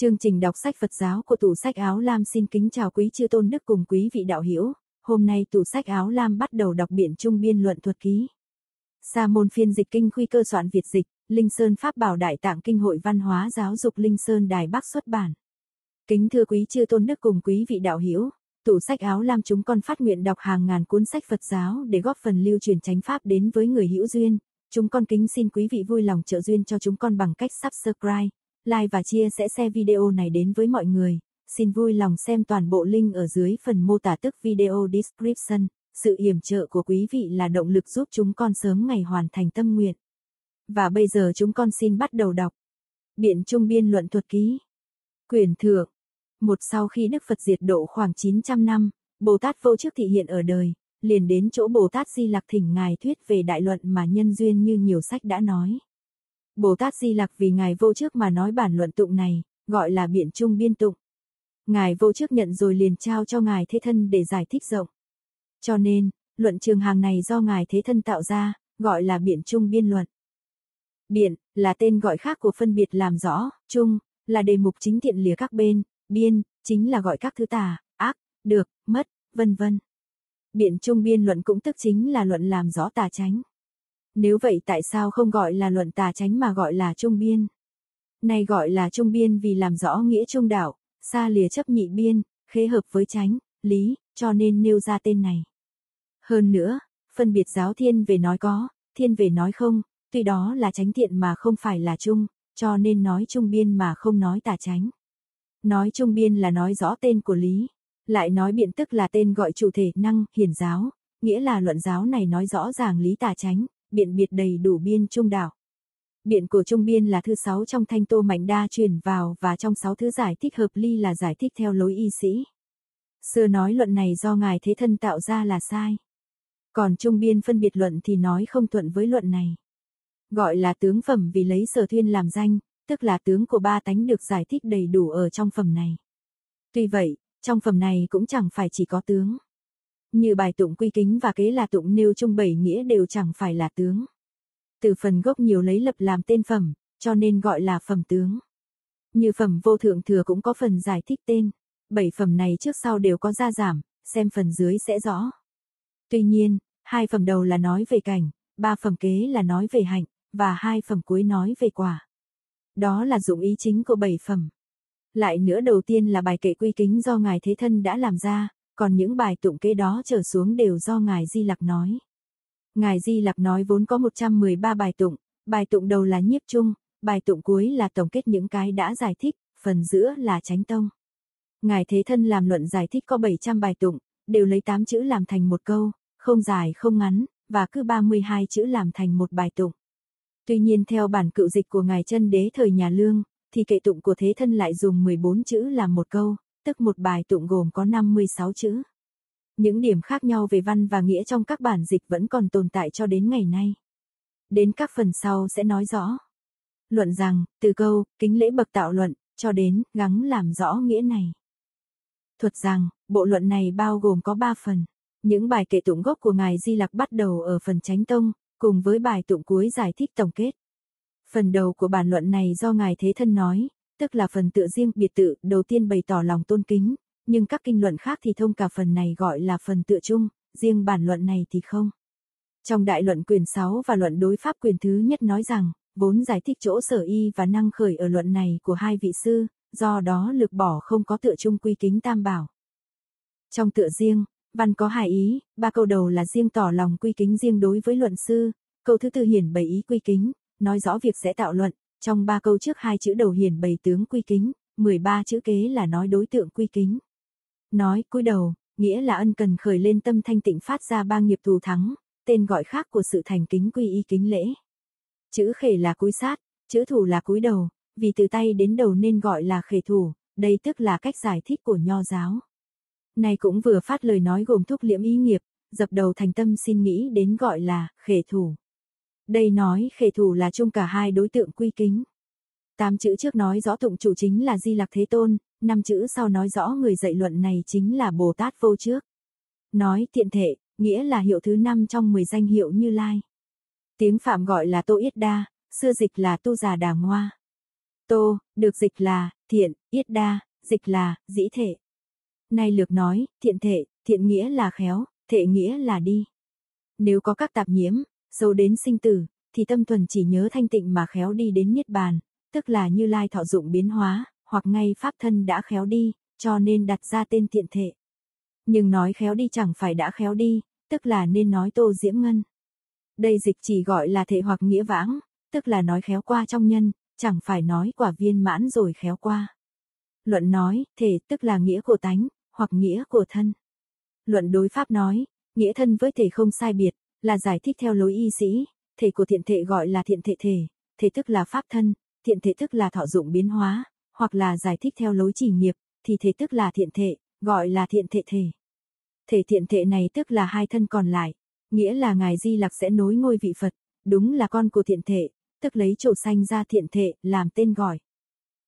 Chương trình đọc sách Phật giáo của tủ sách áo lam xin kính chào quý chư tôn đức cùng quý vị đạo hữu. Hôm nay tủ sách áo lam bắt đầu đọc biện trung biên luận thuật ký. Sa môn phiên dịch kinh khuy cơ soạn Việt dịch, Linh Sơn Pháp Bảo Đại Tạng Kinh hội Văn hóa Giáo dục Linh Sơn Đài Bắc xuất bản. Kính thưa quý chư tôn đức cùng quý vị đạo hữu, tủ sách áo lam chúng con phát nguyện đọc hàng ngàn cuốn sách Phật giáo để góp phần lưu truyền chánh pháp đến với người hữu duyên. Chúng con kính xin quý vị vui lòng trợ duyên cho chúng con bằng cách subscribe like và chia sẻ xe video này đến với mọi người. Xin vui lòng xem toàn bộ link ở dưới phần mô tả tức video description. Sự yểm trợ của quý vị là động lực giúp chúng con sớm ngày hoàn thành tâm nguyện. Và bây giờ chúng con xin bắt đầu đọc. Biện Trung Biên Luận Thuật Ký Quyền Thượng Một sau khi Đức Phật diệt độ khoảng 900 năm, Bồ Tát vô trước thị hiện ở đời, liền đến chỗ Bồ Tát Di lạc thỉnh Ngài thuyết về đại luận mà nhân duyên như nhiều sách đã nói. Bồ Tát Di Lặc vì Ngài vô trước mà nói bản luận tụng này, gọi là biện trung biên tụng. Ngài vô trước nhận rồi liền trao cho Ngài Thế Thân để giải thích rộng. Cho nên, luận trường hàng này do Ngài Thế Thân tạo ra, gọi là biện trung biên luận. Biện, là tên gọi khác của phân biệt làm rõ, trung, là đề mục chính thiện lìa các bên, biên, chính là gọi các thứ tà, ác, được, mất, vân vân. Biện trung biên luận cũng tức chính là luận làm rõ tà tránh. Nếu vậy tại sao không gọi là luận tà tránh mà gọi là trung biên? Này gọi là trung biên vì làm rõ nghĩa trung đạo, xa lìa chấp nhị biên, khế hợp với tránh, lý, cho nên nêu ra tên này. Hơn nữa, phân biệt giáo thiên về nói có, thiên về nói không, tuy đó là tránh thiện mà không phải là trung, cho nên nói trung biên mà không nói tà tránh. Nói trung biên là nói rõ tên của lý, lại nói biện tức là tên gọi chủ thể năng, hiển giáo, nghĩa là luận giáo này nói rõ ràng lý tà tránh, biện biệt đầy đủ biên trung đạo. Biện của trung biên là thứ sáu trong thanh tô mạnh đa truyền vào và trong sáu thứ giải thích hợp ly là giải thích theo lối y sĩ. Xưa nói luận này do ngài thế thân tạo ra là sai. Còn trung biên phân biệt luận thì nói không thuận với luận này. Gọi là tướng phẩm vì lấy sở thuyên làm danh, tức là tướng của ba tánh được giải thích đầy đủ ở trong phẩm này. Tuy vậy, trong phẩm này cũng chẳng phải chỉ có tướng. Như bài tụng quy kính và kế là tụng nêu chung bảy nghĩa đều chẳng phải là tướng. Từ phần gốc nhiều lấy lập làm tên phẩm, cho nên gọi là phẩm tướng. Như phẩm vô thượng thừa cũng có phần giải thích tên. Bảy phẩm này trước sau đều có gia giảm, xem phần dưới sẽ rõ. Tuy nhiên, hai phẩm đầu là nói về cảnh, ba phẩm kế là nói về hạnh, và hai phẩm cuối nói về quả. Đó là dụng ý chính của bảy phẩm. Lại nữa đầu tiên là bài kệ quy kính do Ngài Thế Thân đã làm ra, còn những bài tụng kế đó trở xuống đều do Ngài Di Lặc nói. Ngài Di Lặc nói vốn có 113 bài tụng, bài tụng đầu là nhiếp chung, bài tụng cuối là tổng kết những cái đã giải thích, phần giữa là tránh tông. Ngài Thế Thân làm luận giải thích có 700 bài tụng, đều lấy 8 chữ làm thành một câu, không dài không ngắn, và cứ 32 chữ làm thành một bài tụng. Tuy nhiên theo bản cựu dịch của Ngài chân đế thời nhà Lương, thì kệ tụng của Thế Thân lại dùng 14 chữ làm một câu, tức một bài tụng gồm có 56 chữ. Những điểm khác nhau về văn và nghĩa trong các bản dịch vẫn còn tồn tại cho đến ngày nay. Đến các phần sau sẽ nói rõ. Luận rằng, từ câu, kính lễ bậc tạo luận, cho đến, gắng làm rõ nghĩa này. Thuật rằng, bộ luận này bao gồm có 3 phần. Những bài kệ tụng gốc của Ngài Di Lặc bắt đầu ở phần tránh tông, cùng với bài tụng cuối giải thích tổng kết. Phần đầu của bản luận này do Ngài Thế Thân nói, tức là phần tựa riêng biệt tự, đầu tiên bày tỏ lòng tôn kính, nhưng các kinh luận khác thì thông cả phần này gọi là phần tựa chung, riêng bản luận này thì không. Trong đại luận quyền 6 và luận đối pháp quyền thứ nhất nói rằng, vốn giải thích chỗ sở y và năng khởi ở luận này của hai vị sư, do đó lược bỏ không có tựa chung quy kính tam bảo. Trong tựa riêng, văn có hai ý, ba câu đầu là riêng tỏ lòng quy kính riêng đối với luận sư, câu thứ tư hiển bày ý quy kính, nói rõ việc sẽ tạo luận, trong ba câu trước hai chữ đầu hiển bày tướng quy kính, 13 chữ kế là nói đối tượng quy kính. Nói cúi đầu, nghĩa là ân cần khởi lên tâm thanh tịnh phát ra ba nghiệp thù thắng, tên gọi khác của sự thành kính quy y kính lễ. Chữ khể là cúi sát, chữ thủ là cúi đầu, vì từ tay đến đầu nên gọi là khể thủ, đây tức là cách giải thích của nho giáo. Này cũng vừa phát lời nói gồm thúc liễm ý nghiệp, dập đầu thành tâm xin nghĩ đến gọi là khể thủ. Đây nói khể thủ là chung cả hai đối tượng quy kính. Tám chữ trước nói rõ tụng chủ chính là Di lạc Thế Tôn, năm chữ sau nói rõ người dạy luận này chính là Bồ Tát vô trước. Nói tiện thể, nghĩa là hiệu thứ năm trong 10 danh hiệu Như Lai. Tiếng Phạm gọi là Tô Yết Đa, xưa dịch là Tu Già Đà Ngoa. Tô, được dịch là, thiện, yết đa, dịch là, dĩ thể. Nay lược nói, thiện thể, thiện nghĩa là khéo, thể nghĩa là đi. Nếu có các tạp nhiễm, sâu đến sinh tử, thì tâm thuần chỉ nhớ thanh tịnh mà khéo đi đến niết bàn, tức là như lai thọ dụng biến hóa, hoặc ngay pháp thân đã khéo đi, cho nên đặt ra tên thiện thể. Nhưng nói khéo đi chẳng phải đã khéo đi, tức là nên nói tô diễm ngân. Đây dịch chỉ gọi là thể hoặc nghĩa vãng, tức là nói khéo qua trong nhân, chẳng phải nói quả viên mãn rồi khéo qua. Luận nói, thể tức là nghĩa của tánh, hoặc nghĩa của thân. Luận đối pháp nói, nghĩa thân với thể không sai biệt, là giải thích theo lối y sĩ, thể của thiện thể gọi là thiện thể thể, thể tức là pháp thân, thiện thể tức là thọ dụng biến hóa, hoặc là giải thích theo lối chỉ nghiệp, thì thể tức là thiện thể, gọi là thiện thể thể. Thể thiện thể này tức là hai thân còn lại, nghĩa là ngài Di Lặc sẽ nối ngôi vị Phật, đúng là con của thiện thể, tức lấy chỗ sanh ra thiện thể, làm tên gọi.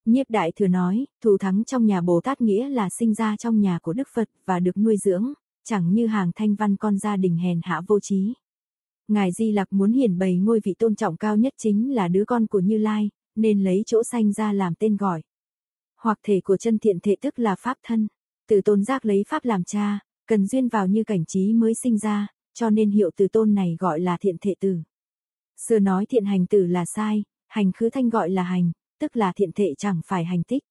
Nhiếp đại thừa nói, thù thắng trong nhà Bồ Tát nghĩa là sinh ra trong nhà của Đức Phật và được nuôi dưỡng, chẳng như hàng thanh văn con gia đình hèn hạ vô trí. Ngài Di Lặc muốn hiển bày ngôi vị tôn trọng cao nhất chính là đứa con của Như Lai, nên lấy chỗ sanh ra làm tên gọi. Hoặc thể của chân thiện thể tức là pháp thân, từ tôn giác lấy pháp làm cha, cần duyên vào như cảnh trí mới sinh ra, cho nên hiệu từ tôn này gọi là thiện thể tử. Xưa nói thiện hành tử là sai, hành khứ thanh gọi là hành, tức là thiện thể chẳng phải hành tích.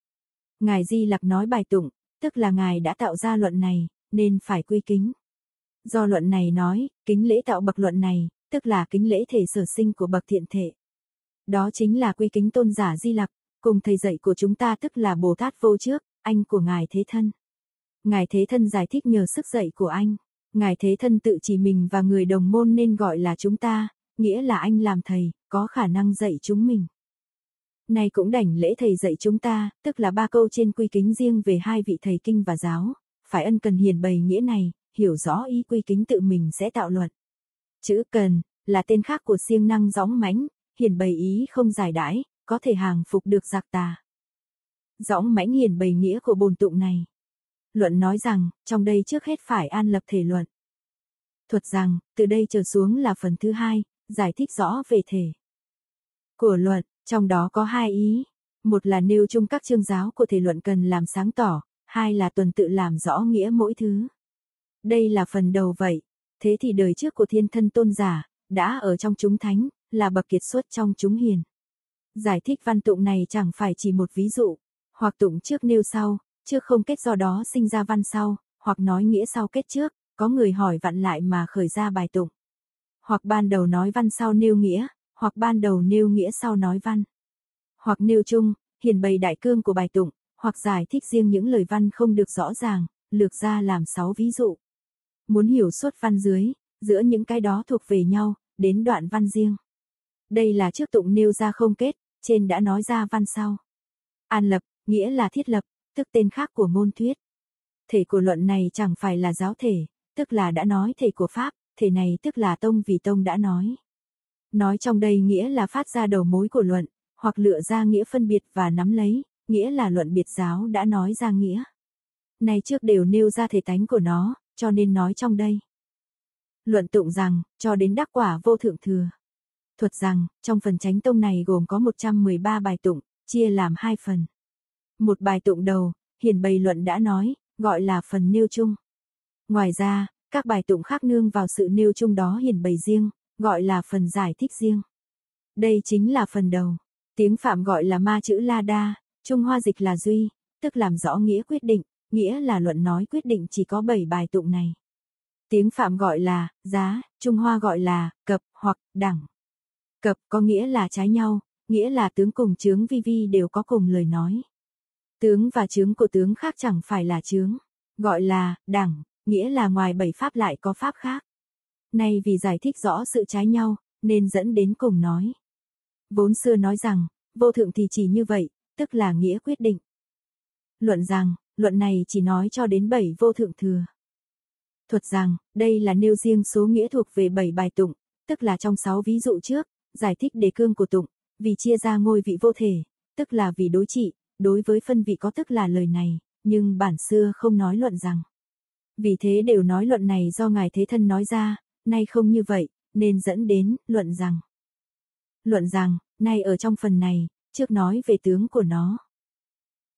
Ngài Di Lặc nói bài tụng, tức là Ngài đã tạo ra luận này, nên phải quy kính. Do luận này nói, kính lễ tạo bậc luận này, tức là kính lễ thể sở sinh của bậc thiện thể. Đó chính là quy kính tôn giả Di Lặc, cùng thầy dạy của chúng ta tức là Bồ Tát vô trước, anh của Ngài Thế Thân. Ngài Thế Thân giải thích nhờ sức dạy của anh. Ngài Thế Thân tự chỉ mình và người đồng môn nên gọi là chúng ta, nghĩa là anh làm thầy, có khả năng dạy chúng mình. Này cũng đảnh lễ thầy dạy chúng ta, tức là ba câu trên quy kính riêng về hai vị thầy kinh và giáo, phải ân cần hiền bày nghĩa này, hiểu rõ ý quy kính tự mình sẽ tạo luật. Chữ cần, là tên khác của siêng năng gióng mãnh, hiền bày ý không giải đãi, có thể hàng phục được giặc tà. Gióng mãnh hiền bày nghĩa của bồn tụng này. Luận nói rằng, trong đây trước hết phải an lập thể luận. Thuật rằng, từ đây trở xuống là phần thứ hai, giải thích rõ về thể. Của luận, trong đó có hai ý. Một là nêu chung các chương giáo của thể luận cần làm sáng tỏ, hai là tuần tự làm rõ nghĩa mỗi thứ. Đây là phần đầu vậy. Thế thì đời trước của thiên thân tôn giả, đã ở trong chúng thánh, là bậc kiệt xuất trong chúng hiền. Giải thích văn tụng này chẳng phải chỉ một ví dụ, hoặc tụng trước nêu sau, trước không kết do đó sinh ra văn sau, hoặc nói nghĩa sau kết trước, có người hỏi vặn lại mà khởi ra bài tụng. Hoặc ban đầu nói văn sau nêu nghĩa, hoặc ban đầu nêu nghĩa sau nói văn. Hoặc nêu chung, hiển bày đại cương của bài tụng, hoặc giải thích riêng những lời văn không được rõ ràng, lược ra làm sáu ví dụ. Muốn hiểu suốt văn dưới, giữa những cái đó thuộc về nhau, đến đoạn văn riêng. Đây là trước tụng nêu ra không kết, trên đã nói ra văn sau. An lập, nghĩa là thiết lập, tức tên khác của môn thuyết. Thể của luận này chẳng phải là giáo thể, tức là đã nói thể của Pháp, thể này tức là tông vì tông đã nói. Nói trong đây nghĩa là phát ra đầu mối của luận, hoặc lựa ra nghĩa phân biệt và nắm lấy, nghĩa là luận biệt giáo đã nói ra nghĩa. Này trước đều nêu ra thể tánh của nó, cho nên nói trong đây. Luận tụng rằng, cho đến đắc quả vô thượng thừa. Thuật rằng, trong phần chánh tông này gồm có 113 bài tụng, chia làm hai phần. Một bài tụng đầu, hiển bày luận đã nói, gọi là phần nêu chung. Ngoài ra, các bài tụng khác nương vào sự nêu chung đó hiển bày riêng, gọi là phần giải thích riêng. Đây chính là phần đầu. Tiếng Phạm gọi là ma chữ La Đa, Trung Hoa dịch là Duy, tức làm rõ nghĩa quyết định, nghĩa là luận nói quyết định chỉ có 7 bài tụng này. Tiếng Phạm gọi là, giá, Trung Hoa gọi là, cập, hoặc, đẳng. Cập có nghĩa là trái nhau, nghĩa là tướng cùng chướng vi vi đều có cùng lời nói. Tướng và chướng của tướng khác chẳng phải là chướng, gọi là, đẳng, nghĩa là ngoài bảy pháp lại có pháp khác. Nay vì giải thích rõ sự trái nhau, nên dẫn đến cùng nói. Vốn xưa nói rằng, vô thượng thì chỉ như vậy, tức là nghĩa quyết định. Luận rằng, luận này chỉ nói cho đến bảy vô thượng thừa. Thuật rằng, đây là nêu riêng số nghĩa thuộc về bảy bài tụng, tức là trong sáu ví dụ trước, giải thích đề cương của tụng, vì chia ra ngôi vị vô thể, tức là vì đối trị, đối với phân vị có tức là lời này, nhưng bản xưa không nói luận rằng. Vì thế đều nói luận này do Ngài Thế Thân nói ra, nay không như vậy, nên dẫn đến, luận rằng. Luận rằng, nay ở trong phần này, trước nói về tướng của nó.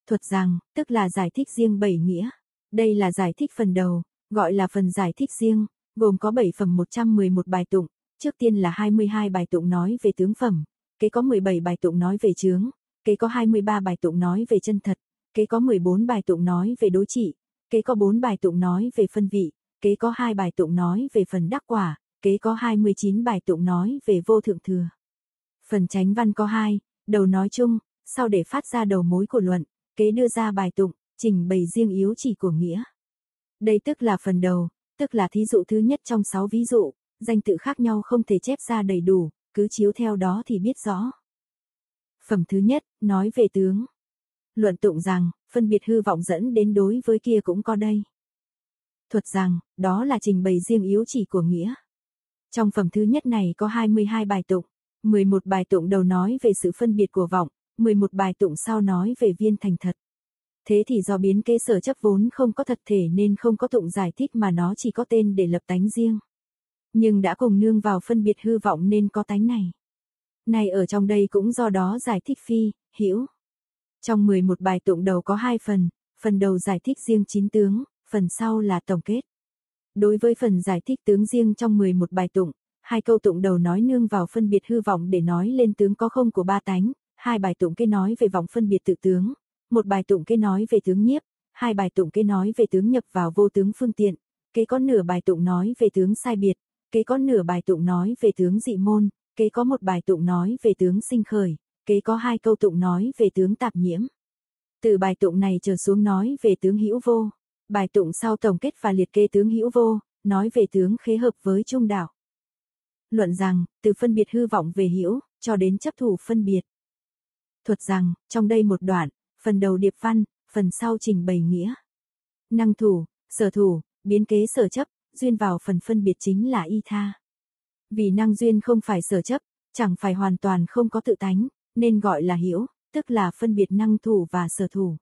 Thuật rằng, tức là giải thích riêng bảy nghĩa. Đây là giải thích phần đầu, gọi là phần giải thích riêng, gồm có 7 phẩm 111 bài tụng, trước tiên là 22 bài tụng nói về tướng phẩm, kế có 17 bài tụng nói về chướng, kế có 23 bài tụng nói về chân thật, kế có 14 bài tụng nói về đối trị, kế có 4 bài tụng nói về phân vị, kế có 2 bài tụng nói về phần đắc quả, kế có 29 bài tụng nói về vô thượng thừa. Phần tránh văn có 2, đầu nói chung, sau để phát ra đầu mối của luận, kế đưa ra bài tụng, trình bày riêng yếu chỉ của nghĩa. Đây tức là phần đầu, tức là thí dụ thứ nhất trong 6 ví dụ, danh tự khác nhau không thể chép ra đầy đủ, cứ chiếu theo đó thì biết rõ. Phẩm thứ nhất, nói về tướng. Luận tụng rằng, phân biệt hư vọng dẫn đến đối với kia cũng có đây. Thuật rằng, đó là trình bày riêng yếu chỉ của nghĩa. Trong phẩm thứ nhất này có 22 bài tụng, 11 bài tụng đầu nói về sự phân biệt của vọng, 11 bài tụng sau nói về viên thành thật. Thế thì do biến kế sở chấp vốn không có thật thể nên không có tụng giải thích mà nó chỉ có tên để lập tánh riêng. Nhưng đã cùng nương vào phân biệt hư vọng nên có tánh này. Này ở trong đây cũng do đó giải thích phi, hiểu. Trong 11 bài tụng đầu có hai phần, phần đầu giải thích riêng chín tướng, phần sau là tổng kết. Đối với phần giải thích tướng riêng trong 11 bài tụng, hai câu tụng đầu nói nương vào phân biệt hư vọng để nói lên tướng có không của ba tánh, hai bài tụng kế nói về vọng phân biệt tự tướng, một bài tụng kế nói về tướng nhiếp, hai bài tụng kế nói về tướng nhập vào vô tướng phương tiện, kế có nửa bài tụng nói về tướng sai biệt, kế có nửa bài tụng nói về tướng dị môn, kế có một bài tụng nói về tướng sinh khởi, kế có hai câu tụng nói về tướng tạp nhiễm. Từ bài tụng này trở xuống nói về tướng hữu vô. Bài tụng sau tổng kết và liệt kê tướng hữu vô, nói về tướng khế hợp với trung đạo. Luận rằng, từ phân biệt hư vọng về hiểu cho đến chấp thủ phân biệt. Thuật rằng, trong đây một đoạn, phần đầu điệp văn, phần sau trình bày nghĩa. Năng thủ, sở thủ, biến kế sở chấp, duyên vào phần phân biệt chính là y tha. Vì năng duyên không phải sở chấp, chẳng phải hoàn toàn không có tự tánh, nên gọi là hiểu, tức là phân biệt năng thủ và sở thủ.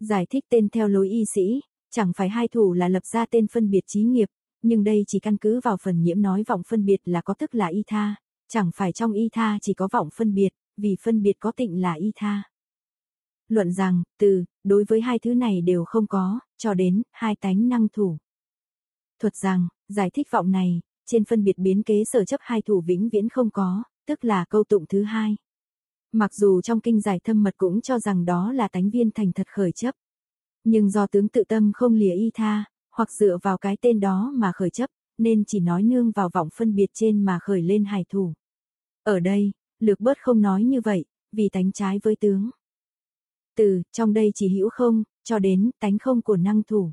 Giải thích tên theo lối y sĩ, chẳng phải hai thủ là lập ra tên phân biệt trí nghiệp, nhưng đây chỉ căn cứ vào phần nhiễm nói vọng phân biệt là có tức là y tha, chẳng phải trong y tha chỉ có vọng phân biệt, vì phân biệt có tịnh là y tha. Luận rằng, từ, đối với hai thứ này đều không có, cho đến, hai tánh năng thủ. Thuật rằng, giải thích vọng này, trên phân biệt biến kế sở chấp hai thủ vĩnh viễn không có, tức là câu tụng thứ hai. Mặc dù trong kinh giải thâm mật cũng cho rằng đó là tánh viên thành thật khởi chấp. Nhưng do tướng tự tâm không lìa y tha, hoặc dựa vào cái tên đó mà khởi chấp, nên chỉ nói nương vào vọng phân biệt trên mà khởi lên hài thủ. Ở đây, lược bớt không nói như vậy, vì tánh trái với tướng. Từ, trong đây chỉ hữu không, cho đến, tánh không của năng thủ.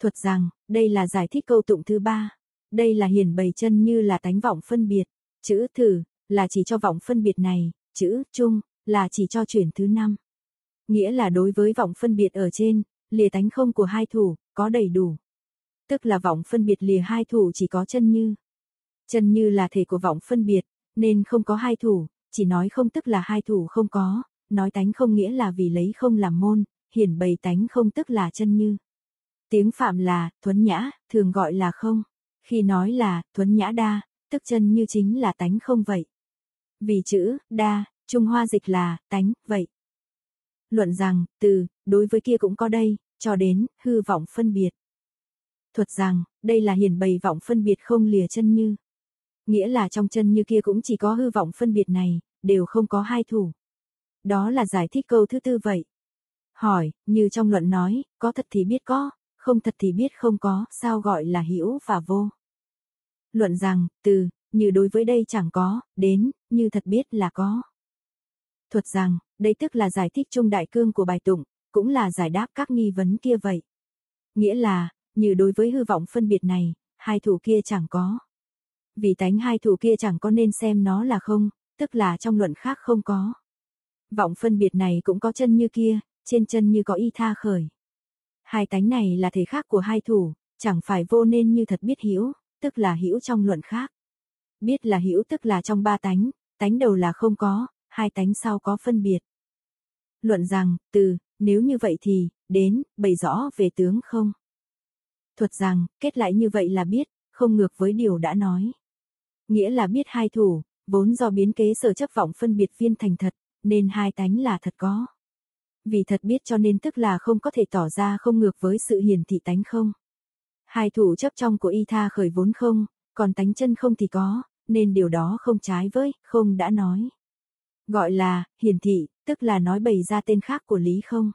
Thuật rằng, đây là giải thích câu tụng thứ ba. Đây là hiển bày chân như là tánh vọng phân biệt. Chữ thử, là chỉ cho vọng phân biệt này, chữ chung, là chỉ cho chuyển thứ năm. Nghĩa là đối với vọng phân biệt ở trên, lìa tánh không của hai thủ, có đầy đủ. Tức là vọng phân biệt lìa hai thủ chỉ có chân như. Chân như là thể của vọng phân biệt, nên không có hai thủ, chỉ nói không tức là hai thủ không có, nói tánh không nghĩa là vì lấy không làm môn, hiển bày tánh không tức là chân như. Tiếng phạm là, thuấn nhã, thường gọi là không. Khi nói là, thuấn nhã đa, tức chân như chính là tánh không vậy. Vì chữ, đa, Trung Hoa dịch là, tánh, vậy. Luận rằng, từ, đối với kia cũng có đây, cho đến, hư vọng phân biệt. Thuật rằng, đây là hiển bày vọng phân biệt không lìa chân như. Nghĩa là trong chân như kia cũng chỉ có hư vọng phân biệt này, đều không có hai thủ. Đó là giải thích câu thứ tư vậy. Hỏi, như trong luận nói, có thật thì biết có, không thật thì biết không có, sao gọi là hữu và vô. Luận rằng, từ, như đối với đây chẳng có, đến, như thật biết là có. Thuật rằng, đây tức là giải thích trung đại cương của bài tụng, cũng là giải đáp các nghi vấn kia vậy. Nghĩa là, như đối với hư vọng phân biệt này, hai thủ kia chẳng có. Vì tánh hai thủ kia chẳng có nên xem nó là không, tức là trong luận khác không có. Vọng phân biệt này cũng có chân như kia, trên chân như có y tha khởi. Hai tánh này là thể khác của hai thủ, chẳng phải vô nên như thật biết hiểu, tức là hiểu trong luận khác. Biết là hiểu tức là trong ba tánh, tánh đầu là không có, hai tánh sau có phân biệt. Luận rằng, từ, nếu như vậy thì, đến, bày rõ về tướng không. Thuật rằng, kết lại như vậy là biết, không ngược với điều đã nói. Nghĩa là biết hai thủ, vốn do biến kế sở chấp vọng phân biệt viên thành thật, nên hai tánh là thật có. Vì thật biết cho nên tức là không có thể tỏ ra không ngược với sự hiển thị tánh không. Hai thủ chấp trong của y tha khởi vốn không, còn tánh chân không thì có, nên điều đó không trái với, không đã nói. Gọi là, hiển thị, tức là nói bày ra tên khác của lý không.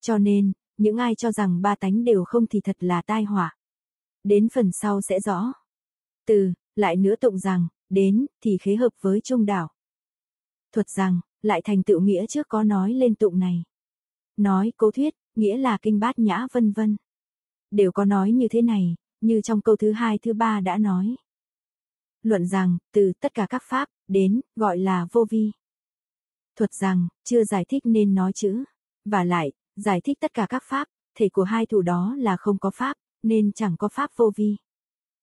Cho nên, những ai cho rằng ba tánh đều không thì thật là tai họa. Đến phần sau sẽ rõ. Từ, lại nữa tụng rằng, đến, thì khế hợp với trung đảo. Thuật rằng, lại thành tựu nghĩa trước có nói lên tụng này. Nói cố thuyết, nghĩa là kinh bát nhã vân vân. Đều có nói như thế này, như trong câu thứ hai thứ ba đã nói. Luận rằng, từ tất cả các pháp, đến, gọi là vô vi. Thuật rằng, chưa giải thích nên nói chữ. Và lại, giải thích tất cả các pháp, thể của hai thủ đó là không có pháp, nên chẳng có pháp vô vi.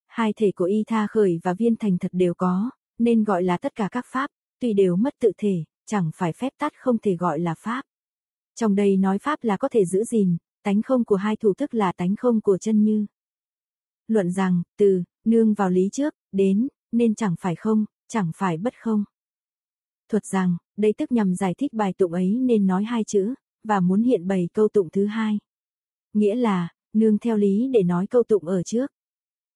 Hai thể của y tha khởi và viên thành thật đều có, nên gọi là tất cả các pháp, tuy đều mất tự thể, chẳng phải phép tắt không thể gọi là pháp. Trong đây nói pháp là có thể giữ gìn, tánh không của hai thủ thức là tánh không của chân như. Luận rằng, từ, nương vào lý trước, đến, nên chẳng phải không, chẳng phải bất không. Thuật rằng, đây tức nhằm giải thích bài tụng ấy nên nói hai chữ, và muốn hiện bày câu tụng thứ hai. Nghĩa là, nương theo lý để nói câu tụng ở trước.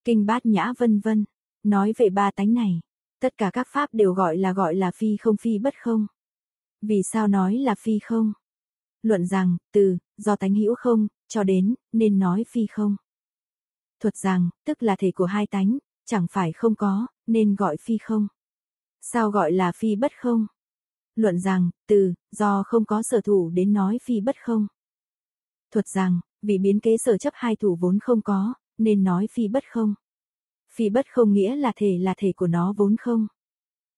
Kinh bát nhã vân vân, nói về ba tánh này. Tất cả các pháp đều gọi là gọi là phi không phi bất không. Vì sao nói là phi không? Luận rằng, từ, do tánh hữu không, cho đến, nên nói phi không. Thuật rằng, tức là thể của hai tánh, chẳng phải không có, nên gọi phi không. Sao gọi là phi bất không? Luận rằng, từ, do không có sở thủ đến nói phi bất không. Thuật rằng, vì biến kế sở chấp hai thủ vốn không có, nên nói phi bất không. Phi bất không nghĩa là thể là thể của nó vốn không.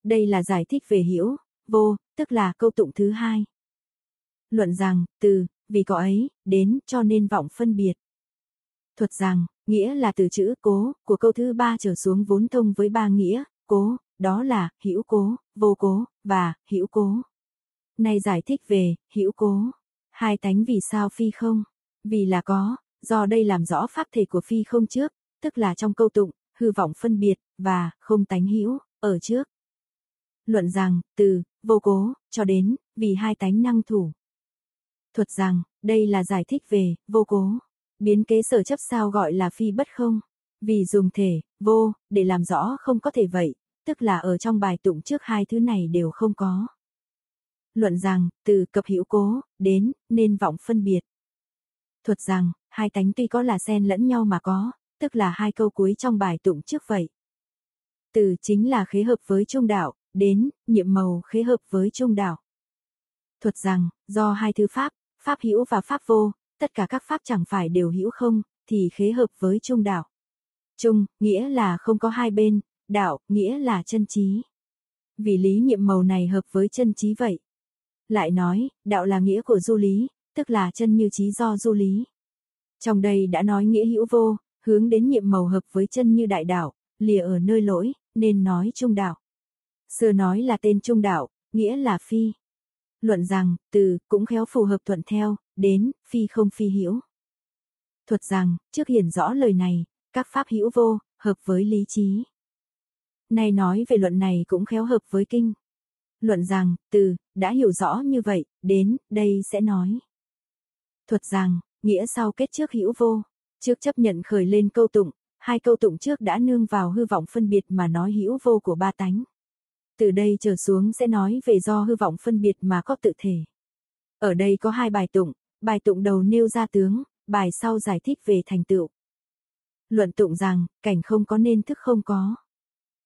Đây là giải thích về hiểu, vô, tức là câu tụng thứ hai. Luận rằng, từ, vì có ấy, đến, cho nên vọng phân biệt. Thuật rằng, nghĩa là từ chữ cố, của câu thứ ba trở xuống vốn thông với ba nghĩa, cố, đó là, hữu cố, vô cố, và, hữu cố. Này giải thích về, hữu cố. Hai tánh vì sao phi không? Vì là có, do đây làm rõ pháp thể của phi không trước, tức là trong câu tụng, hư vọng phân biệt, và, không tánh hữu ở trước. Luận rằng, từ, vô cố, cho đến, vì hai tánh năng thủ. Thuật rằng, đây là giải thích về, vô cố. Biến kế sở chấp sao gọi là phi bất không. Vì dùng thể, vô, để làm rõ không có thể vậy, tức là ở trong bài tụng trước hai thứ này đều không có. Luận rằng, từ cập hữu cố, đến, nên vọng phân biệt. Thuật rằng, hai tánh tuy có là xen lẫn nhau mà có, tức là hai câu cuối trong bài tụng trước vậy. Từ chính là khế hợp với trung đạo, đến, nhiệm màu khế hợp với trung đạo. Thuật rằng, do hai thứ pháp, pháp hữu và pháp vô, tất cả các pháp chẳng phải đều hữu không, thì khế hợp với trung đạo. Trung, nghĩa là không có hai bên, đạo, nghĩa là chân trí. Vì lý nhiệm màu này hợp với chân trí vậy. Lại nói, đạo là nghĩa của du lý, tức là chân như trí do du lý. Trong đây đã nói nghĩa hữu vô, hướng đến nhiệm màu hợp với chân như đại đạo, lìa ở nơi lỗi, nên nói trung đạo. Xưa nói là tên trung đạo, nghĩa là phi. Luận rằng, từ, cũng khéo phù hợp thuận theo, đến, phi không phi hữu. Thuật rằng, trước hiển rõ lời này, các pháp hữu vô, hợp với lý trí. Nay nói về luận này cũng khéo hợp với kinh. Luận rằng, từ, đã hiểu rõ như vậy, đến, đây sẽ nói. Thuật rằng, nghĩa sau kết trước hữu vô, trước chấp nhận khởi lên câu tụng, hai câu tụng trước đã nương vào hư vọng phân biệt mà nói hữu vô của ba tánh. Từ đây trở xuống sẽ nói về do hư vọng phân biệt mà có tự thể. Ở đây có hai bài tụng, bài tụng đầu nêu ra tướng, bài sau giải thích về thành tựu. Luận tụng rằng, cảnh không có nên thức không có.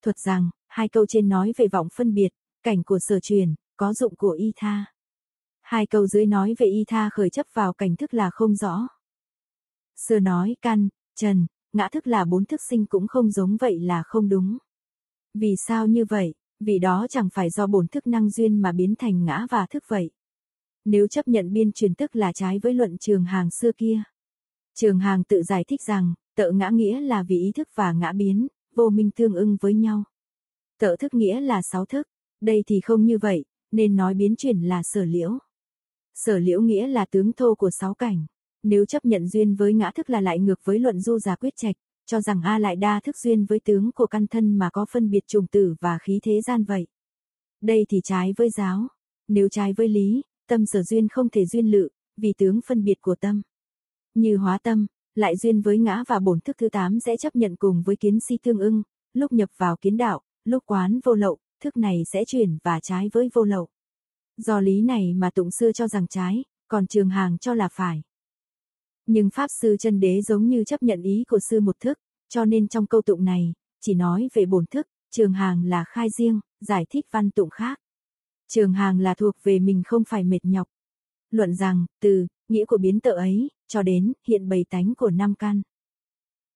Thuật rằng, hai câu trên nói về vọng phân biệt, cảnh của sở truyền, có dụng của y tha. Hai câu dưới nói về y tha khởi chấp vào cảnh thức là không rõ. Sơ nói căn, trần, ngã thức là bốn thức sinh cũng không giống vậy là không đúng. Vì sao như vậy? Vì đó chẳng phải do bổn thức năng duyên mà biến thành ngã và thức vậy. Nếu chấp nhận biên truyền tức là trái với luận trường hàng xưa kia. Trường hàng tự giải thích rằng, tự ngã nghĩa là vì ý thức và ngã biến, vô minh tương ưng với nhau. Tợ thức nghĩa là sáu thức, đây thì không như vậy, nên nói biến chuyển là sở liễu. Sở liễu nghĩa là tướng thô của sáu cảnh. Nếu chấp nhận duyên với ngã thức là lại ngược với luận du giả quyết trạch, cho rằng A lại đa thức duyên với tướng của căn thân mà có phân biệt trùng tử và khí thế gian vậy. Đây thì trái với giáo. Nếu trái với lý, tâm sở duyên không thể duyên lự, vì tướng phân biệt của tâm. Như hóa tâm, lại duyên với ngã và bổn thức thứ tám sẽ chấp nhận cùng với kiến si tương ưng, lúc nhập vào kiến đạo, lúc quán vô lậu, thức này sẽ chuyển và trái với vô lậu. Do lý này mà tụng xưa cho rằng trái, còn trường hàng cho là phải. Nhưng Pháp Sư chân đế giống như chấp nhận ý của sư một thức, cho nên trong câu tụng này, chỉ nói về bổn thức, trường hàng là khai riêng, giải thích văn tụng khác. Trường hàng là thuộc về mình không phải mệt nhọc. Luận rằng, từ, nghĩa của biến tợ ấy, cho đến, hiện bày tánh của năm căn.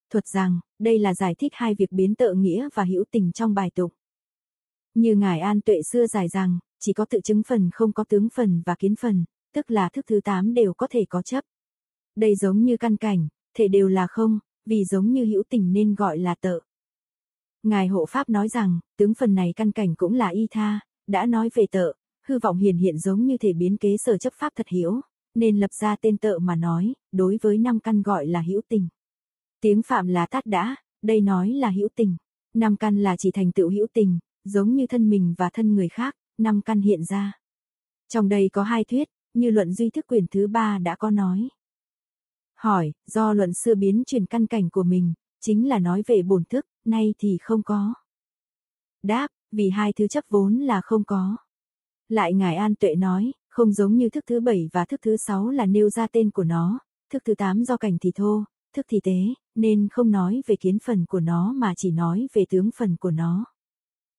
Thuật rằng, đây là giải thích hai việc biến tợ nghĩa và hữu tình trong bài tụng. Như Ngài An Tuệ xưa giải rằng, chỉ có tự chứng phần không có tướng phần và kiến phần, tức là thức thứ tám đều có thể có chấp. Đây giống như căn cảnh, thể đều là không, vì giống như hữu tình nên gọi là tợ. Ngài hộ pháp nói rằng, tướng phần này căn cảnh cũng là y tha, đã nói về tợ, hư vọng hiền hiện giống như thể biến kế sở chấp pháp thật hiểu, nên lập ra tên tợ mà nói, đối với năm căn gọi là hữu tình. Tiếng phạm là tát đã, đây nói là hữu tình. Năm căn là chỉ thành tựu hữu tình, giống như thân mình và thân người khác, năm căn hiện ra. Trong đây có hai thuyết, như luận duy thức quyền thứ ba đã có nói. Hỏi, do luận xưa biến chuyển căn cảnh của mình, chính là nói về bổn thức, nay thì không có. Đáp, vì hai thứ chấp vốn là không có. Lại Ngài An Tuệ nói, không giống như thức thứ bảy và thức thứ sáu là nêu ra tên của nó, thức thứ tám do cảnh thì thô, thức thì tế, nên không nói về kiến phần của nó mà chỉ nói về tướng phần của nó.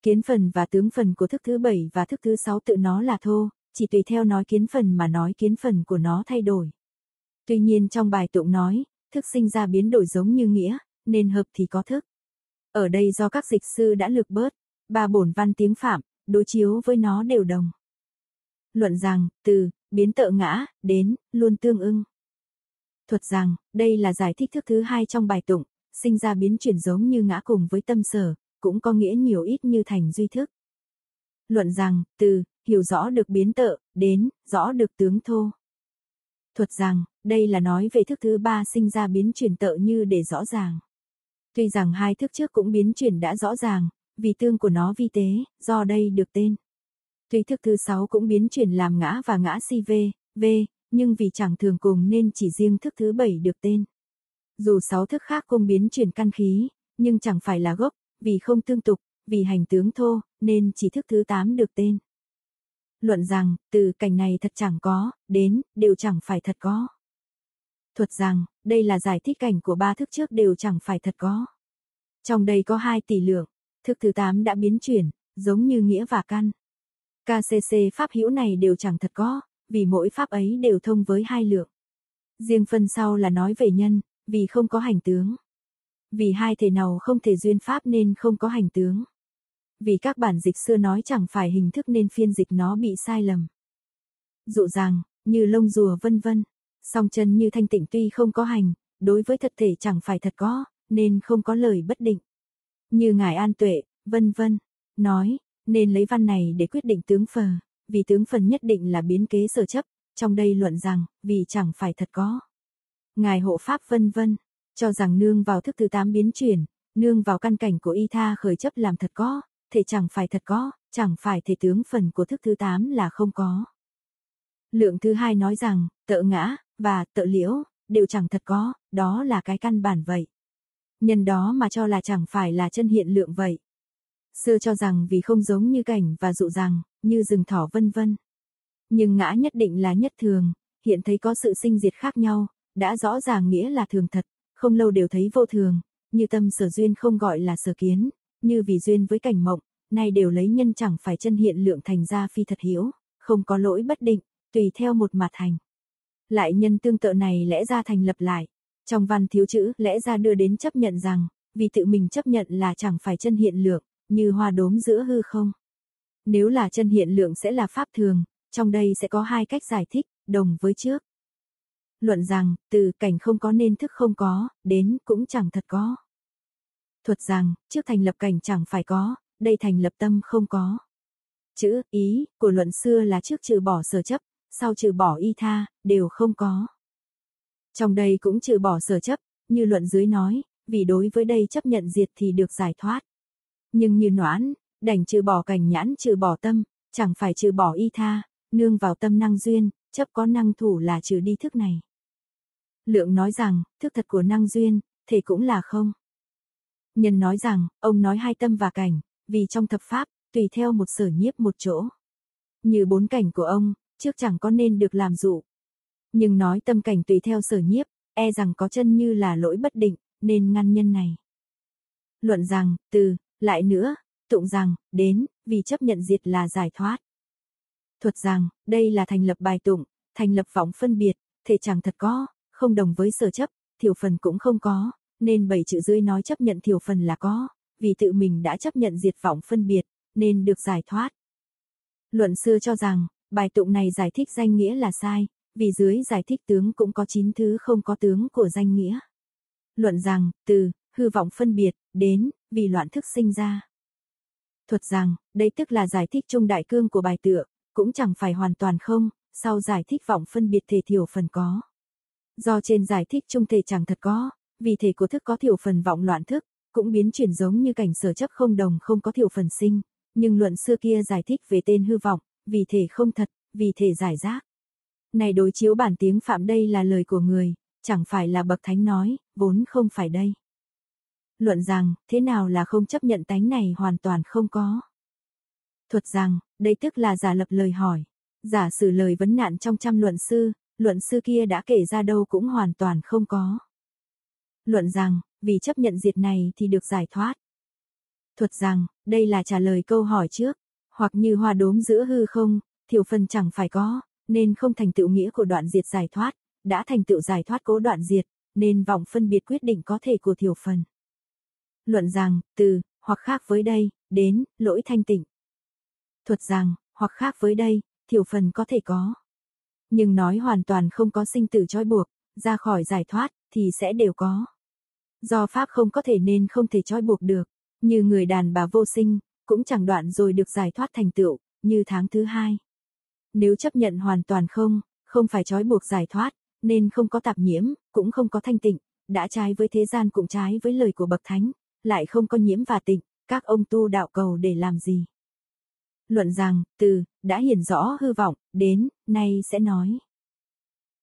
Kiến phần và tướng phần của thức thứ bảy và thức thứ sáu tự nó là thô, chỉ tùy theo nói kiến phần mà nói kiến phần của nó thay đổi. Tuy nhiên trong bài tụng nói, thức sinh ra biến đổi giống như nghĩa, nên hợp thì có thức. Ở đây do các dịch sư đã lược bớt, ba bổn văn tiếng phạm, đối chiếu với nó đều đồng. Luận rằng, từ, biến tợ ngã, đến, luôn tương ưng. Thuật rằng, đây là giải thích thức thứ hai trong bài tụng, sinh ra biến chuyển giống như ngã cùng với tâm sở, cũng có nghĩa nhiều ít như thành duy thức. Luận rằng, từ, hiểu rõ được biến tợ, đến, rõ được tướng thô. Thuật rằng, đây là nói về thức thứ ba sinh ra biến chuyển tợ như để rõ ràng. Tuy rằng hai thức trước cũng biến chuyển đã rõ ràng, vì tương của nó vi tế, do đây được tên. Tuy thức thứ sáu cũng biến chuyển làm ngã và ngã si v, v, nhưng vì chẳng thường cùng nên chỉ riêng thức thứ bảy được tên. Dù sáu thức khác cũng biến chuyển căn khí, nhưng chẳng phải là gốc, vì không tương tục, vì hành tướng thô, nên chỉ thức thứ tám được tên. Luận rằng, từ cảnh này thật chẳng có, đến, đều chẳng phải thật có. Thuật rằng, đây là giải thích cảnh của ba thức trước đều chẳng phải thật có. Trong đây có hai tỷ lượng, thức thứ tám đã biến chuyển, giống như nghĩa và căn. KCC pháp hữu này đều chẳng thật có, vì mỗi pháp ấy đều thông với hai lượng. Riêng phần sau là nói về nhân, vì không có hành tướng. Vì hai thể nào không thể duyên pháp nên không có hành tướng. Vì các bản dịch xưa nói chẳng phải hình thức nên phiên dịch nó bị sai lầm. Dụ rằng, như lông rùa vân vân, song chân như thanh tịnh tuy không có hành, đối với thật thể chẳng phải thật có, nên không có lời bất định. Như Ngài An Tuệ, vân vân, nói, nên lấy văn này để quyết định tướng phờ, vì tướng phần nhất định là biến kế sở chấp, trong đây luận rằng, vì chẳng phải thật có. Ngài hộ pháp vân vân, cho rằng nương vào thức thứ tám biến chuyển, nương vào căn cảnh của y tha khởi chấp làm thật có, thể chẳng phải thật có, chẳng phải thể tướng phần của thức thứ tám là không có. Lượng thứ hai nói rằng, tợ ngã, và tợ liễu, đều chẳng thật có, đó là cái căn bản vậy. Nhân đó mà cho là chẳng phải là chân hiện lượng vậy. Xưa cho rằng vì không giống như cảnh và dụ rằng, như rừng thỏ vân vân. Nhưng ngã nhất định là nhất thường, hiện thấy có sự sinh diệt khác nhau, đã rõ ràng nghĩa là thường thật, không lâu đều thấy vô thường, như tâm sở duyên không gọi là sở kiến, như vì duyên với cảnh mộng, nay đều lấy nhân chẳng phải chân hiện lượng thành ra phi thật hiểu, không có lỗi bất định, tùy theo một mặt thành. Lại nhân tương tự này lẽ ra thành lập lại, trong văn thiếu chữ lẽ ra đưa đến chấp nhận rằng, vì tự mình chấp nhận là chẳng phải chân hiện lượng, như hoa đốm giữa hư không. Nếu là chân hiện lượng sẽ là pháp thường, trong đây sẽ có hai cách giải thích, đồng với trước. Luận rằng, từ cảnh không có nên thức không có, đến cũng chẳng thật có. Thuật rằng, trước thành lập cảnh chẳng phải có, đây thành lập tâm không có. Chữ, ý, của luận xưa là trước trừ bỏ sở chấp, sau trừ bỏ y tha, đều không có. Trong đây cũng trừ bỏ sở chấp, như luận dưới nói, vì đối với đây chấp nhận diệt thì được giải thoát. Nhưng như noãn, đành trừ bỏ cảnh nhãn trừ bỏ tâm, chẳng phải trừ bỏ y tha, nương vào tâm năng duyên, chấp có năng thủ là trừ đi thức này. Lượng nói rằng, thức thật của năng duyên, thể cũng là không. Nhân nói rằng, ông nói hai tâm và cảnh, vì trong thập pháp, tùy theo một sở nhiếp một chỗ. Như bốn cảnh của ông, trước chẳng có nên được làm dụ. Nhưng nói tâm cảnh tùy theo sở nhiếp, e rằng có chân như là lỗi bất định, nên ngăn nhân này. Luận rằng, từ, lại nữa, tụng rằng, đến, vì chấp nhận diệt là giải thoát. Thuật rằng, đây là thành lập bài tụng, thành lập vọng phân biệt, thể chẳng thật có, không đồng với sở chấp, thiểu phần cũng không có, nên bảy chữ dưới nói chấp nhận thiểu phần là có, vì tự mình đã chấp nhận diệt vọng phân biệt, nên được giải thoát. Luận xưa cho rằng, bài tụng này giải thích danh nghĩa là sai, vì dưới giải thích tướng cũng có chín thứ không có tướng của danh nghĩa. Luận rằng, từ, hư vọng phân biệt, đến, vì loạn thức sinh ra. Thuật rằng, đây tức là giải thích trung đại cương của bài tựa, cũng chẳng phải hoàn toàn không, sau giải thích vọng phân biệt thể thiểu phần có. Do trên giải thích trung thể chẳng thật có, vì thể của thức có thiểu phần vọng loạn thức, cũng biến chuyển giống như cảnh sở chấp không đồng không có thiểu phần sinh, nhưng luận xưa kia giải thích về tên hư vọng, vì thể không thật, vì thể giải rác. Này đối chiếu bản tiếng phạm đây là lời của người, chẳng phải là bậc thánh nói, vốn không phải đây. Luận rằng, thế nào là không chấp nhận tánh này hoàn toàn không có. Thuật rằng, đây tức là giả lập lời hỏi. Giả sử lời vấn nạn trong trăm luận sư, luận sư kia đã kể ra đâu cũng hoàn toàn không có. Luận rằng, vì chấp nhận diệt này thì được giải thoát. Thuật rằng, đây là trả lời câu hỏi trước, hoặc như hoa đốm giữa hư không, thiểu phần chẳng phải có, nên không thành tựu nghĩa của đoạn diệt giải thoát, đã thành tựu giải thoát cố đoạn diệt, nên vọng phân biệt quyết định có thể của thiểu phần. Luận rằng, từ, hoặc khác với đây, đến, lỗi thanh tịnh. Thuật rằng, hoặc khác với đây, thiểu phần có thể có. Nhưng nói hoàn toàn không có sinh tử trói buộc, ra khỏi giải thoát, thì sẽ đều có. Do pháp không có thể nên không thể trói buộc được, như người đàn bà vô sinh, cũng chẳng đoạn rồi được giải thoát thành tựu, như tháng thứ hai. Nếu chấp nhận hoàn toàn không, không phải trói buộc giải thoát, nên không có tạp nhiễm, cũng không có thanh tịnh, đã trái với thế gian cũng trái với lời của bậc thánh, lại không có nhiễm và tịnh, các ông tu đạo cầu để làm gì? Luận rằng, từ, đã hiển rõ hư vọng, đến, nay sẽ nói.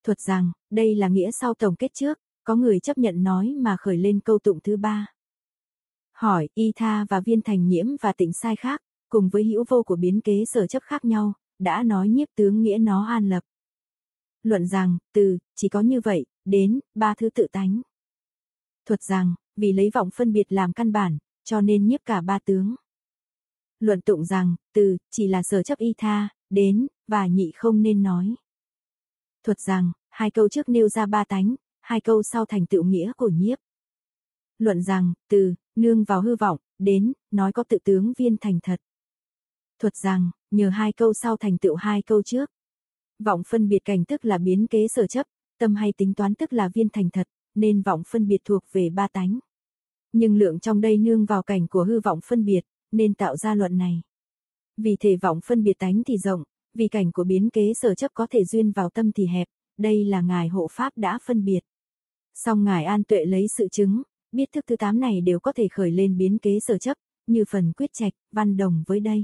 Thuật rằng, đây là nghĩa sau tổng kết trước, có người chấp nhận nói mà khởi lên câu tụng thứ ba. Hỏi, y tha và viên thành nhiễm và tịnh sai khác, cùng với hữu vô của biến kế sở chấp khác nhau, đã nói nhiếp tướng nghĩa nó an lập. Luận rằng, từ, chỉ có như vậy, đến, ba thứ tự tánh. Thuật rằng, vì lấy vọng phân biệt làm căn bản, cho nên nhiếp cả ba tướng. Luận tụng rằng, từ, chỉ là sở chấp y tha, đến, và nhị không nên nói. Thuật rằng, hai câu trước nêu ra ba tánh, hai câu sau thành tựu nghĩa của nhiếp. Luận rằng, từ, nương vào hư vọng, đến, nói có tự tướng viên thành thật. Thuật rằng, nhờ hai câu sau thành tựu hai câu trước. Vọng phân biệt cảnh tức là biến kế sở chấp, tâm hay tính toán tức là viên thành thật, nên vọng phân biệt thuộc về ba tánh. Nhưng lượng trong đây nương vào cảnh của hư vọng phân biệt, nên tạo ra luận này. Vì thể vọng phân biệt tánh thì rộng, vì cảnh của biến kế sở chấp có thể duyên vào tâm thì hẹp, đây là ngài hộ pháp đã phân biệt. Song ngài an tuệ lấy sự chứng, biết thức thứ tám này đều có thể khởi lên biến kế sở chấp, như phần quyết trạch, văn đồng với đây.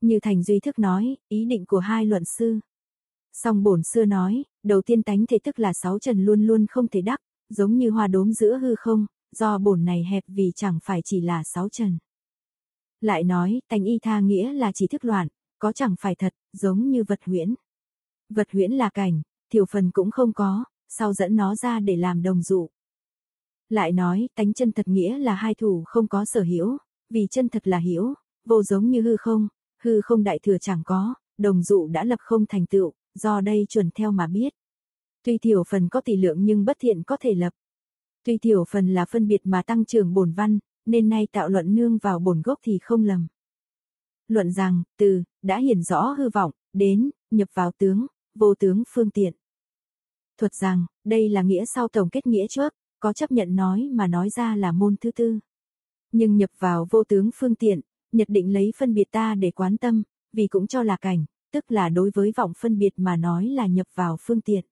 Như Thành Duy Thức nói, ý định của hai luận sư. Song bổn xưa nói, đầu tiên tánh thể tức là sáu trần luôn luôn không thể đắc, giống như hoa đốm giữa hư không, do bổn này hẹp vì chẳng phải chỉ là sáu trần. Lại nói, tánh y tha nghĩa là chỉ thức loạn, có chẳng phải thật, giống như vật huyễn. Vật huyễn là cảnh, thiểu phần cũng không có, sau dẫn nó ra để làm đồng dụ. Lại nói, tánh chân thật nghĩa là hai thủ không có sở hữu, vì chân thật là hiểu, vô giống như hư không, hư không đại thừa chẳng có, đồng dụ đã lập không thành tựu, do đây chuẩn theo mà biết. Tuy thiểu phần có tỷ lượng nhưng bất thiện có thể lập. Tuy thiểu phần là phân biệt mà tăng trưởng bổn văn, nên nay tạo luận nương vào bổn gốc thì không lầm. Luận rằng, từ, đã hiển rõ hư vọng, đến, nhập vào tướng, vô tướng phương tiện. Thuật rằng, đây là nghĩa sau tổng kết nghĩa trước, có chấp nhận nói mà nói ra là môn thứ tư. Nhưng nhập vào vô tướng phương tiện, nhật định lấy phân biệt ta để quán tâm, vì cũng cho là cảnh, tức là đối với vọng phân biệt mà nói là nhập vào phương tiện.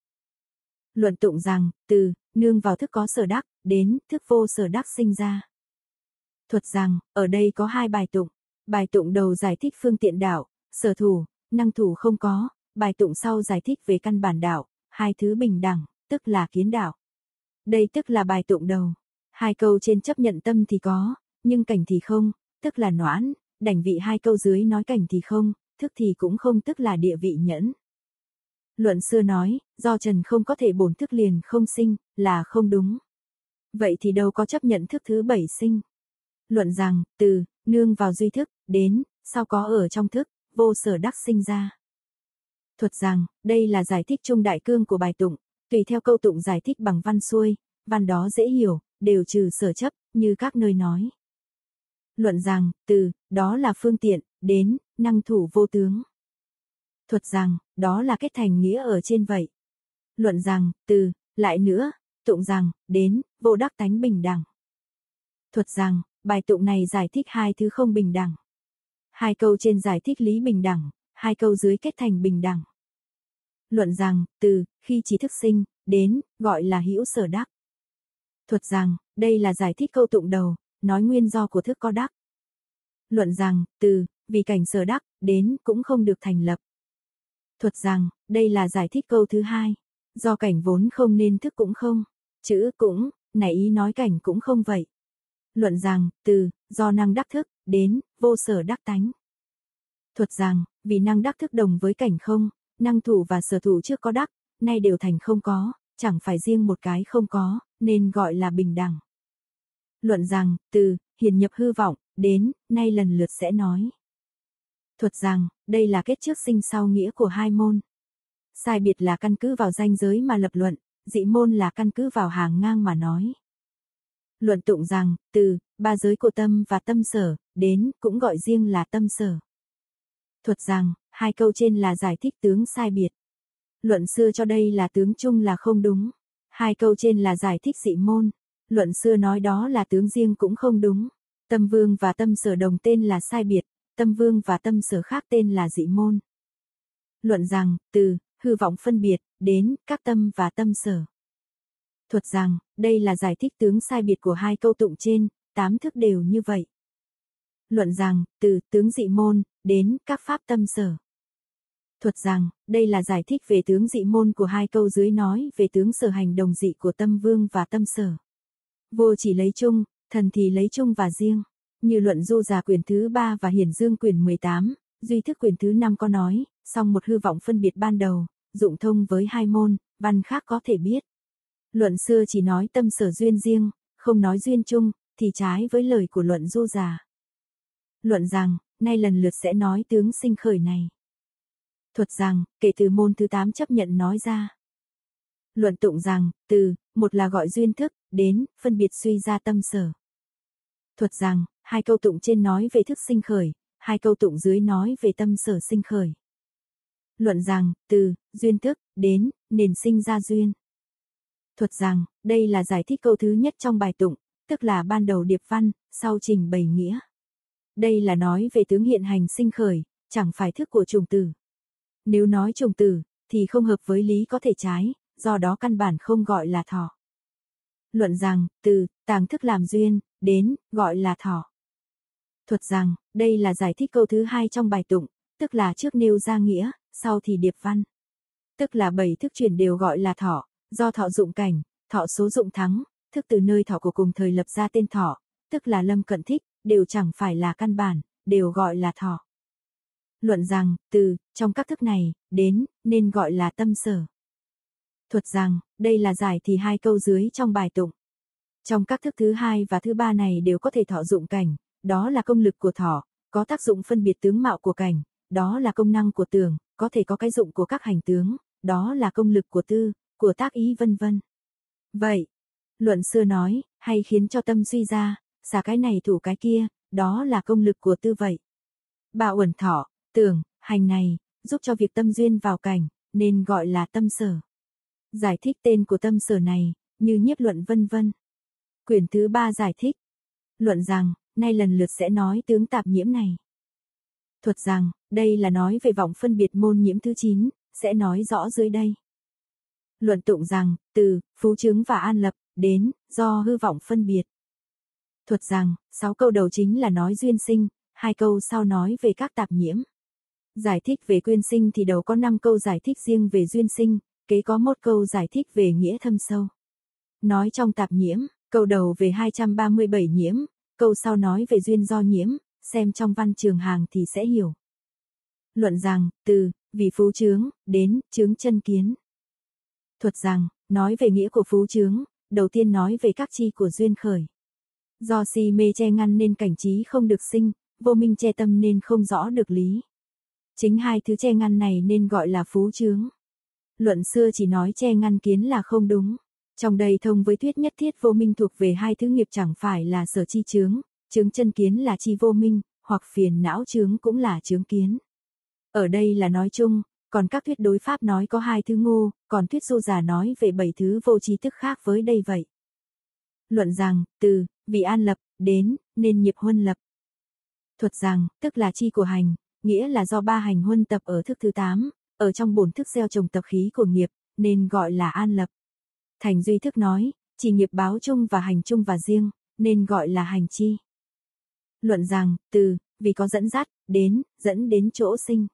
Luận tụng rằng, từ, nương vào thức có sở đắc, đến, thức vô sở đắc sinh ra. Thuật rằng, ở đây có hai bài tụng. Bài tụng đầu giải thích phương tiện đạo, sở thủ, năng thủ không có, Bài tụng sau giải thích về căn bản đạo, hai thứ bình đẳng, tức là kiến đạo. Đây tức là bài tụng đầu. Hai câu trên chấp nhận tâm thì có, nhưng cảnh thì không, tức là noãn, đảnh vị hai câu dưới nói cảnh thì không, thức thì cũng không tức là địa vị nhẫn. Luận xưa nói, do trần không có thể bổn thức liền không sinh, là không đúng. Vậy thì đâu có chấp nhận thức thứ bảy sinh. Luận rằng, từ, nương vào duy thức, đến, sao có ở trong thức, vô sở đắc sinh ra. Thuật rằng, đây là giải thích trung đại cương của bài tụng, tùy theo câu tụng giải thích bằng văn xuôi, văn đó dễ hiểu, đều trừ sở chấp, như các nơi nói. Luận rằng, từ, đó là phương tiện, đến, năng thủ vô tướng. Thuật rằng, đó là kết thành nghĩa ở trên vậy. Luận rằng, từ, lại nữa, tụng rằng, đến, vô đắc tánh bình đẳng. Thuật rằng, bài tụng này giải thích hai thứ không bình đẳng. Hai câu trên giải thích lý bình đẳng, hai câu dưới kết thành bình đẳng. Luận rằng, từ, khi trí thức sinh, đến, gọi là hữu sở đắc. Thuật rằng, đây là giải thích câu tụng đầu, nói nguyên do của thức có đắc. Luận rằng, từ, vì cảnh sở đắc, đến, cũng không được thành lập. Thuật rằng, đây là giải thích câu thứ hai. Do cảnh vốn không nên thức cũng không. Chữ cũng, này ý nói cảnh cũng không vậy. Luận rằng, từ, do năng đắc thức, đến, vô sở đắc tánh. Thuật rằng, vì năng đắc thức đồng với cảnh không, năng thủ và sở thủ trước có đắc, nay đều thành không có, chẳng phải riêng một cái không có, nên gọi là bình đẳng. Luận rằng, từ, hiền nhập hư vọng, đến, nay lần lượt sẽ nói. Thuật rằng, đây là kết trước sinh sau nghĩa của hai môn. Sai biệt là căn cứ vào danh giới mà lập luận, dị môn là căn cứ vào hàng ngang mà nói. Luận tụng rằng, từ, ba giới của tâm và tâm sở, đến, cũng gọi riêng là tâm sở. Thuật rằng, hai câu trên là giải thích tướng sai biệt. Luận xưa cho đây là tướng chung là không đúng. Hai câu trên là giải thích dị môn. Luận xưa nói đó là tướng riêng cũng không đúng. Tâm vương và tâm sở đồng tên là sai biệt, tâm vương và tâm sở khác tên là dị môn. Luận rằng, từ, hư vọng phân biệt, đến, các tâm và tâm sở. Thuật rằng, đây là giải thích tướng sai biệt của hai câu tụng trên, tám thức đều như vậy. Luận rằng, từ, tướng dị môn, đến, các pháp tâm sở. Thuật rằng, đây là giải thích về tướng dị môn của hai câu dưới nói về tướng sở hành đồng dị của tâm vương và tâm sở. Vô chỉ lấy chung, thần thì lấy chung và riêng. Như luận du già quyền thứ ba và hiển dương quyền 18, duy thức quyền thứ năm có nói, song một hư vọng phân biệt ban đầu, dụng thông với hai môn, văn khác có thể biết. Luận xưa chỉ nói tâm sở duyên riêng, không nói duyên chung, thì trái với lời của luận du già. Luận rằng, nay lần lượt sẽ nói tướng sinh khởi này. Thuật rằng, kể từ môn thứ 8 chấp nhận nói ra. Luận tụng rằng, từ, một là gọi duyên thức, đến, phân biệt suy ra tâm sở. Thuật rằng, hai câu tụng trên nói về thức sinh khởi, hai câu tụng dưới nói về tâm sở sinh khởi. Luận rằng, từ, duyên thức, đến, nền sinh ra duyên. Thuật rằng, đây là giải thích câu thứ nhất trong bài tụng, tức là ban đầu điệp văn, sau trình bày nghĩa. Đây là nói về tướng hiện hành sinh khởi, chẳng phải thức của trùng tử. Nếu nói trùng tử, thì không hợp với lý có thể trái, do đó căn bản không gọi là thọ. Luận rằng, từ, tàng thức làm duyên, đến, gọi là thọ. Thuật rằng, đây là giải thích câu thứ hai trong bài tụng, tức là trước nêu ra nghĩa, sau thì điệp văn. Tức là bảy thức chuyển đều gọi là thọ, do thọ dụng cảnh, thọ số dụng thắng, thức từ nơi thọ của cùng thời lập ra tên thọ, tức là lâm cận thích, đều chẳng phải là căn bản, đều gọi là thọ. Luận rằng, từ, trong các thức này, đến, nên gọi là tâm sở. Thuật rằng, đây là giải thì hai câu dưới trong bài tụng. Trong các thức thứ hai và thứ ba này đều có thể thọ dụng cảnh, đó là công lực của thọ, có tác dụng phân biệt tướng mạo của cảnh, đó là công năng của tường, có thể có cái dụng của các hành tướng, đó là công lực của tư, của tác ý vân vân. Vậy, luận xưa nói, hay khiến cho tâm suy ra, xả cái này thủ cái kia, đó là công lực của tư vậy. Bà uẩn thọ, tưởng, hành này, giúp cho việc tâm duyên vào cảnh, nên gọi là tâm sở. Giải thích tên của tâm sở này, như nhiếp luận vân vân. Quyển thứ ba giải thích. Luận rằng, nay lần lượt sẽ nói tướng tạp nhiễm này. Thuật rằng, đây là nói về vọng phân biệt môn nhiễm thứ 9, sẽ nói rõ dưới đây. Luận tụng rằng, từ, phú chứng và an lập, đến, do hư vọng phân biệt. Thuật rằng, sáu câu đầu chính là nói duyên sinh, hai câu sau nói về các tạp nhiễm. Giải thích về quyên sinh thì đầu có 5 câu giải thích riêng về duyên sinh, kế có một câu giải thích về nghĩa thâm sâu. Nói trong tạp nhiễm, câu đầu về 237 nhiễm, câu sau nói về duyên do nhiễm, xem trong văn trường hàng thì sẽ hiểu. Luận rằng, từ, vì phú trướng, đến, trướng chân kiến. Thuật rằng, nói về nghĩa của phú trướng, đầu tiên nói về các chi của duyên khởi. Do si mê che ngăn nên cảnh trí không được sinh, vô minh che tâm nên không rõ được lý. Chính hai thứ che ngăn này nên gọi là phú trướng. Luận xưa chỉ nói che ngăn kiến là không đúng. Trong đây thông với thuyết nhất thiết vô minh thuộc về hai thứ nghiệp chẳng phải là sở chi chướng, chướng chân kiến là chi vô minh, hoặc phiền não chướng cũng là chướng kiến. Ở đây là nói chung, còn các thuyết đối pháp nói có hai thứ ngu, còn thuyết du giả nói về bảy thứ vô trí thức khác với đây vậy. Luận rằng, từ, vì an lập, đến, nên nghiệp huân lập. Thuật rằng, tức là chi của hành, nghĩa là do ba hành huân tập ở thức thứ tám, ở trong bổn thức gieo trồng tập khí của nghiệp, nên gọi là an lập. Thành duy thức nói, chỉ nghiệp báo chung và hành chung và riêng, nên gọi là hành chi. Luận rằng, từ, vì có dẫn dắt, đến, dẫn đến chỗ sinh.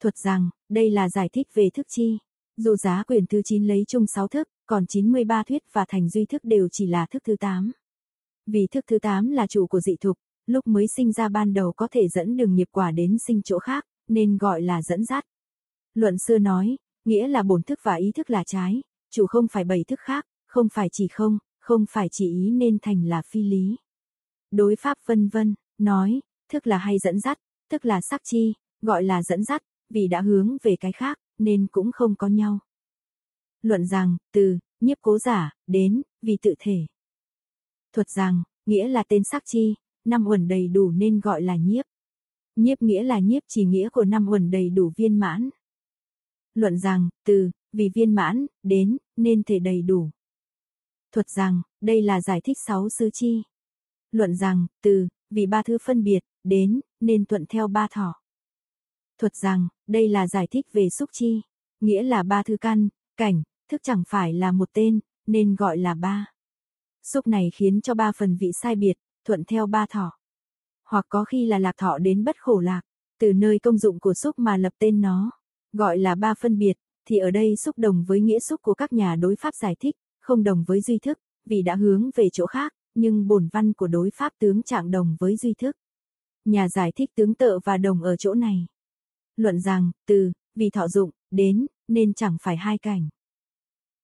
Thuật rằng, đây là giải thích về thức chi. Dù giá quyền thứ 9 lấy chung 6 thức, còn 93 thuyết và thành duy thức đều chỉ là thức thứ 8. Vì thức thứ 8 là chủ của dị thục, lúc mới sinh ra ban đầu có thể dẫn đường nghiệp quả đến sinh chỗ khác, nên gọi là dẫn dắt. Luận xưa nói, nghĩa là bổn thức và ý thức là trái, chủ không phải bảy thức khác, không phải chỉ không, không phải chỉ ý nên thành là phi lý. Đối pháp vân vân, nói, thức là hay dẫn dắt, thức là sắc chi, gọi là dẫn dắt, vì đã hướng về cái khác, nên cũng không có nhau. Luận rằng, từ, nhiếp cố giả, đến, vì tự thể. Thuật rằng, nghĩa là tên sắc chi, năm uẩn đầy đủ nên gọi là nhiếp. Nhiếp nghĩa là nhiếp chỉ nghĩa của năm uẩn đầy đủ viên mãn. Luận rằng, từ, vì viên mãn, đến, nên thể đầy đủ. Thuật rằng, đây là giải thích sáu sứ chi. Luận rằng, từ, vì ba thứ phân biệt, đến, nên thuận theo ba thọ. Thuật rằng, đây là giải thích về xúc chi, nghĩa là ba thứ căn, cảnh, thức chẳng phải là một tên, nên gọi là ba. Xúc này khiến cho ba phần vị sai biệt, thuận theo ba thọ. Hoặc có khi là lạc thọ đến bất khổ lạc, từ nơi công dụng của xúc mà lập tên nó, gọi là ba phân biệt, thì ở đây xúc đồng với nghĩa xúc của các nhà đối pháp giải thích, không đồng với duy thức, vì đã hướng về chỗ khác, nhưng bổn văn của đối pháp tướng trạng đồng với duy thức. Nhà giải thích tướng tợ và đồng ở chỗ này. Luận rằng, từ, vì thọ dụng, đến, nên chẳng phải hai cảnh.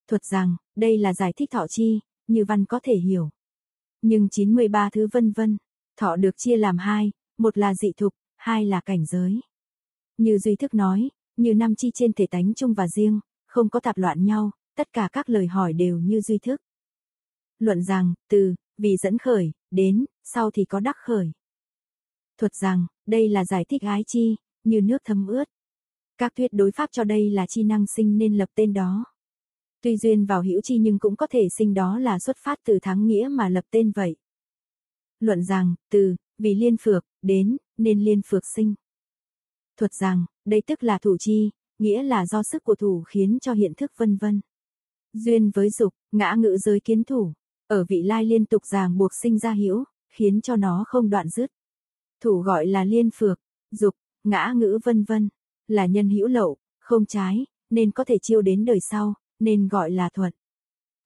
Thuật rằng, đây là giải thích thọ chi, như văn có thể hiểu. Nhưng 93 thứ vân vân, thọ được chia làm hai, một là dị thục, hai là cảnh giới. Như Duy Thức nói, như năm chi trên thể tánh chung và riêng, không có tạp loạn nhau, tất cả các lời hỏi đều như Duy Thức. Luận rằng, từ, vì dẫn khởi, đến, sau thì có đắc khởi. Thuật rằng, đây là giải thích ái chi, như nước thấm ướt. Các thuyết đối pháp cho đây là chi năng sinh nên lập tên đó. Tuy duyên vào hữu chi nhưng cũng có thể sinh đó là xuất phát từ thắng nghĩa mà lập tên vậy. Luận rằng, từ, vì liên phược, đến, nên liên phược sinh. Thuật rằng, đây tức là thủ chi, nghĩa là do sức của thủ khiến cho hiện thức vân vân. Duyên với dục, ngã ngữ giới kiến thủ, ở vị lai liên tục ràng buộc sinh ra hữu, khiến cho nó không đoạn dứt. Thủ gọi là liên phược, dục, ngã ngữ vân vân, là nhân hữu lậu, không trái, nên có thể chiêu đến đời sau, nên gọi là thuật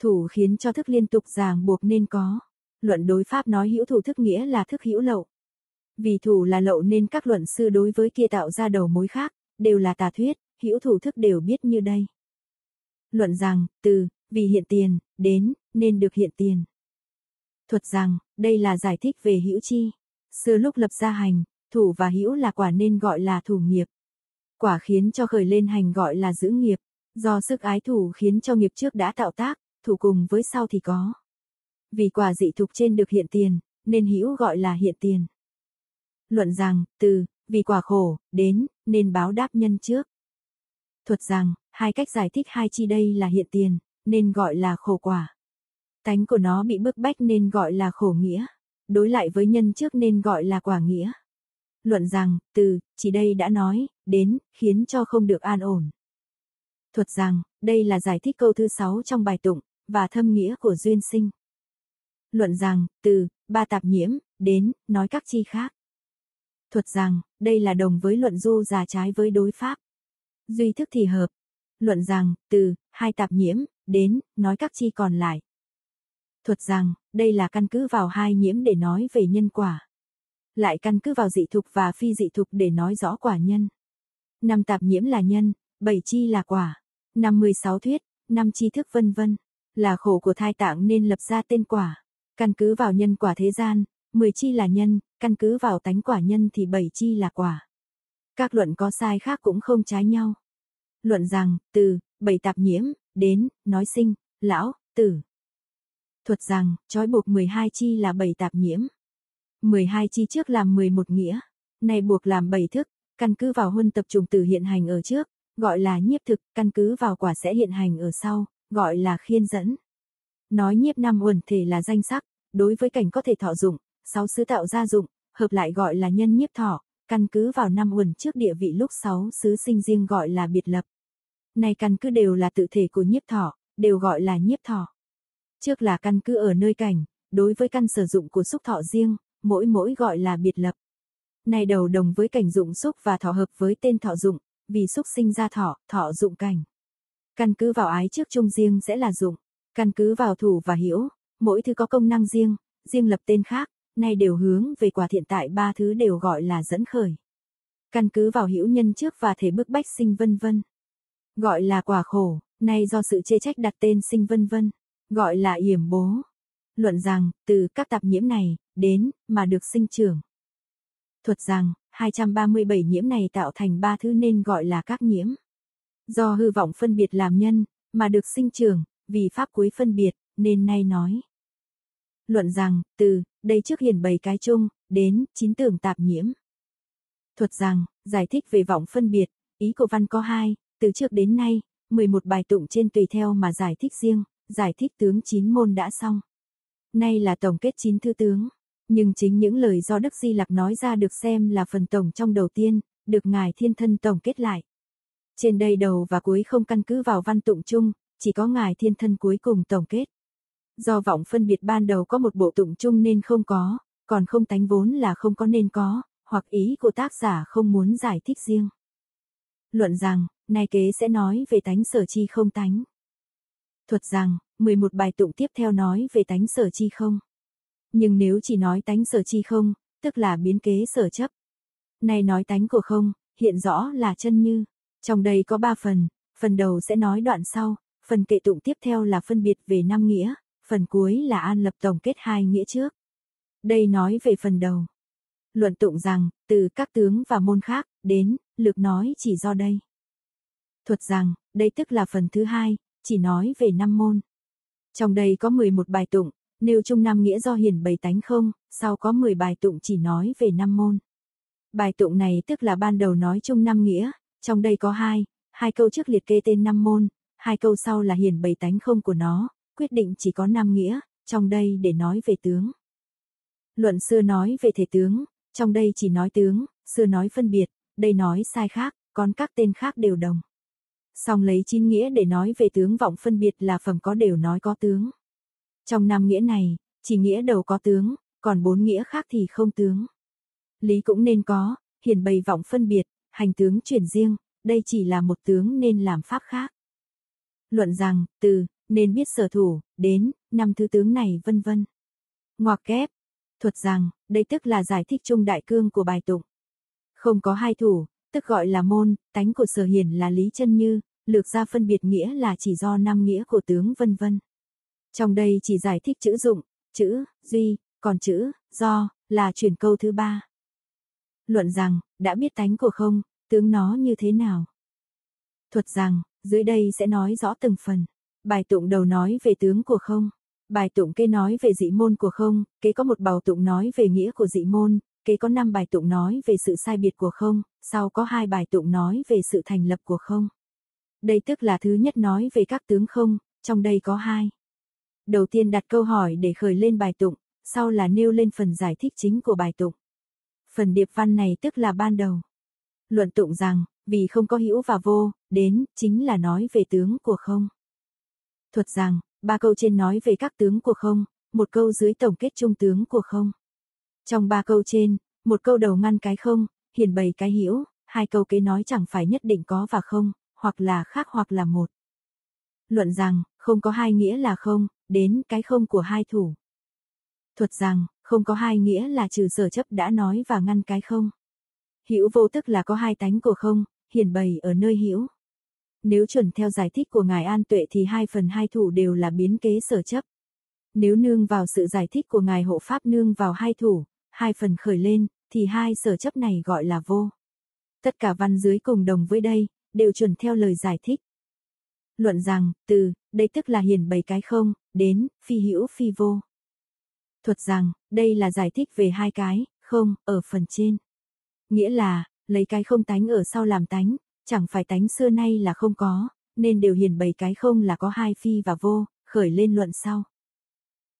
Thủ khiến cho thức liên tục ràng buộc nên có. Luận đối pháp nói hữu thủ thức nghĩa là thức hữu lậu. Vì thủ là lậu nên các luận sư đối với kia tạo ra đầu mối khác, đều là tà thuyết, hữu thủ thức đều biết như đây. Luận rằng, từ, vì hiện tiền, đến, nên được hiện tiền. Thuật rằng, đây là giải thích về hữu chi. Xưa lúc lập ra hành, thủ và hữu là quả nên gọi là thủ nghiệp. Quả khiến cho khởi lên hành gọi là giữ nghiệp. Do sức ái thủ khiến cho nghiệp trước đã tạo tác, thủ cùng với sau thì có. Vì quả dị thục trên được hiện tiền, nên hữu gọi là hiện tiền. Luận rằng, từ, vì quả khổ, đến, nên báo đáp nhân trước. Thuật rằng, hai cách giải thích hai chi đây là hiện tiền, nên gọi là khổ quả. Tánh của nó bị bức bách nên gọi là khổ nghĩa. Đối lại với nhân trước nên gọi là quả nghĩa. Luận rằng, từ, chỉ đây đã nói, đến, khiến cho không được an ổn. Thuật rằng, đây là giải thích câu thứ sáu trong bài tụng, và thâm nghĩa của duyên sinh. Luận rằng, từ, ba tạp nhiễm, đến, nói các chi khác. Thuật rằng, đây là đồng với luận du giả trái với đối pháp. Duy thức thì hợp. Luận rằng, từ, hai tạp nhiễm, đến, nói các chi còn lại. Thuật rằng, đây là căn cứ vào hai nhiễm để nói về nhân quả. Lại căn cứ vào dị thục và phi dị thục để nói rõ quả nhân. Năm tạp nhiễm là nhân, bảy chi là quả. Năm 16 thuyết, năm chi thức vân vân. Là khổ của thai tạng nên lập ra tên quả. Căn cứ vào nhân quả thế gian, 10 chi là nhân, căn cứ vào tánh quả nhân thì 7 chi là quả. Các luận có sai khác cũng không trái nhau. Luận rằng, từ, bảy tạp nhiễm, đến, nói sinh, lão, tử. Thuật rằng, trói buộc 12 chi là bảy tạp nhiễm. 12 chi trước làm 11 nghĩa, này buộc làm 7 thức, căn cứ vào huân tập trùng tử hiện hành ở trước, gọi là nhiếp thực, căn cứ vào quả sẽ hiện hành ở sau, gọi là khiên dẫn. Nói nhiếp năm uẩn thể là danh sắc, đối với cảnh có thể thọ dụng, sáu sứ tạo ra dụng, hợp lại gọi là nhân nhiếp thọ, căn cứ vào năm uẩn trước địa vị lúc sáu sứ sinh riêng gọi là biệt lập. Này căn cứ đều là tự thể của nhiếp thọ, đều gọi là nhiếp thọ. Trước là căn cứ ở nơi cảnh, đối với căn sử dụng của xúc thọ riêng, mỗi mỗi gọi là biệt lập. Này đầu đồng với cảnh dụng xúc và thọ hợp với tên thọ dụng, vì xúc sinh ra thọ, thọ dụng cảnh. Căn cứ vào ái trước chung riêng sẽ là dụng, căn cứ vào thủ và hiểu, mỗi thứ có công năng riêng, riêng lập tên khác, nay đều hướng về quả thiện tại ba thứ đều gọi là dẫn khởi. Căn cứ vào hữu nhân trước và thể bức bách sinh vân vân. Gọi là quả khổ, nay do sự chê trách đặt tên sinh vân vân, gọi là yểm bố. Luận rằng, từ các tạp nhiễm này, đến, mà được sinh trưởng. Thuật rằng, 237 nhiễm này tạo thành ba thứ nên gọi là các nhiễm. Do hư vọng phân biệt làm nhân, mà được sinh trưởng, vì pháp cuối phân biệt, nên nay nói. Luận rằng, từ, đây trước hiển bày cái chung, đến, chín tưởng tạp nhiễm. Thuật rằng, giải thích về vọng phân biệt, ý của văn có hai, từ trước đến nay, 11 bài tụng trên tùy theo mà giải thích riêng, giải thích tướng chín môn đã xong. Nay là tổng kết chín thư tướng. Nhưng chính những lời do Đức Di Lặc nói ra được xem là phần tổng trong đầu tiên, được Ngài Thiên Thân tổng kết lại. Trên đây đầu và cuối không căn cứ vào văn tụng chung, chỉ có Ngài Thiên Thân cuối cùng tổng kết. Do vọng phân biệt ban đầu có một bộ tụng chung nên không có, còn không tánh vốn là không có nên có, hoặc ý của tác giả không muốn giải thích riêng. Luận rằng, nay kế sẽ nói về tánh sở chi không tánh. Thuật rằng, 11 bài tụng tiếp theo nói về tánh sở chi không. Nhưng nếu chỉ nói tánh sở chi không, tức là biến kế sở chấp. nay nói tánh của không, hiện rõ là chân như. Trong đây có ba phần, phần đầu sẽ nói đoạn sau, phần kệ tụng tiếp theo là phân biệt về năm nghĩa, phần cuối là an lập tổng kết hai nghĩa trước. Đây nói về phần đầu. Luận tụng rằng, từ các tướng và môn khác, đến, lực nói chỉ do đây. Thuật rằng, đây tức là phần thứ hai, chỉ nói về năm môn. Trong đây có 11 bài tụng, nêu chung năm nghĩa do hiển bày tánh không, sau có 10 bài tụng chỉ nói về năm môn. Bài tụng này tức là ban đầu nói chung năm nghĩa, trong đây có hai, hai câu trước liệt kê tên năm môn, hai câu sau là hiển bày tánh không của nó, quyết định chỉ có năm nghĩa, trong đây để nói về tướng. Luận xưa nói về thể tướng, trong đây chỉ nói tướng, xưa nói phân biệt, đây nói sai khác, còn các tên khác đều đồng. Song lấy chín nghĩa để nói về tướng vọng phân biệt là phẩm có đều nói có tướng. Trong năm nghĩa này, chỉ nghĩa đầu có tướng, còn bốn nghĩa khác thì không tướng. Lý cũng nên có, hiển bày vọng phân biệt, hành tướng chuyển riêng, đây chỉ là một tướng nên làm pháp khác. Luận rằng, từ, nên biết sở thủ, đến, năm thứ tướng này vân vân. Ngoặc kép, thuật rằng, đây tức là giải thích chung đại cương của bài tụng. Không có hai thủ, tức gọi là môn, tánh của sở hiển là lý chân như, lược ra phân biệt nghĩa là chỉ do năm nghĩa của tướng vân vân. Trong đây chỉ giải thích chữ dụng, chữ, duy, còn chữ, do, là chuyển câu thứ ba. Luận rằng, đã biết tánh của không, tướng nó như thế nào. Thuật rằng, dưới đây sẽ nói rõ từng phần. Bài tụng đầu nói về tướng của không. Bài tụng kế nói về dị môn của không, kế có một bào tụng nói về nghĩa của dị môn, kế có năm bài tụng nói về sự sai biệt của không, sau có hai bài tụng nói về sự thành lập của không. Đây tức là thứ nhất nói về các tướng không, trong đây có hai. Đầu tiên đặt câu hỏi để khởi lên bài tụng, sau là nêu lên phần giải thích chính của bài tụng. Phần điệp văn này tức là ban đầu. Luận tụng rằng, vì không có hữu và vô, đến, chính là nói về tướng của không. Thuật rằng, ba câu trên nói về các tướng của không, một câu dưới tổng kết trung tướng của không. Trong ba câu trên, một câu đầu ngăn cái không, hiển bày cái hiểu, hai câu kế nói chẳng phải nhất định có và không, hoặc là khác hoặc là một. Luận rằng, không có hai nghĩa là không, đến cái không của hai thủ. Thuật rằng, không có hai nghĩa là trừ sở chấp đã nói và ngăn cái không. Hữu vô tức là có hai tánh của không, hiển bày ở nơi hữu. Nếu chuẩn theo giải thích của Ngài An Tuệ thì hai phần hai thủ đều là biến kế sở chấp. Nếu nương vào sự giải thích của Ngài Hộ Pháp nương vào hai thủ, hai phần khởi lên, thì hai sở chấp này gọi là vô. Tất cả văn dưới cùng đồng với đây, đều chuẩn theo lời giải thích. Luận rằng, từ, đây tức là hiển bày cái không, đến, phi hữu phi vô. Thuật rằng, đây là giải thích về hai cái, không, ở phần trên. Nghĩa là, lấy cái không tánh ở sau làm tánh, chẳng phải tánh xưa nay là không có, nên đều hiển bày cái không là có hai phi và vô, khởi lên luận sau.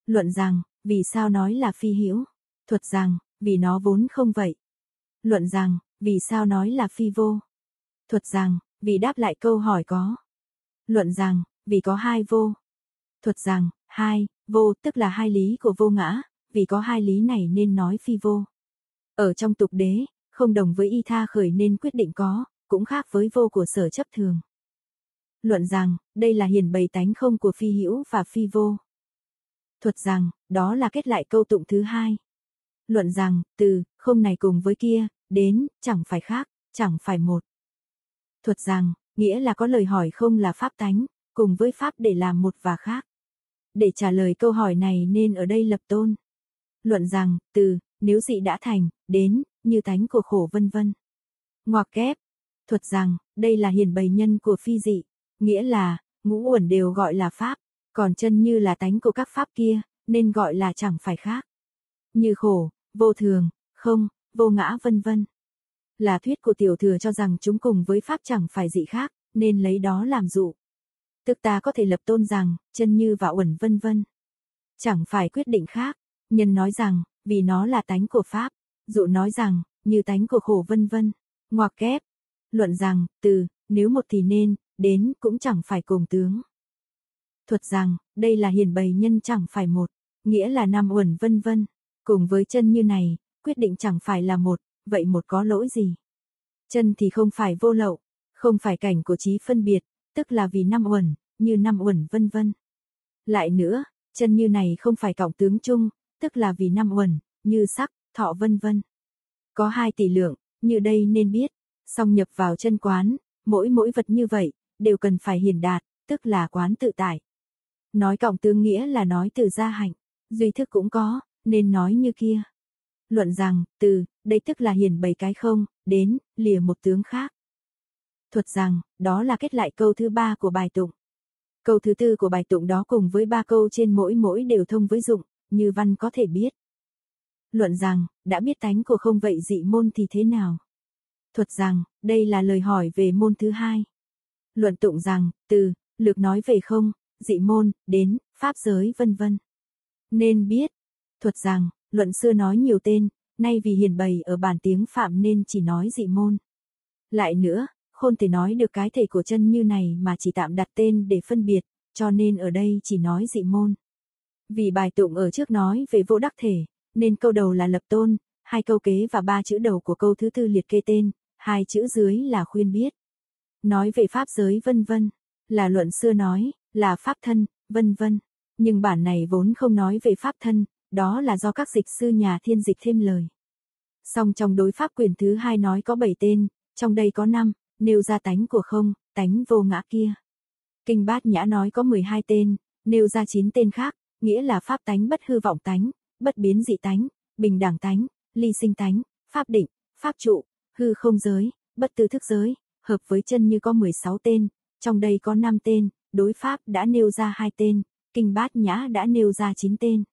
Luận rằng, vì sao nói là phi hữu? Thuật rằng, vì nó vốn không vậy. Luận rằng, vì sao nói là phi vô? Thuật rằng, vì đáp lại câu hỏi có. Luận rằng, vì có hai vô. Thuật rằng, hai, vô tức là hai lý của vô ngã, vì có hai lý này nên nói phi vô. Ở trong tục đế, không đồng với y tha khởi nên quyết định có, cũng khác với vô của sở chấp thường. Luận rằng, đây là hiển bày tánh không của phi hữu và phi vô. Thuật rằng, đó là kết lại câu tụng thứ hai. Luận rằng, từ, không này cùng với kia, đến, chẳng phải khác, chẳng phải một. Thuật rằng, nghĩa là có lời hỏi không là pháp tánh, cùng với pháp để làm một và khác. Để trả lời câu hỏi này nên ở đây lập tôn. Luận rằng, từ, nếu dị đã thành, đến, như tánh của khổ vân vân. Ngoặc kép, thuật rằng, đây là hiển bày nhân của phi dị, nghĩa là, ngũ uẩn đều gọi là pháp, còn chân như là tánh của các pháp kia, nên gọi là chẳng phải khác. Như khổ, vô thường, không, vô ngã vân vân. Là thuyết của tiểu thừa cho rằng chúng cùng với pháp chẳng phải dị khác, nên lấy đó làm dụ. Tức ta có thể lập tôn rằng, chân như và uẩn vân vân. Chẳng phải quyết định khác, nhân nói rằng, vì nó là tánh của pháp, dụ nói rằng, như tánh của khổ vân vân. Ngoặc kép, luận rằng, từ, nếu một thì nên, đến cũng chẳng phải cùng tướng. Thuật rằng, đây là hiển bày nhân chẳng phải một, nghĩa là năm uẩn vân vân. Cùng với chân như này, quyết định chẳng phải là một, vậy một có lỗi gì? Chân thì không phải vô lậu, không phải cảnh của trí phân biệt, tức là vì năm uẩn, như năm uẩn vân vân. Lại nữa, chân như này không phải cộng tướng chung, tức là vì năm uẩn, như sắc, thọ vân vân. Có hai tỷ lượng, như đây nên biết, song nhập vào chân quán, mỗi mỗi vật như vậy, đều cần phải hiển đạt, tức là quán tự tại. Nói cộng tương nghĩa là nói từ gia hạnh, duy thức cũng có, nên nói như kia. Luận rằng, từ, đây tức là hiển bảy cái không, đến, lìa một tướng khác. Thuật rằng, đó là kết lại câu thứ ba của bài tụng. Câu thứ tư của bài tụng đó cùng với ba câu trên mỗi mỗi đều thông với dụng, như văn có thể biết. Luận rằng, đã biết tánh của không vậy dị môn thì thế nào? Thuật rằng, đây là lời hỏi về môn thứ hai. Luận tụng rằng, từ, lược nói về không, dị môn, đến, pháp giới vân vân. Nên biết, thuật rằng, luận xưa nói nhiều tên, nay vì hiền bày ở bản tiếng phạm nên chỉ nói dị môn. Lại nữa, khôn thể nói được cái thể của chân như này mà chỉ tạm đặt tên để phân biệt, cho nên ở đây chỉ nói dị môn. Vì bài tụng ở trước nói về vô đắc thể, nên câu đầu là lập tôn, hai câu kế và ba chữ đầu của câu thứ tư liệt kê tên, hai chữ dưới là khuyên biết. Nói về pháp giới vân vân, là luận xưa nói, là pháp thân, vân vân. Nhưng bản này vốn không nói về pháp thân, đó là do các dịch sư nhà thiên dịch thêm lời. Song trong đối pháp quyền thứ hai nói có bảy tên, trong đây có năm nêu ra tánh của không, tánh vô ngã kia. Kinh bát nhã nói có 12 tên, nêu ra 9 tên khác, nghĩa là pháp tánh bất hư vọng tánh, bất biến dị tánh, bình đẳng tánh, ly sinh tánh, pháp định, pháp trụ, hư không giới, bất tư thức giới, hợp với chân như có 16 tên, trong đây có 5 tên, đối pháp đã nêu ra hai tên, kinh bát nhã đã nêu ra 9 tên.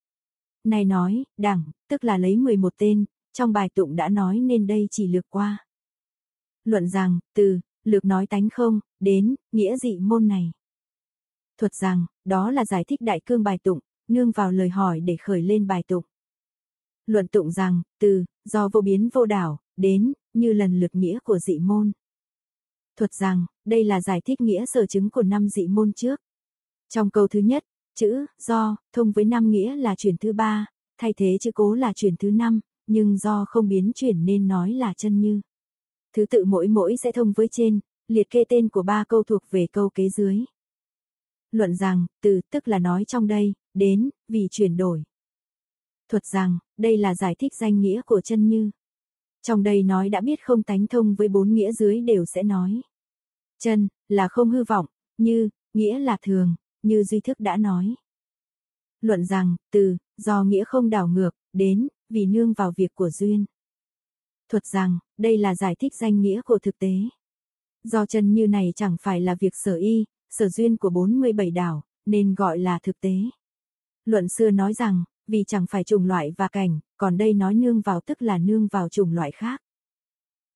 Này nói, đẳng, tức là lấy 11 tên, trong bài tụng đã nói nên đây chỉ lược qua. Luận rằng, từ, lược nói tánh không, đến, nghĩa dị môn này. Thuật rằng, đó là giải thích đại cương bài tụng, nương vào lời hỏi để khởi lên bài tụng. Luận tụng rằng, từ, do vô biến vô đảo, đến, như lần lượt nghĩa của dị môn. Thuật rằng, đây là giải thích nghĩa sở chứng của năm dị môn trước. Trong câu thứ nhất, chữ, do, thông với năm nghĩa là chuyển thứ ba, thay thế chữ cố là chuyển thứ năm, nhưng do không biến chuyển nên nói là chân như. Thứ tự mỗi mỗi sẽ thông với trên, liệt kê tên của ba câu thuộc về câu kế dưới. Luận rằng, từ tức là nói trong đây, đến, vì chuyển đổi. Thuật rằng, đây là giải thích danh nghĩa của chân như. Trong đây nói đã biết không tánh thông với bốn nghĩa dưới đều sẽ nói. Chân, là không hư vọng, như, nghĩa là thường, như duy thức đã nói. Luận rằng, từ, do nghĩa không đảo ngược, đến, vì nương vào việc của duyên. Thuật rằng, đây là giải thích danh nghĩa của thực tế. Do chân như này chẳng phải là việc sở y, sở duyên của 47 đảo, nên gọi là thực tế. Luận xưa nói rằng, vì chẳng phải trùng loại và cảnh, còn đây nói nương vào tức là nương vào trùng loại khác.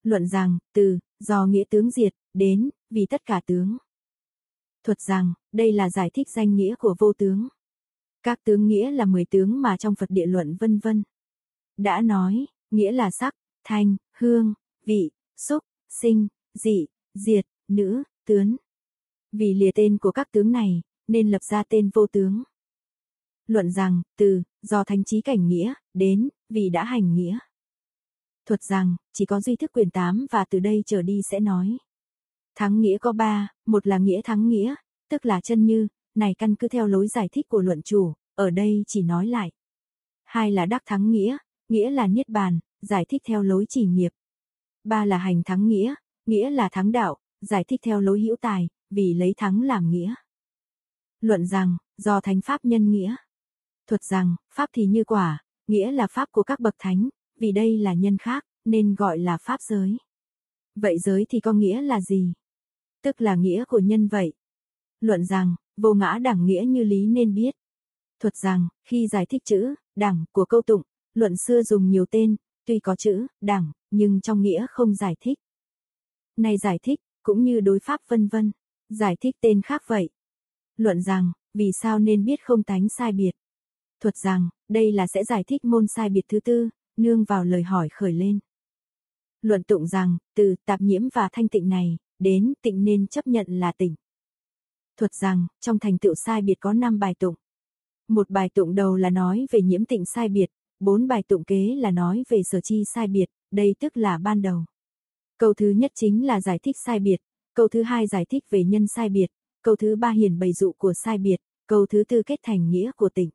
Luận rằng, từ, do nghĩa tướng diệt, đến, vì tất cả tướng. Thuật rằng, đây là giải thích danh nghĩa của vô tướng. Các tướng nghĩa là 10 tướng mà trong Phật địa luận vân vân. Đã nói, nghĩa là sắc, thanh, hương, vị, xúc, sinh, dị, diệt, nữ, tướng. Vì lìa tên của các tướng này, nên lập ra tên vô tướng. Luận rằng, từ, do thánh trí cảnh nghĩa, đến, vì đã hành nghĩa. Thuật rằng, chỉ có duy thức quyền tám và từ đây trở đi sẽ nói. Thắng nghĩa có ba, một là nghĩa thắng nghĩa, tức là chân như, này căn cứ theo lối giải thích của luận chủ, ở đây chỉ nói lại. Hai là đắc thắng nghĩa, nghĩa là niết bàn, giải thích theo lối chỉ nghiệp. Ba là hành thắng nghĩa, nghĩa là thắng đạo, giải thích theo lối hữu tài, vì lấy thắng làm nghĩa. Luận rằng, do thánh pháp nhân nghĩa. Thuật rằng, pháp thì như quả, nghĩa là pháp của các bậc thánh, vì đây là nhân khác, nên gọi là pháp giới. Vậy giới thì có nghĩa là gì? Tức là nghĩa của nhân vậy. Luận rằng, vô ngã đẳng nghĩa như lý nên biết. Thuật rằng, khi giải thích chữ, đẳng của câu tụng, luận xưa dùng nhiều tên, tuy có chữ, đẳng, nhưng trong nghĩa không giải thích. Này giải thích, cũng như đối pháp vân vân, giải thích tên khác vậy. Luận rằng, vì sao nên biết không tánh sai biệt. Thuật rằng, đây là sẽ giải thích môn sai biệt thứ tư, nương vào lời hỏi khởi lên. Luận tụng rằng, từ tạp nhiễm và thanh tịnh này, đến tịnh nên chấp nhận là tịnh. Thuật rằng, trong thành tựu sai biệt có 5 bài tụng. Một bài tụng đầu là nói về nhiễm tịnh sai biệt, bốn bài tụng kế là nói về sở chi sai biệt, đây tức là ban đầu. Câu thứ nhất chính là giải thích sai biệt, câu thứ hai giải thích về nhân sai biệt, câu thứ ba hiển bày dụ của sai biệt, câu thứ tư kết thành nghĩa của tịnh.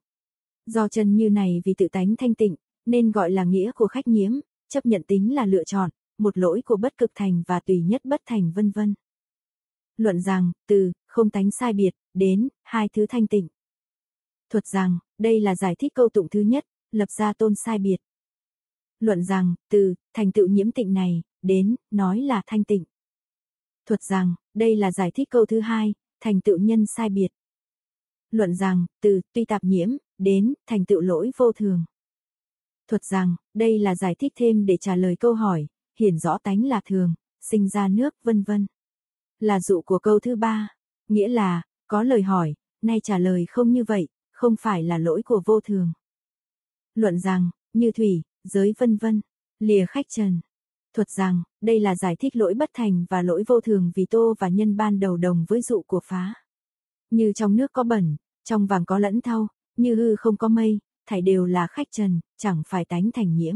Do chân như này vì tự tánh thanh tịnh, nên gọi là nghĩa của khách nhiễm, chấp nhận tính là lựa chọn, một lỗi của bất cực thành và tùy nhất bất thành vân vân. Luận rằng, từ, không tánh sai biệt, đến, hai thứ thanh tịnh. Thuật rằng, đây là giải thích câu tụng thứ nhất, lập ra tôn sai biệt. Luận rằng, từ, thành tựu nhiễm tịnh này, đến, nói là thanh tịnh. Thuật rằng, đây là giải thích câu thứ hai, thành tựu nhân sai biệt. Luận rằng, từ, tuy tạp nhiễm, đến, thành tựu lỗi vô thường. Thuật rằng, đây là giải thích thêm để trả lời câu hỏi, hiển rõ tánh là thường, sinh ra nước vân vân. Là dụ của câu thứ ba, nghĩa là, có lời hỏi, nay trả lời không như vậy, không phải là lỗi của vô thường. Luận rằng, như thủy, giới vân vân, lìa khách trần. Thuật rằng, đây là giải thích lỗi bất thành và lỗi vô thường vì tô và nhân ban đầu đồng với dụ của phá. Như trong nước có bẩn, trong vàng có lẫn thau, như hư không có mây, thảy đều là khách trần, chẳng phải tánh thành nhiễm.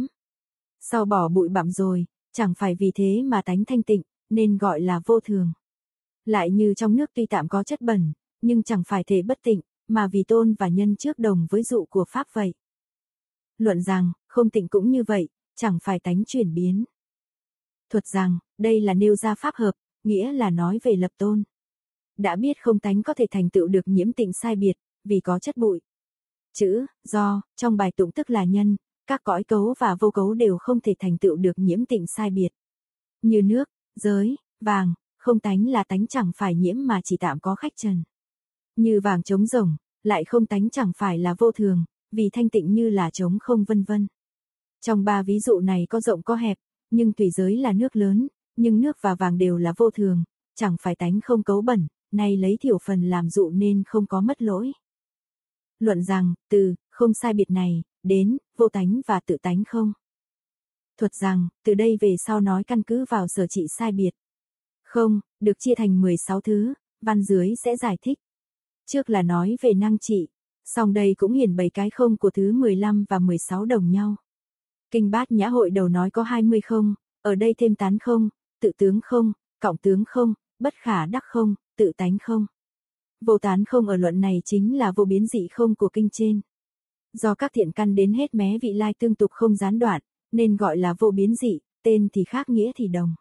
Sau bỏ bụi bặm rồi, chẳng phải vì thế mà tánh thanh tịnh, nên gọi là vô thường. Lại như trong nước tuy tạm có chất bẩn, nhưng chẳng phải thể bất tịnh, mà vì tôn và nhân trước đồng với dụ của Pháp vậy. Luận rằng, không tịnh cũng như vậy, chẳng phải tánh chuyển biến. Thuật rằng, đây là nêu ra Pháp hợp, nghĩa là nói về lập tôn. Đã biết không tánh có thể thành tựu được nhiễm tịnh sai biệt, vì có chất bụi. Chữ, do, trong bài tụng tức là nhân, các cõi cấu và vô cấu đều không thể thành tựu được nhiễm tịnh sai biệt. Như nước, giới, vàng, không tánh là tánh chẳng phải nhiễm mà chỉ tạm có khách trần. Như vàng trống rồng, lại không tánh chẳng phải là vô thường, vì thanh tịnh như là trống không vân vân. Trong ba ví dụ này có rộng có hẹp, nhưng tùy giới là nước lớn, nhưng nước và vàng đều là vô thường, chẳng phải tánh không cấu bẩn, nay lấy thiểu phần làm dụ nên không có mất lỗi. Luận rằng, từ, không sai biệt này, đến, vô tánh và tự tánh không. Thuật rằng, từ đây về sau nói căn cứ vào sở trị sai biệt. Không, được chia thành 16 thứ, văn dưới sẽ giải thích. Trước là nói về năng trị, song đây cũng hiển bày cái không của thứ 15 và 16 đồng nhau. Kinh bát nhã hội đầu nói có 20 không, ở đây thêm tán không, tự tướng không, cộng tướng không, bất khả đắc không, tự tánh không. Vô tán không ở luận này chính là vô biến dị không của kinh trên. Do các thiện căn đến hết mé vị lai tương tục không gián đoạn, nên gọi là vô biến dị, tên thì khác nghĩa thì đồng.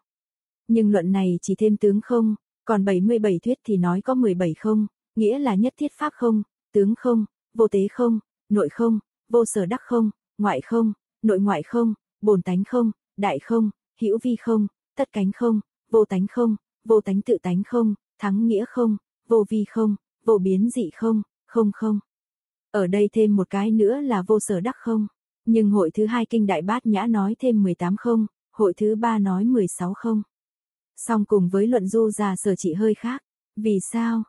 Nhưng luận này chỉ thêm tướng không, còn 77 thuyết thì nói có 17 không, nghĩa là nhất thiết pháp không, tướng không, vô tế không, nội không, vô sở đắc không, ngoại không, nội ngoại không, bồn tánh không, đại không, hữu vi không, tất cánh không, vô tánh không, vô tánh tự tánh không, thắng nghĩa không, vô vi không, vô biến dị không, không không. Ở đây thêm một cái nữa là vô sở đắc không. Nhưng hội thứ hai kinh đại bát nhã nói thêm 18 không, hội thứ ba nói 16 không. Song cùng với luận du già sở chỉ hơi khác. Vì sao?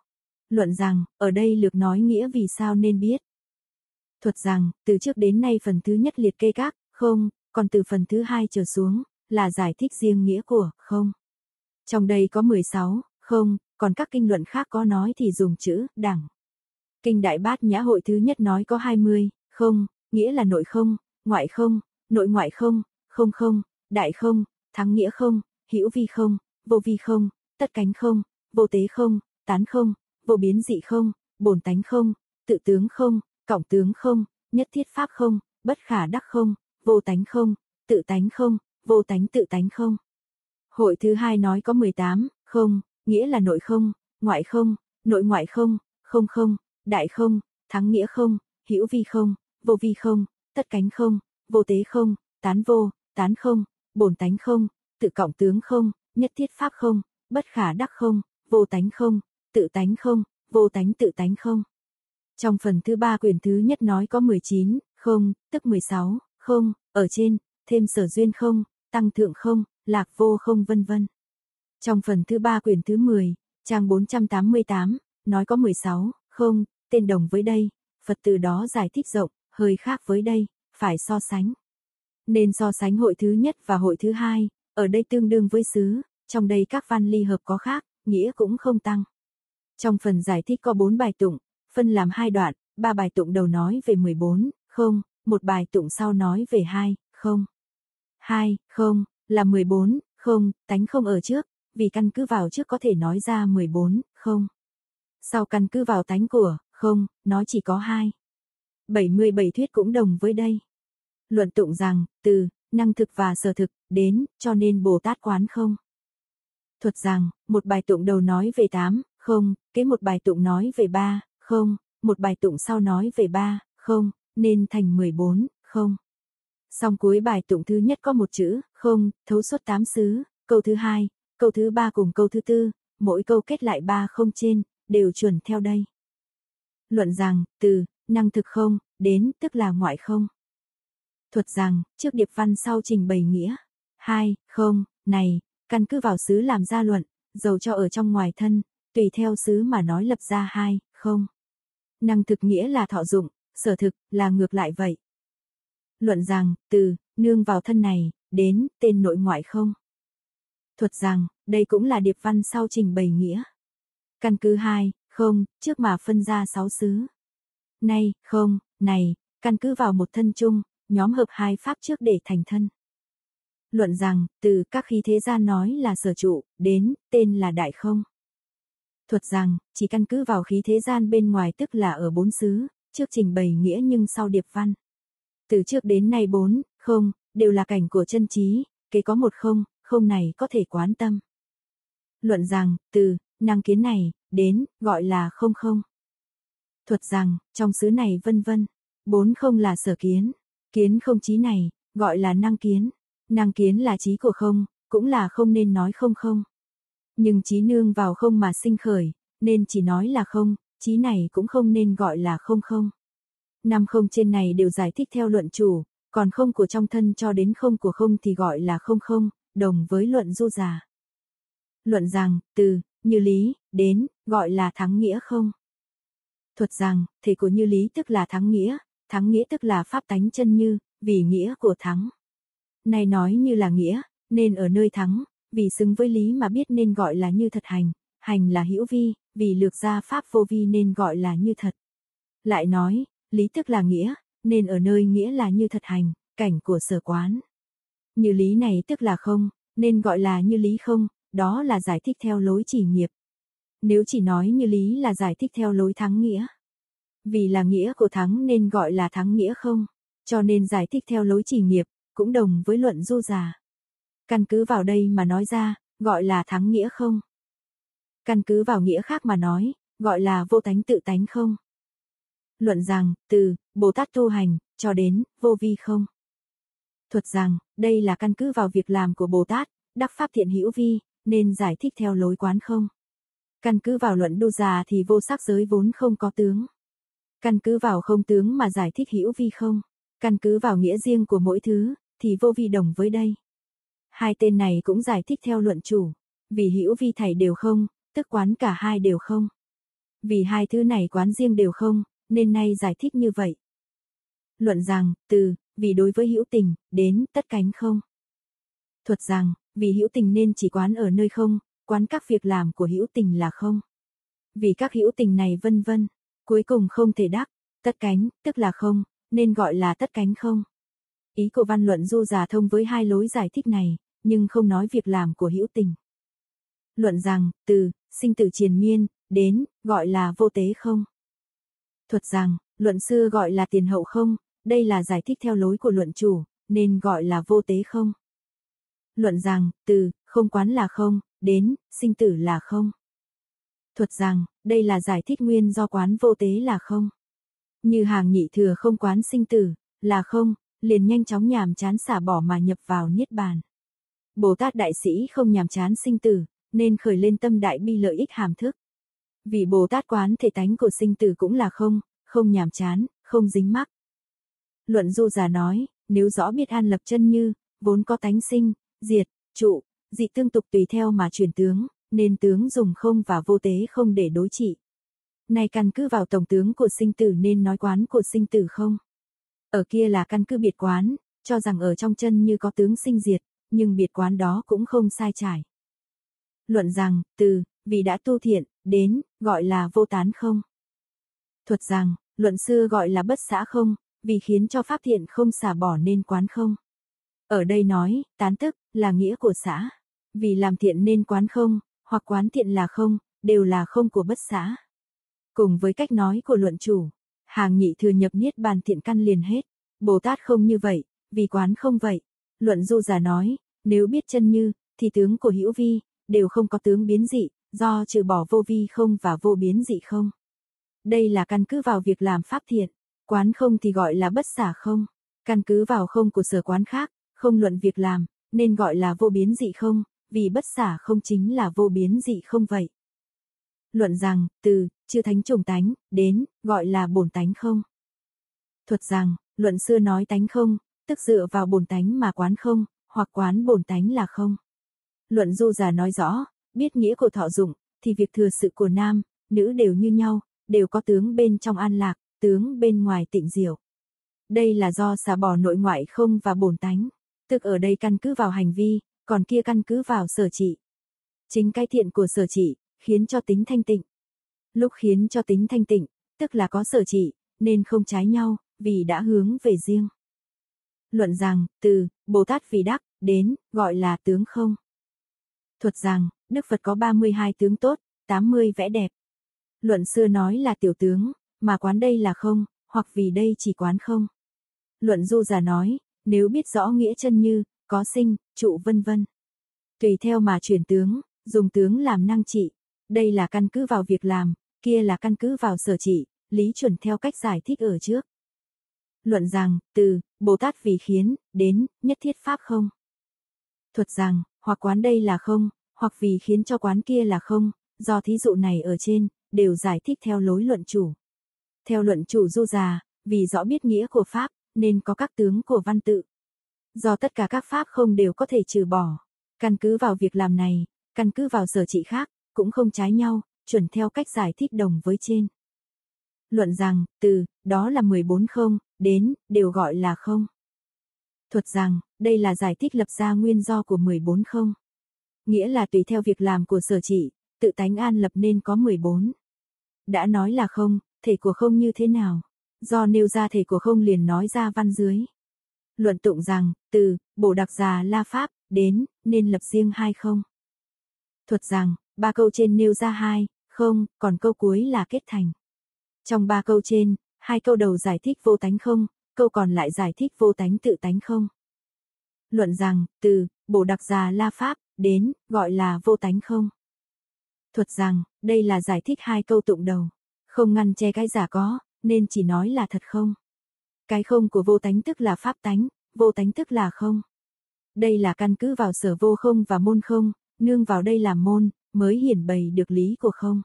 Luận rằng, ở đây lược nói nghĩa vì sao nên biết. Thuật rằng, từ trước đến nay phần thứ nhất liệt kê các, không, còn từ phần thứ hai trở xuống, là giải thích riêng nghĩa của, không. Trong đây có 16, không, còn các kinh luận khác có nói thì dùng chữ, đẳng. Kinh Đại Bát Nhã hội thứ nhất nói có 20, không, nghĩa là nội không, ngoại không, nội ngoại không, không không, đại không, thắng nghĩa không, hữu vi không, vô vi không, tất cánh không, vô tế không, tán không, vô biến dị không, bổn tánh không, tự tướng không, cộng tướng không, nhất thiết pháp không, bất khả đắc không, vô tánh không, tự tánh không, vô tánh tự tánh không. Hội thứ hai nói có 18, không, nghĩa là nội không, ngoại không, nội ngoại không, không không, đại không, thắng nghĩa không, hữu vi không, vô vi không, tất cánh không, vô tế không, tán vô, tán không, bổn tánh không, tự cộng tướng không, nhất thiết pháp không, bất khả đắc không, vô tánh không, tự tánh không, vô tánh tự tánh không. Trong phần thứ ba quyển thứ nhất nói có 19, không, tức 16, không, ở trên, thêm sở duyên không, tăng thượng không, lạc vô không vân vân. Trong phần thứ 3 quyển thứ 10, trang 488, nói có 16, không, tên đồng với đây, Phật từ đó giải thích rộng, hơi khác với đây, phải so sánh. Nên so sánh hội thứ nhất và hội thứ hai, ở đây tương đương với xứ, trong đây các văn ly hợp có khác, nghĩa cũng không tăng. Trong phần giải thích có 4 bài tụng, phân làm hai đoạn, ba bài tụng đầu nói về 14, không, một bài tụng sau nói về 2, không. 2, không, là 14, không, tánh không ở trước, vì căn cứ vào trước có thể nói ra 14, không. Sau căn cứ vào tánh của, không, nó chỉ có 2. 77 thuyết cũng đồng với đây. Luận tụng rằng, từ, năng thực và sở thực, đến, cho nên Bồ Tát quán không. Thuật rằng, một bài tụng đầu nói về 8, không, kế một bài tụng nói về 3, không, một bài tụng sau nói về 3, không, nên thành 14, không. Song cuối bài tụng thứ nhất có một chữ, không, thấu suốt tám xứ, câu thứ hai, câu thứ ba cùng câu thứ tư, mỗi câu kết lại ba không trên, đều chuẩn theo đây. Luận rằng, từ, năng thực không, đến, tức là ngoại không. Thuật rằng, trước điệp văn sau trình bày nghĩa. Hai, không, này, căn cứ vào xứ làm ra luận, dầu cho ở trong ngoài thân, tùy theo xứ mà nói lập ra hai, không. Năng thực nghĩa là thọ dụng, sở thực là ngược lại vậy. Luận rằng, từ, nương vào thân này, đến, tên nội ngoại không. Thuật rằng, đây cũng là điệp văn sau trình bày nghĩa. Căn cứ hai, không, trước mà phân ra sáu xứ. Nay, không, này, căn cứ vào một thân chung, nhóm hợp hai pháp trước để thành thân. Luận rằng, từ các khí thế gian nói là sở trụ, đến, tên là đại không. Thuật rằng, chỉ căn cứ vào khí thế gian bên ngoài tức là ở bốn xứ, trước trình bày nghĩa nhưng sau điệp văn. Từ trước đến nay bốn, không, đều là cảnh của chân trí, kế có một không, không này có thể quán tâm. Luận rằng, từ, năng kiến này, đến, gọi là không không. Thuật rằng, trong xứ này vân vân, bốn không là sở kiến, kiến không trí này, gọi là năng kiến, năng kiến là trí của không, cũng là không nên nói không không. Nhưng trí nương vào không mà sinh khởi, nên chỉ nói là không, trí này cũng không nên gọi là không không. Năm không trên này đều giải thích theo luận chủ, còn không của trong thân cho đến không của không thì gọi là không không, đồng với luận du già. Luận rằng, từ, như lý, đến, gọi là thắng nghĩa không. Thuật rằng, thể của như lý tức là thắng nghĩa, thắng nghĩa tức là pháp tánh chân như, vì nghĩa của thắng. Này nói như là nghĩa, nên ở nơi thắng, vì xứng với lý mà biết nên gọi là như thật hành, hành là hữu vi, vì lược ra pháp vô vi nên gọi là như thật. Lại nói, lý tức là nghĩa, nên ở nơi nghĩa là như thật hành, cảnh của sở quán. Như lý này tức là không, nên gọi là như lý không, đó là giải thích theo lối chỉ nghiệp. Nếu chỉ nói như lý là giải thích theo lối thắng nghĩa. Vì là nghĩa của thắng nên gọi là thắng nghĩa không, cho nên giải thích theo lối chỉ nghiệp, cũng đồng với luận du già. Căn cứ vào đây mà nói ra, gọi là thắng nghĩa không. Căn cứ vào nghĩa khác mà nói, gọi là vô tánh tự tánh không. Luận rằng, từ, Bồ Tát tu hành, cho đến, vô vi không. Thuật rằng, đây là căn cứ vào việc làm của Bồ Tát, đắc pháp thiện hữu vi, nên giải thích theo lối quán không. Căn cứ vào luận đô già thì vô sắc giới vốn không có tướng. Căn cứ vào không tướng mà giải thích hữu vi không. Căn cứ vào nghĩa riêng của mỗi thứ, thì vô vi đồng với đây. Hai tên này cũng giải thích theo luận chủ. Vì hữu vi thảy đều không, tức quán cả hai đều không. Vì hai thứ này quán riêng đều không, nên nay giải thích như vậy. Luận rằng, từ, vì đối với hữu tình, đến, tất cánh không. Thuật rằng, vì hữu tình nên chỉ quán ở nơi không, quán các việc làm của hữu tình là không. Vì các hữu tình này vân vân, cuối cùng không thể đắc, tất cánh, tức là không, nên gọi là tất cánh không. Ý của văn luận du giả thông với hai lối giải thích này, nhưng không nói việc làm của hữu tình. Luận rằng, từ, sinh tử triền miên, đến, gọi là vô tế không. Thuật rằng, luận sư gọi là tiền hậu không, đây là giải thích theo lối của luận chủ, nên gọi là vô tế không. Luận rằng, từ, không quán là không, đến, sinh tử là không. Thuật rằng, đây là giải thích nguyên do quán vô tế là không. Như hàng nhị thừa không quán sinh tử, là không, liền nhanh chóng nhàm chán xả bỏ mà nhập vào niết bàn. Bồ Tát đại sĩ không nhàm chán sinh tử, nên khởi lên tâm đại bi lợi ích hàm thức. Vì Bồ Tát quán thể tánh của sinh tử cũng là không, không nhàm chán, không dính mắc. Luận du giả nói, nếu rõ biết an lập chân như, vốn có tánh sinh, diệt, trụ, dị tương tục tùy theo mà chuyển tướng, nên tướng dùng không và vô tế không để đối trị. Này căn cứ vào tổng tướng của sinh tử nên nói quán của sinh tử không. Ở kia là căn cứ biệt quán, cho rằng ở trong chân như có tướng sinh diệt, nhưng biệt quán đó cũng không sai trải. Luận rằng, từ, vì đã tu thiện, đến, gọi là vô tán không. Thuật rằng, luận xưa gọi là bất xã không, vì khiến cho pháp thiện không xả bỏ nên quán không. Ở đây nói, tán tức, là nghĩa của xã. Vì làm thiện nên quán không, hoặc quán thiện là không, đều là không của bất xã. Cùng với cách nói của luận chủ, hàng nhị thừa nhập niết bàn thiện căn liền hết. Bồ Tát không như vậy, vì quán không vậy. Luận du giả nói, nếu biết chân như, thì tướng của hữu vi, đều không có tướng biến dị, do trừ bỏ vô vi không và vô biến dị không. Đây là căn cứ vào việc làm pháp thiện, quán không thì gọi là bất xả không, căn cứ vào không của sở quán khác, không luận việc làm, nên gọi là vô biến dị không, vì bất xả không chính là vô biến dị không vậy. Luận rằng, từ, chư thánh trùng tánh, đến, gọi là bổn tánh không. Thuật rằng, luận xưa nói tánh không, tức dựa vào bổn tánh mà quán không, hoặc quán bổn tánh là không. Luận du giả nói rõ, biết nghĩa của thọ dụng, thì việc thừa sự của nam, nữ đều như nhau, đều có tướng bên trong an lạc, tướng bên ngoài tịnh diệu. Đây là do xả bỏ nội ngoại không và bổn tánh, tức ở đây căn cứ vào hành vi, còn kia căn cứ vào sở trị. Chính cái thiện của sở trị, khiến cho tính thanh tịnh. Lúc khiến cho tính thanh tịnh, tức là có sở trị, nên không trái nhau, vì đã hướng về riêng. Luận rằng, từ, Bồ Tát vì đắc, đến, gọi là tướng không. Thuật rằng, Đức Phật có 32 tướng tốt, 80 vẽ đẹp. Luận xưa nói là tiểu tướng, mà quán đây là không, hoặc vì đây chỉ quán không. Luận du giả nói, nếu biết rõ nghĩa chân như, có sinh, trụ vân vân. Tùy theo mà chuyển tướng, dùng tướng làm năng trị. Đây là căn cứ vào việc làm, kia là căn cứ vào sở trị, lý chuẩn theo cách giải thích ở trước. Luận rằng, từ, Bồ Tát vì khiến, đến, nhất thiết pháp không. Thuật rằng, hoặc quán đây là không, hoặc vì khiến cho quán kia là không, do thí dụ này ở trên, đều giải thích theo lối luận chủ. Theo luận chủ du già, vì rõ biết nghĩa của Pháp, nên có các tướng của văn tự. Do tất cả các Pháp không đều có thể trừ bỏ. Căn cứ vào việc làm này, căn cứ vào sở trị khác, cũng không trái nhau, chuẩn theo cách giải thích đồng với trên. Luận rằng, từ, đó là 14 không, đến, đều gọi là không. Thuật rằng, đây là giải thích lập ra nguyên do của 14 không. Nghĩa là tùy theo việc làm của sở trị, tự tánh an lập nên có 14. Đã nói là không, thể của không như thế nào? Do nêu ra thể của không liền nói ra văn dưới. Luận tụng rằng, từ, bổ đặc già la pháp, đến, nên lập riêng hai không. Thuật rằng, ba câu trên nêu ra hai, không, còn câu cuối là kết thành. Trong ba câu trên, hai câu đầu giải thích vô tánh không, câu còn lại giải thích vô tánh tự tánh không. Luận rằng, từ, bổ đặc già la pháp, đến, gọi là vô tánh không. Thuật rằng, đây là giải thích hai câu tụng đầu. Không ngăn che cái giả có, nên chỉ nói là thật không. Cái không của vô tánh tức là pháp tánh, vô tánh tức là không. Đây là căn cứ vào sở vô không và môn không, nương vào đây làm môn, mới hiển bày được lý của không.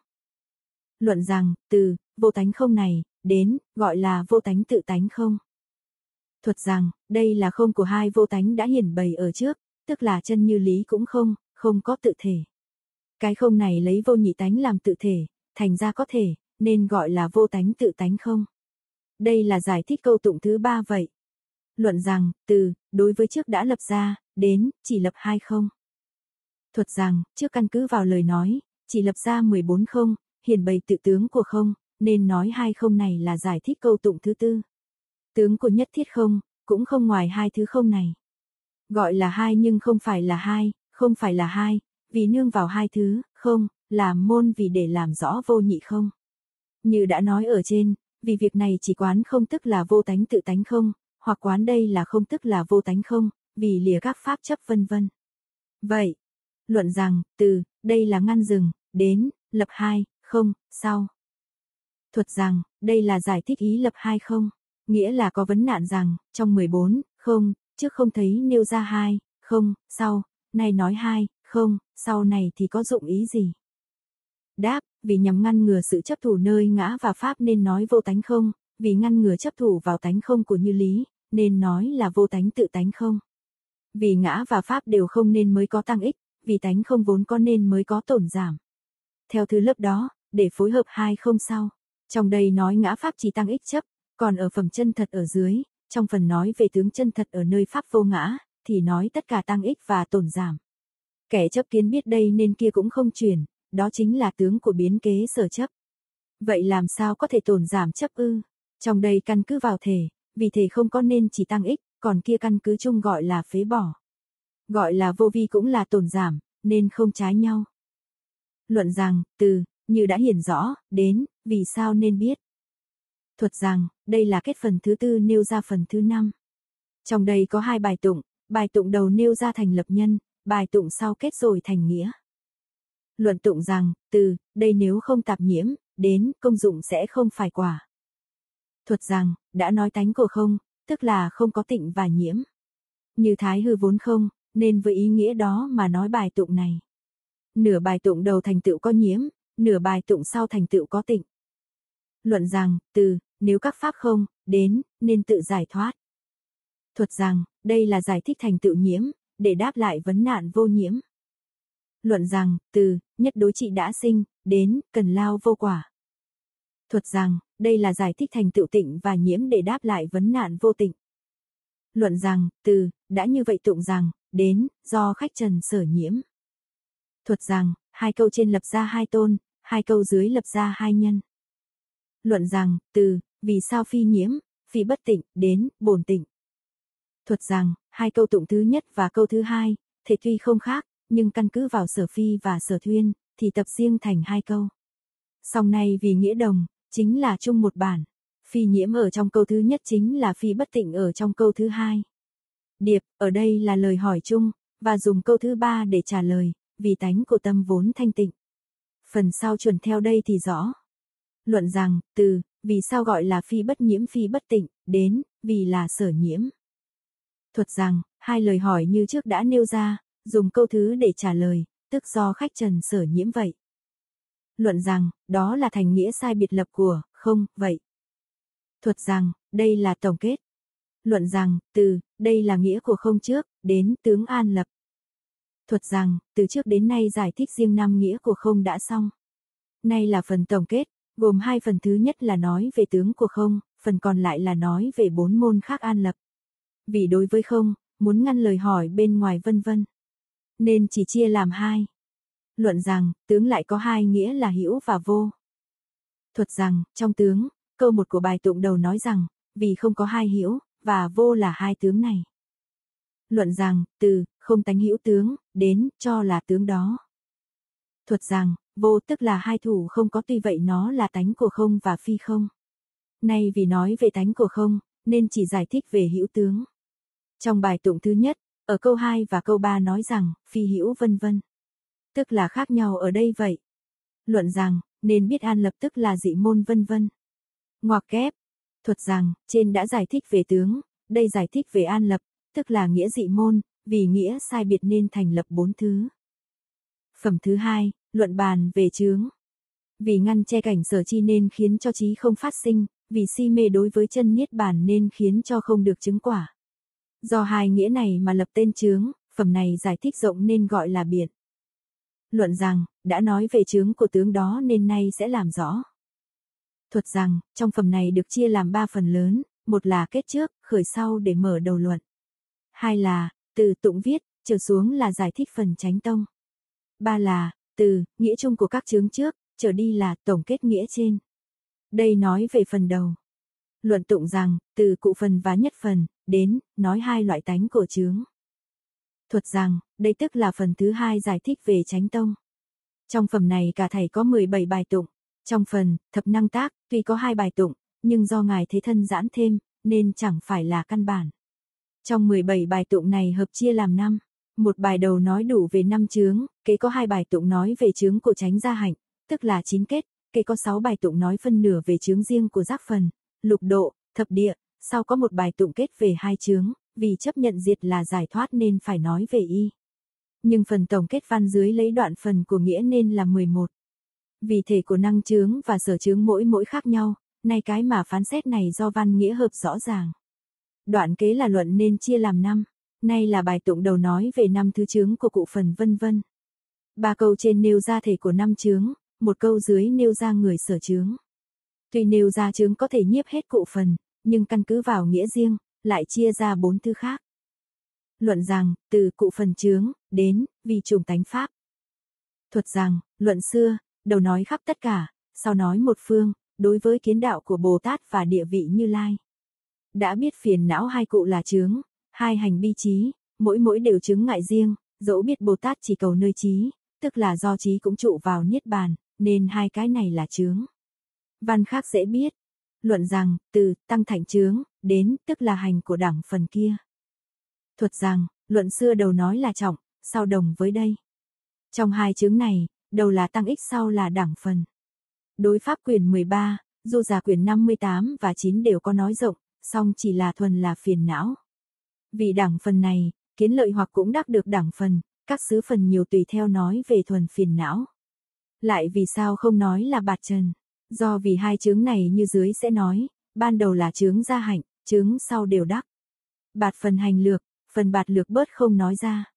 Luận rằng, từ, vô tánh không này, đến, gọi là vô tánh tự tánh không. Thuật rằng, đây là không của hai vô tánh đã hiển bày ở trước, tức là chân như lý cũng không, không có tự thể. Cái không này lấy vô nhị tánh làm tự thể, thành ra có thể, nên gọi là vô tánh tự tánh không. Đây là giải thích câu tụng thứ ba vậy. Luận rằng, từ, đối với trước đã lập ra, đến, chỉ lập hai không. Thuật rằng, trước căn cứ vào lời nói, chỉ lập ra 14 không, hiển bày tự tướng của không, nên nói hai không này là giải thích câu tụng thứ tư. Tướng của nhất thiết không, cũng không ngoài hai thứ không này. Gọi là hai nhưng không phải là hai, không phải là hai, vì nương vào hai thứ, không, làm môn vì để làm rõ vô nhị không. Như đã nói ở trên, vì việc này chỉ quán không tức là vô tánh tự tánh không, hoặc quán đây là không tức là vô tánh không, vì lìa các pháp chấp vân vân. Vậy, luận rằng, từ, đây là ngăn rừng, đến, lập hai, không, sau. Thuật rằng, đây là giải thích ý lập hai không, nghĩa là có vấn nạn rằng, trong 14, không, trước không thấy nêu ra hai, không, sau, này nói hai, không, sau này thì có dụng ý gì? Đáp, vì nhằm ngăn ngừa sự chấp thủ nơi ngã và pháp nên nói vô tánh không, vì ngăn ngừa chấp thủ vào tánh không của như lý, nên nói là vô tánh tự tánh không. Vì ngã và pháp đều không nên mới có tăng ích, vì tánh không vốn có nên mới có tổn giảm. Theo thứ lớp đó, để phối hợp hai không sau. Trong đây nói ngã pháp chỉ tăng ích chấp, còn ở phẩm chân thật ở dưới, trong phần nói về tướng chân thật ở nơi pháp vô ngã, thì nói tất cả tăng ích và tổn giảm. Kẻ chấp kiến biết đây nên kia cũng không chuyển, đó chính là tướng của biến kế sở chấp. Vậy làm sao có thể tổn giảm chấp ư? Trong đây căn cứ vào thể, vì thể không có nên chỉ tăng ích, còn kia căn cứ chung gọi là phế bỏ. Gọi là vô vi cũng là tổn giảm, nên không trái nhau. Luận rằng, từ, như đã hiển rõ, đến, vì sao nên biết. Thuật rằng, đây là kết phần thứ tư nêu ra phần thứ năm. Trong đây có hai bài tụng, bài tụng đầu nêu ra thành lập nhân, bài tụng sau kết rồi thành nghĩa. Luận tụng rằng, từ, đây nếu không tạp nhiễm, đến, công dụng sẽ không phải quả. Thuật rằng, đã nói tánh của không, tức là không có tịnh và nhiễm. Như thái hư vốn không, nên với ý nghĩa đó mà nói bài tụng này. Nửa bài tụng đầu thành tựu có nhiễm, nửa bài tụng sau thành tựu có tịnh. Luận rằng, từ, nếu các pháp không, đến, nên tự giải thoát. Thuật rằng, đây là giải thích thành tựu nhiễm, để đáp lại vấn nạn vô nhiễm. Luận rằng, từ, nhất đối trị đã sinh, đến, cần lao vô quả. Thuật rằng, đây là giải thích thành tựu tịnh và nhiễm để đáp lại vấn nạn vô tịnh. Luận rằng, từ, đã như vậy tụng rằng, đến, do khách trần sở nhiễm. Thuật rằng, hai câu trên lập ra hai tôn, hai câu dưới lập ra hai nhân. Luận rằng, từ, vì sao phi nhiễm, phi bất tịnh, đến, bổn tịnh. Thuật rằng, hai câu tụng thứ nhất và câu thứ hai, thể tuy không khác, nhưng căn cứ vào sở phi và sở thuyên, thì tập riêng thành hai câu. Song này vì nghĩa đồng, chính là chung một bản. Phi nhiễm ở trong câu thứ nhất chính là phi bất tịnh ở trong câu thứ hai. Điệp, ở đây là lời hỏi chung, và dùng câu thứ ba để trả lời, vì tánh của tâm vốn thanh tịnh. Phần sau chuẩn theo đây thì rõ. Luận rằng, từ, vì sao gọi là phi bất nhiễm phi bất tịnh, đến, vì là sở nhiễm. Thuật rằng, hai lời hỏi như trước đã nêu ra, dùng câu thứ để trả lời, tức do khách trần sở nhiễm vậy. Luận rằng, đó là thành nghĩa sai biệt lập của, không, vậy. Thuật rằng, đây là tổng kết. Luận rằng, từ, đây là nghĩa của không trước, đến tướng an lập. Thuật rằng, từ trước đến nay giải thích riêng năm nghĩa của không đã xong. Nay là phần tổng kết, gồm hai phần thứ nhất là nói về tướng của không, phần còn lại là nói về bốn môn khác an lập. Vì đối với không, muốn ngăn lời hỏi bên ngoài vân vân. Nên chỉ chia làm hai. Luận rằng, tướng lại có hai nghĩa là hữu và vô. Thuật rằng, trong tướng, câu một của bài tụng đầu nói rằng, vì không có hai hữu, và vô là hai tướng này. Luận rằng, từ, không tánh hữu tướng, đến, cho là tướng đó. Thuật rằng, vô tức là hai thủ không có tuy vậy nó là tánh của không và phi không. Nay vì nói về tánh của không, nên chỉ giải thích về hữu tướng. Trong bài tụng thứ nhất, ở câu 2 và câu 3 nói rằng, phi hữu vân vân. Tức là khác nhau ở đây vậy. Luận rằng, nên biết an lập tức là dị môn vân vân. Ngoặc kép, thuật rằng, trên đã giải thích về tướng, đây giải thích về an lập, tức là nghĩa dị môn, vì nghĩa sai biệt nên thành lập bốn thứ. Phẩm thứ hai, luận bàn về chướng. Vì ngăn che cảnh sở chi nên khiến cho trí không phát sinh, vì si mê đối với chân niết bàn nên khiến cho không được chứng quả. Do hai nghĩa này mà lập tên chướng, phẩm này giải thích rộng nên gọi là biện. Luận rằng, đã nói về chướng của tướng đó nên nay sẽ làm rõ. Thuật rằng, trong phẩm này được chia làm ba phần lớn, một là kết trước, khởi sau để mở đầu luận. Hai là, từ tụng viết, trở xuống là giải thích phần tránh tông. Ba là, từ, nghĩa chung của các chướng trước, trở đi là tổng kết nghĩa trên. Đây nói về phần đầu. Luận tụng rằng, từ cụ phần và nhất phần, đến, nói hai loại tánh của chướng. Thuật rằng, đây tức là phần thứ hai giải thích về chánh tông. Trong phẩm này cả thầy có 17 bài tụng. Trong phần, thập năng tác, tuy có hai bài tụng, nhưng do ngài thế thân giãn thêm, nên chẳng phải là căn bản. Trong 17 bài tụng này hợp chia làm năm. Một bài đầu nói đủ về năm chướng, kế có hai bài tụng nói về chướng của tránh gia hạnh, tức là chín kết, kế có sáu bài tụng nói phân nửa về chướng riêng của giác phần, lục độ, thập địa, sau có một bài tụng kết về hai chướng, vì chấp nhận diệt là giải thoát nên phải nói về y. Nhưng phần tổng kết văn dưới lấy đoạn phần của nghĩa nên là 11. Vì thể của năng chướng và sở chướng mỗi mỗi khác nhau, nay cái mà phán xét này do văn nghĩa hợp rõ ràng. Đoạn kế là luận nên chia làm năm. Nay là bài tụng đầu nói về năm thứ chướng của cụ phần vân vân. Ba câu trên nêu ra thể của năm chướng, một câu dưới nêu ra người sở chướng. Tuy nêu ra chướng có thể nhiếp hết cụ phần, nhưng căn cứ vào nghĩa riêng, lại chia ra bốn thứ khác. Luận rằng, từ cụ phần chướng, đến, vì trùng tánh pháp. Thuật rằng, luận xưa, đầu nói khắp tất cả, sau nói một phương, đối với kiến đạo của Bồ Tát và địa vị như Lai. Đã biết phiền não hai cụ là chướng, hai hành bi trí, mỗi mỗi đều chứng ngại riêng, dẫu biết Bồ Tát chỉ cầu nơi trí, tức là do trí cũng trụ vào niết bàn, nên hai cái này là chướng. Văn khác dễ biết. Luận rằng, từ tăng thành chướng, đến, tức là hành của đẳng phần kia. Thuật rằng, luận xưa đầu nói là trọng, sau đồng với đây. Trong hai chướng này, đầu là tăng ích sau là đẳng phần. Đối pháp quyền 13, dù giả quyền 58 và 9 đều có nói rộng, song chỉ là thuần là phiền não. Vì đẳng phần này, kiến lợi hoặc cũng đắc được đẳng phần, các xứ phần nhiều tùy theo nói về thuần phiền não. Lại vì sao không nói là bạt trần? Do vì hai chướng này như dưới sẽ nói, ban đầu là chướng gia hạnh, chướng sau đều đắc. Bạt phần hành lược, phần bạt lược bớt không nói ra.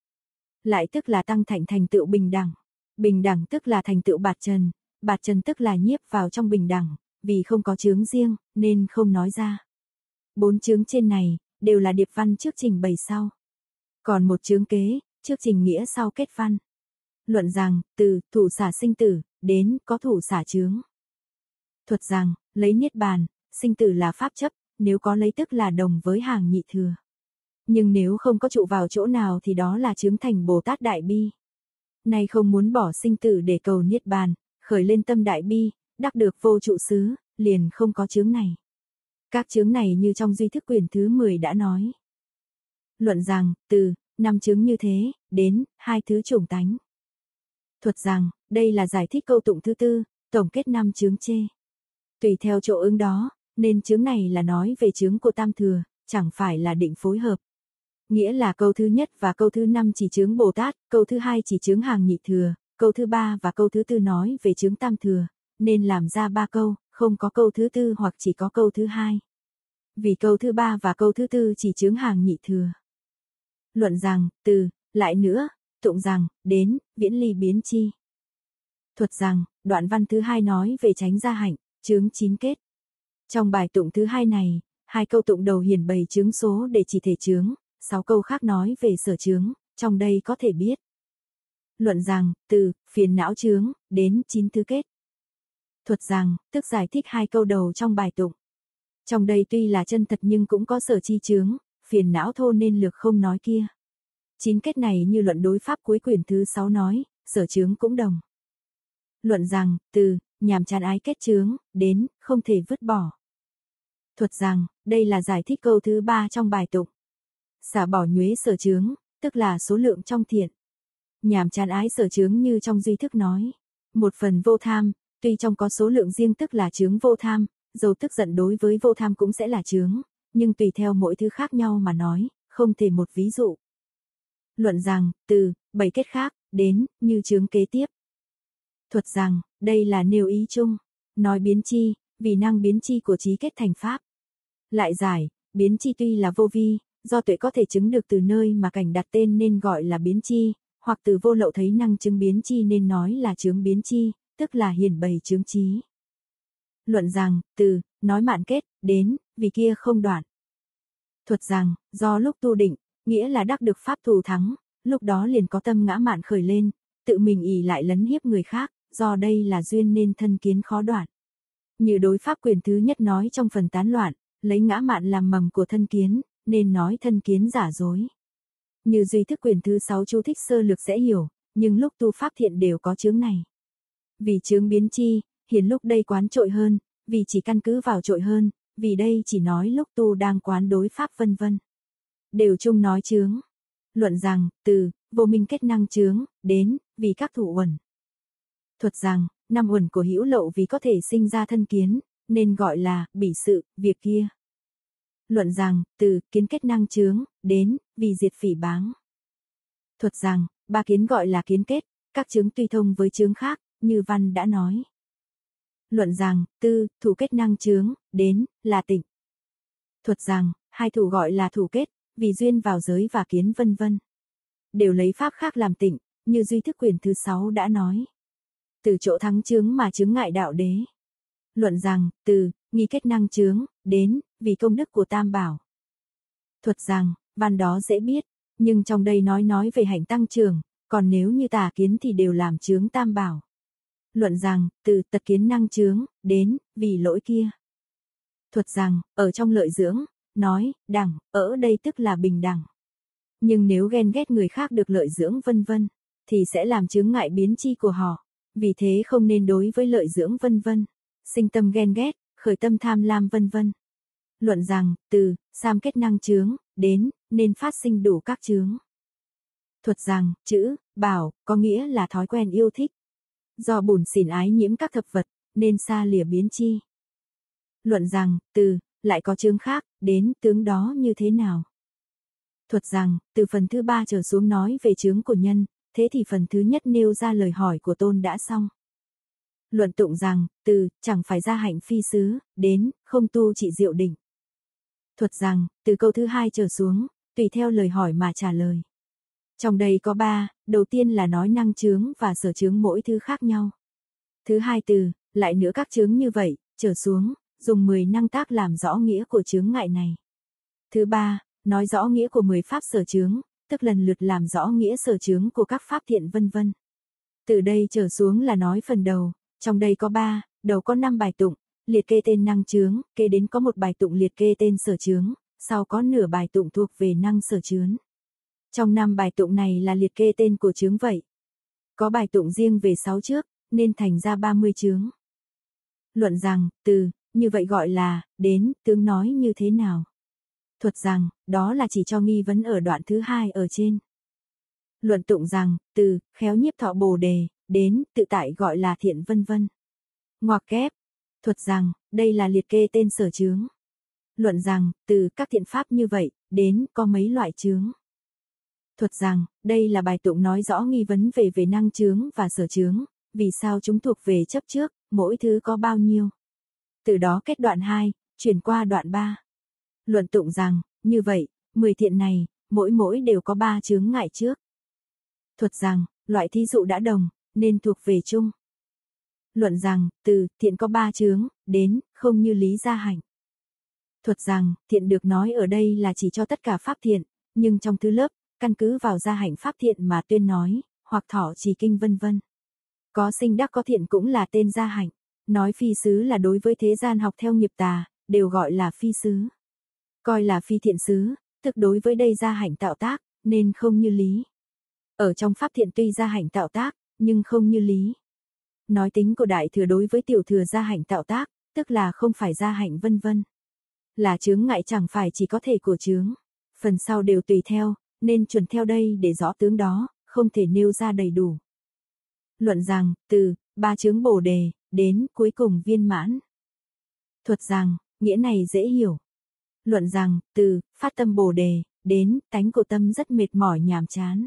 Lại tức là tăng thạnh thành tựu bình đẳng. Bình đẳng tức là thành tựu bạt trần, bạt trần tức là nhiếp vào trong bình đẳng, vì không có chướng riêng, nên không nói ra. Bốn chướng trên này, đều là điệp văn trước trình bày sau. Còn một chướng kế, trước trình nghĩa sau kết văn. Luận rằng, từ thủ xả sinh tử, đến có thủ xả chướng. Thuật rằng, lấy niết bàn, sinh tử là pháp chấp, nếu có lấy tức là đồng với hàng nhị thừa. Nhưng nếu không có trụ vào chỗ nào thì đó là chứng thành Bồ Tát Đại Bi. Nay không muốn bỏ sinh tử để cầu niết bàn, khởi lên tâm Đại Bi, đắc được vô trụ xứ, liền không có chứng này. Các chứng này như trong duy thức quyền thứ 10 đã nói. Luận rằng, từ, năm chứng như thế, đến, hai thứ chủng tánh. Thuật rằng, đây là giải thích câu tụng thứ tư, tổng kết năm chứng chê. Tùy theo chỗ ứng đó, nên chướng này là nói về chướng của tam thừa, chẳng phải là định phối hợp. Nghĩa là câu thứ nhất và câu thứ năm chỉ chướng Bồ Tát, câu thứ hai chỉ chướng hàng nhị thừa, câu thứ ba và câu thứ tư nói về chướng tam thừa, nên làm ra ba câu, không có câu thứ tư hoặc chỉ có câu thứ hai. Vì câu thứ ba và câu thứ tư chỉ chướng hàng nhị thừa. Luận rằng, từ, lại nữa, tụng rằng, đến, viễn ly biến chi. Thuật rằng, đoạn văn thứ hai nói về tránh gia hạnh, chướng chín kết. Trong bài tụng thứ hai này, hai câu tụng đầu hiển bày chướng số để chỉ thể chướng, sáu câu khác nói về sở chướng, trong đây có thể biết. Luận rằng, từ, phiền não chướng, đến chín thứ kết. Thuật rằng, tức giải thích hai câu đầu trong bài tụng. Trong đây tuy là chân thật nhưng cũng có sở chi chướng, phiền não thô nên lược không nói kia. Chín kết này như luận đối pháp cuối quyển thứ 6 nói, sở chướng cũng đồng. Luận rằng, từ, nhàm chán ái kết chướng, đến, không thể vứt bỏ. Thuật rằng, đây là giải thích câu thứ ba trong bài tụng. Xả bỏ nhuế sở chướng, tức là số lượng trong thiện. Nhàm chán ái sở chướng như trong duy thức nói. Một phần vô tham, tuy trong có số lượng riêng tức là chướng vô tham, dầu tức giận đối với vô tham cũng sẽ là chướng, nhưng tùy theo mỗi thứ khác nhau mà nói, không thể một ví dụ. Luận rằng, từ, bảy kết khác, đến, như chướng kế tiếp. Thuật rằng, đây là nêu ý chung, nói biến chi, vì năng biến chi của trí kết thành pháp. Lại giải, biến chi tuy là vô vi, do tuệ có thể chứng được từ nơi mà cảnh đặt tên nên gọi là biến chi, hoặc từ vô lậu thấy năng chứng biến chi nên nói là chứng biến chi, tức là hiển bày chứng trí. Luận rằng, từ, nói mạn kết, đến, vì kia không đoạn. Thuật rằng, do lúc tu định, nghĩa là đắc được pháp thù thắng, lúc đó liền có tâm ngã mạn khởi lên, tự mình ỉ lại lấn hiếp người khác, do đây là duyên nên thân kiến khó đoạn. Như đối pháp quyền thứ nhất nói trong phần tán loạn, lấy ngã mạn làm mầm của thân kiến, nên nói thân kiến giả dối. Như duy thức quyền thứ sáu chú thích sơ lược sẽ hiểu, nhưng lúc tu pháp thiện đều có chướng này. Vì chướng biến chi, hiện lúc đây quán trội hơn, vì chỉ căn cứ vào trội hơn, vì đây chỉ nói lúc tu đang quán đối pháp vân vân. Đều chung nói chướng. Luận rằng, từ, vô minh kết năng chướng, đến, vì các thủ uẩn. Thuật rằng, năm uẩn của hữu lậu vì có thể sinh ra thân kiến, nên gọi là, bỉ sự, việc kia. Luận rằng, từ, kiến kết năng chướng, đến, vì diệt phỉ báng. Thuật rằng, ba kiến gọi là kiến kết, các chướng tuy thông với chướng khác, như văn đã nói. Luận rằng, tư, thủ kết năng chướng, đến, là tịnh. Thuật rằng, hai thủ gọi là thủ kết, vì duyên vào giới và kiến vân vân. Đều lấy pháp khác làm tịnh, như duy thức quyền thứ sáu đã nói. Từ chỗ thắng chướng mà chứng ngại đạo đế. Luận rằng, từ, nghi kết năng chướng, đến, vì công đức của tam bảo. Thuật rằng, văn đó dễ biết, nhưng trong đây nói nói về hạnh tăng trưởng, còn nếu như tà kiến thì đều làm chướng tam bảo. Luận rằng, từ tật kiến năng chướng, đến, vì lỗi kia. Thuật rằng, ở trong lợi dưỡng, nói, đẳng, ở đây tức là bình đẳng. Nhưng nếu ghen ghét người khác được lợi dưỡng vân vân, thì sẽ làm chướng ngại biến chi của họ. Vì thế không nên đối với lợi dưỡng vân vân. Sinh tâm ghen ghét, khởi tâm tham lam vân vân. Luận rằng, từ, sam kết năng chướng, đến, nên phát sinh đủ các chướng. Thuật rằng, chữ, bảo, có nghĩa là thói quen yêu thích. Do bùn xỉn ái nhiễm các thập vật, nên xa lìa biến chi. Luận rằng, từ, lại có chướng khác, đến tướng đó như thế nào. Thuật rằng, từ phần thứ ba trở xuống nói về chướng của nhân, thế thì phần thứ nhất nêu ra lời hỏi của tôn đã xong. Luận tụng rằng, từ, chẳng phải ra hạnh phi xứ, đến, không tu trị diệu đỉnh. Thuật rằng, từ câu thứ hai trở xuống, tùy theo lời hỏi mà trả lời. Trong đây có ba, đầu tiên là nói năng chướng và sở chướng mỗi thứ khác nhau. Thứ hai từ, lại nữa các chướng như vậy, trở xuống, dùng 10 năng tác làm rõ nghĩa của chướng ngại này. Thứ ba, nói rõ nghĩa của 10 pháp sở chướng, tức lần lượt làm rõ nghĩa sở chướng của các pháp thiện vân vân. Từ đây trở xuống là nói phần đầu, trong đây có 3, đầu có 5 bài tụng, liệt kê tên năng chướng, kê đến có một bài tụng liệt kê tên sở chướng, sau có nửa bài tụng thuộc về năng sở chướng. Trong năm bài tụng này là liệt kê tên của chướng vậy. Có bài tụng riêng về 6 trước, nên thành ra 30 chướng. Luận rằng, từ, như vậy gọi là, đến, tướng nói như thế nào? Thuật rằng, đó là chỉ cho nghi vấn ở đoạn thứ hai ở trên. Luận tụng rằng, từ, khéo nhiếp thọ bồ đề, đến, tự tại gọi là thiện vân vân. Ngoặc kép, thuật rằng, đây là liệt kê tên sở chướng. Luận rằng, từ các thiện pháp như vậy, đến, có mấy loại chướng. Thuật rằng, đây là bài tụng nói rõ nghi vấn về về năng chướng và sở chướng, vì sao chúng thuộc về chấp trước, mỗi thứ có bao nhiêu. Từ đó kết đoạn 2, chuyển qua đoạn 3. Luận tụng rằng, như vậy, 10 thiện này, mỗi mỗi đều có ba chướng ngại trước. Thuật rằng, loại thí dụ đã đồng, nên thuộc về chung. Luận rằng, từ thiện có ba chướng, đến, không như lý gia hạnh. Thuật rằng, thiện được nói ở đây là chỉ cho tất cả pháp thiện, nhưng trong thứ lớp, căn cứ vào gia hạnh pháp thiện mà tuyên nói, hoặc thọ trì kinh vân vân. Có sinh đắc có thiện cũng là tên gia hạnh. Nói phi xứ là đối với thế gian học theo nghiệp tà, đều gọi là phi xứ. Coi là phi thiện xứ, thực đối với đây gia hạnh tạo tác, nên không như lý. Ở trong pháp thiện tuy gia hạnh tạo tác, nhưng không như lý. Nói tính của đại thừa đối với tiểu thừa gia hạnh tạo tác, tức là không phải gia hạnh vân vân. Là chướng ngại chẳng phải chỉ có thể của chướng. Phần sau đều tùy theo, nên chuẩn theo đây để rõ tướng đó, không thể nêu ra đầy đủ. Luận rằng, từ, ba chướng bồ đề, đến cuối cùng viên mãn. Thuật rằng, nghĩa này dễ hiểu. Luận rằng, từ, phát tâm bồ đề, đến, tánh của tâm rất mệt mỏi nhàm chán.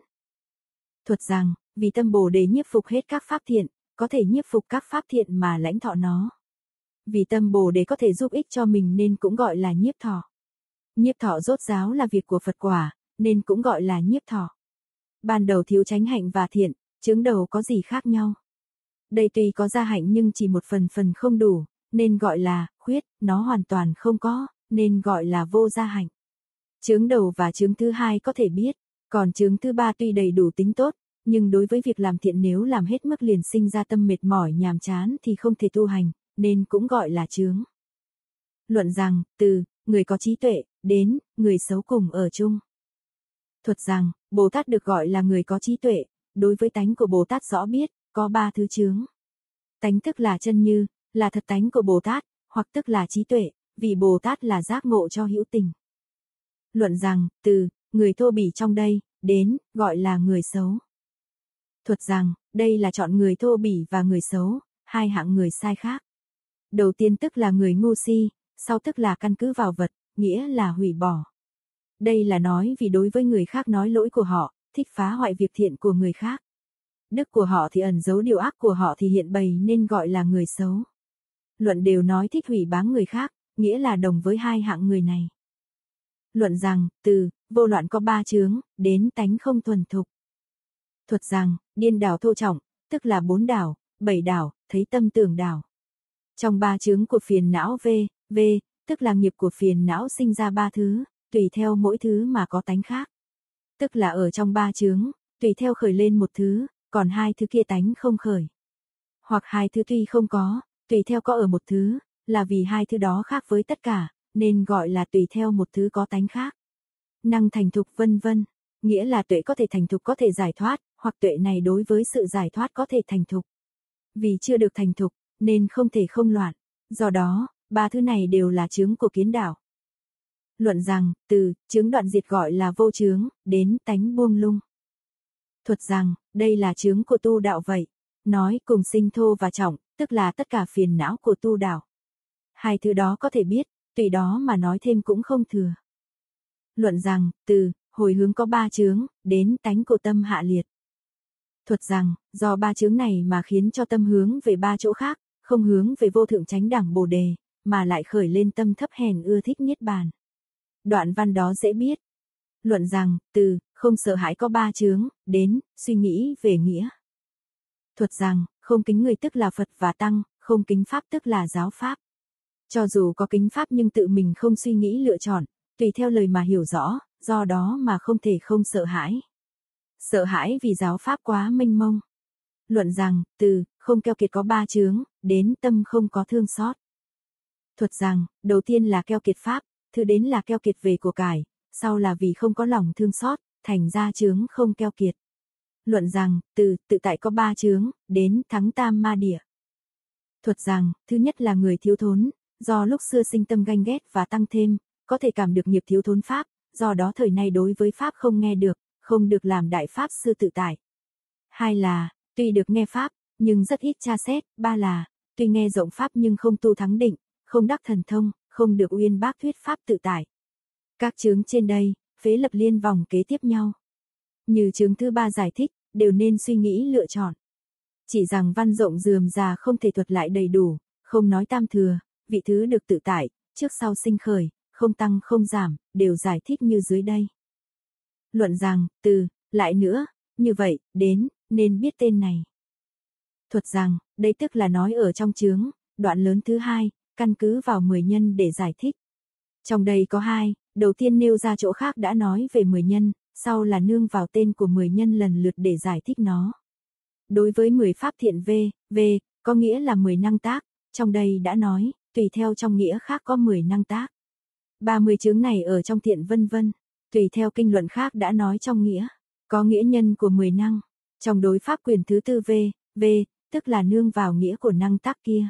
Thuật rằng, vì tâm bồ đề nhiếp phục hết các pháp thiện, có thể nhiếp phục các pháp thiện mà lãnh thọ nó. Vì tâm bồ đề có thể giúp ích cho mình nên cũng gọi là nhiếp thọ. Nhiếp thọ rốt giáo là việc của Phật quả, nên cũng gọi là nhiếp thọ. Ban đầu thiếu tránh hạnh và thiện, chứng đầu có gì khác nhau. Đây tuy có gia hạnh nhưng chỉ một phần phần không đủ, nên gọi là khuyết, nó hoàn toàn không có, nên gọi là vô gia hạnh. Chướng đầu và chướng thứ hai có thể biết, còn chướng thứ ba tuy đầy đủ tính tốt, nhưng đối với việc làm thiện nếu làm hết mức liền sinh ra tâm mệt mỏi nhàm chán thì không thể tu hành, nên cũng gọi là chướng. Luận rằng, từ, người có trí tuệ, đến, người xấu cùng ở chung. Thuật rằng, Bồ Tát được gọi là người có trí tuệ, đối với tánh của Bồ Tát rõ biết, có ba thứ chướng. Tánh tức là chân như, là thật tánh của Bồ Tát, hoặc tức là trí tuệ, vì Bồ Tát là giác ngộ cho hữu tình. Luận rằng, từ, người thô bỉ trong đây, đến, gọi là người xấu. Thuật rằng, đây là chọn người thô bỉ và người xấu, hai hạng người sai khác. Đầu tiên tức là người ngu si, sau tức là căn cứ vào vật, nghĩa là hủy bỏ. Đây là nói vì đối với người khác nói lỗi của họ, thích phá hoại việc thiện của người khác. Đức của họ thì ẩn giấu điều ác của họ thì hiện bày nên gọi là người xấu. Luận đều nói thích hủy báng người khác, nghĩa là đồng với hai hạng người này. Luận rằng, từ, vô loạn có ba chướng, đến tánh không thuần thục. Thuật rằng, điên đảo thô trọng, tức là bốn đảo, bảy đảo, thấy tâm tưởng đảo. Trong ba chướng của phiền não V, V, tức là nghiệp của phiền não sinh ra ba thứ, tùy theo mỗi thứ mà có tánh khác. Tức là ở trong ba chướng, tùy theo khởi lên một thứ, còn hai thứ kia tánh không khởi. Hoặc hai thứ tuy không có, tùy theo có ở một thứ, là vì hai thứ đó khác với tất cả, nên gọi là tùy theo một thứ có tánh khác. Năng thành thục vân vân, nghĩa là tuệ có thể thành thục có thể giải thoát, hoặc tuệ này đối với sự giải thoát có thể thành thục. Vì chưa được thành thục, nên không thể không loạn. Do đó, ba thứ này đều là chứng của kiến đạo. Luận rằng, từ, chứng đoạn diệt gọi là vô chứng đến tánh buông lung. Thuật rằng, đây là chứng của tu đạo vậy. Nói cùng sinh thô và trọng, tức là tất cả phiền não của tu đạo. Hai thứ đó có thể biết, tùy đó mà nói thêm cũng không thừa. Luận rằng, từ, hồi hướng có ba chướng, đến tánh cổ tâm hạ liệt. Thuật rằng, do ba chướng này mà khiến cho tâm hướng về ba chỗ khác, không hướng về vô thượng chánh đẳng bồ đề, mà lại khởi lên tâm thấp hèn ưa thích niết bàn. Đoạn văn đó dễ biết. Luận rằng, từ, không sợ hãi có ba chướng, đến, suy nghĩ về nghĩa. Thuật rằng, không kính người tức là Phật và Tăng, không kính Pháp tức là giáo Pháp. Cho dù có kính Pháp nhưng tự mình không suy nghĩ lựa chọn, tùy theo lời mà hiểu rõ, do đó mà không thể không sợ hãi. Sợ hãi vì giáo Pháp quá mênh mông. Luận rằng, từ, không keo kiệt có ba chướng, đến tâm không có thương xót. Thuật rằng, đầu tiên là keo kiệt Pháp, thứ đến là keo kiệt về của cải, sau là vì không có lòng thương xót, thành ra chướng không keo kiệt. Luận rằng, từ, tự tại có ba chướng, đến thắng tam ma địa. Thuật rằng, thứ nhất là người thiếu thốn, do lúc xưa sinh tâm ganh ghét và tăng thêm, có thể cảm được nghiệp thiếu thốn Pháp, do đó thời nay đối với Pháp không nghe được, không được làm đại Pháp sư tự tại. Hai là, tuy được nghe Pháp, nhưng rất ít tra xét. Ba là, tuy nghe rộng Pháp nhưng không tu thắng định, không đắc thần thông, không được uyên bác thuyết Pháp tự tại. Các chướng trên đây, phế lập liên vòng kế tiếp nhau. Như chướng thứ ba giải thích, đều nên suy nghĩ lựa chọn. Chỉ rằng văn rộng dườm già không thể thuật lại đầy đủ, không nói tam thừa, vị thứ được tự tại, trước sau sinh khởi, không tăng không giảm, đều giải thích như dưới đây. Luận rằng, từ, lại nữa, như vậy, đến, nên biết tên này. Thuật rằng, đây tức là nói ở trong chướng, đoạn lớn thứ hai, căn cứ vào 10 nhân để giải thích. Trong đây có hai, đầu tiên nêu ra chỗ khác đã nói về 10 nhân, sau là nương vào tên của 10 nhân lần lượt để giải thích nó. Đối với 10 pháp thiện V, V, có nghĩa là 10 năng tác, trong đây đã nói, tùy theo trong nghĩa khác có 10 năng tác. 30 chướng này ở trong thiện vân vân, tùy theo kinh luận khác đã nói trong nghĩa, có nghĩa nhân của 10 năng. Trong đối pháp quyền thứ tư V, V, tức là nương vào nghĩa của năng tác kia.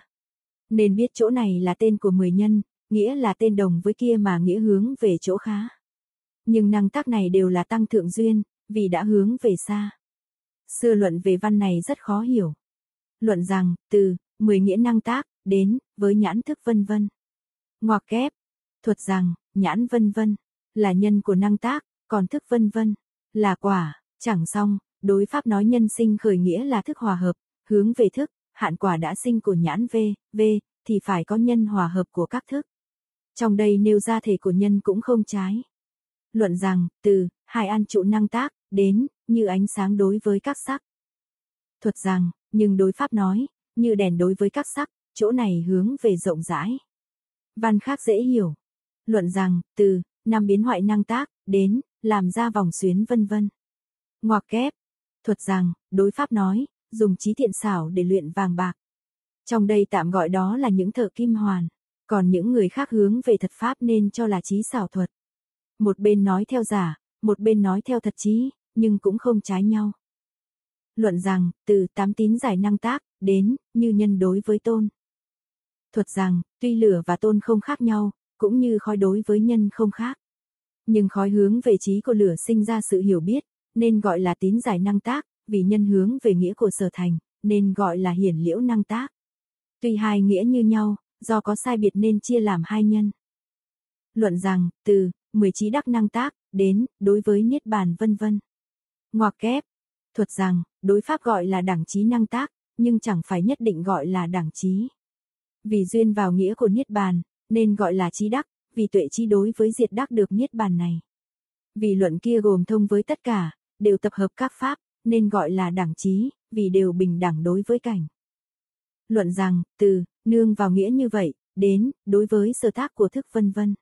Nên biết chỗ này là tên của 10 nhân, nghĩa là tên đồng với kia mà nghĩa hướng về chỗ khá. Nhưng năng tác này đều là tăng thượng duyên, vì đã hướng về xa. Xưa luận về văn này rất khó hiểu. Luận rằng, từ, 10 nghĩa năng tác, đến, với nhãn thức vân vân. Ngoặc kép, thuật rằng, nhãn vân vân, là nhân của năng tác, còn thức vân vân, là quả, chẳng xong, đối pháp nói nhân sinh khởi nghĩa là thức hòa hợp, hướng về thức, hạn quả đã sinh của nhãn V, V, thì phải có nhân hòa hợp của các thức. Trong đây nêu ra thể của nhân cũng không trái. Luận rằng, từ, hai an trụ năng tác, đến, như ánh sáng đối với các sắc. Thuật rằng, nhưng đối pháp nói, như đèn đối với các sắc, chỗ này hướng về rộng rãi. Văn khác dễ hiểu. Luận rằng, từ, năm biến hoại năng tác, đến, làm ra vòng xuyến vân vân. Ngoặc kép. Thuật rằng, đối pháp nói, dùng trí thiện xảo để luyện vàng bạc. Trong đây tạm gọi đó là những thợ kim hoàn, còn những người khác hướng về thật pháp nên cho là trí xảo thuật. Một bên nói theo giả, một bên nói theo thật trí, nhưng cũng không trái nhau. Luận rằng, từ tám tín giải năng tác, đến, như nhân đối với tôn. Thuật rằng, tuy lửa và tôn không khác nhau, cũng như khói đối với nhân không khác. Nhưng khói hướng về trí của lửa sinh ra sự hiểu biết, nên gọi là tín giải năng tác, vì nhân hướng về nghĩa của sở thành, nên gọi là hiển liễu năng tác. Tuy hai nghĩa như nhau, do có sai biệt nên chia làm hai nhân. Luận rằng, từ, mười trí đắc năng tác, đến, đối với niết bàn vân vân. Ngoặc kép, thuật rằng, đối pháp gọi là đẳng trí năng tác, nhưng chẳng phải nhất định gọi là đẳng trí. Vì duyên vào nghĩa của niết bàn, nên gọi là trí đắc, vì tuệ trí đối với diệt đắc được niết bàn này. Vì luận kia gồm thông với tất cả, đều tập hợp các pháp, nên gọi là đẳng trí, vì đều bình đẳng đối với cảnh. Luận rằng, từ, nương vào nghĩa như vậy, đến, đối với sơ tác của thức vân vân.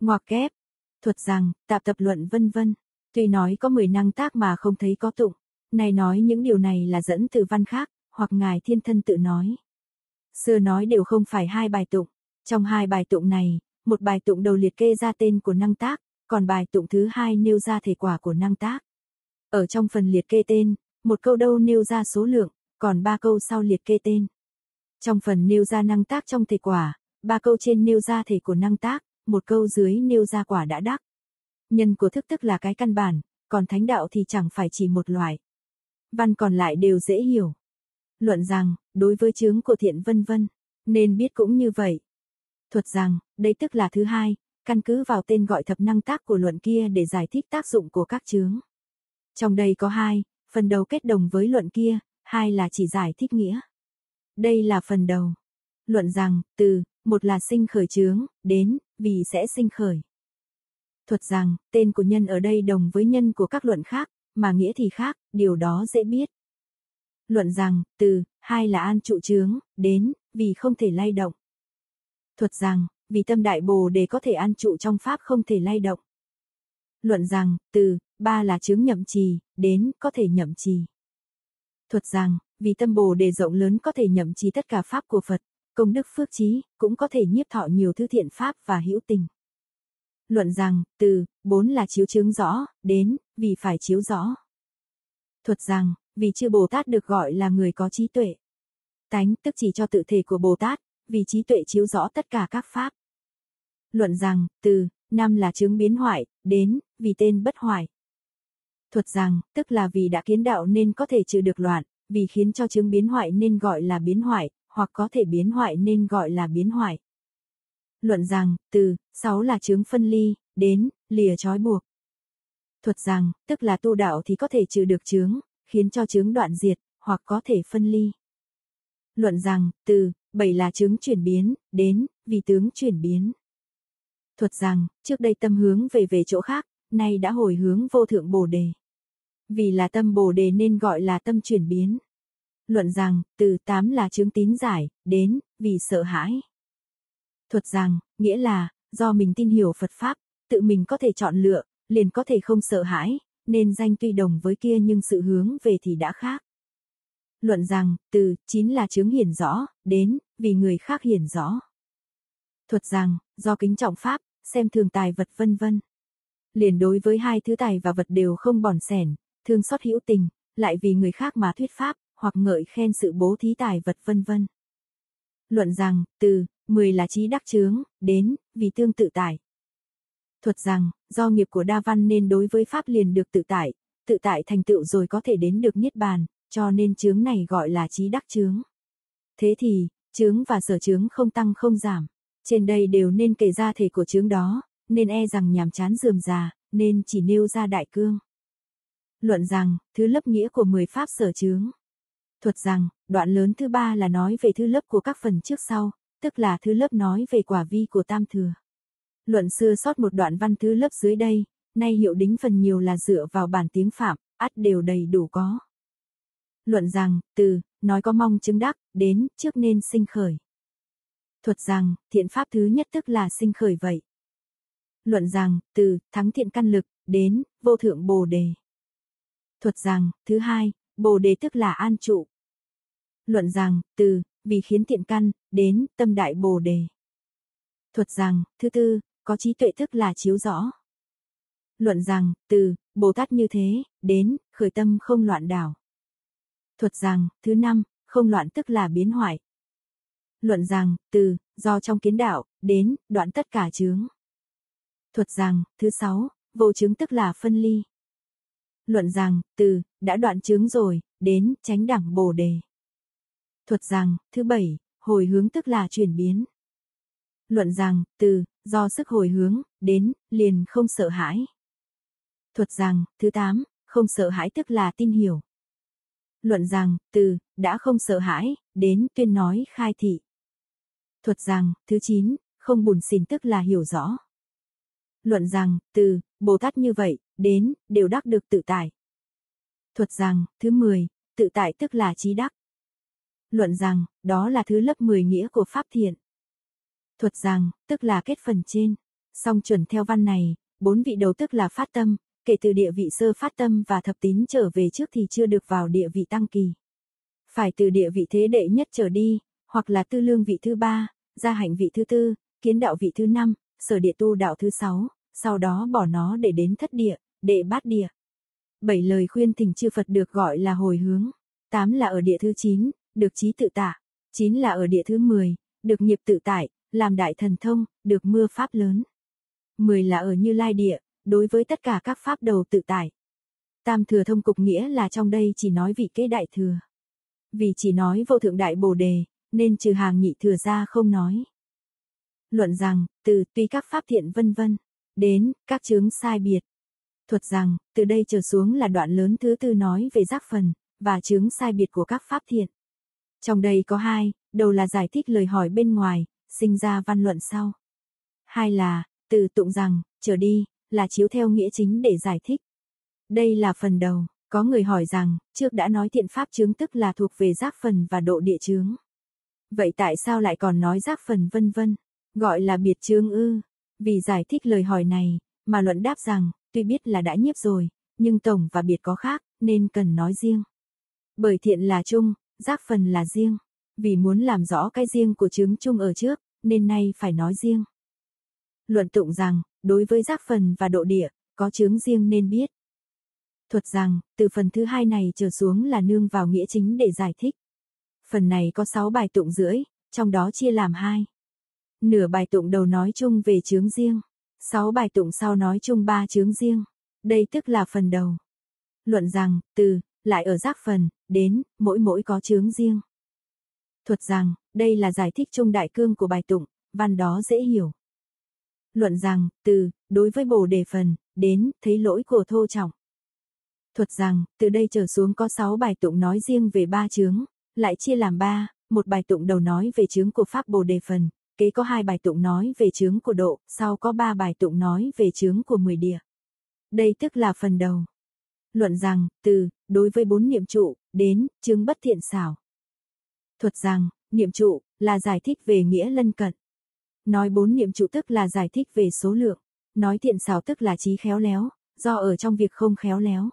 Ngoặc kép, thuật rằng, tạp tập luận vân vân. Tuy nói có 10 năng tác mà không thấy có tụng. Này nói những điều này là dẫn từ văn khác, hoặc ngài thiên thân tự nói. Xưa nói đều không phải hai bài tụng. Trong hai bài tụng này, một bài tụng đầu liệt kê ra tên của năng tác, còn bài tụng thứ hai nêu ra thể quả của năng tác. Ở trong phần liệt kê tên, một câu đâu nêu ra số lượng, còn ba câu sau liệt kê tên. Trong phần nêu ra năng tác trong thể quả, ba câu trên nêu ra thể của năng tác, một câu dưới nêu ra quả đã đắc. Nhân của thức tức là cái căn bản, còn thánh đạo thì chẳng phải chỉ một loại. Văn còn lại đều dễ hiểu. Luận rằng, đối với chướng của thiện vân vân, nên biết cũng như vậy. Thuật rằng, đây tức là thứ hai, căn cứ vào tên gọi thập năng tác của luận kia để giải thích tác dụng của các chướng. Trong đây có hai, phần đầu kết đồng với luận kia, hai là chỉ giải thích nghĩa. Đây là phần đầu. Luận rằng, từ, một là sinh khởi chướng, đến, vì sẽ sinh khởi. Thuật rằng, tên của nhân ở đây đồng với nhân của các luận khác, mà nghĩa thì khác, điều đó dễ biết. Luận rằng, từ, hai là an trụ chướng, đến, vì không thể lay động. Thuật rằng, vì tâm đại bồ đề có thể an trụ trong pháp không thể lay động. Luận rằng, từ, ba là chướng nhậm trì, đến, có thể nhậm trì. Thuật rằng, vì tâm bồ đề rộng lớn có thể nhậm trì tất cả pháp của Phật, công đức phước trí, cũng có thể nhiếp thọ nhiều thứ thiện pháp và hữu tình. Luận rằng, từ, bốn là chiếu chứng rõ, đến, vì phải chiếu rõ. Thuật rằng, vì chư Bồ Tát được gọi là người có trí tuệ. Tánh tức chỉ cho tự thể của Bồ Tát, vì trí tuệ chiếu rõ tất cả các pháp. Luận rằng, từ, năm là chứng biến hoại, đến, vì tên bất hoại. Thuật rằng, tức là vì đã kiến đạo nên có thể trừ được loạn, vì khiến cho chứng biến hoại nên gọi là biến hoại, hoặc có thể biến hoại nên gọi là biến hoại. Luận rằng, từ, sáu là chứng phân ly, đến, lìa trói buộc. Thuật rằng, tức là tu đạo thì có thể trừ được chướng, khiến cho trứng đoạn diệt, hoặc có thể phân ly. Luận rằng, từ, bảy là chứng chuyển biến, đến, vì tướng chuyển biến. Thuật rằng, trước đây tâm hướng về về chỗ khác, nay đã hồi hướng vô thượng bồ đề. Vì là tâm bồ đề nên gọi là tâm chuyển biến. Luận rằng, từ tám là chứng tín giải, đến, vì sợ hãi. Thuật rằng, nghĩa là, do mình tin hiểu Phật Pháp, tự mình có thể chọn lựa, liền có thể không sợ hãi, nên danh tuy đồng với kia nhưng sự hướng về thì đã khác. Luận rằng, từ, chín là chứng hiển rõ, đến, vì người khác hiển rõ. Thuật rằng, do kính trọng pháp, xem thường tài vật vân vân. Liền đối với hai thứ tài và vật đều không bòn sẻn, thương xót hữu tình, lại vì người khác mà thuyết pháp, hoặc ngợi khen sự bố thí tài vật vân vân. Luận rằng, từ, 10 là trí đắc chướng, đến, vì tương tự tài. Thuật rằng, do nghiệp của đa văn nên đối với pháp liền được tự tại, tự tại thành tựu rồi có thể đến được niết bàn, cho nên chướng này gọi là trí đắc chướng. Thế thì, chướng và sở chướng không tăng không giảm. Trên đây đều nên kể ra thể của chướng đó, nên e rằng nhàm chán dườm già, nên chỉ nêu ra đại cương. Luận rằng, thứ lớp nghĩa của 10 pháp sở chướng. Thuật rằng, đoạn lớn thứ ba là nói về thứ lớp của các phần trước sau, tức là thứ lớp nói về quả vi của tam thừa. Luận xưa sót một đoạn văn thứ lớp dưới đây, nay hiệu đính phần nhiều là dựa vào bản tiếng phạm, ắt đều đầy đủ có. Luận rằng, từ, nói có mong chứng đắc, đến, trước nên sinh khởi. Thuật rằng, thiện pháp thứ nhất tức là sinh khởi vậy. Luận rằng, từ, thắng thiện căn lực, đến, vô thượng bồ đề. Thuật rằng, thứ hai, bồ đề tức là an trụ. Luận rằng, từ, vì khiến thiện căn, đến, tâm đại bồ đề. Thuật rằng, thứ tư, có trí tuệ tức là chiếu rõ. Luận rằng, từ, Bồ Tát như thế, đến, khởi tâm không loạn đảo. Thuật rằng, thứ năm, không loạn tức là biến hoại. Luận rằng, từ, do trong kiến đạo, đến, đoạn tất cả chướng. Thuật rằng, thứ sáu, vô chứng tức là phân ly. Luận rằng, từ, đã đoạn chứng rồi, đến, tránh đẳng bồ đề. Thuật rằng, thứ bảy, hồi hướng tức là chuyển biến. Luận rằng, từ, do sức hồi hướng, đến, liền không sợ hãi. Thuật rằng, thứ tám, không sợ hãi tức là tin hiểu. Luận rằng, từ, đã không sợ hãi, đến tuyên nói khai thị. Thuật rằng, thứ chín, không bùn xỉn tức là hiểu rõ. Luận rằng, từ, Bồ Tát như vậy, đến, đều đắc được tự tại. Thuật rằng, thứ mười, tự tại tức là trí đắc. Luận rằng, đó là thứ lớp mười nghĩa của Pháp thiện. Thuật rằng, tức là kết phần trên. Song chuẩn theo văn này, bốn vị đầu tức là phát tâm, kể từ địa vị sơ phát tâm và thập tín trở về trước thì chưa được vào địa vị tăng kỳ. Phải từ địa vị thế đệ nhất trở đi, hoặc là tư lương vị thứ ba, gia hạnh vị thứ tư, kiến đạo vị thứ năm, sở địa tu đạo thứ sáu, sau đó bỏ nó để đến thất địa, đệ bát địa. Bảy lời khuyên thỉnh chư Phật được gọi là hồi hướng. Tám là ở địa thứ chín, được trí tự tả. Chín là ở địa thứ mười, được nghiệp tự tại, làm đại thần thông, được mưa pháp lớn. Mười là ở Như Lai địa, đối với tất cả các pháp đầu tự tại. Tam thừa thông cục nghĩa là trong đây chỉ nói vị kế đại thừa. Vì chỉ nói vô thượng đại bồ đề, nên trừ hàng nhị thừa ra không nói. Luận rằng, từ tuy các pháp thiện vân vân, đến, các chướng sai biệt. Thuật rằng, từ đây trở xuống là đoạn lớn thứ tư nói về giác phần, và chướng sai biệt của các pháp thiện. Trong đây có hai, đầu là giải thích lời hỏi bên ngoài, sinh ra văn luận sau. Hai là, từ tụng rằng, trở đi, là chiếu theo nghĩa chính để giải thích. Đây là phần đầu, có người hỏi rằng, trước đã nói thiện pháp chướng tức là thuộc về giác phần và độ địa chướng. Vậy tại sao lại còn nói giác phần vân vân, gọi là biệt chướng ư? Vì giải thích lời hỏi này, mà luận đáp rằng, tuy biết là đã nhiếp rồi, nhưng tổng và biệt có khác, nên cần nói riêng. Bởi thiện là chung, giác phần là riêng. Vì muốn làm rõ cái riêng của chứng chung ở trước, nên nay phải nói riêng. Luận tụng rằng, đối với giác phần và độ địa, có chứng riêng nên biết. Thuật rằng, từ phần thứ hai này trở xuống là nương vào nghĩa chính để giải thích. Phần này có 6 bài tụng rưỡi, trong đó chia làm hai. Nửa bài tụng đầu nói chung về chướng riêng, 6 bài tụng sau nói chung ba chướng riêng. Đây tức là phần đầu. Luận rằng, từ, lại ở giác phần, đến, mỗi mỗi có chướng riêng. Thuật rằng, đây là giải thích chung đại cương của bài tụng, văn đó dễ hiểu. Luận rằng, từ, đối với bồ đề phần, đến, thấy lỗi của thô trọng. Thuật rằng, từ đây trở xuống có 6 bài tụng nói riêng về ba chướng, lại chia làm ba, một bài tụng đầu nói về chướng của pháp bồ đề phần, kế có hai bài tụng nói về chướng của độ, sau có ba bài tụng nói về chướng của mười địa. Đây tức là phần đầu. Luận rằng, từ, đối với bốn niệm trụ, đến, chứng bất thiện xảo. Thuật rằng, niệm trụ, là giải thích về nghĩa lân cận. Nói bốn niệm trụ tức là giải thích về số lượng. Nói thiện xảo tức là trí khéo léo, do ở trong việc không khéo léo.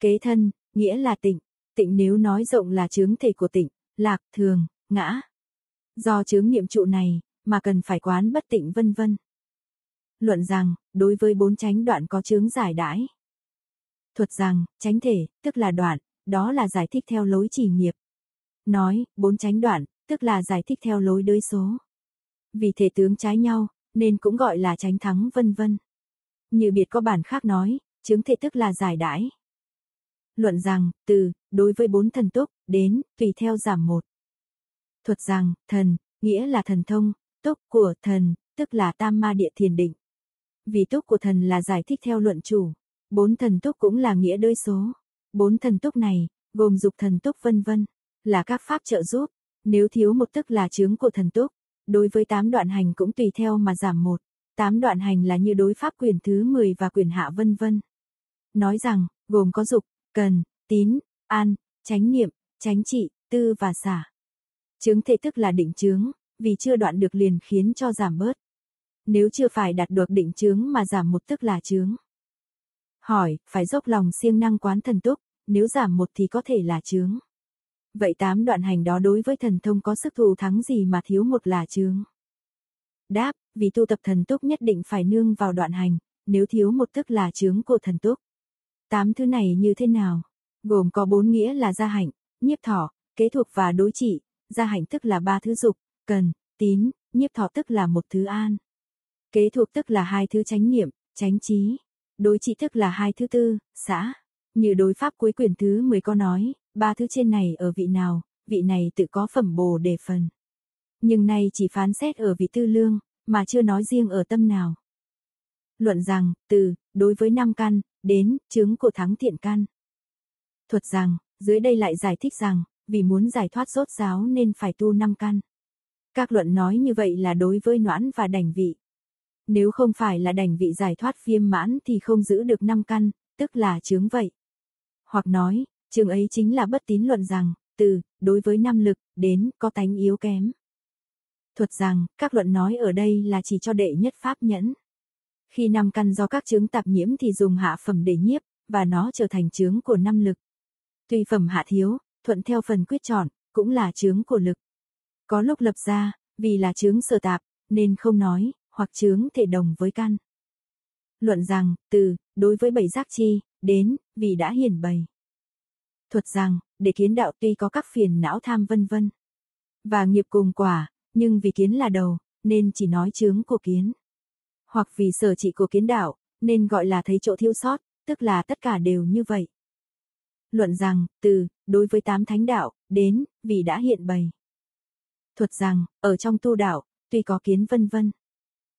Kế thân, nghĩa là tịnh. Tịnh nếu nói rộng là chướng thể của tịnh, lạc, thường, ngã. Do chướng niệm trụ này, mà cần phải quán bất tịnh vân vân. Luận rằng, đối với bốn chánh đoạn có chướng giải đãi. Thuật rằng, chánh thể, tức là đoạn, đó là giải thích theo lối chỉ nghiệp. Nói, bốn tránh đoạn, tức là giải thích theo lối đối số. Vì thể tướng trái nhau, nên cũng gọi là tránh thắng vân vân. Như biệt có bản khác nói, chứng thể tức là giải đãi. Luận rằng, từ, đối với bốn thần túc, đến, tùy theo giảm một. Thuật rằng, thần, nghĩa là thần thông, túc của thần, tức là tam ma địa thiền định. Vì túc của thần là giải thích theo luận chủ. Bốn thần túc cũng là nghĩa đối số. Bốn thần túc này, gồm dục thần túc vân vân, là các pháp trợ giúp. Nếu thiếu một tức là chướng của thần túc. Đối với tám đoạn hành cũng tùy theo mà giảm một. Tám đoạn hành là như đối pháp quyền thứ 10 và quyền hạ vân vân. Nói rằng, gồm có dục, cần, tín, an, chánh niệm, chánh trị, tư và xả. Chứng thể tức là định chướng, vì chưa đoạn được liền khiến cho giảm bớt. Nếu chưa phải đạt được định chướng mà giảm một tức là chướng. Hỏi, phải dốc lòng siêng năng quán thần túc, nếu giảm một thì có thể là chướng. Vậy tám đoạn hành đó đối với thần thông có sức thù thắng gì mà thiếu một là chướng? Đáp, vì tu tập thần túc nhất định phải nương vào đoạn hành, nếu thiếu một thức là chướng của thần túc. Tám thứ này như thế nào? Gồm có bốn nghĩa là gia hạnh, nhiếp thọ, kế thuộc và đối trị, gia hạnh tức là ba thứ dục, cần, tín, nhiếp thọ tức là một thứ an. Kế thuộc tức là hai thứ chánh niệm, chánh trí. Đối trị tức là hai thứ tư, xã. Như đối pháp cuối quyển thứ 10 có nói, ba thứ trên này ở vị nào, vị này tự có phẩm bồ đề phần. Nhưng nay chỉ phán xét ở vị tư lương, mà chưa nói riêng ở tâm nào. Luận rằng, từ, đối với năm căn, đến, chứng của thắng thiện căn. Thuật rằng, dưới đây lại giải thích rằng, vì muốn giải thoát rốt giáo nên phải tu năm căn. Các luận nói như vậy là đối với noãn và đảnh vị. Nếu không phải là đảnh vị giải thoát viêm mãn thì không giữ được năm căn, tức là chướng vậy. Hoặc nói, trường ấy chính là bất tín luận rằng, từ, đối với năm lực, đến, có tánh yếu kém. Thuật rằng, các luận nói ở đây là chỉ cho đệ nhất pháp nhẫn. Khi năm căn do các chứng tạp nhiễm thì dùng hạ phẩm để nhiếp, và nó trở thành chứng của năm lực. Tuy phẩm hạ thiếu, thuận theo phần quyết chọn, cũng là chứng của lực. Có lúc lập ra, vì là chứng sở tạp, nên không nói, hoặc chứng thể đồng với căn. Luận rằng, từ, đối với bảy giác chi, đến, vì đã hiển bày. Thuật rằng, để kiến đạo tuy có các phiền não tham vân vân. Và nghiệp cùng quả, nhưng vì kiến là đầu, nên chỉ nói chướng của kiến. Hoặc vì sở trị của kiến đạo, nên gọi là thấy chỗ thiếu sót, tức là tất cả đều như vậy. Luận rằng, từ, đối với tám thánh đạo, đến, vì đã hiện bày. Thuật rằng, ở trong tu đạo, tuy có kiến vân vân.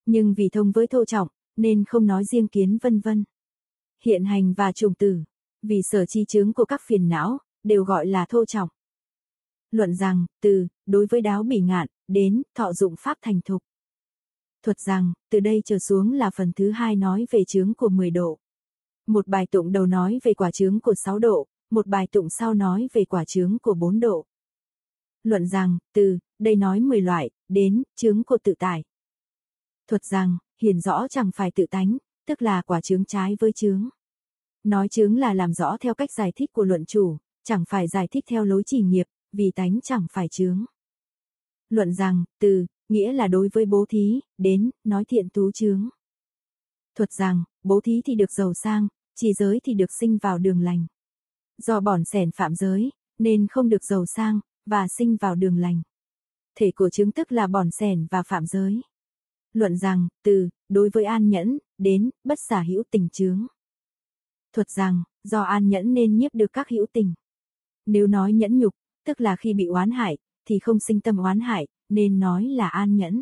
Nhưng vì thông với thô trọng, nên không nói riêng kiến vân vân. Hiện hành và trùng tử, vì sở chi chứng của các phiền não, đều gọi là thô trọng. Luận rằng, từ, đối với đáo bỉ ngạn, đến, thọ dụng pháp thành thục. Thuật rằng, từ đây trở xuống là phần thứ hai nói về chứng của 10 độ. Một bài tụng đầu nói về quả chứng của 6 độ, một bài tụng sau nói về quả chứng của 4 độ. Luận rằng, từ, đây nói 10 loại, đến, chứng của tự tại. Thuật rằng, hiển rõ chẳng phải tự tánh, tức là quả chứng trái với chứng Nói chứng là làm rõ theo cách giải thích của luận chủ, chẳng phải giải thích theo lối chỉ nghiệp, vì tánh chẳng phải chướng. Luận rằng, từ, nghĩa là đối với bố thí, đến, nói thiện tú chướng. Thuật rằng, bố thí thì được giàu sang, chỉ giới thì được sinh vào đường lành. Do bỏn sẻn phạm giới, nên không được giàu sang, và sinh vào đường lành. Thể của chứng tức là bỏn sẻn và phạm giới. Luận rằng, từ, đối với an nhẫn, đến, bất xả hữu tình chướng. Thuật rằng, do an nhẫn nên nhiếp được các hữu tình. Nếu nói nhẫn nhục, tức là khi bị oán hại, thì không sinh tâm oán hại, nên nói là an nhẫn.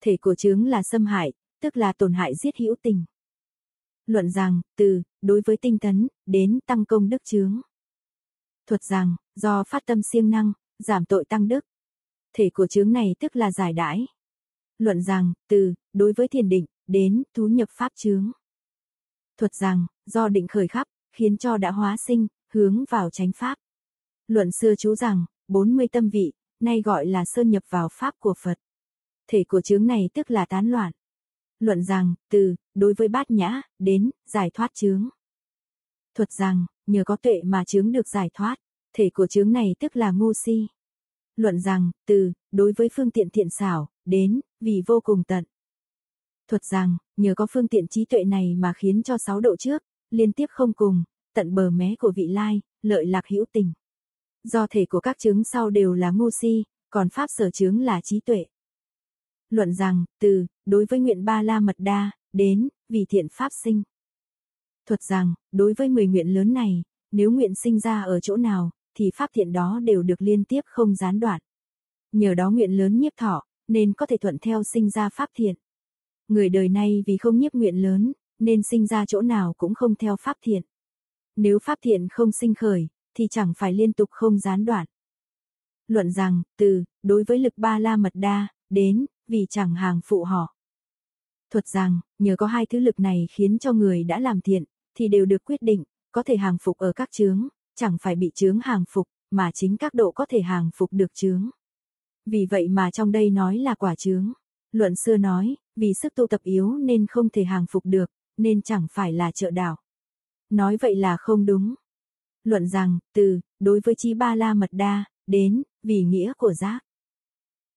Thể của chướng là xâm hại, tức là tổn hại giết hữu tình. Luận rằng, từ, đối với tinh tấn, đến tăng công đức chướng. Thuật rằng, do phát tâm siêng năng, giảm tội tăng đức. Thể của chướng này tức là giải đãi. Luận rằng, từ, đối với thiền định, đến, thú nhập pháp chướng. Thuật rằng, do định khởi khắp, khiến cho đã hóa sinh, hướng vào chánh pháp. Luận xưa chú rằng, 40 tâm vị, nay gọi là sơn nhập vào pháp của Phật. Thể của chướng này tức là tán loạn. Luận rằng, từ, đối với bát nhã, đến, giải thoát chướng. Thuật rằng, nhờ có tuệ mà chướng được giải thoát, thể của chướng này tức là ngu si. Luận rằng, từ, đối với phương tiện thiện xảo, đến, vì vô cùng tận. Thuật rằng, nhờ có phương tiện trí tuệ này mà khiến cho sáu độ trước, liên tiếp không cùng, tận bờ mé của vị lai, lợi lạc hữu tình. Do thể của các chứng sau đều là ngu si, còn pháp sở chứng là trí tuệ. Luận rằng, từ, đối với nguyện ba la mật đa, đến, vì thiện pháp sinh. Thuật rằng, đối với 10 nguyện lớn này, nếu nguyện sinh ra ở chỗ nào, thì pháp thiện đó đều được liên tiếp không gián đoạn. Nhờ đó nguyện lớn nhiếp thọ, nên có thể thuận theo sinh ra pháp thiện. Người đời này vì không nhiếp nguyện lớn, nên sinh ra chỗ nào cũng không theo pháp thiện. Nếu pháp thiện không sinh khởi, thì chẳng phải liên tục không gián đoạn. Luận rằng, từ, đối với lực ba la mật đa, đến, vì chẳng hàng phụ họ. Thuật rằng, nhờ có hai thứ lực này khiến cho người đã làm thiện, thì đều được quyết định, có thể hàng phục ở các chướng, chẳng phải bị chướng hàng phục, mà chính các độ có thể hàng phục được chướng. Vì vậy mà trong đây nói là quả chướng. Luận xưa nói, vì sức tu tập yếu nên không thể hàng phục được, nên chẳng phải là trợ đạo. Nói vậy là không đúng. Luận rằng, từ, đối với trí ba la mật đa, đến, vì nghĩa của giác.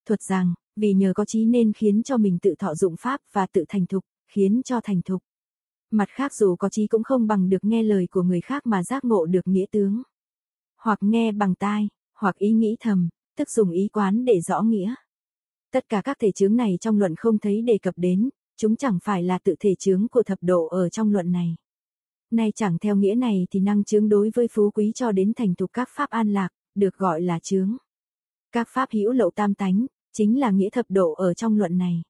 Thuật rằng, vì nhờ có trí nên khiến cho mình tự thọ dụng pháp và tự thành thục, khiến cho thành thục. Mặt khác dù có trí cũng không bằng được nghe lời của người khác mà giác ngộ được nghĩa tướng. Hoặc nghe bằng tai, hoặc ý nghĩ thầm, tức dùng ý quán để rõ nghĩa. Tất cả các thể chướng này trong luận không thấy đề cập đến, chúng chẳng phải là tự thể chướng của thập độ ở trong luận này. Nay chẳng theo nghĩa này thì năng chướng đối với phú quý cho đến thành thục các pháp an lạc, được gọi là chướng. Các pháp hữu lậu tam tánh, chính là nghĩa thập độ ở trong luận này.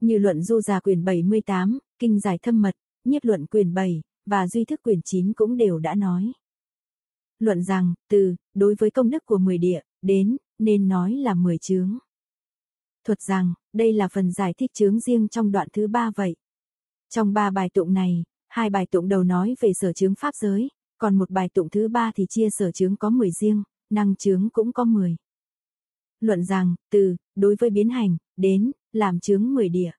Như luận du già quyền 78, kinh giải thâm mật, nhiếp luận quyền 7, và duy thức quyền 9 cũng đều đã nói. Luận rằng, từ, đối với công đức của 10 địa, đến, nên nói là 10 chướng. Thuật rằng, đây là phần giải thích chướng riêng trong đoạn thứ ba vậy. Trong ba bài tụng này, hai bài tụng đầu nói về sở chướng pháp giới, còn một bài tụng thứ ba thì chia sở chướng có 10 riêng, năng chướng cũng có 10. Luận rằng, từ, đối với biến hành, đến, làm chướng 10 địa.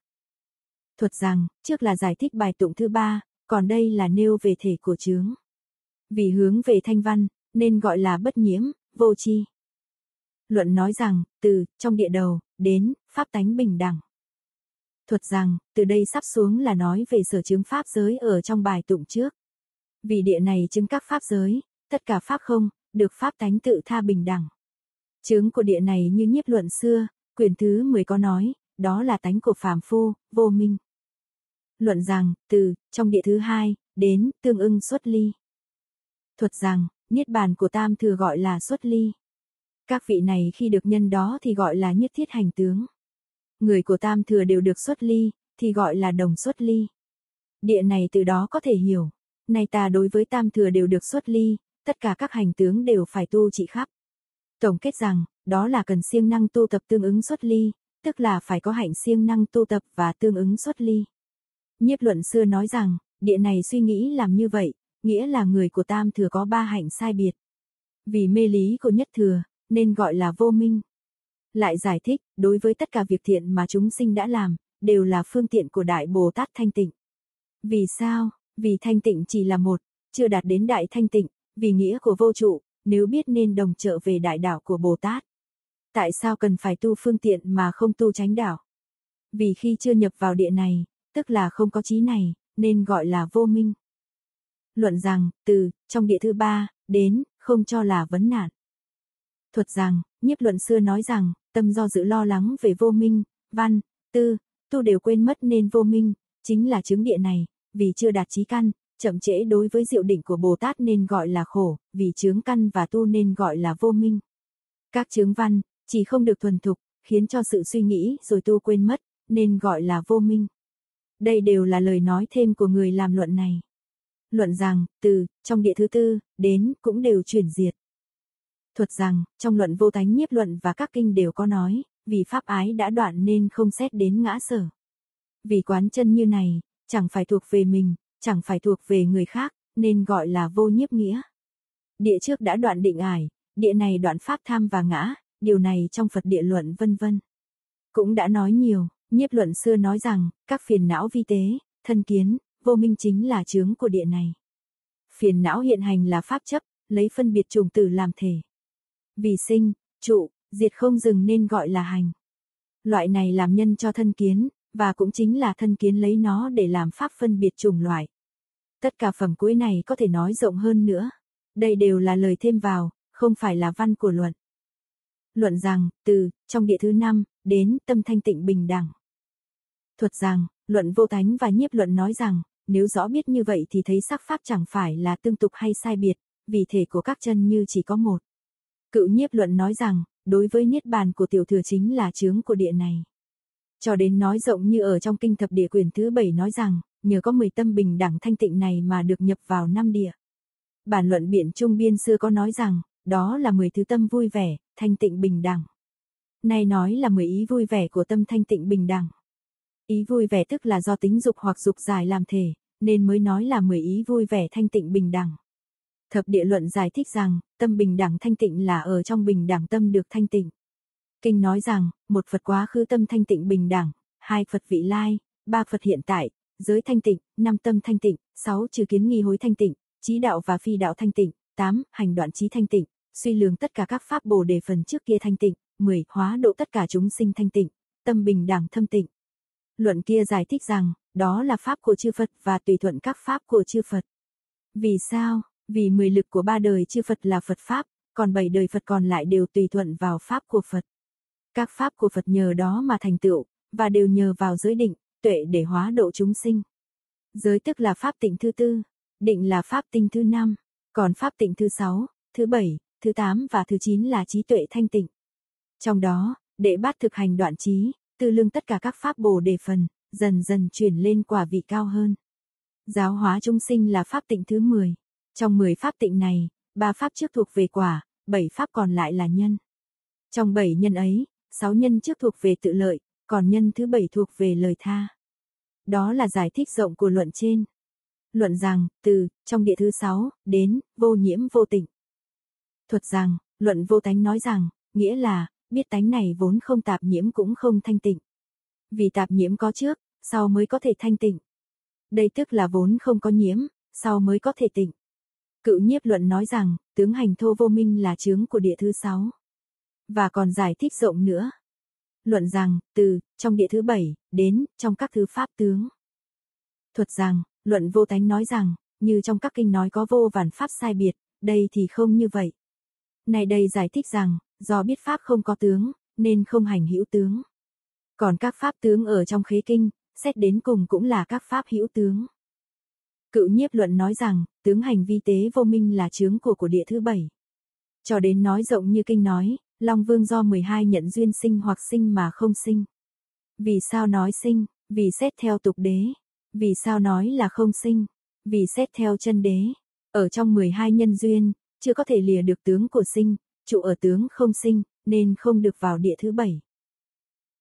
Thuật rằng, trước là giải thích bài tụng thứ ba, còn đây là nêu về thể của chướng. Vì hướng về thanh văn, nên gọi là bất nhiễm, vô chi. Luận nói rằng, từ, trong địa đầu, đến, pháp tánh bình đẳng. Thuật rằng, từ đây sắp xuống là nói về sở chứng pháp giới ở trong bài tụng trước. Vì địa này chứng các pháp giới, tất cả pháp không, được pháp tánh tự tha bình đẳng. Chứng của địa này như nhiếp luận xưa, quyển thứ 10 có nói, đó là tánh của phàm phu, vô minh. Luận rằng, từ, trong địa thứ hai, đến, tương ưng xuất ly. Thuật rằng, niết bàn của tam thừa gọi là xuất ly. Các vị này khi được nhân đó thì gọi là nhất thiết hành tướng. Người của tam thừa đều được xuất ly, thì gọi là đồng xuất ly. Địa này từ đó có thể hiểu. Nay ta đối với tam thừa đều được xuất ly, tất cả các hành tướng đều phải tu trị khắp. Tổng kết rằng, đó là cần siêng năng tu tập tương ứng xuất ly, tức là phải có hạnh siêng năng tu tập và tương ứng xuất ly. Nhiếp luận xưa nói rằng, địa này suy nghĩ làm như vậy, nghĩa là người của tam thừa có ba hạnh sai biệt. Vì mê lý của nhất thừa, nên gọi là vô minh. Lại giải thích, đối với tất cả việc thiện mà chúng sinh đã làm, đều là phương tiện của Đại Bồ Tát Thanh Tịnh. Vì sao? Vì Thanh Tịnh chỉ là một, chưa đạt đến Đại Thanh Tịnh, vì nghĩa của vô trụ, nếu biết nên đồng trợ về đại đạo của Bồ Tát. Tại sao cần phải tu phương tiện mà không tu tránh đạo? Vì khi chưa nhập vào địa này, tức là không có trí này, nên gọi là vô minh. Luận rằng, từ, trong địa thứ ba, đến, không cho là vấn nạn. Thuật rằng, nhiếp luận xưa nói rằng, tâm do dự lo lắng về vô minh, văn, tư, tu đều quên mất nên vô minh, chính là chứng địa này, vì chưa đạt trí căn, chậm trễ đối với diệu định của Bồ Tát nên gọi là khổ, vì chướng căn và tu nên gọi là vô minh. Các chướng văn, chỉ không được thuần thục, khiến cho sự suy nghĩ rồi tu quên mất, nên gọi là vô minh. Đây đều là lời nói thêm của người làm luận này. Luận rằng, từ, trong địa thứ tư, đến, cũng đều chuyển diệt. Thuật rằng, trong luận vô tánh nhiếp luận và các kinh đều có nói, vì pháp ái đã đoạn nên không xét đến ngã sở. Vì quán chân như này, chẳng phải thuộc về mình, chẳng phải thuộc về người khác, nên gọi là vô nhiếp nghĩa. Địa trước đã đoạn định ải, địa này đoạn pháp tham và ngã, điều này trong Phật địa luận vân vân. Cũng đã nói nhiều, nhiếp luận xưa nói rằng, các phiền não vi tế, thân kiến, vô minh chính là chướng của địa này. Phiền não hiện hành là pháp chấp, lấy phân biệt trùng tử làm thể. Vì sinh, trụ, diệt không dừng nên gọi là hành. Loại này làm nhân cho thân kiến, và cũng chính là thân kiến lấy nó để làm pháp phân biệt chủng loại. Tất cả phẩm cuối này có thể nói rộng hơn nữa. Đây đều là lời thêm vào, không phải là văn của luận. Luận rằng, từ, trong địa thứ năm đến, tâm thanh tịnh bình đẳng. Thuật rằng, luận vô thánh và nhiếp luận nói rằng, nếu rõ biết như vậy thì thấy sắc pháp chẳng phải là tương tục hay sai biệt, vì thể của các chân như chỉ có một. Cựu nhiếp luận nói rằng, đối với niết bàn của tiểu thừa chính là chướng của địa này. Cho đến nói rộng như ở trong kinh thập địa quyền thứ bảy nói rằng, nhờ có 10 tâm bình đẳng thanh tịnh này mà được nhập vào năm địa. Bản luận biện trung biên xưa có nói rằng, đó là 10 thứ tâm vui vẻ, thanh tịnh bình đẳng. Nay nói là 10 ý vui vẻ của tâm thanh tịnh bình đẳng. Ý vui vẻ tức là do tính dục hoặc dục giải làm thể, nên mới nói là 10 ý vui vẻ thanh tịnh bình đẳng. Thập địa luận giải thích rằng, tâm bình đẳng thanh tịnh là ở trong bình đẳng tâm được thanh tịnh. Kinh nói rằng, một Phật quá khứ tâm thanh tịnh bình đẳng, hai Phật vị lai, ba Phật hiện tại, giới thanh tịnh, năm tâm thanh tịnh, sáu trừ kiến nghi hối thanh tịnh, trí đạo và phi đạo thanh tịnh, tám hành đoạn trí thanh tịnh, suy lường tất cả các pháp bồ đề phần trước kia thanh tịnh, mười hóa độ tất cả chúng sinh thanh tịnh, tâm bình đẳng thâm tịnh. Luận kia giải thích rằng, đó là pháp của chư Phật và tùy thuận các pháp của chư Phật. Vì sao? Vì mười lực của ba đời chư Phật là Phật Pháp, còn bảy đời Phật còn lại đều tùy thuận vào Pháp của Phật. Các Pháp của Phật nhờ đó mà thành tựu, và đều nhờ vào giới định, tuệ để hóa độ chúng sinh. Giới tức là Pháp tịnh thứ tư, định là Pháp tinh thứ năm, còn Pháp tịnh thứ sáu, thứ bảy, thứ tám và thứ chín là trí tuệ thanh tịnh. Trong đó, đệ bát thực hành đoạn trí, tư lương tất cả các Pháp bồ đề phần, dần dần chuyển lên quả vị cao hơn. Giáo hóa chúng sinh là Pháp tịnh thứ 10. Trong 10 pháp tịnh này, ba pháp trước thuộc về quả, 7 pháp còn lại là nhân. Trong 7 nhân ấy, 6 nhân trước thuộc về tự lợi, còn nhân thứ 7 thuộc về lời tha. Đó là giải thích rộng của luận trên. Luận rằng, từ, trong địa thứ 6, đến, vô nhiễm vô tịnh. Thuật rằng, luận vô tánh nói rằng, nghĩa là, biết tánh này vốn không tạp nhiễm cũng không thanh tịnh. Vì tạp nhiễm có trước, sau mới có thể thanh tịnh. Đây tức là vốn không có nhiễm, sau mới có thể tịnh. Cựu nhiếp luận nói rằng, tướng hành thô vô minh là chướng của địa thứ sáu. Và còn giải thích rộng nữa. Luận rằng, từ, trong địa thứ bảy, đến, trong các thứ pháp tướng. Thuật rằng, luận vô tánh nói rằng, như trong các kinh nói có vô vàn pháp sai biệt, đây thì không như vậy. Này đây giải thích rằng, do biết pháp không có tướng, nên không hành hữu tướng. Còn các pháp tướng ở trong khế kinh, xét đến cùng cũng là các pháp hữu tướng. Cựu nhiếp luận nói rằng, tướng hành vi tế vô minh là chướng của của địa thứ bảy. Cho đến nói rộng như kinh nói, Long Vương do 12 nhận duyên sinh hoặc sinh mà không sinh. Vì sao nói sinh? Vì xét theo tục đế. Vì sao nói là không sinh? Vì xét theo chân đế. Ở trong 12 nhân duyên, chưa có thể lìa được tướng của sinh, trụ ở tướng không sinh, nên không được vào địa thứ bảy.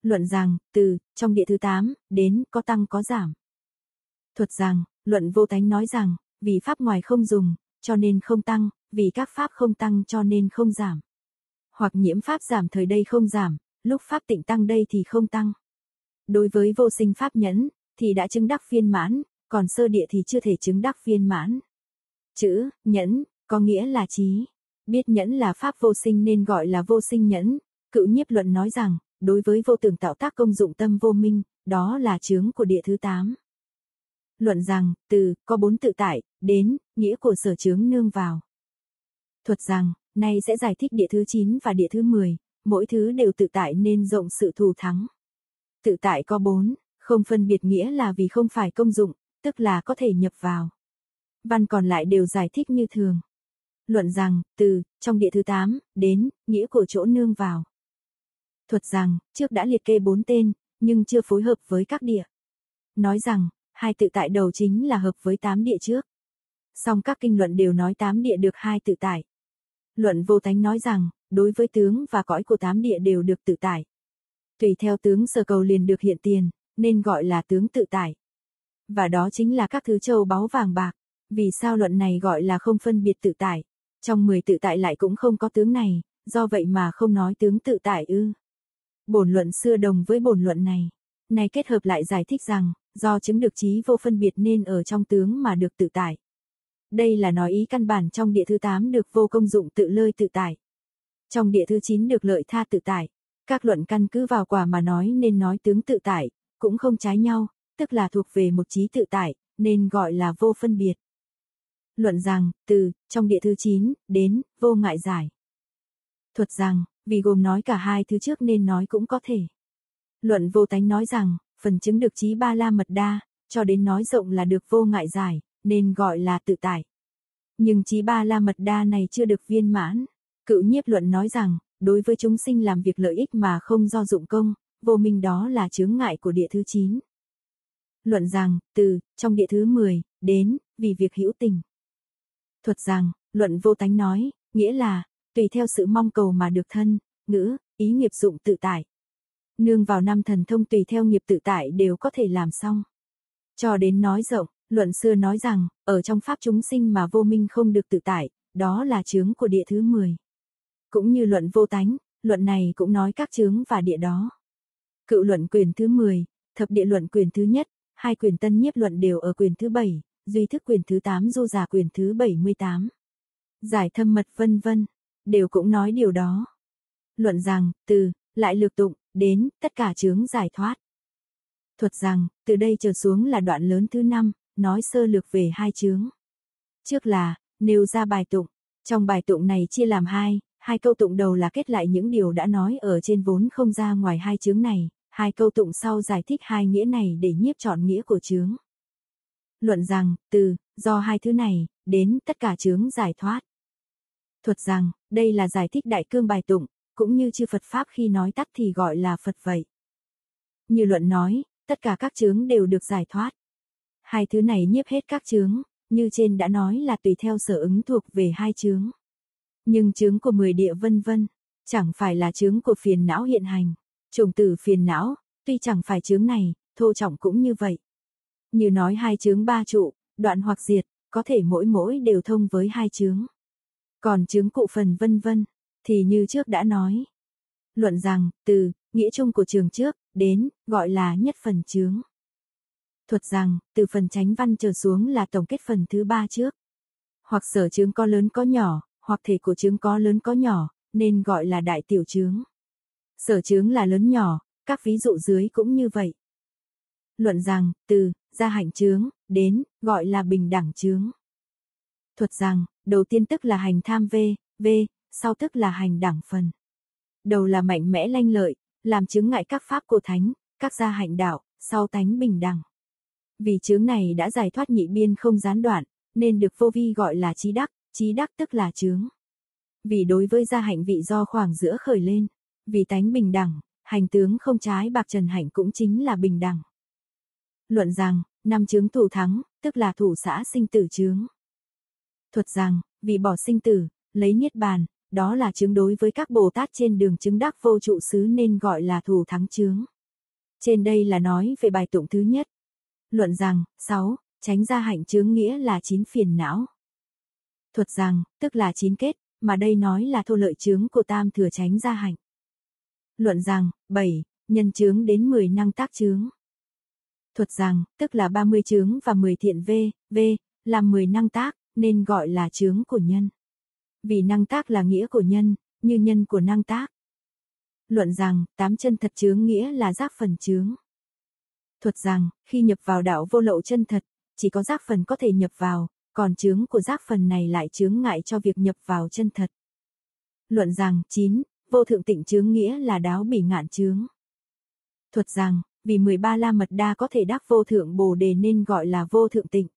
Luận rằng, từ, trong địa thứ 8, đến, có tăng có giảm. Thuật rằng, luận vô tánh nói rằng, vì pháp ngoài không dùng, cho nên không tăng, vì các pháp không tăng cho nên không giảm. Hoặc nhiễm pháp giảm thời đây không giảm, lúc pháp tịnh tăng đây thì không tăng. Đối với vô sinh pháp nhẫn, thì đã chứng đắc viên mãn, còn sơ địa thì chưa thể chứng đắc viên mãn. Chữ, nhẫn, có nghĩa là trí. Biết nhẫn là pháp vô sinh nên gọi là vô sinh nhẫn. Cựu nhiếp luận nói rằng, đối với vô tưởng tạo tác công dụng tâm vô minh, đó là chướng của địa thứ 8 luận rằng, từ, có bốn tự tại, đến, nghĩa của sở chướng nương vào. Thuật rằng, nay sẽ giải thích địa thứ 9 và địa thứ 10, mỗi thứ đều tự tại nên rộng sự thù thắng. Tự tại có bốn, không phân biệt nghĩa là vì không phải công dụng, tức là có thể nhập vào. Văn còn lại đều giải thích như thường. Luận rằng, từ, trong địa thứ 8, đến, nghĩa của chỗ nương vào. Thuật rằng, trước đã liệt kê bốn tên, nhưng chưa phối hợp với các địa. Nói rằng, hai tự tại đầu chính là hợp với tám địa trước. Song các kinh luận đều nói tám địa được hai tự tại. Luận vô tánh nói rằng, đối với tướng và cõi của tám địa đều được tự tại. Tùy theo tướng sở cầu liền được hiện tiền, nên gọi là tướng tự tại. Và đó chính là các thứ châu báu vàng bạc. Vì sao luận này gọi là không phân biệt tự tại? Trong 10 tự tại lại cũng không có tướng này, do vậy mà không nói tướng tự tại ư. Bổn luận xưa đồng với bổn luận này. Này kết hợp lại giải thích rằng, do chứng được trí vô phân biệt nên ở trong tướng mà được tự tại. Đây là nói ý căn bản trong địa thứ 8 được vô công dụng tự lơi tự tại. Trong địa thứ 9 được lợi tha tự tại. Các luận căn cứ vào quả mà nói nên nói tướng tự tại, cũng không trái nhau, tức là thuộc về một trí tự tại, nên gọi là vô phân biệt. Luận rằng, từ, trong địa thứ 9, đến, vô ngại giải. Thuật rằng, vì gồm nói cả hai thứ trước nên nói cũng có thể. Luận vô tánh nói rằng, phần chứng được trí ba la mật đa, cho đến nói rộng là được vô ngại giải, nên gọi là tự tại. Nhưng trí ba la mật đa này chưa được viên mãn. Cựu nhiếp luận nói rằng, đối với chúng sinh làm việc lợi ích mà không do dụng công, vô minh đó là chướng ngại của địa thứ 9. Luận rằng, từ, trong địa thứ 10, đến, vì việc hữu tình. Thuật rằng, luận vô tánh nói, nghĩa là, tùy theo sự mong cầu mà được thân, ngữ, ý nghiệp dụng tự tại. Nương vào năm thần thông tùy theo nghiệp tự tại đều có thể làm xong. Cho đến nói rộng, luận xưa nói rằng, ở trong pháp chúng sinh mà vô minh không được tự tại, đó là chướng của địa thứ 10. Cũng như luận vô tánh, luận này cũng nói các chướng và địa đó. Cựu luận quyền thứ 10, thập địa luận quyền thứ nhất, hai quyền tân nhiếp luận đều ở quyền thứ 7, duy thức quyền thứ 8 du giả quyền thứ 78. Giải thâm mật vân vân, đều cũng nói điều đó. Luận rằng, từ, lại lược tụng, đến, tất cả chướng giải thoát. Thuật rằng, từ đây trở xuống là đoạn lớn thứ năm, nói sơ lược về hai chướng. Trước là, nêu ra bài tụng, trong bài tụng này chia làm hai, hai câu tụng đầu là kết lại những điều đã nói ở trên vốn không ra ngoài hai chướng này, hai câu tụng sau giải thích hai nghĩa này để nhiếp chọn nghĩa của chướng. Luận rằng, từ, do hai thứ này, đến tất cả chướng giải thoát. Thuật rằng, đây là giải thích đại cương bài tụng, cũng như chư Phật Pháp khi nói tắt thì gọi là Phật vậy. Như luận nói, tất cả các chướng đều được giải thoát. Hai thứ này nhiếp hết các chướng, như trên đã nói là tùy theo sở ứng thuộc về hai chướng. Nhưng chướng của mười địa vân vân, chẳng phải là chướng của phiền não hiện hành. Trùng tử phiền não, tuy chẳng phải chướng này, thô trọng cũng như vậy. Như nói hai chướng ba trụ, đoạn hoặc diệt, có thể mỗi mỗi đều thông với hai chướng. Còn chướng cụ phần vân vân, thì như trước đã nói. Luận rằng, từ, nghĩa chung của trường trước, đến, gọi là nhất phần chướng. Thuật rằng, từ phần tránh văn trở xuống là tổng kết phần thứ ba trước. Hoặc sở chướng có lớn có nhỏ, hoặc thể của chướng có lớn có nhỏ, nên gọi là đại tiểu chướng. Sở chướng là lớn nhỏ, các ví dụ dưới cũng như vậy. Luận rằng, từ, gia hạnh chướng, đến, gọi là bình đẳng chướng. Thuật rằng, đầu tiên tức là hành tham v, v, sau tức là hành đẳng phần. Đầu là mạnh mẽ lanh lợi, làm chứng ngại các pháp của thánh, các gia hạnh đạo, sau thánh bình đẳng. Vì chướng này đã giải thoát nhị biên không gián đoạn, nên được vô vi gọi là trí đắc, trí đắc tức là chướng. Vì đối với gia hạnh vị do khoảng giữa khởi lên, vì tánh bình đẳng, hành tướng không trái bạc trần hạnh cũng chính là bình đẳng. Luận rằng, năm chướng thủ thắng, tức là thủ xã sinh tử chướng. Thuật rằng, vì bỏ sinh tử, lấy niết bàn, đó là chứng đối với các Bồ Tát trên đường chứng đắc vô trụ xứ nên gọi là thủ thắng chướng. Trên đây là nói về bài tụng thứ nhất. Luận rằng, 6, tránh ra hạnh chướng nghĩa là chín phiền não. Thuật rằng, tức là chín kết, mà đây nói là thô lợi chướng của tam thừa tránh ra hạnh. Luận rằng, 7, nhân chướng đến 10 năng tác chướng. Thuật rằng, tức là 30 chướng và 10 thiện V, V, làm 10 năng tác, nên gọi là chướng của nhân. Vì năng tác là nghĩa của nhân, như nhân của năng tác. Luận rằng, tám chân thật chướng nghĩa là giác phần chướng. Thuật rằng, khi nhập vào đạo vô lậu chân thật, chỉ có giác phần có thể nhập vào, còn chướng của giác phần này lại chướng ngại cho việc nhập vào chân thật. Luận rằng, 9, vô thượng tịnh chướng nghĩa là đáo bỉ ngạn chướng. Thuật rằng, vì 13 la mật đa có thể đắc vô thượng bồ đề nên gọi là vô thượng tịnh.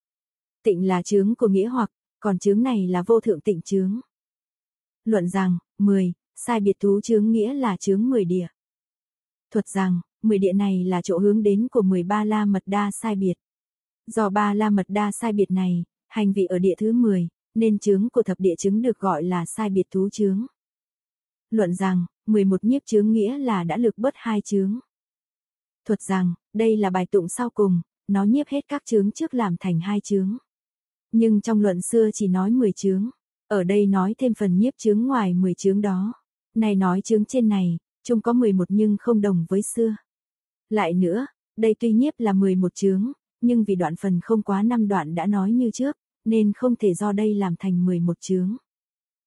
Tịnh là chướng của nghĩa hoặc, còn chướng này là vô thượng tịnh chướng. Luận rằng, 10, sai biệt thú chướng nghĩa là chướng 10 địa. Thuật rằng, 10 địa này là chỗ hướng đến của 13 la mật đa sai biệt. Do ba la mật đa sai biệt này, hành vị ở địa thứ 10, nên chướng của thập địa chứng được gọi là sai biệt thú chướng. Luận rằng, 11 nhiếp chướng nghĩa là đã lược bớt hai chướng. Thuật rằng, đây là bài tụng sau cùng, nó nhiếp hết các chướng trước làm thành hai chướng. Nhưng trong luận xưa chỉ nói 10 chướng. Ở đây nói thêm phần nhiếp chướng ngoài 10 chướng đó. Này nói chướng trên này, chung có 11 nhưng không đồng với xưa. Lại nữa, đây tuy nhiếp là 11 chướng, nhưng vì đoạn phần không quá năm đoạn đã nói như trước, nên không thể do đây làm thành 11 chướng.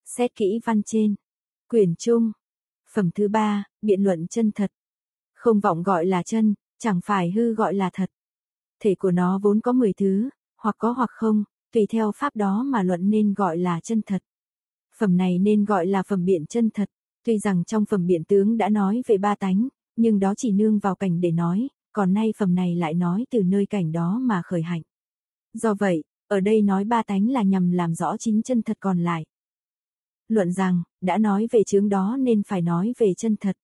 Xét kỹ văn trên. Quyển trung. Phẩm thứ ba, biện luận chân thật. Không vọng gọi là chân, chẳng phải hư gọi là thật. Thể của nó vốn có 10 thứ, hoặc có hoặc không, tùy theo pháp đó mà luận nên gọi là chân thật. Phẩm này nên gọi là phẩm biện chân thật, tuy rằng trong phẩm biện tướng đã nói về ba tánh, nhưng đó chỉ nương vào cảnh để nói, còn nay phẩm này lại nói từ nơi cảnh đó mà khởi hạnh. Do vậy, ở đây nói ba tánh là nhằm làm rõ chính chân thật còn lại. Luận rằng, đã nói về chướng đó nên phải nói về chân thật.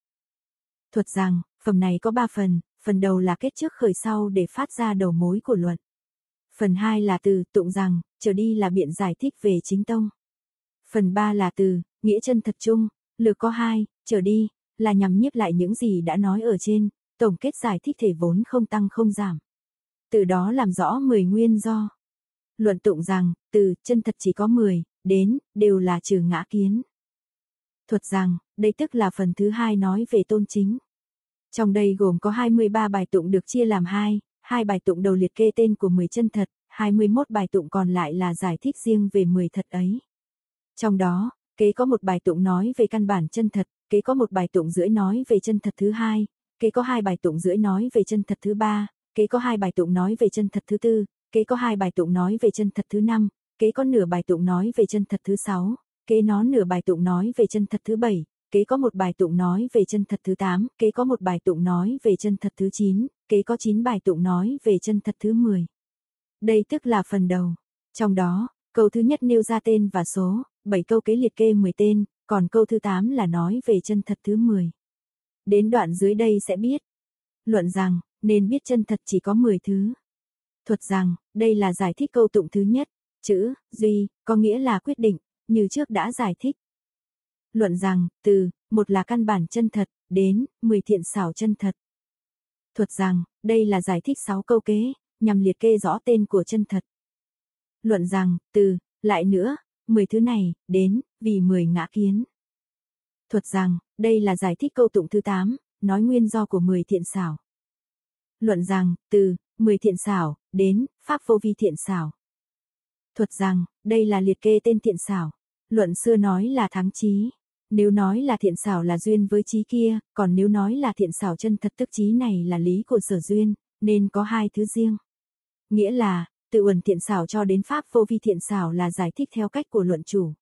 Thuật rằng, phẩm này có ba phần, phần đầu là kết trước khởi sau để phát ra đầu mối của luận. Phần 2 là từ tụng rằng, trở đi là biện giải thích về chính tông. Phần 3 là từ, nghĩa chân thật chung, lược có hai, trở đi, là nhằm nhiếp lại những gì đã nói ở trên, tổng kết giải thích thể vốn không tăng không giảm. Từ đó làm rõ 10 nguyên do. Luận tụng rằng, từ chân thật chỉ có 10, đến, đều là trừ ngã kiến. Thuật rằng, đây tức là phần thứ hai nói về tôn chính. Trong đây gồm có 23 bài tụng được chia làm hai, hai bài tụng đầu liệt kê tên của 10 chân thật, 21 bài tụng còn lại là giải thích riêng về 10 thật ấy. Trong đó, kế có một bài tụng nói về căn bản chân thật, kế có một bài tụng rưỡi nói về chân thật thứ hai, kế có hai bài tụng rưỡi nói về chân thật thứ ba, kế có hai bài tụng nói về chân thật thứ tư, kế có hai bài tụng nói về chân thật thứ năm, kế có nửa bài tụng nói về chân thật thứ sáu, kế nó nửa bài tụng nói về chân thật thứ bảy, kế có một bài tụng nói về chân thật thứ tám, kế có một bài tụng nói về chân thật thứ chín kế có 9 bài tụng nói về chân thật thứ 10. Đây tức là phần đầu. Trong đó, câu thứ nhất nêu ra tên và số, 7 câu kế liệt kê 10 tên, còn câu thứ 8 là nói về chân thật thứ 10. Đến đoạn dưới đây sẽ biết. Luận rằng, nên biết chân thật chỉ có 10 thứ. Thuật rằng, đây là giải thích câu tụng thứ nhất, chữ, duy, có nghĩa là quyết định, như trước đã giải thích. Luận rằng, từ, một là căn bản chân thật, đến, 10 thiện xảo chân thật. Thuật rằng, đây là giải thích 6 câu kế, nhằm liệt kê rõ tên của chân thật. Luận rằng, từ, lại nữa, 10 thứ này, đến, vì 10 ngã kiến. Thuật rằng, đây là giải thích câu tụng thứ 8, nói nguyên do của 10 thiện xảo. Luận rằng, từ, 10 thiện xảo, đến, pháp vô vi thiện xảo. Thuật rằng, đây là liệt kê tên thiện xảo. Luận xưa nói là thắng trí. Nếu nói là thiện xảo là duyên với trí kia, còn nếu nói là thiện xảo chân thật tức trí này là lý của sở duyên, nên có hai thứ riêng. Nghĩa là, tự uẩn thiện xảo cho đến pháp vô vi thiện xảo là giải thích theo cách của luận chủ.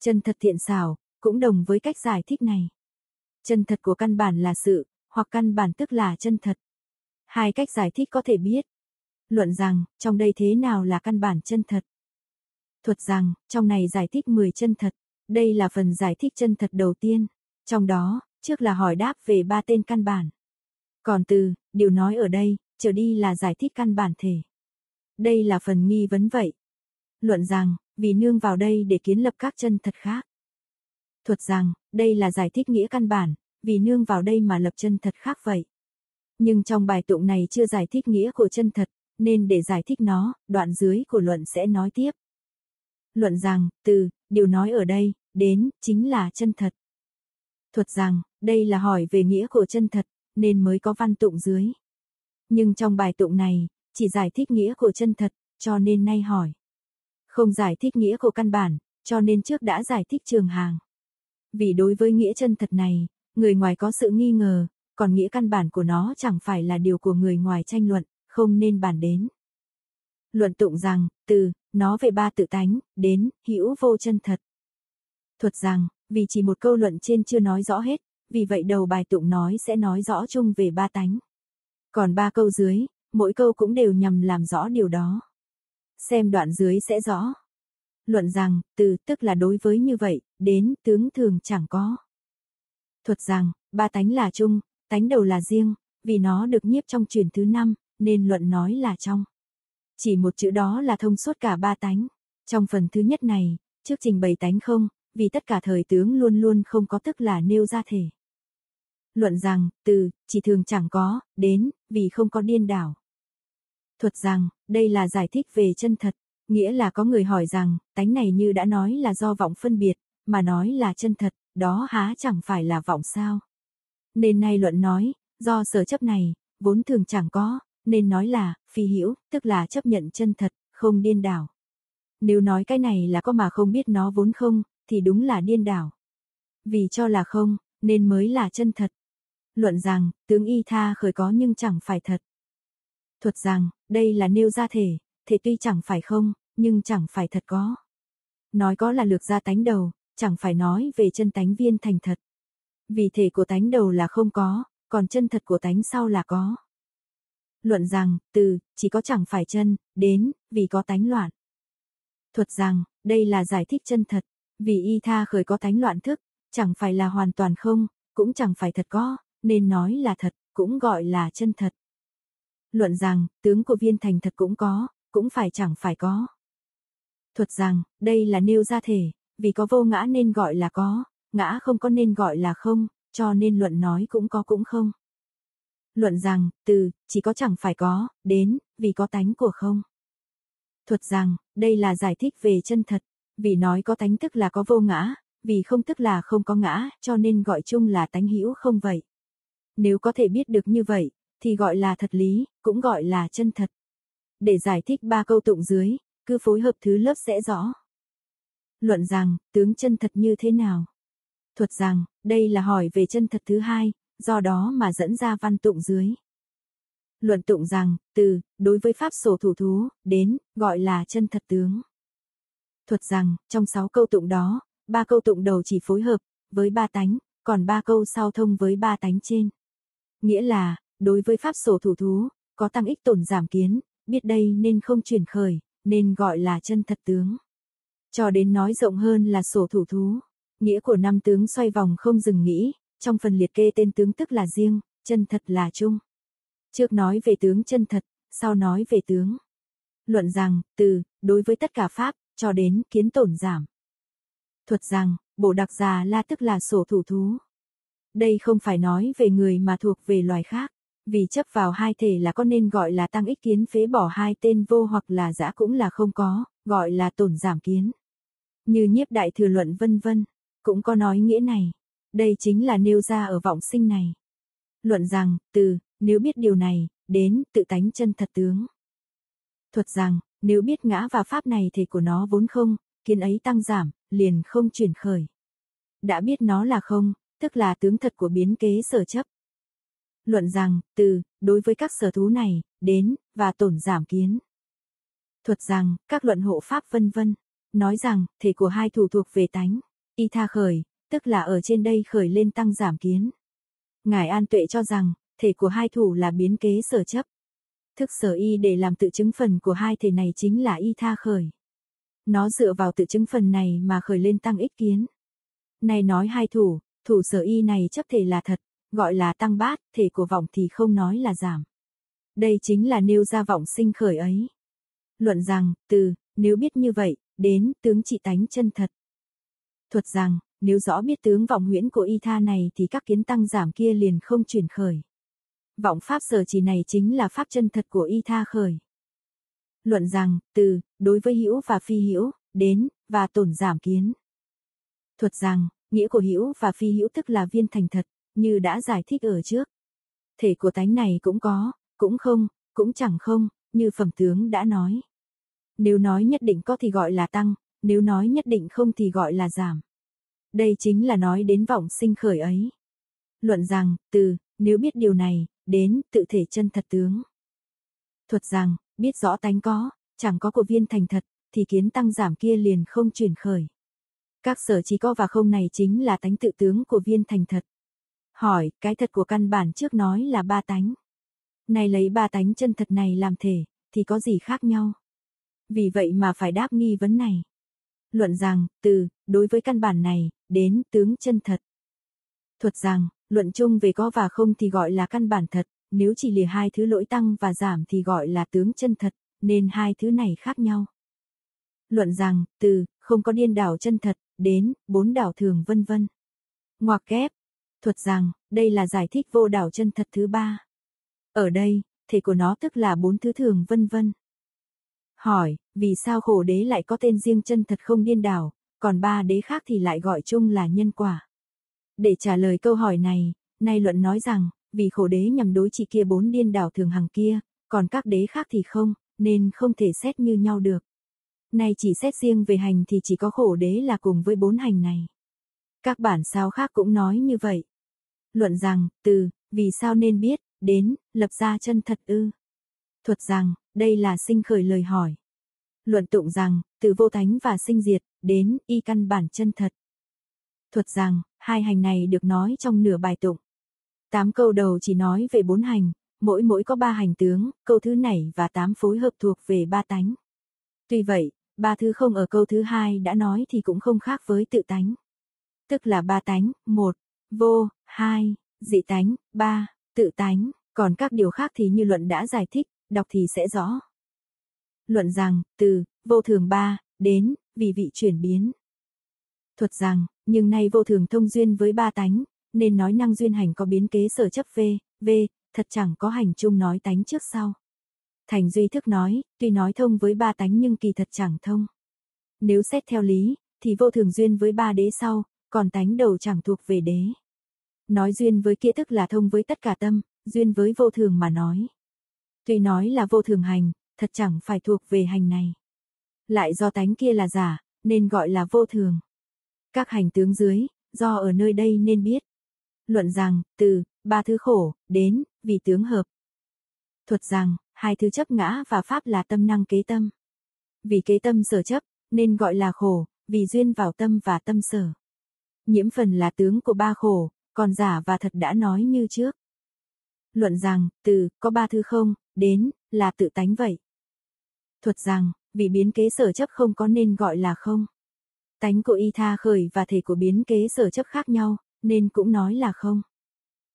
Chân thật thiện xảo, cũng đồng với cách giải thích này. Chân thật của căn bản là sự, hoặc căn bản tức là chân thật. Hai cách giải thích có thể biết. Luận rằng, trong đây thế nào là căn bản chân thật? Thuật rằng, trong này giải thích 10 chân thật. Đây là phần giải thích chân thật đầu tiên. Trong đó, trước là hỏi đáp về ba tên căn bản. Còn từ, điều nói ở đây, trở đi là giải thích căn bản thể. Đây là phần nghi vấn vậy. Luận rằng, vì nương vào đây để kiến lập các chân thật khác. Thuật rằng, đây là giải thích nghĩa căn bản, vì nương vào đây mà lập chân thật khác vậy. Nhưng trong bài tụng này chưa giải thích nghĩa của chân thật, nên để giải thích nó, đoạn dưới của luận sẽ nói tiếp. Luận rằng, từ, điều nói ở đây, đến, chính là chân thật. Thuật rằng, đây là hỏi về nghĩa của chân thật, nên mới có văn tụng dưới. Nhưng trong bài tụng này, chỉ giải thích nghĩa của chân thật, cho nên nay hỏi. Không giải thích nghĩa của căn bản, cho nên trước đã giải thích trường hàng. Vì đối với nghĩa chân thật này, người ngoài có sự nghi ngờ, còn nghĩa căn bản của nó chẳng phải là điều của người ngoài tranh luận, không nên bàn đến. Luận tụng rằng, từ, nó về ba tự tánh, đến, hữu vô chân thật. Thuật rằng, vì chỉ một câu luận trên chưa nói rõ hết, vì vậy đầu bài tụng nói sẽ nói rõ chung về ba tánh. Còn ba câu dưới, mỗi câu cũng đều nhằm làm rõ điều đó. Xem đoạn dưới sẽ rõ. Luận rằng, từ, tức là đối với như vậy, đến, tướng thường chẳng có. Thuật rằng, ba tánh là chung, tánh đầu là riêng, vì nó được nhiếp trong truyền thứ năm, nên luận nói là trong. Chỉ một chữ đó là thông suốt cả ba tánh. Trong phần thứ nhất này, trước trình bày tánh không, vì tất cả thời tướng luôn luôn không có tức là nêu ra thể. Luận rằng, từ, chỉ thường chẳng có, đến, vì không có điên đảo. Thuật rằng, đây là giải thích về chân thật, nghĩa là có người hỏi rằng, tánh này như đã nói là do vọng phân biệt, mà nói là chân thật, đó há chẳng phải là vọng sao. Nên nay luận nói, do sở chấp này, vốn thường chẳng có, nên nói là, phi hữu tức là chấp nhận chân thật, không điên đảo. Nếu nói cái này là có mà không biết nó vốn không, thì đúng là điên đảo. Vì cho là không, nên mới là chân thật. Luận rằng, tướng y tha khởi có nhưng chẳng phải thật. Thuật rằng, đây là nêu ra thể, thể tuy chẳng phải không, nhưng chẳng phải thật có. Nói có là lược ra tánh đầu, chẳng phải nói về chân tánh viên thành thật. Vì thể của tánh đầu là không có, còn chân thật của tánh sau là có. Luận rằng, từ, chỉ có chẳng phải chân, đến, vì có tánh loạn. Thuật rằng, đây là giải thích chân thật, vì y tha khởi có tánh loạn thức, chẳng phải là hoàn toàn không, cũng chẳng phải thật có, nên nói là thật, cũng gọi là chân thật. Luận rằng, tướng của viên thành thật cũng có, cũng phải chẳng phải có. Thuật rằng, đây là nêu ra thể, vì có vô ngã nên gọi là có, ngã không có nên gọi là không, cho nên luận nói cũng có cũng không. Luận rằng, từ, chỉ có chẳng phải có, đến, vì có tánh của không. Thuật rằng, đây là giải thích về chân thật, vì nói có tánh tức là có vô ngã, vì không tức là không có ngã, cho nên gọi chung là tánh hữu không vậy. Nếu có thể biết được như vậy, thì gọi là thật lý, cũng gọi là chân thật. Để giải thích ba câu tụng dưới, cứ phối hợp thứ lớp sẽ rõ. Luận rằng, tướng chân thật như thế nào? Thuật rằng, đây là hỏi về chân thật thứ hai, do đó mà dẫn ra văn tụng dưới. Luận tụng rằng, từ, đối với pháp sổ thủ thú, đến, gọi là chân thật tướng. Thuật rằng, trong sáu câu tụng đó, ba câu tụng đầu chỉ phối hợp, với ba tánh, còn ba câu sau thông với ba tánh trên. Nghĩa là, đối với pháp sổ thủ thú, có tăng ích tổn giảm kiến, biết đây nên không chuyển khởi, nên gọi là chân thật tướng. Cho đến nói rộng hơn là sổ thủ thú. Nghĩa của năm tướng xoay vòng không dừng nghĩ, trong phần liệt kê tên tướng tức là riêng, chân thật là chung. Trước nói về tướng chân thật, sau nói về tướng. Luận rằng, từ, đối với tất cả pháp, cho đến kiến tổn giảm. Thuật rằng, bộ đặc già la tức là sổ thủ thú. Đây không phải nói về người mà thuộc về loài khác. Vì chấp vào hai thể là có nên gọi là tăng ích kiến phế bỏ hai tên vô hoặc là giã cũng là không có, gọi là tổn giảm kiến. Như nhiếp đại thừa luận vân vân, cũng có nói nghĩa này. Đây chính là nêu ra ở vọng sinh này. Luận rằng, từ, nếu biết điều này, đến, tự tánh chân thật tướng. Thuật rằng, nếu biết ngã và pháp này thể của nó vốn không, kiến ấy tăng giảm, liền không chuyển khởi. Đã biết nó là không, tức là tướng thật của biến kế sở chấp. Luận rằng, từ, đối với các sở thú này, đến, và tổn giảm kiến. Thuật rằng, các luận hộ pháp vân vân, nói rằng, thể của hai thủ thuộc về tánh, y tha khởi, tức là ở trên đây khởi lên tăng giảm kiến. Ngài An Tuệ cho rằng, thể của hai thủ là biến kế sở chấp. Thức sở y để làm tự chứng phần của hai thể này chính là y tha khởi. Nó dựa vào tự chứng phần này mà khởi lên tăng ích kiến. Này nói hai thủ, thủ sở y này chấp thể là thật, gọi là tăng bát, thể của vọng thì không nói là giảm. Đây chính là nêu ra vọng sinh khởi ấy. Luận rằng, từ, nếu biết như vậy, đến, tướng trị tánh chân thật. Thuật rằng, nếu rõ biết tướng vọng huyễn của y tha này thì các kiến tăng giảm kia liền không chuyển khởi. Vọng pháp sở chỉ này chính là pháp chân thật của y tha khởi. Luận rằng, từ, đối với hữu và phi hữu, đến, và tổn giảm kiến. Thuật rằng, nghĩa của hữu và phi hữu tức là viên thành thật, như đã giải thích ở trước. Thể của tánh này cũng có, cũng không, cũng chẳng không, như phẩm tướng đã nói. Nếu nói nhất định có thì gọi là tăng, nếu nói nhất định không thì gọi là giảm. Đây chính là nói đến vọng sinh khởi ấy. Luận rằng, từ, nếu biết điều này, đến, tự thể chân thật tướng. Thuật rằng, biết rõ tánh có, chẳng có của viên thành thật, thì kiến tăng giảm kia liền không chuyển khởi. Các sở chỉ có và không này chính là tánh tự tướng của viên thành thật. Hỏi, cái thật của căn bản trước nói là ba tánh. Này lấy ba tánh chân thật này làm thể, thì có gì khác nhau? Vì vậy mà phải đáp nghi vấn này. Luận rằng, từ, đối với căn bản này, đến tướng chân thật. Thuật rằng, luận chung về có và không thì gọi là căn bản thật, nếu chỉ lìa hai thứ lỗi tăng và giảm thì gọi là tướng chân thật, nên hai thứ này khác nhau. Luận rằng, từ, không có điên đảo chân thật, đến, bốn đảo thường vân vân. Ngoặc kép, thuật rằng, đây là giải thích vô đảo chân thật thứ ba. Ở đây, thể của nó tức là bốn thứ thường vân vân. Hỏi, vì sao khổ đế lại có tên riêng chân thật không điên đảo, còn ba đế khác thì lại gọi chung là nhân quả? Để trả lời câu hỏi này, nay luận nói rằng, vì khổ đế nhằm đối trị kia bốn điên đảo thường hằng kia, còn các đế khác thì không, nên không thể xét như nhau được. Nay chỉ xét riêng về hành thì chỉ có khổ đế là cùng với bốn hành này. Các bản sao khác cũng nói như vậy. Luận rằng, từ, vì sao nên biết, đến, lập ra chân thật ư. Thuật rằng, đây là sinh khởi lời hỏi. Luận tụng rằng, từ vô thánh và sinh diệt, đến, y căn bản chân thật. Thuật rằng, hai hành này được nói trong nửa bài tụng. Tám câu đầu chỉ nói về bốn hành, mỗi mỗi có ba hành tướng, câu thứ này và tám phối hợp thuộc về ba tánh. Tuy vậy, ba thứ không ở câu thứ hai đã nói thì cũng không khác với tự tánh. Tức là ba tánh, một, vô, hai, dị tánh, ba, tự tánh, còn các điều khác thì như luận đã giải thích, đọc thì sẽ rõ. Luận rằng, từ, vô thường ba, đến, vì vị chuyển biến. Thuật rằng, nhưng nay vô thường thông duyên với ba tánh, nên nói năng duyên hành có biến kế sở chấp v, v, thật chẳng có hành chung nói tánh trước sau. Thành duy thức nói, tuy nói thông với ba tánh nhưng kỳ thật chẳng thông. Nếu xét theo lý, thì vô thường duyên với ba đế sau, còn tánh đầu chẳng thuộc về đế. Nói duyên với kia tức là thông với tất cả tâm, duyên với vô thường mà nói. Tuy nói là vô thường hành, thật chẳng phải thuộc về hành này. Lại do tánh kia là giả, nên gọi là vô thường. Các hành tướng dưới, do ở nơi đây nên biết. Luận rằng, từ, ba thứ khổ, đến, vì tướng hợp. Thuật rằng, hai thứ chấp ngã và pháp là tâm năng kế tâm. Vì kế tâm sở chấp, nên gọi là khổ, vì duyên vào tâm và tâm sở. Nhiễm phần là tướng của ba khổ, còn giả và thật đã nói như trước. Luận rằng, từ, có ba thứ không, đến, là tự tánh vậy. Thuật rằng, vì biến kế sở chấp không có nên gọi là không. Tánh của y tha khởi và thể của biến kế sở chấp khác nhau, nên cũng nói là không.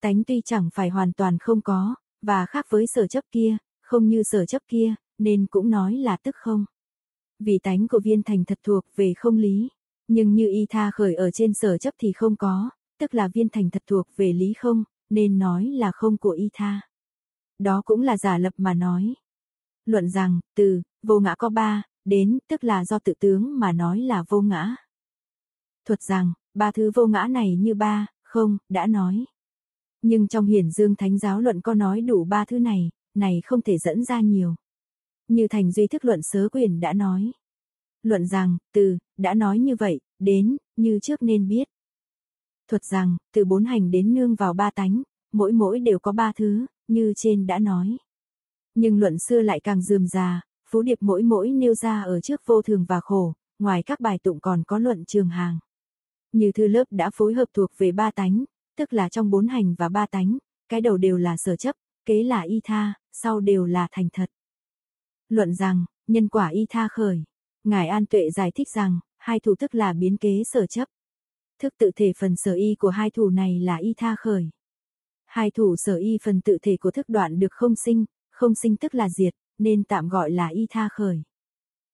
Tánh tuy chẳng phải hoàn toàn không có, và khác với sở chấp kia, không như sở chấp kia, nên cũng nói là tức không. Vì tánh của viên thành thật thuộc về không lý, nhưng như y tha khởi ở trên sở chấp thì không có, tức là viên thành thật thuộc về lý không, nên nói là không của y tha. Đó cũng là giả lập mà nói. Luận rằng, từ, vô ngã có ba, đến, tức là do tự tướng mà nói là vô ngã. Thuật rằng, ba thứ vô ngã này như ba, không, đã nói. Nhưng trong hiển dương thánh giáo luận có nói đủ ba thứ này, này không thể dẫn ra nhiều. Như thành duy thức luận sớ quyền đã nói. Luận rằng, từ, đã nói như vậy, đến, như trước nên biết. Thuật rằng, từ bốn hành đến nương vào ba tánh, mỗi mỗi đều có ba thứ, như trên đã nói. Nhưng luận xưa lại càng dườm già, phú điệp mỗi mỗi nêu ra ở trước vô thường và khổ, ngoài các bài tụng còn có luận trường hàng. Như thư lớp đã phối hợp thuộc về ba tánh, tức là trong bốn hành và ba tánh, cái đầu đều là sở chấp, kế là y tha, sau đều là thành thật. Luận rằng, nhân quả y tha khởi. Ngài An Tuệ giải thích rằng, hai thủ tức là biến kế sở chấp. Thức tự thể phần sở y của hai thủ này là y tha khởi. Hai thủ sở y phần tự thể của thức đoạn được không sinh, không sinh tức là diệt, nên tạm gọi là y tha khởi.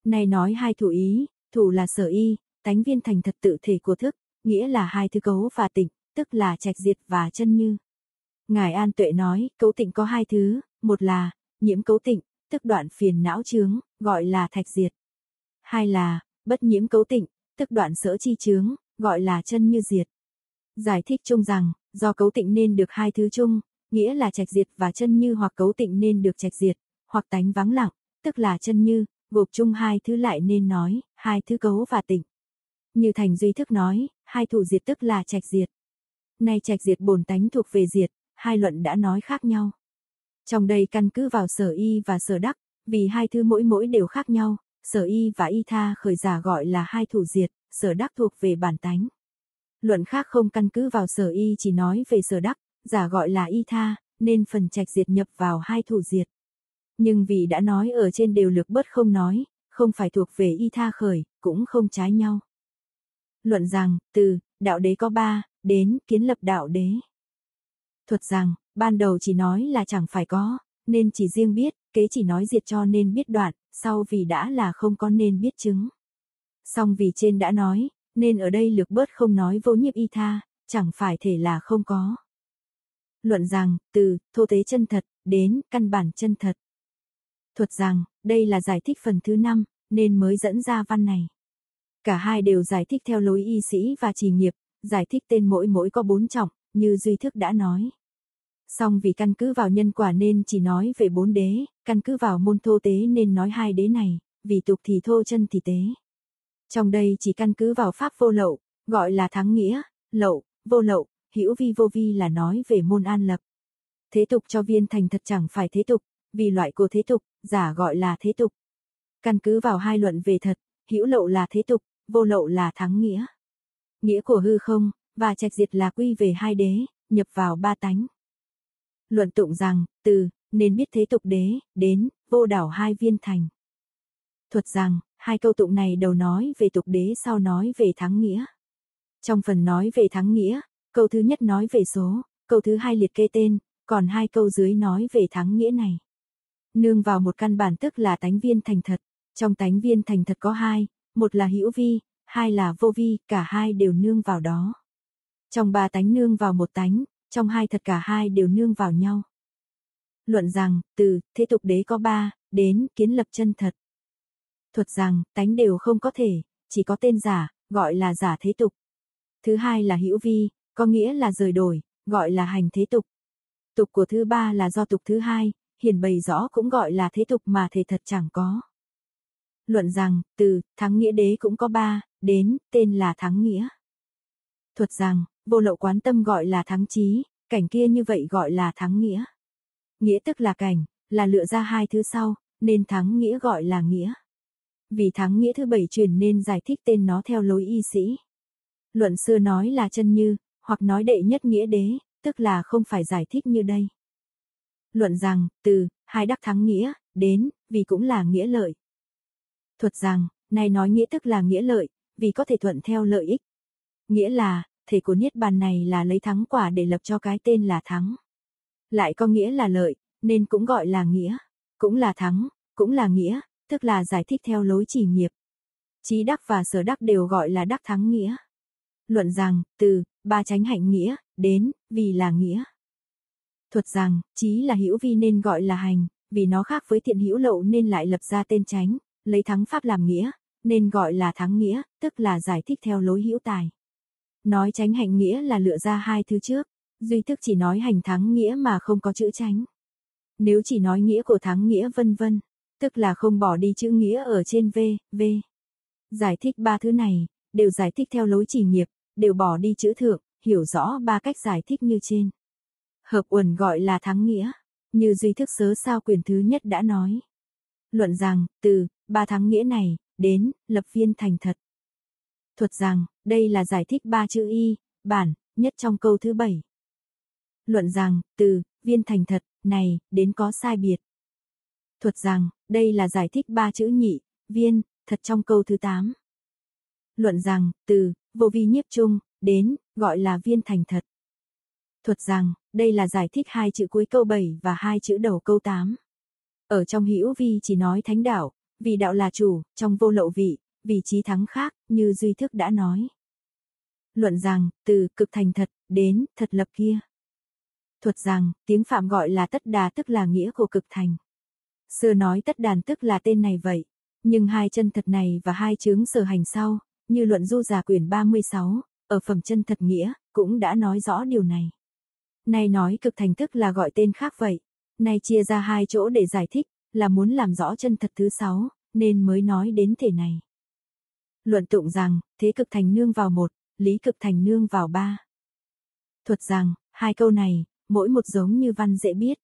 Này nói hai thủ ý, thủ là sở y, tánh viên thành thật tự thể của thức, nghĩa là hai thứ cấu và tịnh, tức là trạch diệt và chân như. Ngài An Tuệ nói, cấu tịnh có hai thứ, một là, nhiễm cấu tịnh, tức đoạn phiền não chướng, gọi là thạch diệt. Hai là, bất nhiễm cấu tịnh, tức đoạn sở chi chướng, gọi là chân như diệt. Giải thích chung rằng, do cấu tịnh nên được hai thứ chung, nghĩa là trạch diệt và chân như hoặc cấu tịnh nên được trạch diệt, hoặc tánh vắng lặng, tức là chân như, gộp chung hai thứ lại nên nói, hai thứ cấu và tịnh. Như Thành Duy Thức nói, hai thủ diệt tức là trạch diệt. Nay trạch diệt bổn tánh thuộc về diệt, hai luận đã nói khác nhau. Trong đây căn cứ vào sở y và sở đắc, vì hai thứ mỗi mỗi đều khác nhau, sở y và y tha khởi giả gọi là hai thủ diệt, sở đắc thuộc về bản tánh. Luận khác không căn cứ vào sở y chỉ nói về sở đắc, giả gọi là y tha, nên phần trạch diệt nhập vào hai thủ diệt. Nhưng vì đã nói ở trên đều lược bớt không nói, không phải thuộc về y tha khởi, cũng không trái nhau. Luận rằng, từ, đạo đế có ba, đến, kiến lập đạo đế. Thuật rằng, ban đầu chỉ nói là chẳng phải có, nên chỉ riêng biết, kế chỉ nói diệt cho nên biết đoạn, sau vì đã là không có nên biết chứng. Xong vì trên đã nói, nên ở đây lược bớt không nói vô nhiếp y tha, chẳng phải thể là không có. Luận rằng, từ, thô tế chân thật, đến, căn bản chân thật. Thuật rằng, đây là giải thích phần thứ năm, nên mới dẫn ra văn này. Cả hai đều giải thích theo lối y sĩ và trì nghiệp, giải thích tên mỗi mỗi có bốn trọng, như Duy Thức đã nói. Song vì căn cứ vào nhân quả nên chỉ nói về bốn đế, căn cứ vào môn thô tế nên nói hai đế này, vì tục thì thô chân thì tế. Trong đây chỉ căn cứ vào pháp vô lậu, gọi là thắng nghĩa, lậu, vô lậu, hữu vi vô vi là nói về môn an lập. Thế tục cho viên thành thật chẳng phải thế tục, vì loại của thế tục, giả gọi là thế tục. Căn cứ vào hai luận về thật, hữu lậu là thế tục, vô lậu là thắng nghĩa. Nghĩa của hư không, và trạch diệt là quy về hai đế, nhập vào ba tánh. Luận tụng rằng, từ, nên biết thế tục đế, đến, vô đảo hai viên thành. Thuật rằng, hai câu tụng này đầu nói về tục đế sau nói về thắng nghĩa. Trong phần nói về thắng nghĩa, câu thứ nhất nói về số, câu thứ hai liệt kê tên, còn hai câu dưới nói về thắng nghĩa này. Nương vào một căn bản tức là tánh viên thành thật, trong tánh viên thành thật có hai, một là hữu vi, hai là vô vi, cả hai đều nương vào đó. Trong ba tánh nương vào một tánh, trong hai thật cả hai đều nương vào nhau. Luận rằng, từ, thế tục đế có ba, đến, kiến lập chân thật. Thuật rằng, tánh đều không có thể, chỉ có tên giả, gọi là giả thế tục. Thứ hai là hữu vi, có nghĩa là rời đổi, gọi là hành thế tục. Tục của thứ ba là do tục thứ hai, hiển bày rõ cũng gọi là thế tục mà thể thật chẳng có. Luận rằng, từ, thắng nghĩa đế cũng có ba, đến, tên là thắng nghĩa. Thuật rằng, vô lậu quán tâm gọi là thắng trí, cảnh kia như vậy gọi là thắng nghĩa. Nghĩa tức là cảnh, là lựa ra hai thứ sau, nên thắng nghĩa gọi là nghĩa. Vì thắng nghĩa thứ bảy truyền nên giải thích tên nó theo lối y sĩ. Luận xưa nói là chân như, hoặc nói đệ nhất nghĩa đế, tức là không phải giải thích như đây. Luận rằng, từ, hai đắc thắng nghĩa, đến, vì cũng là nghĩa lợi. Thuật rằng, này nói nghĩa tức là nghĩa lợi, vì có thể thuận theo lợi ích. Nghĩa là, thể của Niết Bàn này là lấy thắng quả để lập cho cái tên là thắng. Lại có nghĩa là lợi, nên cũng gọi là nghĩa. Cũng là thắng, cũng là nghĩa, tức là giải thích theo lối chỉ nghiệp. Chí đắc và sở đắc đều gọi là đắc thắng nghĩa. Luận rằng, từ, ba tránh hạnh nghĩa, đến, vì là nghĩa. Thuật rằng, trí là hữu vi nên gọi là hành, vì nó khác với thiện hữu lậu nên lại lập ra tên tránh, lấy thắng pháp làm nghĩa, nên gọi là thắng nghĩa, tức là giải thích theo lối hữu tài. Nói tránh hạnh nghĩa là lựa ra hai thứ trước, duy thức chỉ nói hành thắng nghĩa mà không có chữ tránh. Nếu chỉ nói nghĩa của thắng nghĩa vân vân, tức là không bỏ đi chữ nghĩa ở trên v, v. Giải thích ba thứ này, đều giải thích theo lối chỉ nghiệp, đều bỏ đi chữ thượng, hiểu rõ ba cách giải thích như trên. Hợp uẩn gọi là thắng nghĩa, như duy thức sớ sao quyền thứ nhất đã nói. Luận rằng, từ, ba thắng nghĩa này, đến, lập viên thành thật. Thuật rằng, đây là giải thích ba chữ y, bản, nhất trong câu thứ bảy. Luận rằng, từ, viên thành thật, này, đến có sai biệt. Thuật rằng, đây là giải thích ba chữ nhị, viên, thật trong câu thứ tám. Luận rằng, từ, vô vi nhiếp chung, đến, gọi là viên thành thật. Thuật rằng, đây là giải thích hai chữ cuối câu 7 và hai chữ đầu câu 8. Ở trong hữu vi chỉ nói thánh đạo, vì đạo là chủ, trong vô lậu vị, vì trí thắng khác, như duy thức đã nói. Luận rằng, từ cực thành thật, đến thật lập kia. Thuật rằng, tiếng Phạm gọi là tất đà tức là nghĩa của cực thành. Xưa nói tất đàn tức là tên này vậy. Nhưng hai chân thật này và hai chướng sở hành sau, như luận du giả quyển 36, ở phẩm chân thật nghĩa, cũng đã nói rõ điều này. Nay nói cực thành tức là gọi tên khác vậy. Nay chia ra hai chỗ để giải thích, là muốn làm rõ chân thật thứ sáu, nên mới nói đến thể này. Luận tụng rằng, thế cực thành nương vào một, lý cực thành nương vào ba. Thuật rằng, hai câu này, mỗi một giống như văn dễ biết.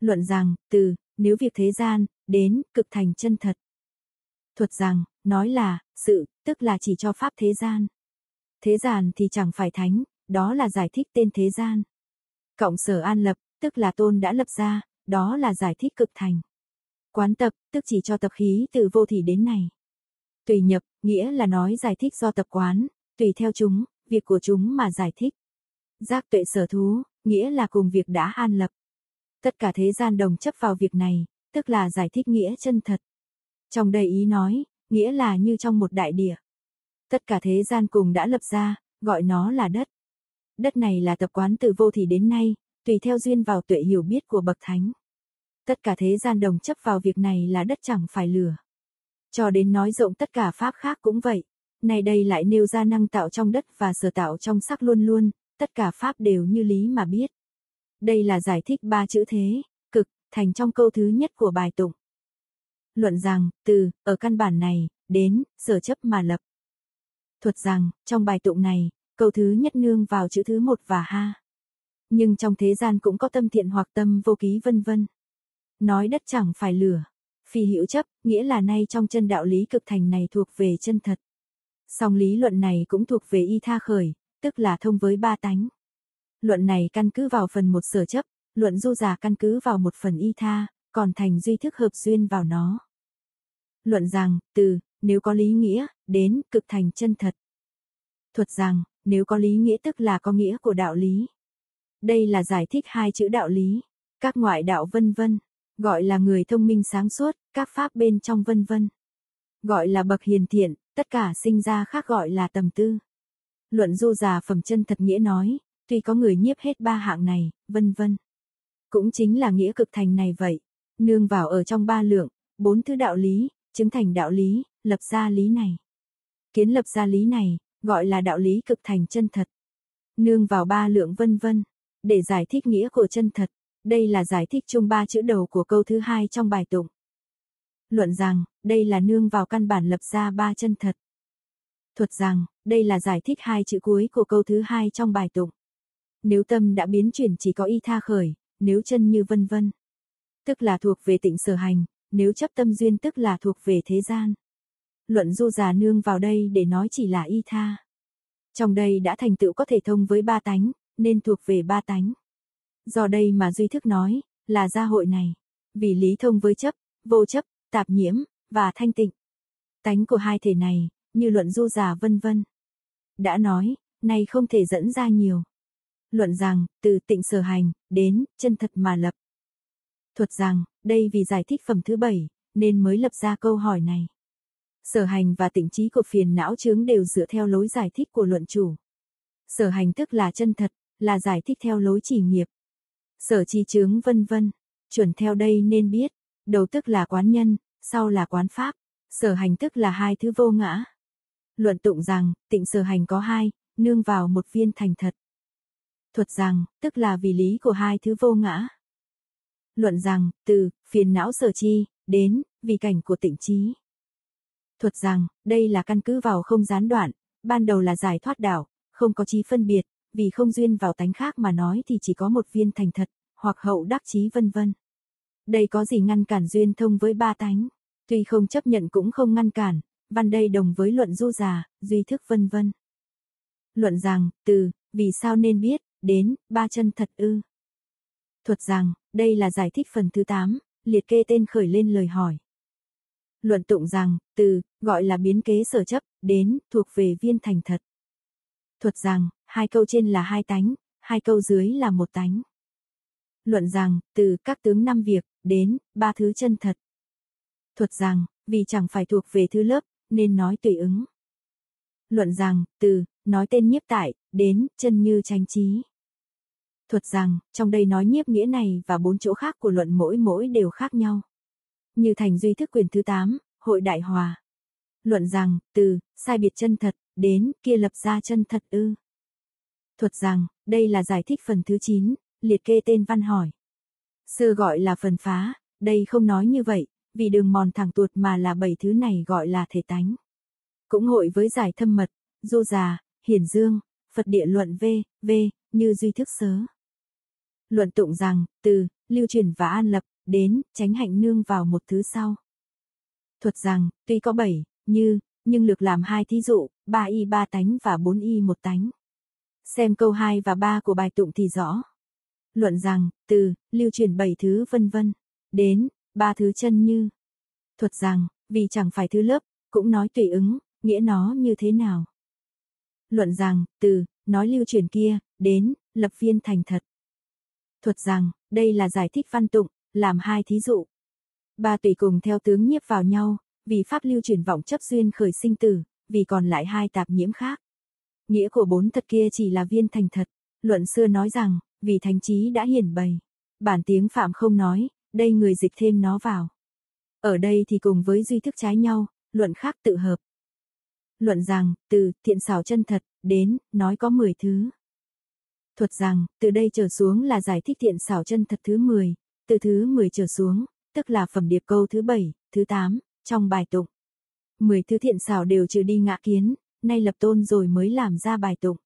Luận rằng, từ, nếu việc thế gian, đến, cực thành chân thật. Thuật rằng, nói là, sự, tức là chỉ cho pháp thế gian. Thế gian thì chẳng phải thánh, đó là giải thích tên thế gian. Cộng sở an lập, tức là tôn đã lập ra, đó là giải thích cực thành. Quán tập, tức chỉ cho tập khí từ vô thị đến này. Tùy nhập, nghĩa là nói giải thích do tập quán, tùy theo chúng, việc của chúng mà giải thích. Giác tuệ sở thú, nghĩa là cùng việc đã an lập. Tất cả thế gian đồng chấp vào việc này, tức là giải thích nghĩa chân thật. Trong đây ý nói, nghĩa là như trong một đại địa. Tất cả thế gian cùng đã lập ra, gọi nó là đất. Đất này là tập quán từ vô thì đến nay, tùy theo duyên vào tuệ hiểu biết của bậc thánh. Tất cả thế gian đồng chấp vào việc này là đất chẳng phải lửa. Cho đến nói rộng tất cả pháp khác cũng vậy. Này đây lại nêu ra năng tạo trong đất và sở tạo trong sắc luôn luôn, tất cả pháp đều như lý mà biết. Đây là giải thích ba chữ thế, cực, thành trong câu thứ nhất của bài tụng. Luận rằng, từ, ở căn bản này, đến, sở chấp mà lập. Thuật rằng, trong bài tụng này, câu thứ nhất nương vào chữ thứ một và ha. Nhưng trong thế gian cũng có tâm thiện hoặc tâm vô ký vân vân. Nói đất chẳng phải lửa. Phi hữu chấp, nghĩa là nay trong chân đạo lý cực thành này thuộc về chân thật. Song lý luận này cũng thuộc về y tha khởi, tức là thông với ba tánh. Luận này căn cứ vào phần một sở chấp, luận du giả căn cứ vào một phần y tha, còn thành duy thức hợp duyên vào nó. Luận rằng, từ, nếu có lý nghĩa, đến, cực thành chân thật. Thuật rằng, nếu có lý nghĩa tức là có nghĩa của đạo lý. Đây là giải thích hai chữ đạo lý, các ngoại đạo vân vân, gọi là người thông minh sáng suốt, các pháp bên trong vân vân. Gọi là bậc hiền thiện, tất cả sinh ra khác gọi là tầm tư. Luận du già phẩm chân thật nghĩa nói, tuy có người nhiếp hết ba hạng này, vân vân. Cũng chính là nghĩa cực thành này vậy, nương vào ở trong ba lượng, bốn thứ đạo lý, chứng thành đạo lý, lập ra lý này. Kiến lập ra lý này, gọi là đạo lý cực thành chân thật. Nương vào ba lượng vân vân, để giải thích nghĩa của chân thật, đây là giải thích chung ba chữ đầu của câu thứ hai trong bài tụng. Luận rằng, đây là nương vào căn bản lập ra ba chân thật. Thuật rằng, đây là giải thích hai chữ cuối của câu thứ hai trong bài tụng. Nếu tâm đã biến chuyển chỉ có y tha khởi, nếu chân như vân vân. Tức là thuộc về tịnh sở hành, nếu chấp tâm duyên tức là thuộc về thế gian. Luận du già nương vào đây để nói chỉ là y tha. Trong đây đã thành tựu có thể thông với ba tánh, nên thuộc về ba tánh. Do đây mà duy thức nói, là gia hội này. Vì lý thông với chấp, vô chấp, tạp nhiễm, và thanh tịnh. Tánh của hai thể này, như luận du giả vân vân. Đã nói, này không thể dẫn ra nhiều. Luận rằng, từ tịnh sở hành, đến, chân thật mà lập. Thuật rằng, đây vì giải thích phẩm thứ bảy, nên mới lập ra câu hỏi này. Sở hành và tịnh trí của phiền não chướng đều dựa theo lối giải thích của luận chủ. Sở hành tức là chân thật, là giải thích theo lối chỉ nghiệp. Sở chi chướng vân vân, chuẩn theo đây nên biết, đầu tức là quán nhân, sau là quán pháp, sở hành tức là hai thứ vô ngã. Luận tụng rằng, tịnh sở hành có hai, nương vào một viên thành thật. Thuật rằng, tức là vì lý của hai thứ vô ngã. Luận rằng, từ, phiền não sở chi, đến, vì cảnh của tịnh trí. Thuật rằng, đây là căn cứ vào không gián đoạn, ban đầu là giải thoát đảo không có trí phân biệt, vì không duyên vào tánh khác mà nói thì chỉ có một viên thành thật, hoặc hậu đắc trí vân vân. Đây có gì ngăn cản duyên thông với ba tánh, tuy không chấp nhận cũng không ngăn cản, văn đây đồng với luận du già, duy thức vân vân. Luận rằng, từ, vì sao nên biết, đến, ba chân thật ư. Thuật rằng, đây là giải thích phần thứ 8, liệt kê tên khởi lên lời hỏi. Luận tụng rằng, từ, gọi là biến kế sở chấp, đến, thuộc về viên thành thật. Thuật rằng, hai câu trên là hai tánh, hai câu dưới là một tánh. Luận rằng, từ các tướng năm việc, đến, ba thứ chân thật. Thuật rằng, vì chẳng phải thuộc về thứ lớp, nên nói tùy ứng. Luận rằng, từ, nói tên nhiếp tại, đến, chân như tranh trí. Thuật rằng, trong đây nói nhiếp nghĩa này và bốn chỗ khác của luận mỗi mỗi đều khác nhau. Như thành duy thức quyền thứ 8, hội đại hòa. Luận rằng, từ, sai biệt chân thật, đến, kia lập ra chân thật ư. Thuật rằng, đây là giải thích phần thứ 9, liệt kê tên văn hỏi. xưa gọi là phần phá, đây không nói như vậy, vì đường mòn thẳng tuột mà là bảy thứ này gọi là thể tánh. Cũng hội với giải thâm mật, du già, hiển dương, Phật địa luận V, V, như duy thức sớ. Luận tụng rằng, từ, lưu truyền và an lập, đến, tránh hạnh nương vào một thứ sau. Thuật rằng, tuy có bảy, như, nhưng lược làm hai thí dụ, ba y ba tánh và bốn y một tánh. Xem câu 2 và 3 của bài tụng thì rõ. Luận rằng, từ, lưu truyền bảy thứ vân vân, đến, ba thứ chân như. Thuật rằng, vì chẳng phải thứ lớp, cũng nói tùy ứng, nghĩa nó như thế nào. Luận rằng, từ, nói lưu truyền kia, đến, lập viên thành thật. Thuật rằng, đây là giải thích văn tụng, làm hai thí dụ. Ba tùy cùng theo tướng nhiếp vào nhau, vì pháp lưu truyền vọng chấp duyên khởi sinh tử, vì còn lại hai tạp nhiễm khác. Nghĩa của bốn thật kia chỉ là viên thành thật. Luận xưa nói rằng, vì thánh trí đã hiển bày. Bản tiếng phạm không nói, đây người dịch thêm nó vào. Ở đây thì cùng với duy thức trái nhau, luận khác tự hợp. Luận rằng, từ thiện xảo chân thật, đến, nói có 10 thứ. Thuật rằng, từ đây trở xuống là giải thích thiện xảo chân thật thứ 10, từ thứ 10 trở xuống, tức là phẩm điệp câu thứ 7, thứ 8, trong bài tụng. 10 thứ thiện xảo đều trừ đi ngã kiến, nay lập tôn rồi mới làm ra bài tụng.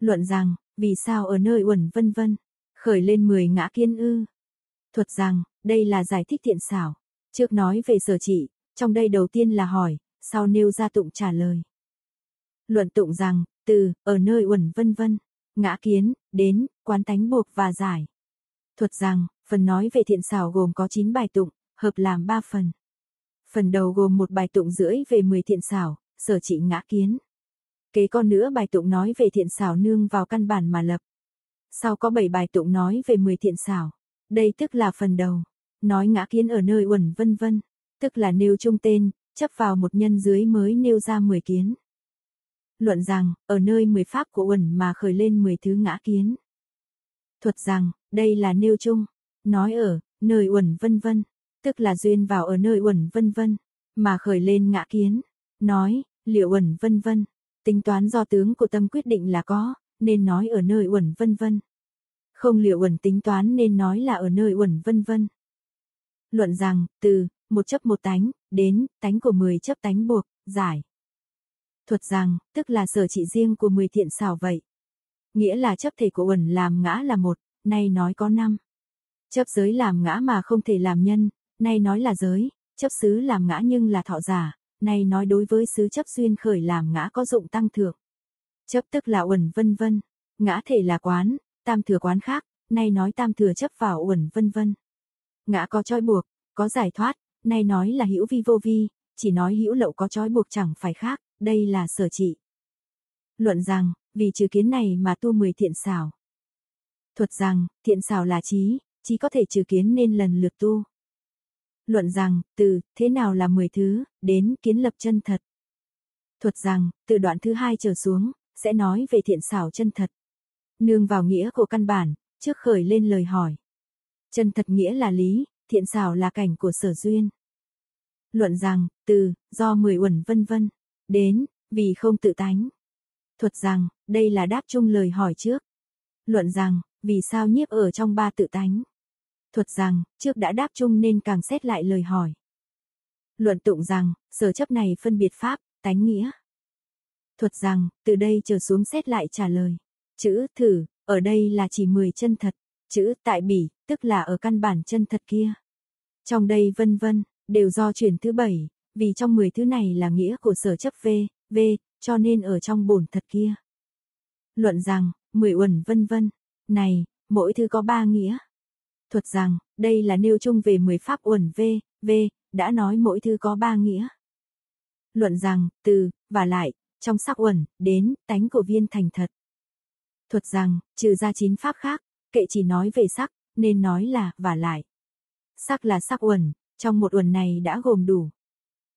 Luận rằng, vì sao ở nơi uẩn vân vân, khởi lên 10 ngã kiến ư? Thuật rằng, đây là giải thích thiện xảo. Trước nói về sở trị, trong đây đầu tiên là hỏi, sau nêu ra tụng trả lời. Luận tụng rằng, từ, ở nơi uẩn vân vân, ngã kiến, đến, quán tánh buộc và giải. Thuật rằng, phần nói về thiện xảo gồm có 9 bài tụng, hợp làm 3 phần. Phần đầu gồm một bài tụng rưỡi về 10 thiện xảo, sở trị ngã kiến. Kế con nữa bài tụng nói về thiện xảo nương vào căn bản mà lập. Sau có 7 bài tụng nói về 10 thiện xảo. Đây tức là phần đầu. Nói ngã kiến ở nơi uẩn vân vân. Tức là nêu chung tên, chấp vào một nhân dưới mới nêu ra 10 kiến. Luận rằng, ở nơi 10 pháp của uẩn mà khởi lên 10 thứ ngã kiến. Thuật rằng, đây là nêu chung. Nói ở, nơi uẩn vân vân. Tức là duyên vào ở nơi uẩn vân vân. Mà khởi lên ngã kiến. Nói, liệu uẩn vân vân. Tính toán do tướng của tâm quyết định là có, nên nói ở nơi uẩn vân vân. Không liệu uẩn tính toán nên nói là ở nơi uẩn vân vân. Luận rằng, từ, một chấp một tánh, đến, tánh của 10 chấp tánh buộc, giải. Thuật rằng, tức là sở trị riêng của 10 thiện xảo vậy. Nghĩa là chấp thể của uẩn làm ngã là một, nay nói có năm. Chấp giới làm ngã mà không thể làm nhân, nay nói là giới, chấp xứ làm ngã nhưng là thọ giả, nay nói đối với xứ chấp duyên khởi làm ngã có dụng tăng thượng. Chấp tức là uẩn vân vân, ngã thể là quán, tam thừa quán khác, nay nói tam thừa chấp vào uẩn vân vân. Ngã có trói buộc, có giải thoát, nay nói là hữu vi vô vi, chỉ nói hữu lậu có trói buộc chẳng phải khác, đây là sở trị. Luận rằng, vì trừ kiến này mà tu mười thiện xảo. Thuật rằng, thiện xảo là trí, chỉ có thể trừ kiến nên lần lượt tu. Luận rằng, từ, thế nào là mười thứ, đến kiến lập chân thật. Thuật rằng, từ đoạn thứ hai trở xuống, sẽ nói về thiện xảo chân thật. Nương vào nghĩa của căn bản, trước khởi lên lời hỏi. Chân thật nghĩa là lý, thiện xảo là cảnh của sở duyên. Luận rằng, từ, do mười uẩn vân vân, đến, vì không tự tánh. Thuật rằng, đây là đáp chung lời hỏi trước. Luận rằng, vì sao nhiếp ở trong ba tự tánh. Thuật rằng, trước đã đáp chung nên càng xét lại lời hỏi. Luận tụng rằng, sở chấp này phân biệt pháp, tánh nghĩa. Thuật rằng, từ đây trở xuống xét lại trả lời. Chữ thử, ở đây là chỉ 10 chân thật. Chữ tại bỉ, tức là ở căn bản chân thật kia. Trong đây vân vân, đều do chuyển thứ bảy, vì trong 10 thứ này là nghĩa của sở chấp V, V, cho nên ở trong bổn thật kia. Luận rằng, 10 uẩn vân vân, này, mỗi thứ có ba nghĩa. Thuật rằng, đây là nêu chung về 10 pháp uẩn V, V, đã nói mỗi thứ có ba nghĩa. Luận rằng, từ, và lại, trong sắc uẩn, đến, tánh của viên thành thật. Thuật rằng, trừ ra chín pháp khác, kệ chỉ nói về sắc, nên nói là, và lại. Sắc là sắc uẩn, trong một uẩn này đã gồm đủ.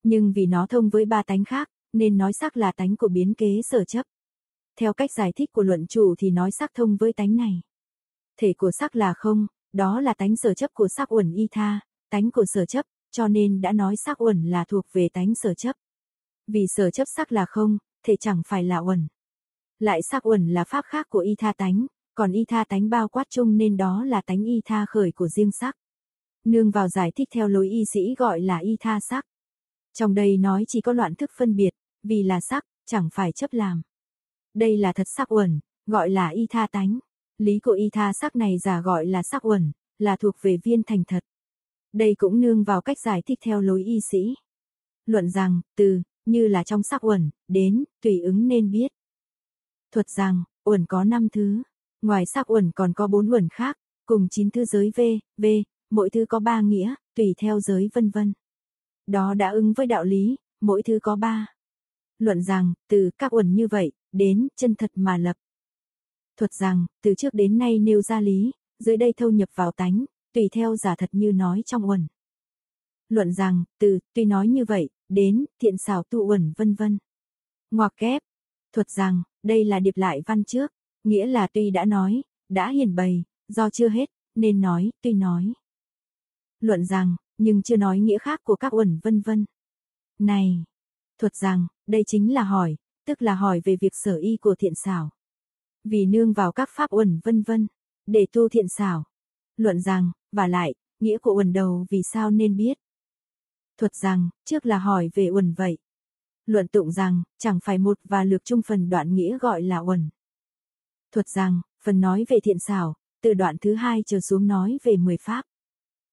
Nhưng vì nó thông với ba tánh khác, nên nói sắc là tánh của biến kế sở chấp. Theo cách giải thích của luận chủ thì nói sắc thông với tánh này. Thể của sắc là không, đó là tánh sở chấp của sắc uẩn y tha, tánh của sở chấp, cho nên đã nói sắc uẩn là thuộc về tánh sở chấp. Vì sở chấp sắc là không, thể chẳng phải là uẩn. Lại sắc uẩn là pháp khác của y tha tánh, còn y tha tánh bao quát chung nên đó là tánh y tha khởi của riêng sắc. Nương vào giải thích theo lối y sĩ gọi là y tha sắc. Trong đây nói chỉ có loạn thức phân biệt, vì là sắc, chẳng phải chấp làm. Đây là thật sắc uẩn, gọi là y tha tánh. Lý của y tha sắc này giả gọi là sắc uẩn, là thuộc về viên thành thật. Đây cũng nương vào cách giải thích theo lối y sĩ. Luận rằng, từ, như là trong sắc uẩn, đến, tùy ứng nên biết. Thuật rằng, uẩn có 5 thứ, ngoài sắc uẩn còn có 4 uẩn khác, cùng 9 thứ giới V, V, mỗi thứ có 3 nghĩa, tùy theo giới vân vân. Đó đã ứng với đạo lý, mỗi thứ có 3. Luận rằng, từ các uẩn như vậy, đến, chân thật mà lập. Thuật rằng, từ trước đến nay nêu ra lý, dưới đây thâu nhập vào tánh, tùy theo giả thật như nói trong uẩn. Luận rằng, từ, tuy nói như vậy, đến, thiện xảo tu uẩn vân vân. Ngoặc kép. Thuật rằng, đây là điệp lại văn trước, nghĩa là tuy đã nói, đã hiển bày, do chưa hết, nên nói, tuy nói. Luận rằng, nhưng chưa nói nghĩa khác của các uẩn vân vân. Này, thuật rằng, đây chính là hỏi, tức là hỏi về việc sở y của thiện xảo. Vì nương vào các pháp uẩn vân vân, để tu thiện xảo. Luận rằng, và lại, nghĩa của uẩn đầu vì sao nên biết. Thuật rằng, trước là hỏi về uẩn vậy. Luận tụng rằng, chẳng phải một và lược chung phần đoạn nghĩa gọi là uẩn. Thuật rằng, phần nói về thiện xảo, từ đoạn thứ hai trở xuống nói về 10 pháp.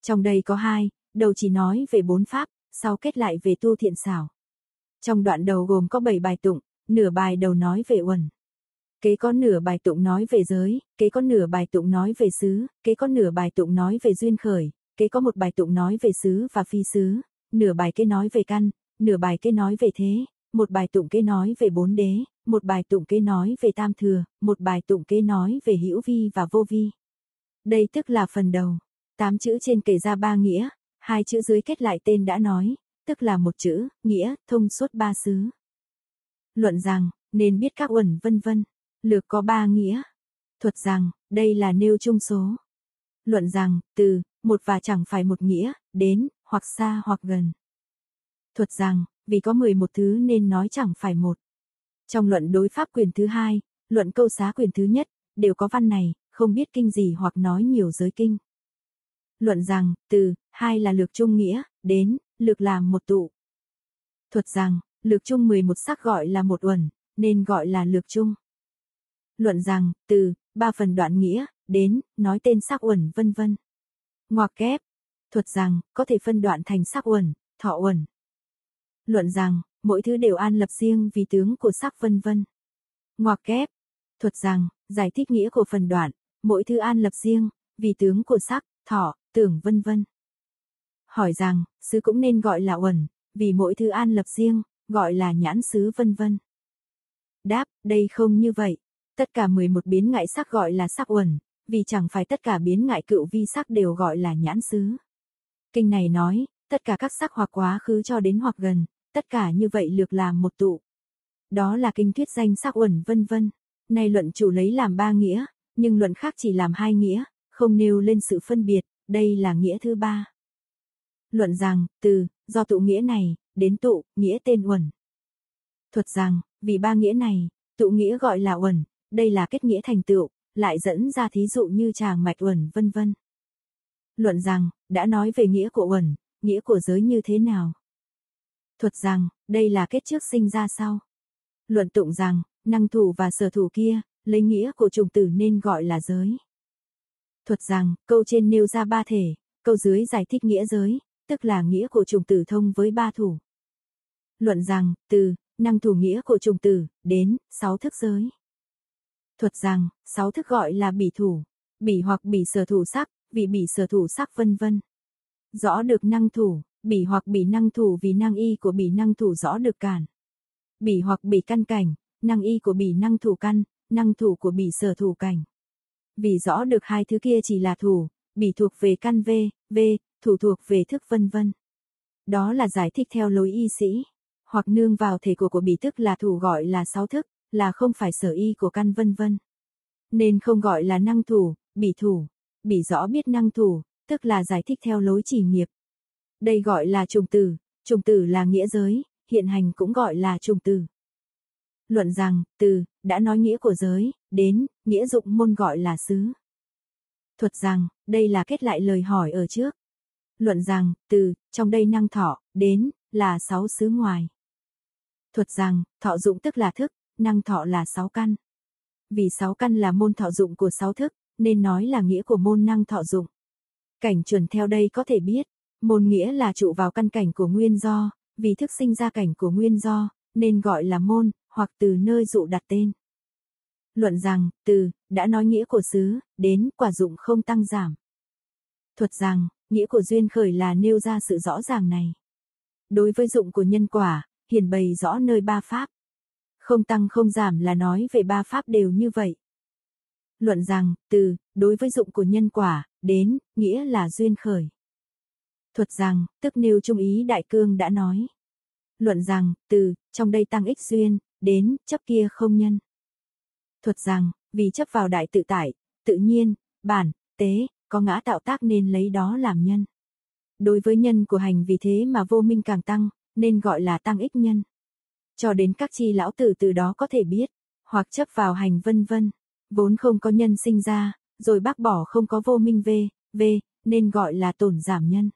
Trong đây có hai, đầu chỉ nói về bốn pháp, sau kết lại về tu thiện xảo. Trong đoạn đầu gồm có 7 bài tụng, nửa bài đầu nói về uẩn. Kế có nửa bài tụng nói về giới, kế có nửa bài tụng nói về xứ, kế có nửa bài tụng nói về duyên khởi, kế có một bài tụng nói về xứ và phi xứ, nửa bài kế nói về căn, nửa bài kế nói về thế, một bài tụng kế nói về bốn đế, một bài tụng kế nói về tam thừa, một bài tụng kế nói về hữu vi và vô vi. Đây tức là phần đầu. Tám chữ trên kể ra ba nghĩa, hai chữ dưới kết lại tên đã nói, tức là một chữ, nghĩa, thông suốt ba xứ. Luận rằng, nên biết các uẩn vân vân. Lược có ba nghĩa. Thuật rằng, đây là nêu chung số. Luận rằng, từ, một và chẳng phải một nghĩa, đến, hoặc xa hoặc gần. Thuật rằng, vì có 11 thứ nên nói chẳng phải một. Trong luận đối pháp quyền thứ hai, luận câu xá quyền thứ nhất, đều có văn này, không biết kinh gì hoặc nói nhiều giới kinh. Luận rằng, từ, hai là lược chung nghĩa, đến, lược làm một tụ. Thuật rằng, lược chung 11 sắc gọi là một uẩn, nên gọi là lược chung. Luận rằng, từ, ba phần đoạn nghĩa, đến, nói tên sắc uẩn vân vân. Ngoặc kép. Thuật rằng, có thể phân đoạn thành sắc uẩn, thọ uẩn. Luận rằng, mỗi thứ đều an lập riêng vì tướng của sắc vân vân. Ngoặc kép. Thuật rằng, giải thích nghĩa của phần đoạn, mỗi thứ an lập riêng, vì tướng của sắc, thọ, tưởng vân vân. Hỏi rằng, xứ cũng nên gọi là uẩn, vì mỗi thứ an lập riêng, gọi là nhãn xứ vân vân. Đáp, đây không như vậy. Tất cả 11 biến ngại sắc gọi là sắc uẩn, vì chẳng phải tất cả biến ngại cựu vi sắc đều gọi là nhãn xứ. Kinh này nói, tất cả các sắc hoặc quá khứ cho đến hoặc gần, tất cả như vậy lược làm một tụ. Đó là kinh thuyết danh sắc uẩn vân vân. nay luận chủ lấy làm ba nghĩa, nhưng luận khác chỉ làm hai nghĩa, không nêu lên sự phân biệt, đây là nghĩa thứ ba. Luận rằng, từ, do tụ nghĩa này, đến tụ, nghĩa tên uẩn. Thuật rằng, vì ba nghĩa này, tụ nghĩa gọi là uẩn, đây là kết nghĩa thành tựu, lại dẫn ra thí dụ như tràng mạch uẩn vân vân. Luận rằng, đã nói về nghĩa của uẩn, nghĩa của giới như thế nào? Thuật rằng, đây là kết trước sinh ra sau. Luận tụng rằng, năng thủ và sở thủ kia, lấy nghĩa của trùng tử nên gọi là giới. Thuật rằng, câu trên nêu ra ba thể, câu dưới giải thích nghĩa giới, tức là nghĩa của trùng tử thông với ba thủ. Luận rằng, từ, năng thủ nghĩa của trùng tử, đến, sáu thức giới. Thuật rằng, sáu thức gọi là bỉ thủ, bỉ hoặc bỉ sở thủ sắc, vì bỉ sở thủ sắc vân vân. Rõ được năng thủ, bỉ hoặc bỉ năng thủ vì năng y của bỉ năng thủ rõ được cản. Bỉ hoặc bỉ căn cảnh, năng y của bỉ năng thủ căn, năng thủ của bỉ sở thủ cảnh. Vì rõ được hai thứ kia chỉ là thủ, bỉ thuộc về căn v, v, thủ thuộc về thức vân vân. Đó là giải thích theo lối y sĩ, hoặc nương vào thể của của bỉ thức là thủ gọi là sáu thức, là không phải sở y của căn vân vân. Nên không gọi là năng thủ, bỉ thủ, bỉ rõ biết năng thủ, tức là giải thích theo lối chỉ nghiệp. Đây gọi là trùng tử, trùng tử là nghĩa giới, hiện hành cũng gọi là trùng tử. Luận rằng, từ, đã nói nghĩa của giới, đến, nghĩa dụng môn gọi là xứ. Thuật rằng, đây là kết lại lời hỏi ở trước. Luận rằng, từ, trong đây năng thọ, đến, là sáu xứ ngoài. Thuật rằng, thọ dụng tức là thức, năng thọ là sáu căn. Vì sáu căn là môn thọ dụng của sáu thức, nên nói là nghĩa của môn năng thọ dụng. Cảnh chuẩn theo đây có thể biết, môn nghĩa là trụ vào căn cảnh của nguyên do, vì thức sinh ra cảnh của nguyên do, nên gọi là môn, hoặc từ nơi dụ đặt tên. Luận rằng, từ, đã nói nghĩa của xứ, đến, quả dụng không tăng giảm. Thuật rằng, nghĩa của duyên khởi là nêu ra sự rõ ràng này. Đối với dụng của nhân quả, hiển bày rõ nơi ba pháp. Không tăng không giảm là nói về ba pháp đều như vậy. Luận rằng, từ, đối với dụng của nhân quả, đến, nghĩa là duyên khởi. Thuật rằng, tức nêu trung ý đại cương đã nói. Luận rằng, từ, trong đây tăng ích duyên, đến, chấp kia không nhân. Thuật rằng, vì chấp vào đại tự tại, tự nhiên, bản, tế, có ngã tạo tác nên lấy đó làm nhân. Đối với nhân của hành vì thế mà vô minh càng tăng, nên gọi là tăng ích nhân. Cho đến các chi lão tử từ đó có thể biết, hoặc chấp vào hành vân vân, vốn không có nhân sinh ra, rồi bác bỏ không có vô minh về, về, nên gọi là tổn giảm nhân.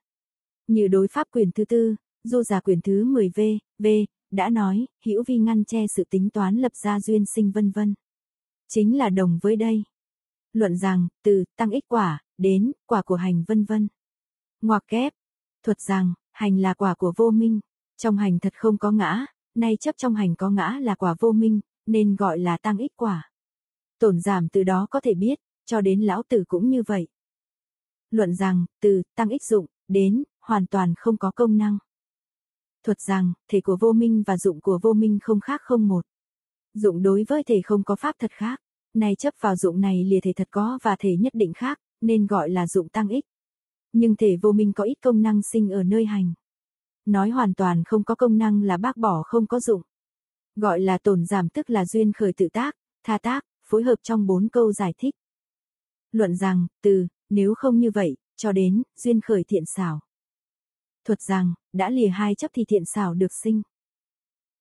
Như đối pháp quyền thứ tư, du giả quyền thứ 10 v, v, đã nói, hữu vi ngăn che sự tính toán lập ra duyên sinh vân vân. chính là đồng với đây. Luận rằng, từ tăng ích quả, đến, quả của hành vân vân. Ngoặc kép, thuật rằng, hành là quả của vô minh, trong hành thật không có ngã, nay chấp trong hành có ngã là quả vô minh, nên gọi là tăng ích quả. Tổn giảm từ đó có thể biết, cho đến lão tử cũng như vậy. Luận rằng, từ tăng ích dụng, đến, hoàn toàn không có công năng. Thuật rằng, thể của vô minh và dụng của vô minh không khác không một. Dụng đối với thể không có pháp thật khác. nay chấp vào dụng này lìa thể thật có và thể nhất định khác, nên gọi là dụng tăng ích. Nhưng thể vô minh có ít công năng sinh ở nơi hành. Nói hoàn toàn không có công năng là bác bỏ không có dụng. Gọi là tổn giảm tức là duyên khởi tự tác, tha tác, phối hợp trong bốn câu giải thích. Luận rằng, từ, nếu không như vậy, cho đến, duyên khởi thiện xảo. Thuật rằng, đã lìa hai chấp thì thiện xảo được sinh.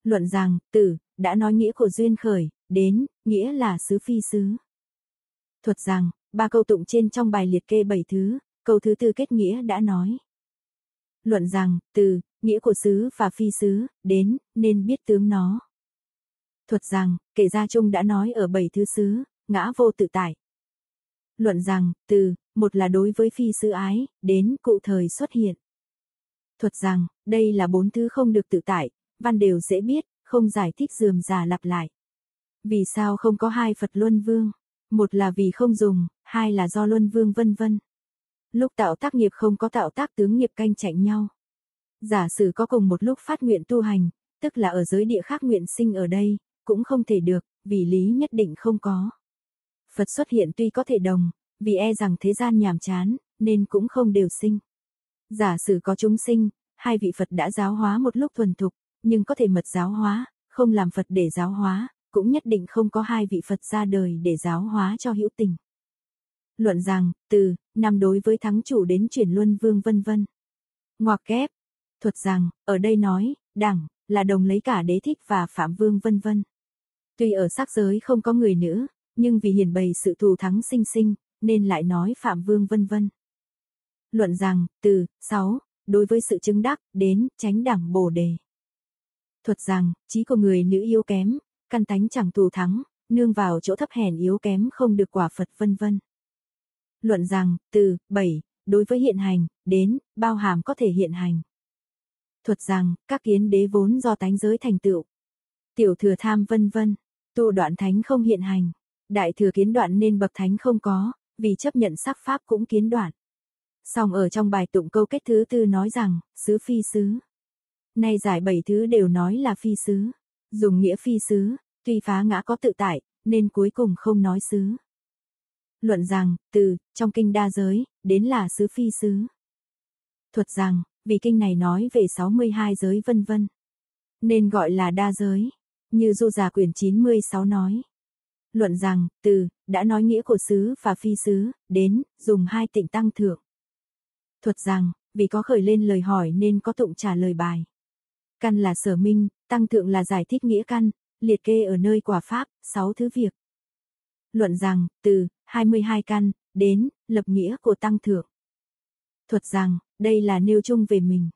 Luận rằng, từ, đã nói nghĩa của duyên khởi, đến, nghĩa là xứ phi xứ. Thuật rằng, ba câu tụng trên trong bài liệt kê bảy thứ, câu thứ tư kết nghĩa đã nói. Luận rằng, từ, nghĩa của sứ và phi sứ đến, nên biết tướng nó. Thuật rằng, kể ra chung đã nói ở bảy thứ sứ ngã vô tự tại. Luận rằng, từ, một là đối với phi sứ ái, đến cụ thời xuất hiện. Thuật rằng, đây là bốn thứ không được tự tại, văn đều dễ biết, không giải thích dườm già lặp lại. Vì sao không có hai Phật Luân Vương? Một là vì không dùng, hai là do Luân Vương vân vân. Lúc tạo tác nghiệp không có tạo tác tướng nghiệp canh chạy nhau. Giả sử có cùng một lúc phát nguyện tu hành, tức là ở giới địa khác nguyện sinh ở đây, cũng không thể được, vì lý nhất định không có. Phật xuất hiện tuy có thể đồng, vì e rằng thế gian nhàm chán, nên cũng không đều sinh. Giả sử có chúng sinh, hai vị Phật đã giáo hóa một lúc thuần thục, nhưng có thể mật giáo hóa, không làm Phật để giáo hóa, cũng nhất định không có hai vị Phật ra đời để giáo hóa cho hữu tình. Luận rằng, từ, năm đối với thắng chủ đến chuyển luân vương vân vân. Ngoặc kép, thuật rằng, ở đây nói, đẳng, là đồng lấy cả đế thích và phạm vương vân vân. Tuy ở sắc giới không có người nữ, nhưng vì hiển bày sự thù thắng sinh sinh, nên lại nói phạm vương vân vân. Luận rằng, từ, 6, đối với sự chứng đắc, đến, tránh đẳng bồ đề. Thuật rằng, trí của người nữ yếu kém, căn tánh chẳng thù thắng, nương vào chỗ thấp hèn yếu kém không được quả Phật vân vân. Luận rằng, từ, 7, đối với hiện hành, đến, bao hàm có thể hiện hành. Thuật rằng, các kiến đế vốn do tánh giới thành tựu. Tiểu thừa tham vân vân, tu đoạn thánh không hiện hành. Đại thừa kiến đoạn nên bậc thánh không có, vì chấp nhận sắc pháp cũng kiến đoạn. Song ở trong bài tụng câu kết thứ tư nói rằng, xứ phi xứ. Nay giải bảy thứ đều nói là phi xứ. Dùng nghĩa phi xứ, tuy phá ngã có tự tại, nên cuối cùng không nói xứ. Luận rằng, từ, trong kinh đa giới, đến là xứ phi xứ. Thuật rằng, vì kinh này nói về 62 giới vân vân. Nên gọi là đa giới. Như du già quyển 96 nói. Luận rằng, từ, đã nói nghĩa của xứ và phi xứ, đến, dùng hai tịnh tăng thượng. Thuật rằng, vì có khởi lên lời hỏi nên có tụng trả lời bài. Căn là sở minh, tăng thượng là giải thích nghĩa căn, liệt kê ở nơi quả pháp, sáu thứ việc. Luận rằng, từ, 22 căn, đến, lập nghĩa của tăng thượng. Thuật rằng, đây là nêu chung về mình.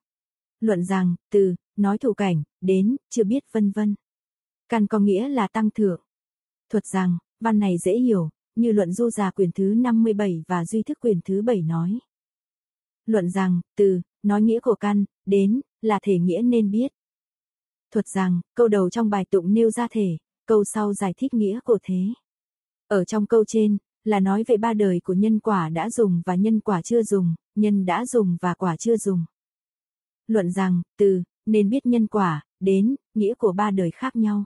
Luận rằng, từ, nói thủ cảnh, đến, chưa biết vân vân. Căn có nghĩa là tăng thượng. Thuật rằng, văn này dễ hiểu, như luận du già quyển thứ 57 và duy thức quyển thứ 7 nói. Luận rằng, từ, nói nghĩa của căn, đến, là thể nghĩa nên biết. Thuật rằng, câu đầu trong bài tụng nêu ra thể, câu sau giải thích nghĩa của thế. Ở trong câu trên, là nói về ba đời của nhân quả đã dùng và nhân quả chưa dùng, nhân đã dùng và quả chưa dùng. Luận rằng, từ, nên biết nhân quả, đến, nghĩa của ba đời khác nhau.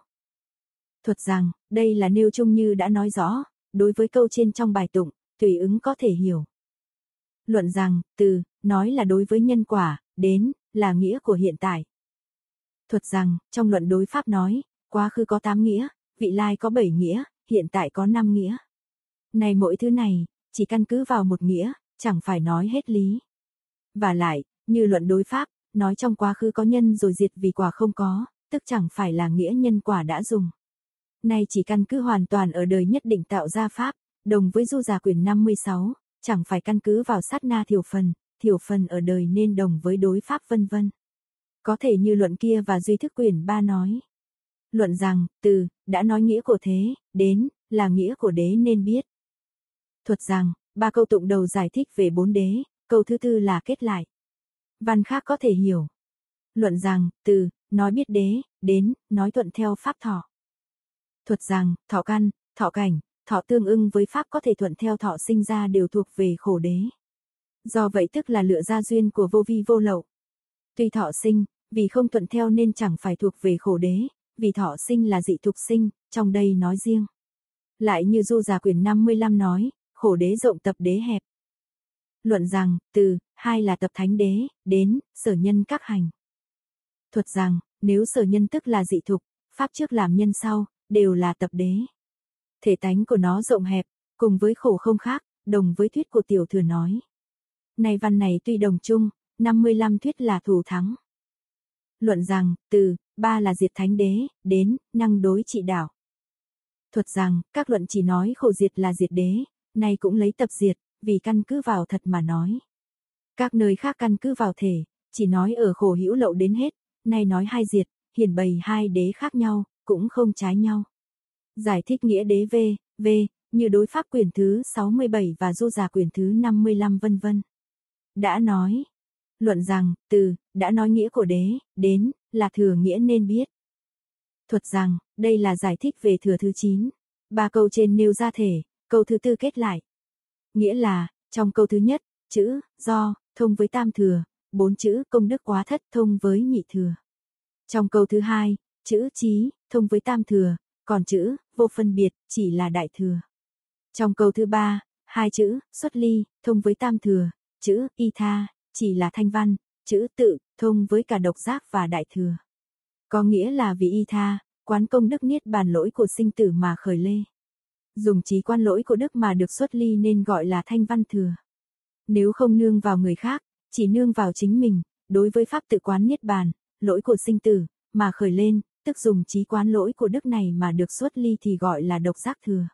Thuật rằng, đây là nêu chung như đã nói rõ, đối với câu trên trong bài tụng, tùy ứng có thể hiểu. Luận rằng, từ, nói là đối với nhân quả, đến, là nghĩa của hiện tại. Thuật rằng, trong luận đối pháp nói, quá khứ có 8 nghĩa, vị lai có 7 nghĩa, hiện tại có 5 nghĩa. Này mỗi thứ này, chỉ căn cứ vào một nghĩa, chẳng phải nói hết lý. Và lại, như luận đối pháp, nói trong quá khứ có nhân rồi diệt vì quả không có, tức chẳng phải là nghĩa nhân quả đã dùng. Nay chỉ căn cứ hoàn toàn ở đời nhất định tạo ra pháp, đồng với du giả quyền 56, chẳng phải căn cứ vào sát na thiểu phần, thiểu phần ở đời nên đồng với đối pháp vân vân. Có thể như luận kia và duy thức quyền ba nói. Luận rằng, từ, đã nói nghĩa của thế, đến, là nghĩa của đế nên biết. Thuật rằng, ba câu tụng đầu giải thích về bốn đế, câu thứ tư là kết lại. Văn khác có thể hiểu. Luận rằng, từ, nói biết đế, đến, nói thuận theo pháp thọ. Thuật rằng, thọ căn, thọ cảnh, thọ tương ưng với pháp có thể thuận theo thọ sinh ra đều thuộc về khổ đế. Do vậy tức là lựa ra duyên của vô vi vô lậu. Tuy thọ sinh, vì không thuận theo nên chẳng phải thuộc về khổ đế, vì thọ sinh là dị thuộc sinh, trong đây nói riêng. Lại như Du Già Quyền 55 nói, khổ đế rộng tập đế hẹp. Luận rằng, từ, hai là tập thánh đế, đến, sở nhân các hành. Thuật rằng, nếu sở nhân tức là dị thục, pháp trước làm nhân sau, đều là tập đế. Thể tánh của nó rộng hẹp, cùng với khổ không khác, đồng với thuyết của tiểu thừa nói. Này văn này tuy đồng chung, 55 thuyết là thủ thắng. Luận rằng, từ, ba là diệt thánh đế, đến, năng đối trị đảo. Thuật rằng, các luận chỉ nói khổ diệt là diệt đế, nay cũng lấy tập diệt, vì căn cứ vào thật mà nói. Các nơi khác căn cứ vào thể, chỉ nói ở khổ hữu lậu đến hết, nay nói hai diệt, hiển bày hai đế khác nhau, cũng không trái nhau. Giải thích nghĩa đế V, V, như đối pháp quyền thứ 67 và du giả quyền thứ 55 vân vân. Đã nói, luận rằng, từ, đã nói nghĩa của đế, đến, là thừa nghĩa nên biết. Thuật rằng, đây là giải thích về thừa thứ 9. Ba câu trên nêu ra thể, câu thứ tư kết lại. Nghĩa là, trong câu thứ nhất, chữ, do, thông với tam thừa, bốn chữ công đức quá thất thông với nhị thừa. Trong câu thứ hai, chữ trí, thông với tam thừa, còn chữ, vô phân biệt, chỉ là đại thừa. Trong câu thứ ba, hai chữ, xuất ly, thông với tam thừa, chữ, y tha, chỉ là thanh văn, chữ tự, thông với cả độc giác và đại thừa. Có nghĩa là vì y tha, quán công đức niết bàn lỗi của sinh tử mà khởi lê. Dùng trí quan lỗi của đức mà được xuất ly nên gọi là thanh văn thừa. Nếu không nương vào người khác, chỉ nương vào chính mình, đối với pháp tự quán niết bàn, lỗi của sinh tử, mà khởi lên, tức dùng trí quán lỗi của đức này mà được xuất ly thì gọi là độc giác thừa.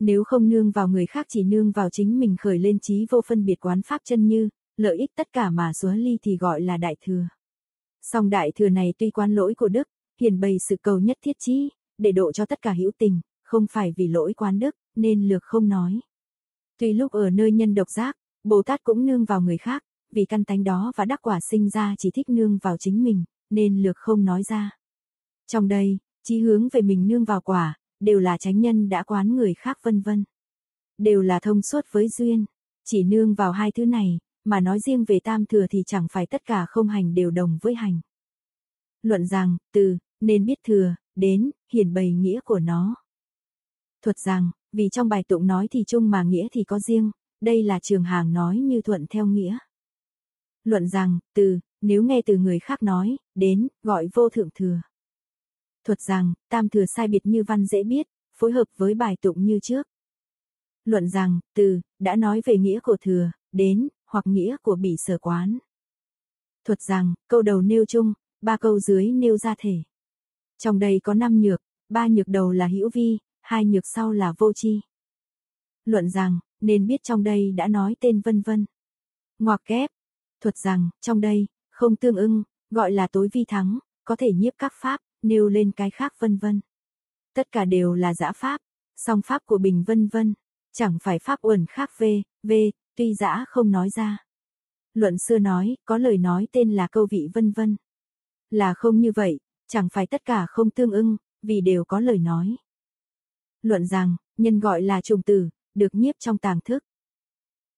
Nếu không nương vào người khác chỉ nương vào chính mình khởi lên trí vô phân biệt quán pháp chân như, lợi ích tất cả mà xóa ly thì gọi là đại thừa. Song đại thừa này tuy quan lỗi của đức, hiền bày sự cầu nhất thiết chí, để độ cho tất cả hữu tình, không phải vì lỗi quán đức, nên lược không nói. Tuy lúc ở nơi nhân độc giác, Bồ Tát cũng nương vào người khác, vì căn tánh đó và đắc quả sinh ra chỉ thích nương vào chính mình, nên lược không nói ra. Trong đây, chí hướng về mình nương vào quả, đều là chánh nhân đã quán người khác vân vân. Đều là thông suốt với duyên, chỉ nương vào hai thứ này, mà nói riêng về tam thừa thì chẳng phải tất cả không hành đều đồng với hành. Luận rằng, từ, nên biết thừa, đến, hiển bày nghĩa của nó. Thuật rằng, vì trong bài tụng nói thì chung mà nghĩa thì có riêng, đây là trường hàng nói như thuận theo nghĩa. Luận rằng, từ, nếu nghe từ người khác nói, đến, gọi vô thượng thừa. Thuật rằng, tam thừa sai biệt như văn dễ biết, phối hợp với bài tụng như trước. Luận rằng, từ, đã nói về nghĩa của thừa, đến, hoặc nghĩa của bỉ sở quán. Thuật rằng, câu đầu nêu chung, ba câu dưới nêu ra thể. Trong đây có năm nhược, ba nhược đầu là hữu vi, hai nhược sau là vô chi. Luận rằng, nên biết trong đây đã nói tên vân vân. Ngoặc kép, thuật rằng, trong đây, không tương ưng, gọi là tối vi thắng, có thể nhiếp các pháp, nêu lên cái khác vân vân. Tất cả đều là giã pháp, song pháp của bình vân vân, chẳng phải pháp uẩn khác v, v, tuy giã không nói ra. Luận xưa nói, có lời nói tên là câu vị vân vân. Là không như vậy, chẳng phải tất cả không tương ưng, vì đều có lời nói. Luận rằng, nhân gọi là trùng tử, được nhiếp trong tàng thức.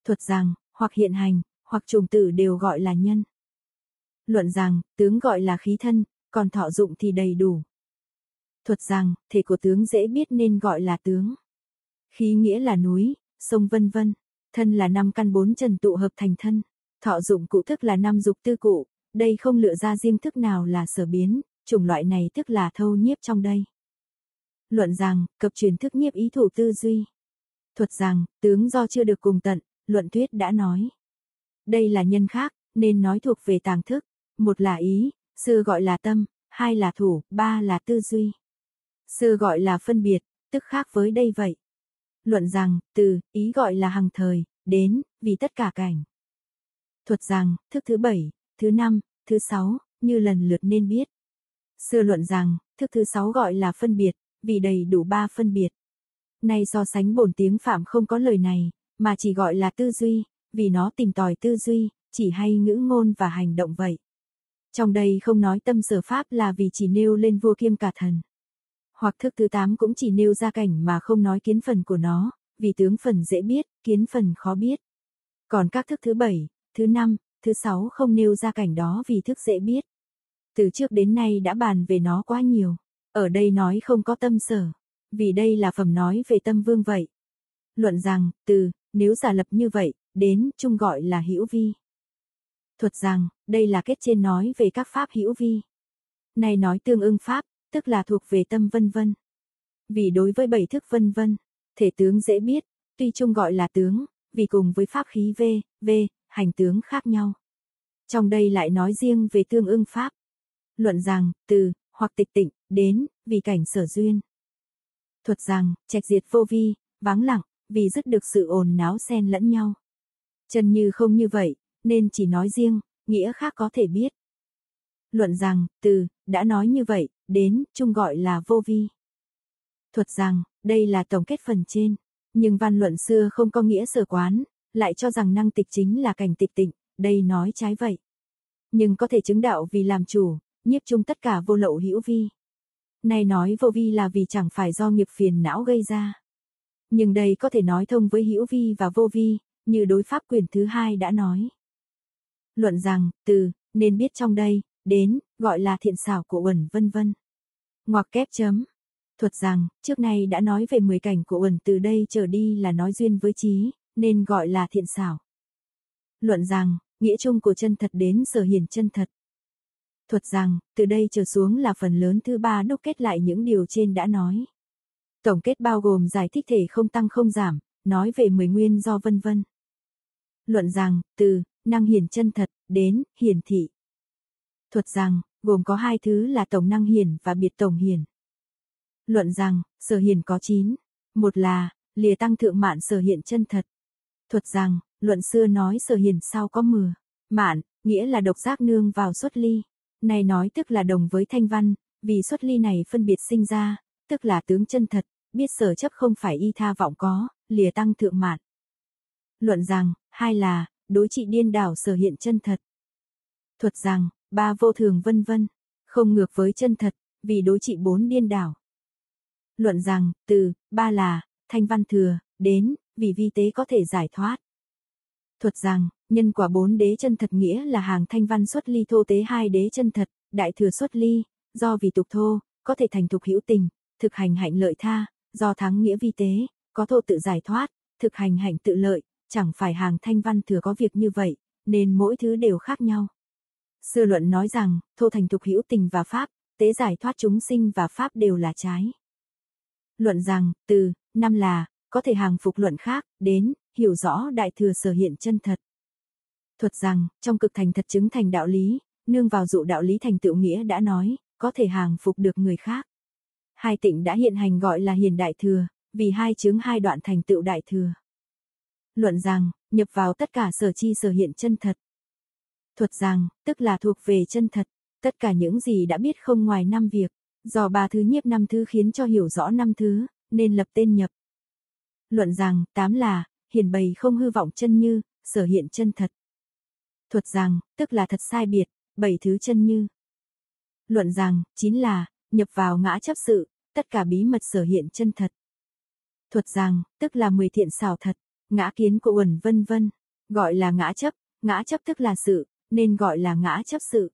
Thuật rằng, hoặc hiện hành, hoặc trùng tử đều gọi là nhân. Luận rằng, tướng gọi là khí thân, còn thọ dụng thì đầy đủ. Thuật rằng, thể của tướng dễ biết nên gọi là tướng. Khí nghĩa là núi, sông vân vân. Thân là năm căn bốn trần tụ hợp thành thân. Thọ dụng cụ thức là năm dục tư cụ. Đây không lựa ra riêng thức nào là sở biến, chủng loại này tức là thâu nhiếp trong đây. Luận rằng, cập truyền thức nhiếp ý thủ tư duy. Thuật rằng, tướng do chưa được cùng tận, luận thuyết đã nói. Đây là nhân khác, nên nói thuộc về tàng thức. Một là ý, sư gọi là tâm, hai là thủ, ba là tư duy. Sư gọi là phân biệt, tức khác với đây vậy. Luận rằng, từ, ý gọi là hằng thời, đến, vì tất cả cảnh. Thuật rằng, thức thứ bảy, thứ năm, thứ sáu, như lần lượt nên biết. Sư luận rằng, thức thứ sáu gọi là phân biệt, vì đầy đủ ba phân biệt. Nay so sánh bổn tiếng Phạm không có lời này, mà chỉ gọi là tư duy, vì nó tìm tòi tư duy, chỉ hay ngữ ngôn và hành động vậy. Trong đây không nói tâm sở Pháp là vì chỉ nêu lên vua kiêm cả thần. Hoặc thức thứ tám cũng chỉ nêu ra cảnh mà không nói kiến phần của nó, vì tướng phần dễ biết, kiến phần khó biết. Còn các thức thứ bảy thứ năm thứ sáu không nêu ra cảnh đó vì thức dễ biết. Từ trước đến nay đã bàn về nó quá nhiều. Ở đây nói không có tâm sở. Vì đây là phẩm nói về tâm vương vậy. Luận rằng, từ, nếu giả lập như vậy, đến, chung gọi là hữu vi. Thuật rằng, đây là kết trên nói về các pháp hữu vi. Này nói tương ưng pháp, tức là thuộc về tâm vân vân. Vì đối với bảy thức vân vân, thể tướng dễ biết, tuy chung gọi là tướng, vì cùng với pháp khí V, V, hành tướng khác nhau. Trong đây lại nói riêng về tương ưng pháp. Luận rằng, từ, hoặc tịch tịnh, đến, vì cảnh sở duyên. Thuật rằng, trạch diệt vô vi, vắng lặng, vì dứt được sự ồn náo xen lẫn nhau. Chân như không như vậy, nên chỉ nói riêng, nghĩa khác có thể biết. Luận rằng, từ, đã nói như vậy, đến, chung gọi là vô vi. Thuật rằng, đây là tổng kết phần trên, nhưng văn luận xưa không có nghĩa sở quán, lại cho rằng năng tịch chính là cảnh tịch tịnh, đây nói trái vậy. Nhưng có thể chứng đạo vì làm chủ, nhiếp chung tất cả vô lậu hữu vi. Này nói vô vi là vì chẳng phải do nghiệp phiền não gây ra. Nhưng đây có thể nói thông với hữu vi và vô vi, như đối pháp quyền thứ hai đã nói. Luận rằng, từ, nên biết trong đây, đến, gọi là thiện xảo của uẩn vân vân. Ngoặc kép chấm. Thuật rằng, trước nay đã nói về 10 cảnh của uẩn từ đây trở đi là nói duyên với trí, nên gọi là thiện xảo. Luận rằng, nghĩa chung của chân thật đến sở hiển chân thật. Thuật rằng, từ đây trở xuống là phần lớn thứ ba đúc kết lại những điều trên đã nói. Tổng kết bao gồm giải thích thể không tăng không giảm, nói về mười nguyên do vân vân. Luận rằng, từ, năng hiển chân thật, đến, hiển thị. Thuật rằng, gồm có hai thứ là tổng năng hiển và biệt tổng hiển. Luận rằng, sở hiển có chín. Một là, lìa tăng thượng mạn sở hiện chân thật. Thuật rằng, luận xưa nói sở hiển sau có mừa. Mạn, nghĩa là độc giác nương vào xuất ly. Này nói tức là đồng với thanh văn, vì xuất ly này phân biệt sinh ra, tức là tướng chân thật, biết sở chấp không phải y tha vọng có, lìa tăng thượng mạn. Luận rằng, hai là, đối trị điên đảo sở hiện chân thật. Thuật rằng, ba vô thường vân vân, không ngược với chân thật, vì đối trị bốn điên đảo. Luận rằng, từ, ba là, thanh văn thừa, đến, vì vi tế có thể giải thoát. Thuật rằng, nhân quả bốn đế chân thật nghĩa là hàng thanh văn xuất ly thô tế hai đế chân thật, đại thừa xuất ly, do vì tục thô, có thể thành tục hữu tình, thực hành hạnh lợi tha, do thắng nghĩa vi tế, có thô tự giải thoát, thực hành hạnh tự lợi, chẳng phải hàng thanh văn thừa có việc như vậy, nên mỗi thứ đều khác nhau. Sư luận nói rằng, thô thành tục hữu tình và pháp, tế giải thoát chúng sinh và pháp đều là trái. Luận rằng, từ, năm là, có thể hàng phục luận khác, đến, hiểu rõ đại thừa sở hiện chân thật. Thuật rằng, trong cực thành thật chứng thành đạo lý, nương vào dụ đạo lý thành tựu nghĩa đã nói, có thể hàng phục được người khác. Hai tịnh đã hiện hành gọi là hiền đại thừa, vì hai chứng hai đoạn thành tựu đại thừa. Luận rằng, nhập vào tất cả sở chi sở hiện chân thật. Thuật rằng, tức là thuộc về chân thật, tất cả những gì đã biết không ngoài năm việc, do ba thứ nhiếp năm thứ khiến cho hiểu rõ năm thứ, nên lập tên nhập. Luận rằng, tám là, hiền bày không hư vọng chân như, sở hiện chân thật. Thuật rằng, tức là thật sai biệt, bảy thứ chân như. Luận rằng, chín là, nhập vào ngã chấp sự, tất cả bí mật sở hiện chân thật. Thuật rằng, tức là mười thiện xảo thật, ngã kiến của uẩn vân vân, gọi là ngã chấp, ngã chấp tức là sự, nên gọi là ngã chấp sự.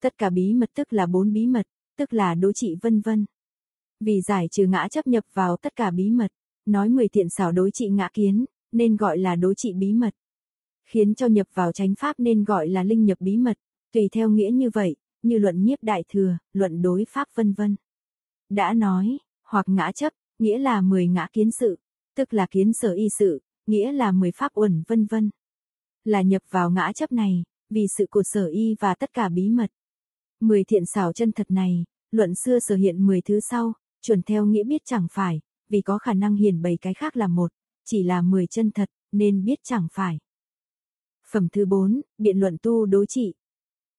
Tất cả bí mật tức là bốn bí mật, tức là đối trị vân vân. Vì giải trừ ngã chấp nhập vào tất cả bí mật, nói mười thiện xảo đối trị ngã kiến, nên gọi là đối trị bí mật. Khiến cho nhập vào chánh pháp nên gọi là linh nhập bí mật, tùy theo nghĩa như vậy, như luận nhiếp đại thừa, luận đối pháp vân vân. Đã nói, hoặc ngã chấp, nghĩa là 10 ngã kiến sự, tức là kiến sở y sự, nghĩa là 10 pháp uẩn vân vân. Là nhập vào ngã chấp này, vì sự của sở y và tất cả bí mật. 10 thiện xảo chân thật này, luận xưa sở hiện 10 thứ sau, chuẩn theo nghĩa biết chẳng phải, vì có khả năng hiển bày cái khác là một, chỉ là 10 chân thật, nên biết chẳng phải. Phẩm thứ 4, biện luận tu đối trị,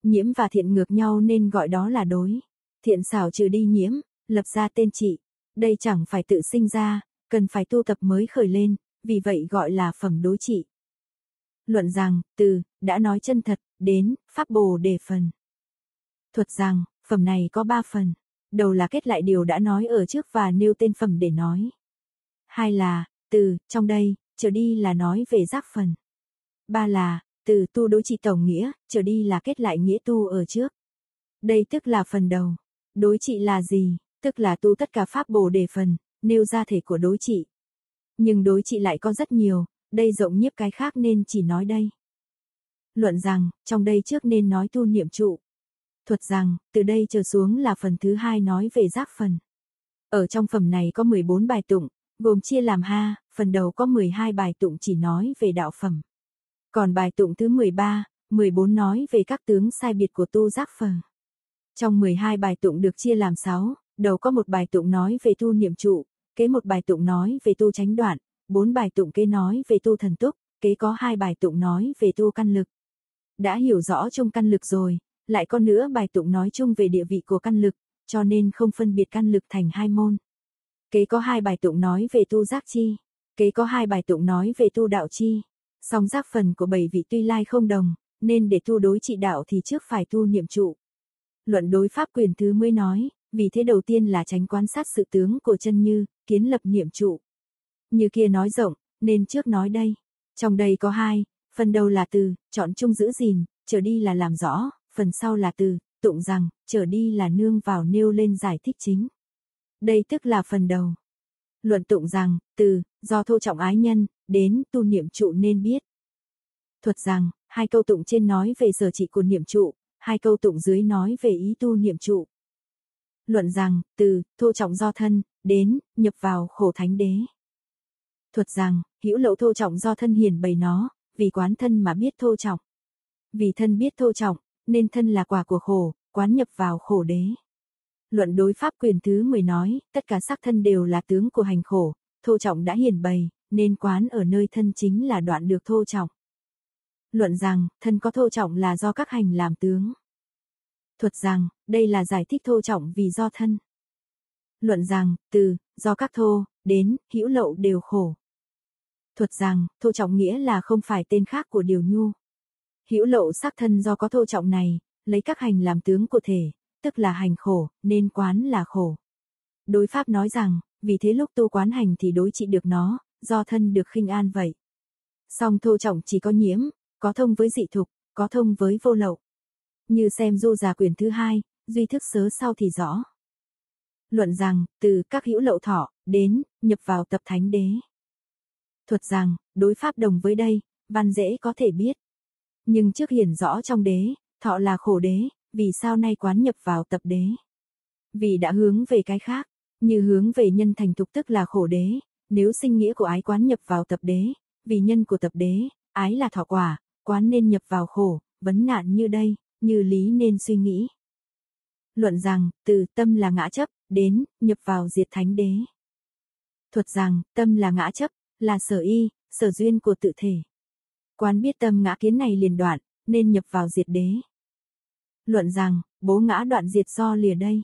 Nhiễm và thiện ngược nhau nên gọi đó là đối. Thiện xảo trừ đi nhiễm, lập ra tên trị. Đây chẳng phải tự sinh ra, cần phải tu tập mới khởi lên, vì vậy gọi là phẩm đối trị. Luận rằng, từ, đã nói chân thật, đến, pháp bồ đề phần. Thuật rằng, phẩm này có ba phần. Đầu là kết lại điều đã nói ở trước và nêu tên phẩm để nói. Hai là, từ, trong đây, trở đi là nói về giác phần. Ba là, từ tu đối trị tổng nghĩa, trở đi là kết lại nghĩa tu ở trước. Đây tức là phần đầu. Đối trị là gì? Tức là tu tất cả pháp bồ đề phần, nêu ra thể của đối trị. Nhưng đối trị lại có rất nhiều, đây rộng nhiếp cái khác nên chỉ nói đây. Luận rằng, trong đây trước nên nói tu niệm trụ. Thuật rằng, từ đây trở xuống là phần thứ hai nói về giác phần. Ở trong phẩm này có 14 bài tụng, gồm chia làm ha, phần đầu có 12 bài tụng chỉ nói về đạo phẩm. Còn bài tụng thứ 13, 14 nói về các tướng sai biệt của tu giác phần. Trong 12 bài tụng được chia làm 6, đầu có một bài tụng nói về tu niệm trụ, kế một bài tụng nói về tu tránh đoạn, bốn bài tụng kế nói về tu thần túc, kế có hai bài tụng nói về tu căn lực. Đã hiểu rõ trong căn lực rồi, lại có nữa bài tụng nói chung về địa vị của căn lực, cho nên không phân biệt căn lực thành hai môn. Kế có hai bài tụng nói về tu giác chi, kế có hai bài tụng nói về tu đạo chi. Song giác phần của bảy vị tuy lai không đồng, nên để tu đối trị đạo thì trước phải tu niệm trụ. Luận đối pháp quyền thứ mới nói, vì thế đầu tiên là tránh quan sát sự tướng của chân như, kiến lập niệm trụ. Như kia nói rộng, nên trước nói đây. Trong đây có hai, phần đầu là từ, chọn chung giữ gìn, trở đi là làm rõ, phần sau là từ, tụng rằng, trở đi là nương vào nêu lên giải thích chính. Đây tức là phần đầu. Luận tụng rằng, từ, do thô trọng ái nhân, đến, tu niệm trụ nên biết. Thuật rằng, hai câu tụng trên nói về sở trị của niệm trụ, hai câu tụng dưới nói về ý tu niệm trụ. Luận rằng, từ, thô trọng do thân, đến, nhập vào khổ thánh đế. Thuật rằng, hữu lậu thô trọng do thân hiền bày nó, vì quán thân mà biết thô trọng. Vì thân biết thô trọng, nên thân là quả của khổ, quán nhập vào khổ đế. Luận đối pháp quyền thứ 10 nói, tất cả sắc thân đều là tướng của hành khổ, thô trọng đã hiển bày, nên quán ở nơi thân chính là đoạn được thô trọng. Luận rằng, thân có thô trọng là do các hành làm tướng. Thuật rằng, đây là giải thích thô trọng vì do thân. Luận rằng, từ, do các thô, đến, hữu lậu đều khổ. Thuật rằng, thô trọng nghĩa là không phải tên khác của điều nhu. Hữu lậu sắc thân do có thô trọng này, lấy các hành làm tướng của thể, tức là hành khổ, nên quán là khổ. Đối pháp nói rằng, vì thế lúc tu quán hành thì đối trị được nó, do thân được khinh an vậy. Song thô trọng chỉ có nhiễm, có thông với dị thục, có thông với vô lậu. Như xem du già quyền thứ hai, duy thức sớ sau thì rõ. Luận rằng, từ các hữu lậu thọ, đến, nhập vào tập thánh đế. Thuật rằng, đối pháp đồng với đây, văn dễ có thể biết. Nhưng trước hiển rõ trong đế, thọ là khổ đế, vì sao nay quán nhập vào tập đế? Vì đã hướng về cái khác, như hướng về nhân thành thục tức là khổ đế, nếu sinh nghĩa của ái quán nhập vào tập đế, vì nhân của tập đế, ái là thọ quả, quán nên nhập vào khổ, vấn nạn như đây, như lý nên suy nghĩ. Luận rằng, từ tâm là ngã chấp, đến, nhập vào diệt thánh đế. Thuật rằng, tâm là ngã chấp, là sở y, sở duyên của tự thể. Quán biết tâm ngã kiến này liền đoạn, nên nhập vào diệt đế. Luận rằng, bố ngã đoạn diệt do lìa đây.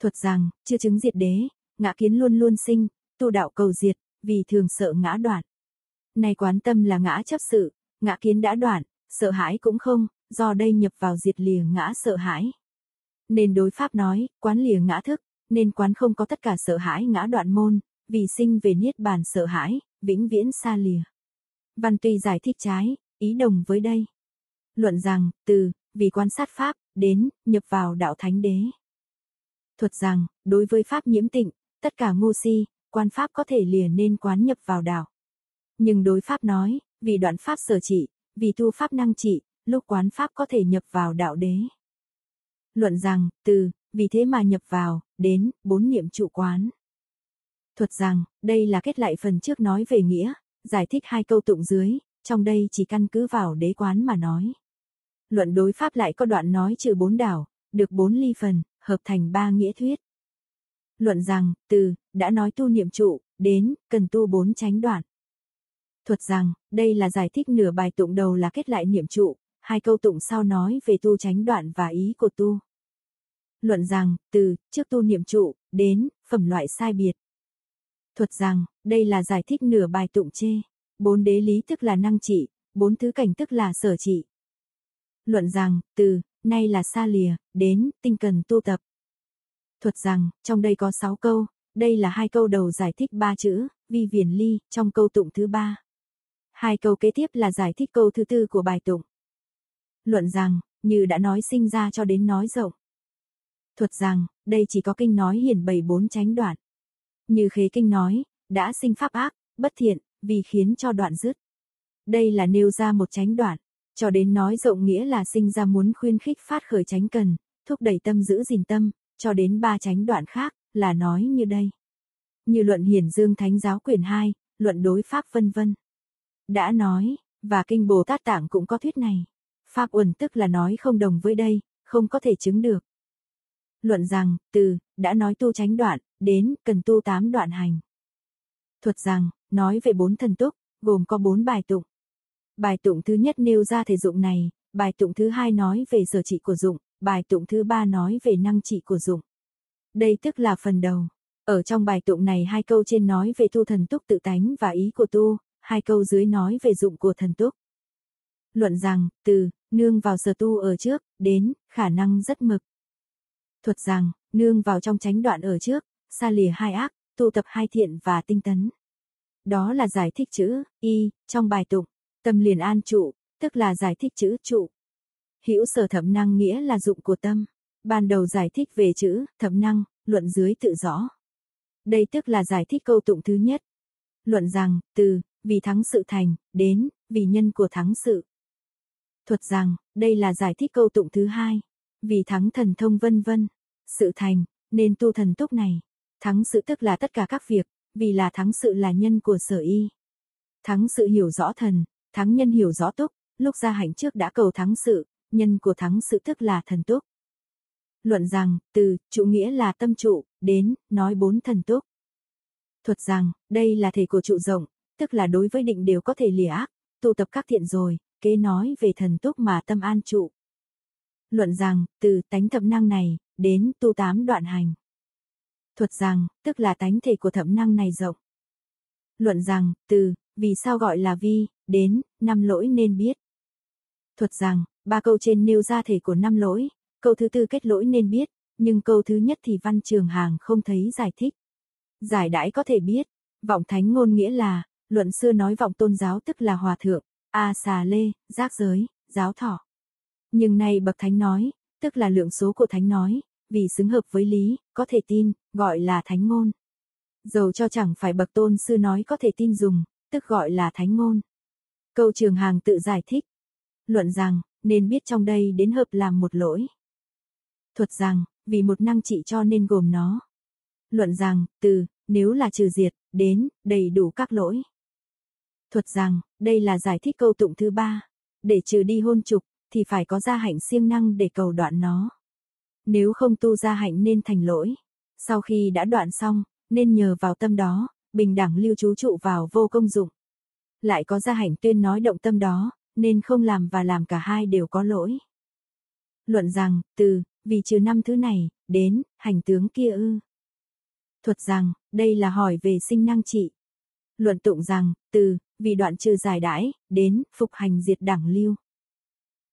Thuật rằng, chưa chứng diệt đế, ngã kiến luôn luôn sinh, tu đạo cầu diệt, vì thường sợ ngã đoạn. Này quán tâm là ngã chấp sự, ngã kiến đã đoạn, sợ hãi cũng không, do đây nhập vào diệt lìa ngã sợ hãi. Nên đối pháp nói, quán lìa ngã thức, nên quán không có tất cả sợ hãi ngã đoạn môn, vì sinh về niết bàn sợ hãi, vĩnh viễn xa lìa. Văn tuy giải thích trái, ý đồng với đây. Luận rằng, từ, vì quan sát pháp, đến, nhập vào đạo thánh đế. Thuật rằng, đối với pháp nhiễm tịnh, tất cả ngu si, quan pháp có thể lìa nên quán nhập vào đạo. Nhưng đối pháp nói, vì đoạn pháp sở trị, vì tu pháp năng trị, lúc quán pháp có thể nhập vào đạo đế. Luận rằng, từ, vì thế mà nhập vào, đến, bốn niệm trụ quán. Thuật rằng, đây là kết lại phần trước nói về nghĩa, giải thích hai câu tụng dưới, trong đây chỉ căn cứ vào đế quán mà nói. Luận đối pháp lại có đoạn nói trừ bốn đảo, được bốn ly phần, hợp thành ba nghĩa thuyết. Luận rằng, từ, đã nói tu niệm trụ, đến, cần tu bốn tránh đoạn. Thuật rằng, đây là giải thích nửa bài tụng đầu là kết lại niệm trụ, hai câu tụng sau nói về tu tránh đoạn và ý của tu. Luận rằng, từ, trước tu niệm trụ, đến, phẩm loại sai biệt. Thuật rằng, đây là giải thích nửa bài tụng chê. Bốn đế lý tức là năng trị, bốn thứ cảnh tức là sở trị. Luận rằng, từ, nay là xa lìa, đến, tinh cần tu tập. Thuật rằng, trong đây có sáu câu, đây là hai câu đầu giải thích ba chữ, vi viền ly, trong câu tụng thứ ba. Hai câu kế tiếp là giải thích câu thứ tư của bài tụng. Luận rằng, như đã nói sinh ra cho đến nói rộng. Thuật rằng, đây chỉ có kinh nói hiển bày bốn tránh đoạn. Như khế kinh nói, đã sinh pháp ác, bất thiện, vì khiến cho đoạn dứt. Đây là nêu ra một tránh đoạn, cho đến nói rộng nghĩa là sinh ra muốn khuyên khích phát khởi tránh cần, thúc đẩy tâm giữ gìn tâm, cho đến ba tránh đoạn khác, là nói như đây. Như luận hiển dương thánh giáo quyển 2, luận đối pháp vân vân. Đã nói, và kinh Bồ Tát Tạng cũng có thuyết này. Pháp uẩn tức là nói không đồng với đây, không có thể chứng được. Luận rằng, từ, đã nói tu tránh đoạn, đến, cần tu tám đoạn hành. Thuật rằng, nói về bốn thần túc, gồm có bốn bài tụng. Bài tụng thứ nhất nêu ra thể dụng này, bài tụng thứ hai nói về sở trị của dụng, bài tụng thứ ba nói về năng trị của dụng. Đây tức là phần đầu. Ở trong bài tụng này hai câu trên nói về tu thần túc tự tánh và ý của tu, hai câu dưới nói về dụng của thần túc. Luận rằng, từ, nương vào sở tu ở trước, đến, khả năng rất mực. Thuật rằng, nương vào trong tránh đoạn ở trước, xa lìa hai ác, tu tập hai thiện và tinh tấn. Đó là giải thích chữ, y, trong bài tụng, tâm liền an trụ, tức là giải thích chữ trụ. Hữu sở thẩm năng nghĩa là dụng của tâm. Ban đầu giải thích về chữ, thẩm năng, luận dưới tự rõ. Đây tức là giải thích câu tụng thứ nhất. Luận rằng, từ, vì thắng sự thành, đến, vì nhân của thắng sự. Thuật rằng, đây là giải thích câu tụng thứ hai. Vì thắng thần thông vân vân. Sự thành, nên tu thần túc này. Thắng sự tức là tất cả các việc, vì là thắng sự là nhân của sở y. Thắng sự hiểu rõ thần, thắng nhân hiểu rõ túc, lúc ra hạnh trước đã cầu thắng sự, nhân của thắng sự tức là thần túc. Luận rằng, từ, trụ nghĩa là tâm trụ, đến, nói bốn thần túc. Thuật rằng, đây là thể của trụ rộng, tức là đối với định đều có thể lìa ác, tụ tập các thiện rồi, kế nói về thần túc mà tâm an trụ. Luận rằng, từ tánh thập năng này, đến tu tám đoạn hành. Thuật rằng, tức là tánh thể của thẩm năng này rộng. Luận rằng, từ, vì sao gọi là vi, đến, năm lỗi nên biết. Thuật rằng, ba câu trên nêu ra thể của năm lỗi, câu thứ tư kết lỗi nên biết, nhưng câu thứ nhất thì văn trường hàng không thấy giải thích. Giải đãi có thể biết, vọng thánh ngôn nghĩa là, luận xưa nói vọng tôn giáo tức là hòa thượng, a xà lê, giác giới, giáo thọ. Nhưng nay bậc thánh nói, tức là lượng số của thánh nói, vì xứng hợp với lý, có thể tin, gọi là thánh ngôn. Dầu cho chẳng phải bậc tôn sư nói có thể tin dùng, tức gọi là thánh ngôn. Câu trường hàng tự giải thích. Luận rằng, nên biết trong đây đến hợp làm một lỗi. Thuật rằng, vì một năng trị cho nên gồm nó. Luận rằng, từ, nếu là trừ diệt, đến, đầy đủ các lỗi. Thuật rằng, đây là giải thích câu tụng thứ ba. Để trừ đi hôn trục, thì phải có gia hạnh siêng năng để cầu đoạn nó. Nếu không tu gia hạnh nên thành lỗi. Sau khi đã đoạn xong, nên nhờ vào tâm đó, bình đẳng lưu trú trụ vào vô công dụng. Lại có gia hạnh tuyên nói động tâm đó, nên không làm và làm cả hai đều có lỗi. Luận rằng, từ, vì trừ năm thứ này, đến, hành tướng kia ư. Thuật rằng, đây là hỏi về sinh năng trị. Luận tụng rằng, từ, vì đoạn trừ giải đãi, đến, phục hành diệt đẳng lưu.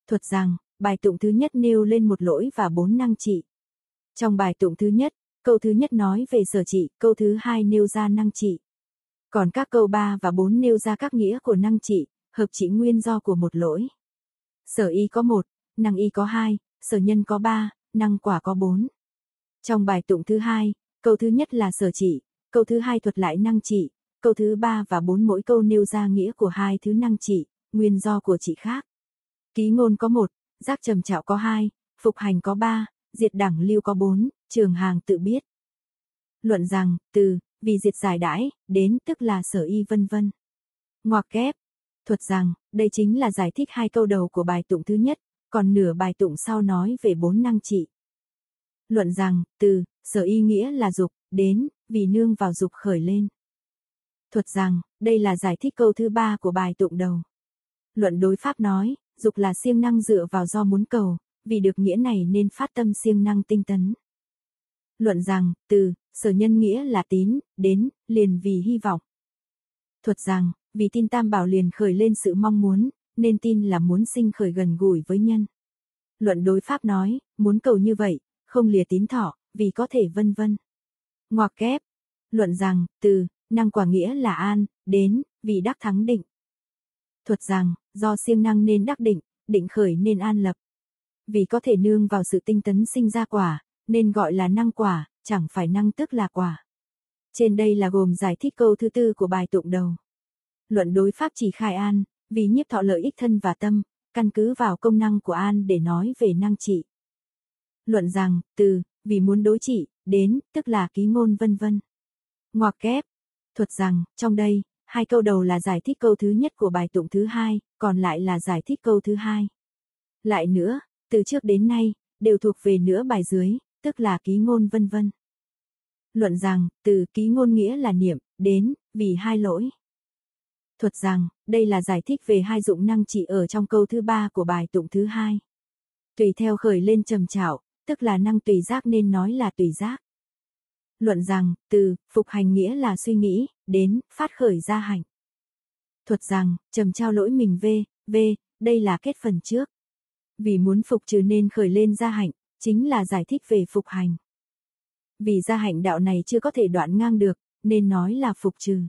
Thuật rằng, bài tụng thứ nhất nêu lên một lỗi và bốn năng trị. Trong bài tụng thứ nhất, câu thứ nhất nói về sở trị, câu thứ hai nêu ra năng trị. Còn các câu 3 và 4 nêu ra các nghĩa của năng trị, hợp trị nguyên do của một lỗi. Sở y có một, năng y có hai, sở nhân có ba, năng quả có bốn. Trong bài tụng thứ hai, câu thứ nhất là sở trị, câu thứ hai thuật lại năng trị, câu thứ ba và bốn mỗi câu nêu ra nghĩa của hai thứ năng trị, nguyên do của trị khác. Ký ngôn có một, giác trầm trạo có hai, phục hành có ba, diệt đẳng lưu có bốn, trường hàng tự biết. Luận rằng, từ, vì diệt giải đãi, đến tức là sở y vân vân. Ngoặc kép, thuật rằng, đây chính là giải thích hai câu đầu của bài tụng thứ nhất, còn nửa bài tụng sau nói về bốn năng trị. Luận rằng, từ, sở y nghĩa là dục, đến, vì nương vào dục khởi lên. Thuật rằng, đây là giải thích câu thứ ba của bài tụng đầu. Luận đối pháp nói, dục là siêng năng dựa vào do muốn cầu, vì được nghĩa này nên phát tâm siêng năng tinh tấn. Luận rằng, từ, sở nhân nghĩa là tín, đến, liền vì hy vọng. Thuật rằng, vì tin tam bảo liền khởi lên sự mong muốn, nên tin là muốn sinh khởi gần gũi với nhân. Luận đối pháp nói, muốn cầu như vậy, không lìa tín thọ, vì có thể vân vân. Ngoặc kép, luận rằng, từ, năng quả nghĩa là an, đến, vì đắc thắng định. Thuật rằng, do siêng năng nên đắc định, định khởi nên an lập. Vì có thể nương vào sự tinh tấn sinh ra quả, nên gọi là năng quả, chẳng phải năng tức là quả. Trên đây là gồm giải thích câu thứ tư của bài tụng đầu. Luận đối pháp chỉ khai an, vì nhiếp thọ lợi ích thân và tâm, căn cứ vào công năng của an để nói về năng trị. Luận rằng, từ, vì muốn đối trị, đến, tức là ký ngôn vân vân. Ngoặc kép, thuật rằng, trong đây, hai câu đầu là giải thích câu thứ nhất của bài tụng thứ hai, còn lại là giải thích câu thứ hai. Lại nữa, từ trước đến nay, đều thuộc về nửa bài dưới, tức là ký ngôn vân vân. Luận rằng, từ ký ngôn nghĩa là niệm, đến, vì hai lỗi. Thuật rằng, đây là giải thích về hai dụng năng chỉ ở trong câu thứ ba của bài tụng thứ hai. Tùy theo khởi lên trầm trảo, tức là năng tùy giác nên nói là tùy giác. Luận rằng, từ, phục hành nghĩa là suy nghĩ, đến, phát khởi ra hạnh Thuật rằng, trầm trao lỗi mình v, v, đây là kết phần trước. Vì muốn phục trừ nên khởi lên ra hạnh, chính là giải thích về phục hành. Vì gia hạnh đạo này chưa có thể đoạn ngang được, nên nói là phục trừ.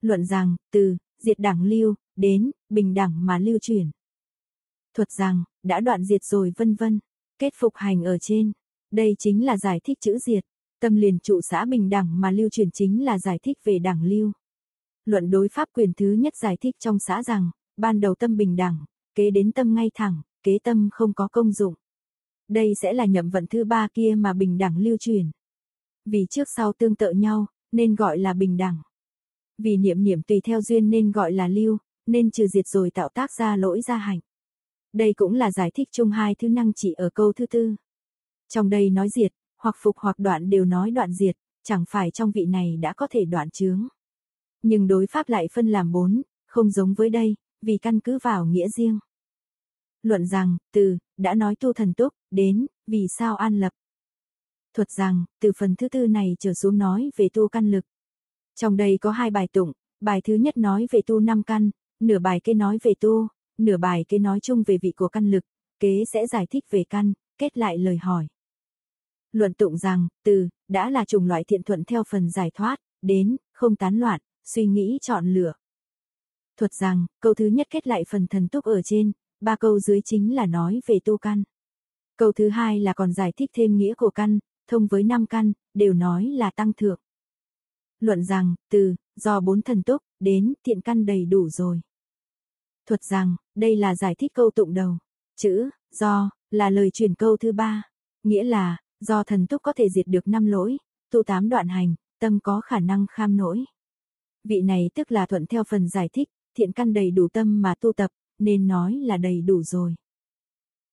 Luận rằng, từ, diệt đẳng lưu, đến, bình đẳng mà lưu chuyển. Thuật rằng, đã đoạn diệt rồi vân vân, kết phục hành ở trên. Đây chính là giải thích chữ diệt. Tâm liền trụ xã bình đẳng mà lưu truyền chính là giải thích về đẳng lưu. Luận đối pháp quyền thứ nhất giải thích trong xã rằng, ban đầu tâm bình đẳng, kế đến tâm ngay thẳng, kế tâm không có công dụng. Đây sẽ là nhậm vận thứ ba kia mà bình đẳng lưu truyền. Vì trước sau tương tự nhau, nên gọi là bình đẳng. Vì niệm niệm tùy theo duyên nên gọi là lưu, nên trừ diệt rồi tạo tác ra lỗi ra hạnh. Đây cũng là giải thích chung hai thứ năng chỉ ở câu thứ tư. Trong đây nói diệt, hoặc phục hoặc đoạn đều nói đoạn diệt, chẳng phải trong vị này đã có thể đoạn chướng. Nhưng đối pháp lại phân làm bốn, không giống với đây, vì căn cứ vào nghĩa riêng. Luận rằng, từ, đã nói tu thần túc, đến, vì sao an lập. Thuật rằng, từ phần thứ tư này trở xuống nói về tu căn lực. Trong đây có hai bài tụng, bài thứ nhất nói về tu năm căn, nửa bài kia nói về tu, nửa bài kia nói chung về vị của căn lực, kế sẽ giải thích về căn, kết lại lời hỏi. Luận tụng rằng, từ, đã là chủng loại thiện thuận theo phần giải thoát, đến, không tán loạn, suy nghĩ chọn lựa. Thuật rằng, câu thứ nhất kết lại phần thần túc ở trên, ba câu dưới chính là nói về tu căn. Câu thứ hai là còn giải thích thêm nghĩa của căn, thông với năm căn, đều nói là tăng thượng. Luận rằng, từ, do bốn thần túc, đến, thiện căn đầy đủ rồi. Thuật rằng, đây là giải thích câu tụng đầu. Chữ, do, là lời truyền câu thứ ba. Nghĩa là, do thần túc có thể diệt được năm lỗi, tu tám đoạn hành, tâm có khả năng kham nỗi. Vị này tức là thuận theo phần giải thích, thiện căn đầy đủ tâm mà tu tập, nên nói là đầy đủ rồi.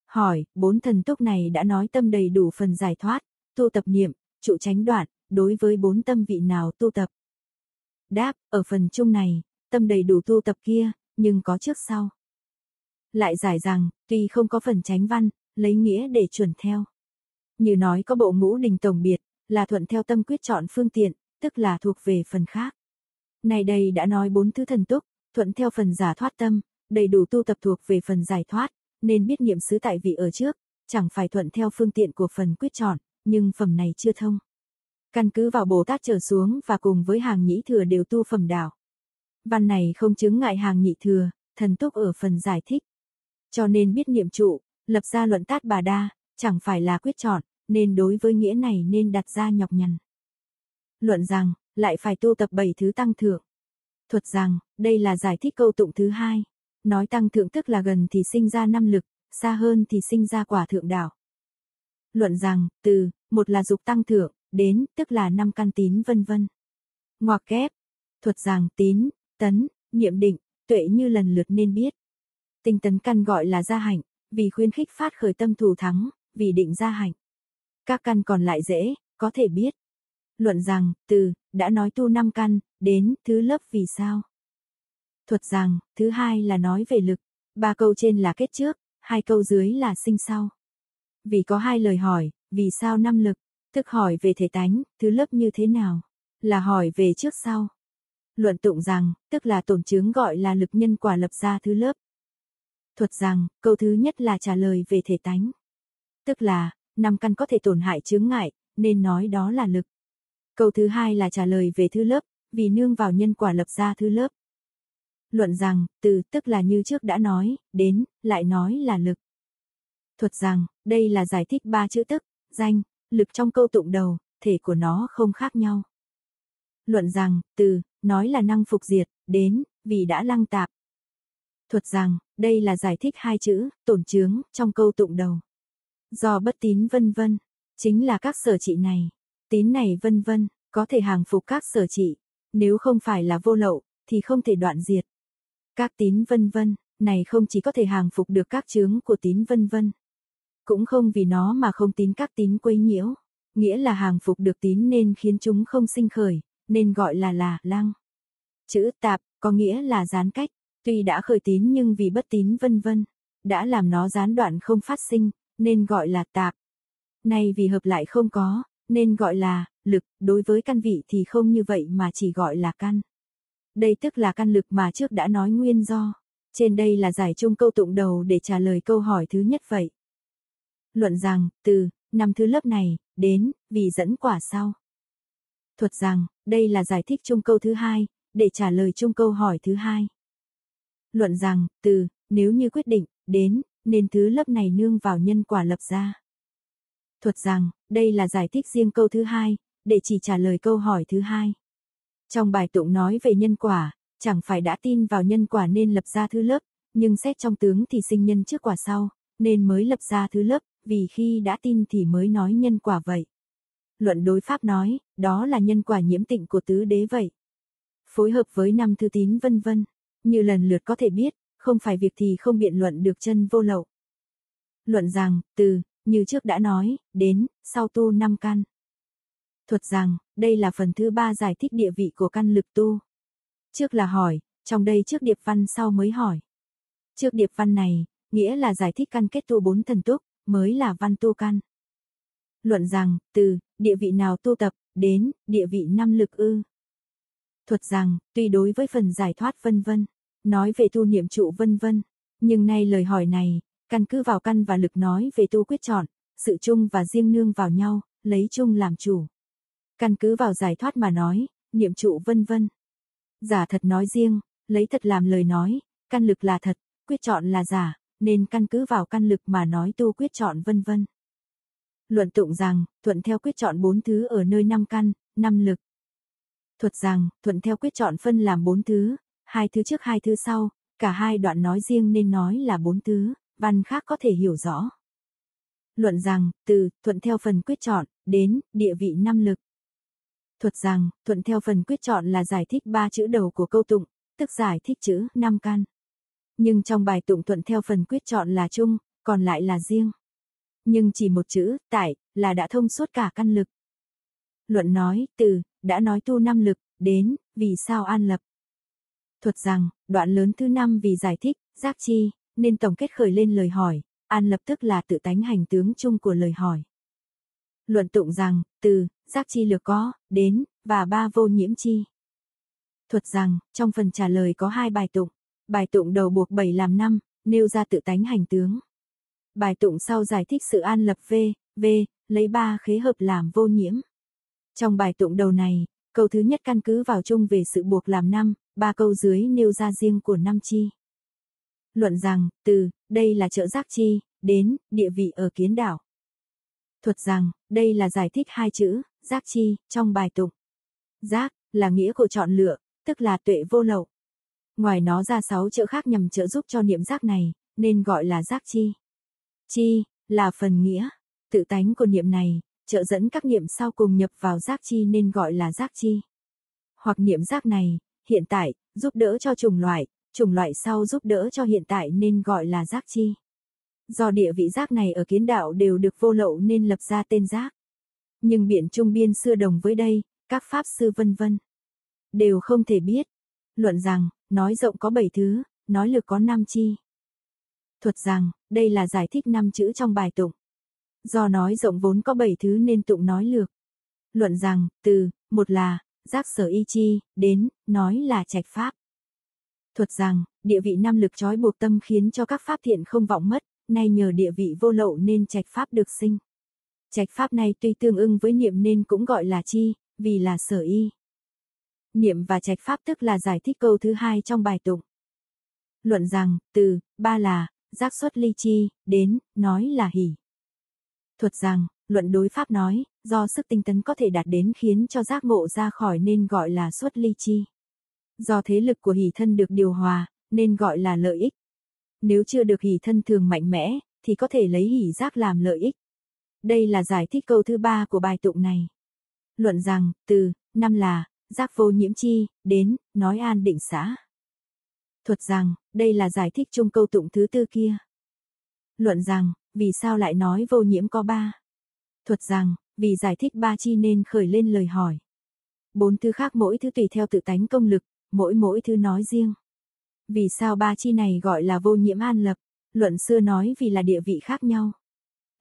Hỏi, bốn thần túc này đã nói tâm đầy đủ phần giải thoát, tu tập niệm, trụ tránh đoạn, đối với bốn tâm vị nào tu tập? Đáp, ở phần chung này, tâm đầy đủ tu tập kia, nhưng có trước sau. Lại giải rằng, tuy không có phần tránh văn, lấy nghĩa để chuẩn theo. Như nói có bộ ngũ đình tổng biệt, là thuận theo tâm quyết chọn phương tiện, tức là thuộc về phần khác. Này đây đã nói bốn thứ thần túc, thuận theo phần giả thoát tâm, đầy đủ tu tập thuộc về phần giải thoát, nên biết niệm xứ tại vị ở trước, chẳng phải thuận theo phương tiện của phần quyết chọn, nhưng phẩm này chưa thông. Căn cứ vào Bồ Tát trở xuống và cùng với hàng nhĩ thừa đều tu phẩm đạo. Văn này không chứng ngại hàng nhị thừa, thần túc ở phần giải thích. Cho nên biết niệm trụ, lập ra luận tát bà đa, chẳng phải là quyết chọn, nên đối với nghĩa này nên đặt ra nhọc nhằn. Luận rằng, lại phải tu tập bảy thứ tăng thượng. Thuật rằng, đây là giải thích câu tụng thứ hai. Nói tăng thượng tức là gần thì sinh ra năm lực, xa hơn thì sinh ra quả thượng đạo. Luận rằng, từ, một là dục tăng thượng, đến, tức là năm căn tín vân vân. Ngoặc kép, thuật rằng tín, tấn, niệm định, tuệ như lần lượt nên biết. Tinh tấn căn gọi là gia hạnh, vì khuyến khích phát khởi tâm thù thắng, vì định gia hạnh. Các căn còn lại dễ, có thể biết. Luận rằng, từ, đã nói tu năm căn, đến, thứ lớp vì sao. Thuật rằng, thứ hai là nói về lực, ba câu trên là kết trước, hai câu dưới là sinh sau. Vì có hai lời hỏi, vì sao năm lực, tức hỏi về thể tánh, thứ lớp như thế nào, là hỏi về trước sau. Luận tụng rằng, tức là tổn chứng gọi là lực nhân quả lập ra thứ lớp. Thuật rằng, câu thứ nhất là trả lời về thể tánh. Tức là, năm căn có thể tổn hại chướng ngại, nên nói đó là lực. Câu thứ hai là trả lời về thứ lớp, vì nương vào nhân quả lập ra thứ lớp. Luận rằng, từ tức là như trước đã nói, đến, lại nói là lực. Thuật rằng, đây là giải thích ba chữ tức, danh, lực trong câu tụng đầu, thể của nó không khác nhau. Luận rằng, từ, nói là năng phục diệt, đến, vì đã lăng tạp. Thuật rằng, đây là giải thích hai chữ, tổn chướng, trong câu tụng đầu. Do bất tín vân vân, chính là các sở trị này. Tín này vân vân, có thể hàng phục các sở trị. Nếu không phải là vô lậu, thì không thể đoạn diệt. Các tín vân vân, này không chỉ có thể hàng phục được các chướng của tín vân vân. Cũng không vì nó mà không tín các tín quấy nhiễu. Nghĩa là hàng phục được tín nên khiến chúng không sinh khởi, nên gọi là là lăng. Chữ tạp, có nghĩa là gián cách, tuy đã khởi tín nhưng vì bất tín vân vân, đã làm nó gián đoạn không phát sinh, nên gọi là tạp. Nay vì hợp lại không có, nên gọi là lực, đối với căn vị thì không như vậy mà chỉ gọi là căn. Đây tức là căn lực mà trước đã nói nguyên do. Trên đây là giải chung câu tụng đầu để trả lời câu hỏi thứ nhất vậy. Luận rằng, từ, năm thứ lớp này, đến, vì dẫn quả sau. Thuật rằng, đây là giải thích chung câu thứ hai, để trả lời chung câu hỏi thứ hai. Luận rằng, từ, nếu như quyết định, đến, nên thứ lớp này nương vào nhân quả lập ra. Thuật rằng, đây là giải thích riêng câu thứ hai, để chỉ trả lời câu hỏi thứ hai. Trong bài tụng nói về nhân quả, chẳng phải đã tin vào nhân quả nên lập ra thứ lớp, nhưng xét trong tướng thì sinh nhân trước quả sau, nên mới lập ra thứ lớp, vì khi đã tin thì mới nói nhân quả vậy. Luận đối pháp nói, đó là nhân quả nhiễm tịnh của tứ đế vậy. Phối hợp với năm thư tín vân vân, như lần lượt có thể biết, không phải việc thì không biện luận được chân vô lậu. Luận rằng, từ, như trước đã nói, đến, sau tu năm căn. Thuật rằng, đây là phần thứ ba giải thích địa vị của căn lực tu. Trước là hỏi, trong đây trước điệp văn sau mới hỏi. Trước điệp văn này, nghĩa là giải thích căn kết tu bốn thần túc, mới là văn tu căn. Luận rằng, từ, địa vị nào tu tập, đến, địa vị năm lực ư. Thuật rằng, tuy đối với phần giải thoát vân vân, nói về tu niệm trụ vân vân, nhưng nay lời hỏi này, căn cứ vào căn và lực nói về tu quyết chọn, sự chung và riêng nương vào nhau, lấy chung làm chủ. Căn cứ vào giải thoát mà nói, niệm trụ vân vân. Giả thật nói riêng, lấy thật làm lời nói, căn lực là thật, quyết chọn là giả, nên căn cứ vào căn lực mà nói tu quyết chọn vân vân. Luận tụng rằng, thuận theo quyết chọn bốn thứ ở nơi năm căn, năm lực. Thuật rằng, thuận theo quyết chọn phân làm bốn thứ, hai thứ trước hai thứ sau, cả hai đoạn nói riêng nên nói là bốn thứ, văn khác có thể hiểu rõ. Luận rằng, từ, thuận theo phần quyết chọn, đến, địa vị năm lực. Thuật rằng, thuận theo phần quyết chọn là giải thích ba chữ đầu của câu tụng, tức giải thích chữ năm căn. Nhưng trong bài tụng thuận theo phần quyết chọn là chung, còn lại là riêng. Nhưng chỉ một chữ, tại, là đã thông suốt cả căn lực. Luận nói, từ, đã nói tu năm lực, đến, vì sao an lập. Thuật rằng, đoạn lớn thứ năm vì giải thích, giác chi, nên tổng kết khởi lên lời hỏi, an lập tức là tự tánh hành tướng chung của lời hỏi. Luận tụng rằng, từ, giác chi lược có, đến, và ba vô nhiễm chi. Thuật rằng, trong phần trả lời có hai bài tụng. Bài tụng đầu buộc 7 làm 5, nêu ra tự tánh hành tướng. Bài tụng sau giải thích sự an lập V, V, lấy ba khế hợp làm vô nhiễm. Trong bài tụng đầu này, câu thứ nhất căn cứ vào chung về sự buộc làm năm, ba câu dưới nêu ra riêng của năm chi. Luận rằng, từ, đây là trợ giác chi, đến, địa vị ở kiến đảo. Thuật rằng, đây là giải thích hai chữ, giác chi, trong bài tụng. Giác, là nghĩa của chọn lựa, tức là tuệ vô lậu. Ngoài nó ra sáu chữ khác nhằm trợ giúp cho niệm giác này, nên gọi là giác chi. Chi, là phần nghĩa. Tự tánh của niệm này, trợ dẫn các niệm sau cùng nhập vào giác chi nên gọi là giác chi. Hoặc niệm giác này, hiện tại, giúp đỡ cho chủng loại, chủng loại sau giúp đỡ cho hiện tại nên gọi là giác chi. Do địa vị giác này ở kiến đạo đều được vô lậu nên lập ra tên giác. Nhưng biện trung biên xưa đồng với đây, các pháp sư vân vân đều không thể biết. Luận rằng, nói rộng có bảy thứ, nói lược có năm chi. Thuật rằng, đây là giải thích năm chữ trong bài tụng. Do nói rộng vốn có bảy thứ nên tụng nói lược. Luận rằng, từ, một là, giác sở y chi, đến, nói là trạch pháp. Thuật rằng, địa vị năm lực trói buộc tâm khiến cho các pháp thiện không vọng mất, nay nhờ địa vị vô lậu nên trạch pháp được sinh. Trạch pháp này tuy tương ưng với niệm nên cũng gọi là chi, vì là sở y. Niệm và trạch pháp tức là giải thích câu thứ hai trong bài tụng. Luận rằng, từ, ba là, giác xuất ly chi, đến, nói là hỉ. Thuật rằng, luận đối pháp nói, do sức tinh tấn có thể đạt đến khiến cho giác ngộ ra khỏi nên gọi là xuất ly chi. Do thế lực của hỷ thân được điều hòa, nên gọi là lợi ích. Nếu chưa được hỷ thân thường mạnh mẽ, thì có thể lấy hỷ giác làm lợi ích. Đây là giải thích câu thứ ba của bài tụng này. Luận rằng, từ, năm là, giác vô nhiễm chi, đến, nói an định xã. Thuật rằng, đây là giải thích chung câu tụng thứ tư kia. Luận rằng, vì sao lại nói vô nhiễm có ba? Thuật rằng, vì giải thích ba chi nên khởi lên lời hỏi. Bốn thứ khác mỗi thứ tùy theo tự tánh công lực, mỗi mỗi thứ nói riêng. Vì sao ba chi này gọi là vô nhiễm an lập? Luận xưa nói vì là địa vị khác nhau.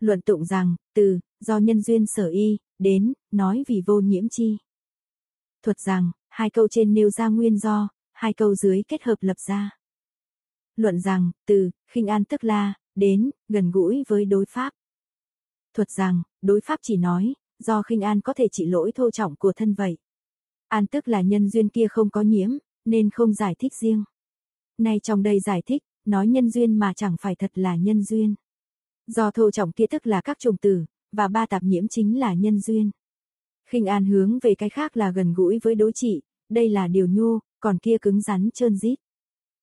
Luận tụng rằng, từ, do nhân duyên sở y, đến, nói vì vô nhiễm chi. Thuật rằng, hai câu trên nêu ra nguyên do, hai câu dưới kết hợp lập ra. Luận rằng, từ, khinh an tức là, đến, gần gũi với đối pháp. Thuật rằng, đối pháp chỉ nói, do khinh an có thể trị lỗi thô trọng của thân vậy. An tức là nhân duyên kia không có nhiễm, nên không giải thích riêng. Nay trong đây giải thích, nói nhân duyên mà chẳng phải thật là nhân duyên. Do thô trọng kia tức là các trùng tử, và ba tạp nhiễm chính là nhân duyên. Khinh an hướng về cái khác là gần gũi với đối trị, đây là điều nhu, còn kia cứng rắn trơn rít.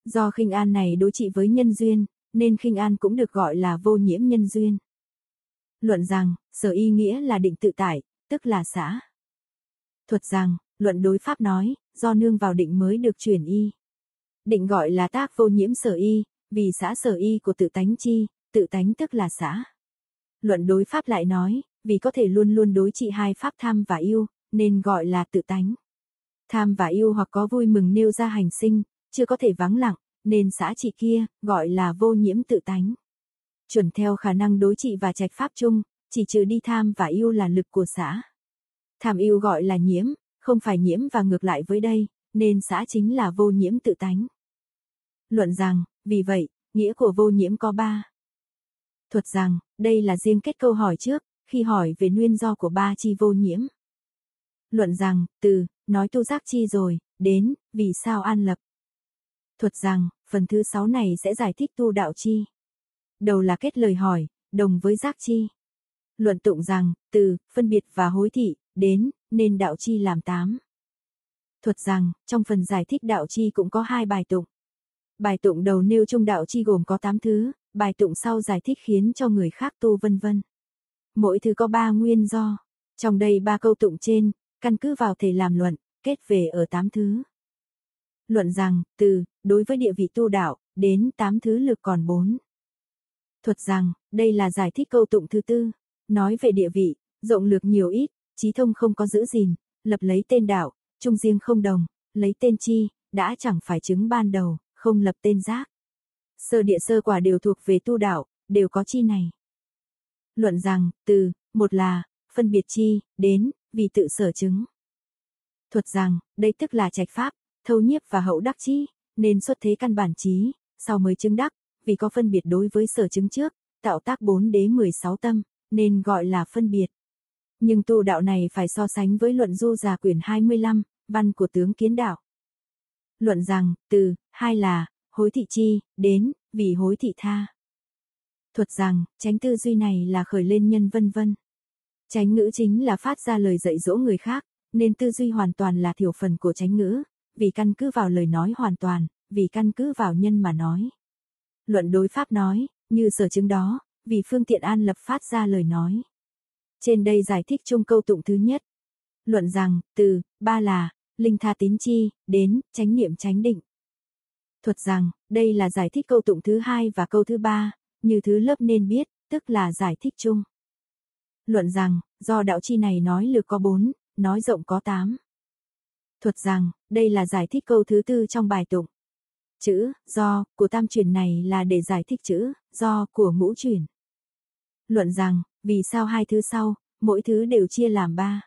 Do khinh an này đối trị với nhân duyên, nên khinh an cũng được gọi là vô nhiễm nhân duyên. Luận rằng, sở y nghĩa là định tự tại, tức là xã. Thuật rằng, luận đối pháp nói, do nương vào định mới được chuyển y. Định gọi là tác vô nhiễm sở y, vì xã sở y của tự tánh chi, tự tánh tức là xã. Luận đối pháp lại nói, vì có thể luôn luôn đối trị hai pháp tham và yêu, nên gọi là tự tánh. Tham và yêu hoặc có vui mừng nêu ra hành sinh, chưa có thể vắng lặng, nên xã trị kia, gọi là vô nhiễm tự tánh. Chuẩn theo khả năng đối trị và trạch pháp chung, chỉ trừ đi tham và yêu là lực của xã. Tham yêu gọi là nhiễm, không phải nhiễm và ngược lại với đây, nên xã chính là vô nhiễm tự tánh. Luận rằng, vì vậy, nghĩa của vô nhiễm có ba. Thuật rằng, đây là riêng kết câu hỏi trước, khi hỏi về nguyên do của ba chi vô nhiễm. Luận rằng, từ, nói tu giác chi rồi, đến, vì sao an lập. Thuật rằng, phần thứ sáu này sẽ giải thích tu đạo chi. Đầu là kết lời hỏi, đồng với giác chi. Luận tụng rằng, từ, phân biệt và hối thị, đến, nên đạo chi làm tám. Thuật rằng, trong phần giải thích đạo chi cũng có hai bài tụng. Bài tụng đầu nêu trung đạo chi gồm có tám thứ, bài tụng sau giải thích khiến cho người khác tu vân vân. Mỗi thứ có ba nguyên do. Trong đây ba câu tụng trên, căn cứ vào thể làm luận, kết về ở tám thứ. Luận rằng, từ, đối với địa vị tu đạo, đến tám thứ lực còn bốn. Thuật rằng, đây là giải thích câu tụng thứ tư. Nói về địa vị, rộng lược nhiều ít, trí thông không có giữ gìn, lập lấy tên đạo, trung riêng không đồng, lấy tên chi, đã chẳng phải chứng ban đầu, không lập tên giác. Sơ địa sơ quả đều thuộc về tu đạo, đều có chi này. Luận rằng, từ, một là, phân biệt chi, đến, vì tự sở chứng. Thuật rằng, đây tức là trạch pháp, thâu nhiếp và hậu đắc chi, nên xuất thế căn bản trí, sau mới chứng đắc, vì có phân biệt đối với sở chứng trước, tạo tác 4 đế 16 tâm, nên gọi là phân biệt. Nhưng tu đạo này phải so sánh với luận du già quyển 25, văn của tướng kiến đạo. Luận rằng, từ, hai là, hối thị chi, đến, vì hối thị tha. Thuật rằng, tránh tư duy này là khởi lên nhân vân vân. Tránh ngữ chính là phát ra lời dạy dỗ người khác, nên tư duy hoàn toàn là thiểu phần của tránh ngữ, vì căn cứ vào lời nói hoàn toàn, vì căn cứ vào nhân mà nói. Luận đối pháp nói, như sở chứng đó, vì phương tiện an lập phát ra lời nói. Trên đây giải thích chung câu tụng thứ nhất. Luận rằng, từ, ba là, linh tha tín chi, đến, tránh niệm tránh định. Thuật rằng, đây là giải thích câu tụng thứ hai và câu thứ ba, như thứ lớp nên biết, tức là giải thích chung. Luận rằng, do đạo chi này nói lược có bốn, nói rộng có tám. Thuật rằng, đây là giải thích câu thứ tư trong bài tụng. Chữ, do, của tam truyền này là để giải thích chữ, do, của ngũ truyền. Luận rằng, vì sao hai thứ sau, mỗi thứ đều chia làm ba.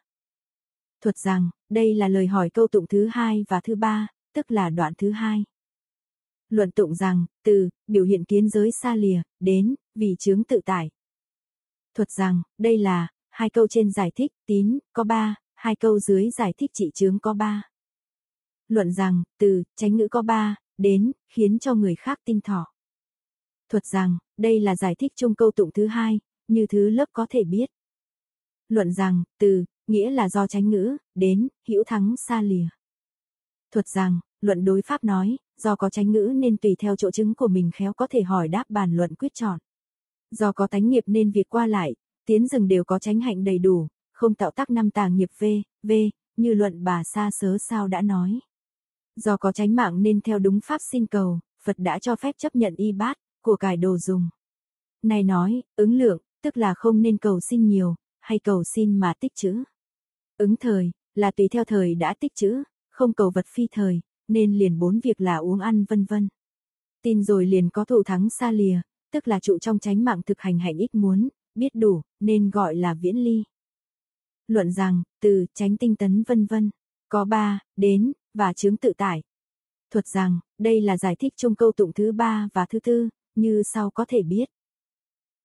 Thuật rằng, đây là lời hỏi câu tụng thứ hai và thứ ba, tức là đoạn thứ hai. Luận tụng rằng, từ, biểu hiện kiến giới xa lìa, đến, vì chướng tự tại. Thuật rằng, đây là, hai câu trên giải thích, tín, có ba, hai câu dưới giải thích trị chướng có ba. Luận rằng, từ, tránh ngữ có ba, đến, khiến cho người khác tin thọ. Thuật rằng, đây là giải thích chung câu tụng thứ hai, như thứ lớp có thể biết. Luận rằng, từ, nghĩa là do tránh ngữ, đến, hữu thắng xa lìa. Thuật rằng, luận đối pháp nói, do có tránh ngữ nên tùy theo chỗ chứng của mình khéo có thể hỏi đáp bàn luận quyết chọn. Do có tánh nghiệp nên việc qua lại, tiến rừng đều có tránh hạnh đầy đủ, không tạo tác năm tàng nghiệp V, V, như luận bà xa sớ sao đã nói. Do có tránh mạng nên theo đúng pháp xin cầu, Phật đã cho phép chấp nhận y bát, của cải đồ dùng. Này nói, ứng lượng, tức là không nên cầu xin nhiều, hay cầu xin mà tích chữ. Ứng thời, là tùy theo thời đã tích chữ, không cầu vật phi thời, nên liền bốn việc là uống ăn vân vân. Tin rồi liền có thụ thắng xa lìa, tức là trụ trong tránh mạng thực hành hạnh ít muốn, biết đủ, nên gọi là viễn ly. Luận rằng, từ, tránh tinh tấn vân vân, có ba, đến, và chướng tự tải. Thuật rằng, đây là giải thích chung câu tụng thứ ba và thứ tư, như sau có thể biết.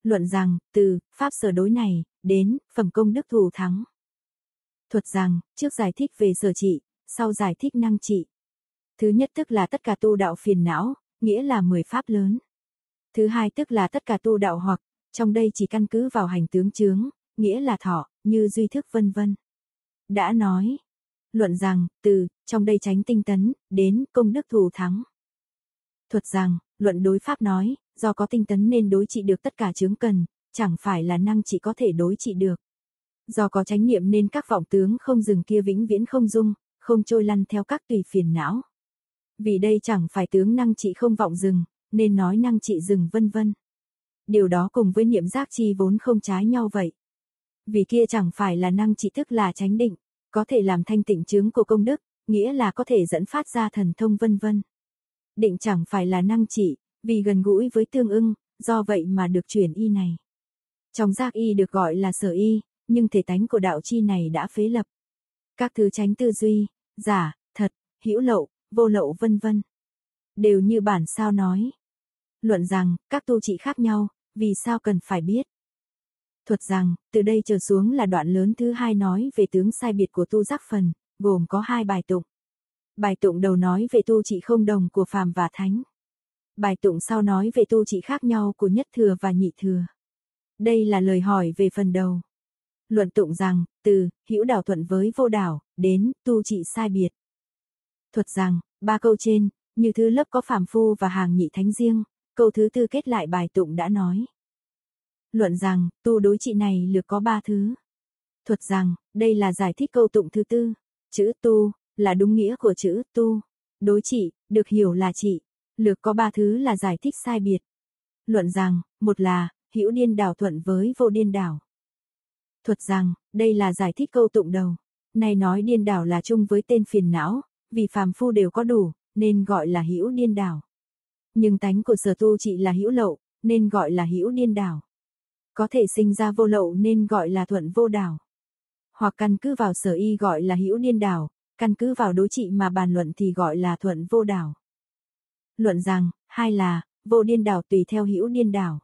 Luận rằng, từ, pháp sở đối này, đến, phẩm công đức thù thắng. Thuật rằng, trước giải thích về sở trị, sau giải thích năng trị. Thứ nhất tức là tất cả tu đạo phiền não, nghĩa là 10 pháp lớn. Thứ hai tức là tất cả tu đạo hoặc, trong đây chỉ căn cứ vào hành tướng chướng, nghĩa là thọ, như duy thức vân vân. Đã nói, luận rằng, từ, trong đây tránh tinh tấn, đến công đức thù thắng. Thuật rằng, luận đối pháp nói, do có tinh tấn nên đối trị được tất cả chướng cần, chẳng phải là năng chỉ có thể đối trị được. Do có chánh niệm nên các vọng tướng không dừng kia vĩnh viễn không dung, không trôi lăn theo các tùy phiền não. Vì đây chẳng phải tướng năng trị không vọng dừng, nên nói năng trị dừng vân vân. Điều đó cùng với niệm giác chi vốn không trái nhau vậy. Vì kia chẳng phải là năng trị tức là tránh định, có thể làm thanh tịnh chứng của công đức, nghĩa là có thể dẫn phát ra thần thông vân vân. Định chẳng phải là năng trị, vì gần gũi với tương ưng, do vậy mà được chuyển y này. Trong giác y được gọi là sở y, nhưng thể tánh của đạo chi này đã phế lập. Các thứ tránh tư duy, giả, thật, hữu lậu, vô lậu vân vân. Đều như bản sao nói. Luận rằng, các tu trị khác nhau, vì sao cần phải biết. Thuật rằng, từ đây trở xuống là đoạn lớn thứ hai nói về tướng sai biệt của tu giác phần, gồm có hai bài tụng. Bài tụng đầu nói về tu trị không đồng của phàm và thánh. Bài tụng sau nói về tu trị khác nhau của nhất thừa và nhị thừa. Đây là lời hỏi về phần đầu. Luận tụng rằng, từ, hữu đảo thuận với vô đảo, đến, tu trị sai biệt. Thuật rằng, ba câu trên, như thứ lớp có phàm phu và hàng nhị thánh riêng, câu thứ tư kết lại bài tụng đã nói. Luận rằng, tu đối trị này lược có ba thứ. Thuật rằng, đây là giải thích câu tụng thứ tư. Chữ tu, là đúng nghĩa của chữ tu. Đối trị, được hiểu là trị. Lược có ba thứ là giải thích sai biệt. Luận rằng, một là, hữu điên đảo thuận với vô điên đảo. Thuật rằng, đây là giải thích câu tụng đầu. Này nói điên đảo là chung với tên phiền não, vì phàm phu đều có đủ, nên gọi là hữu điên đảo. Nhưng tánh của sở tu trị là hữu lậu, nên gọi là hữu điên đảo. Có thể sinh ra vô lậu nên gọi là thuận vô đảo. Hoặc căn cứ vào sở y gọi là hữu điên đảo, căn cứ vào đối trị mà bàn luận thì gọi là thuận vô đảo. Luận rằng, hai là, vô điên đảo tùy theo hữu điên đảo.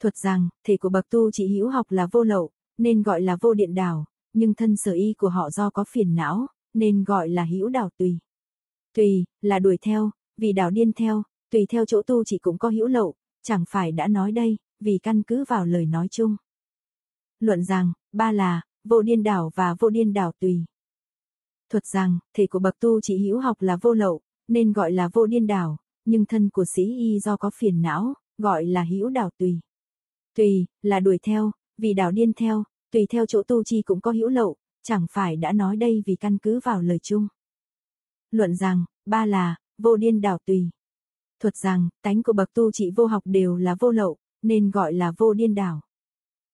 Thuật rằng, thể của bậc tu trị hữu học là vô lậu, nên gọi là vô điện đảo, nhưng thân sở y của họ do có phiền não, nên gọi là hữu đảo tùy. Tùy, là đuổi theo, vì đảo điên theo, tùy theo chỗ tu chỉ cũng có hữu lậu, chẳng phải đã nói đây, vì căn cứ vào lời nói chung. Luận rằng, ba là, vô điên đảo và vô điên đảo tùy. Thuật rằng, thể của bậc tu chỉ hữu học là vô lậu, nên gọi là vô điên đảo, nhưng thân của sĩ y do có phiền não, gọi là hữu đảo tùy. Tùy, là đuổi theo, vì đảo điên theo, tùy theo chỗ tu chi cũng có hữu lậu, chẳng phải đã nói đây vì căn cứ vào lời chung. Luận rằng, ba là, vô điên đảo tùy. Thuật rằng, tánh của bậc tu trị vô học đều là vô lậu, nên gọi là vô điên đảo.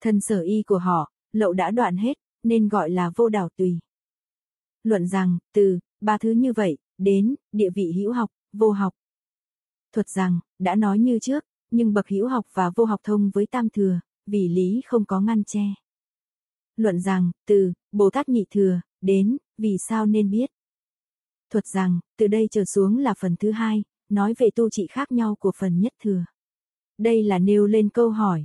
Thân sở y của họ, lậu đã đoạn hết, nên gọi là vô đảo tùy. Luận rằng, từ, ba thứ như vậy, đến, địa vị hữu học, vô học. Thuật rằng, đã nói như trước, nhưng bậc hữu học và vô học thông với tam thừa, vì lý không có ngăn che. Luận rằng, từ, Bồ Tát nhị thừa, đến, vì sao nên biết. Thuật rằng, từ đây trở xuống là phần thứ hai, nói về tu trị khác nhau của phần nhất thừa. Đây là nêu lên câu hỏi.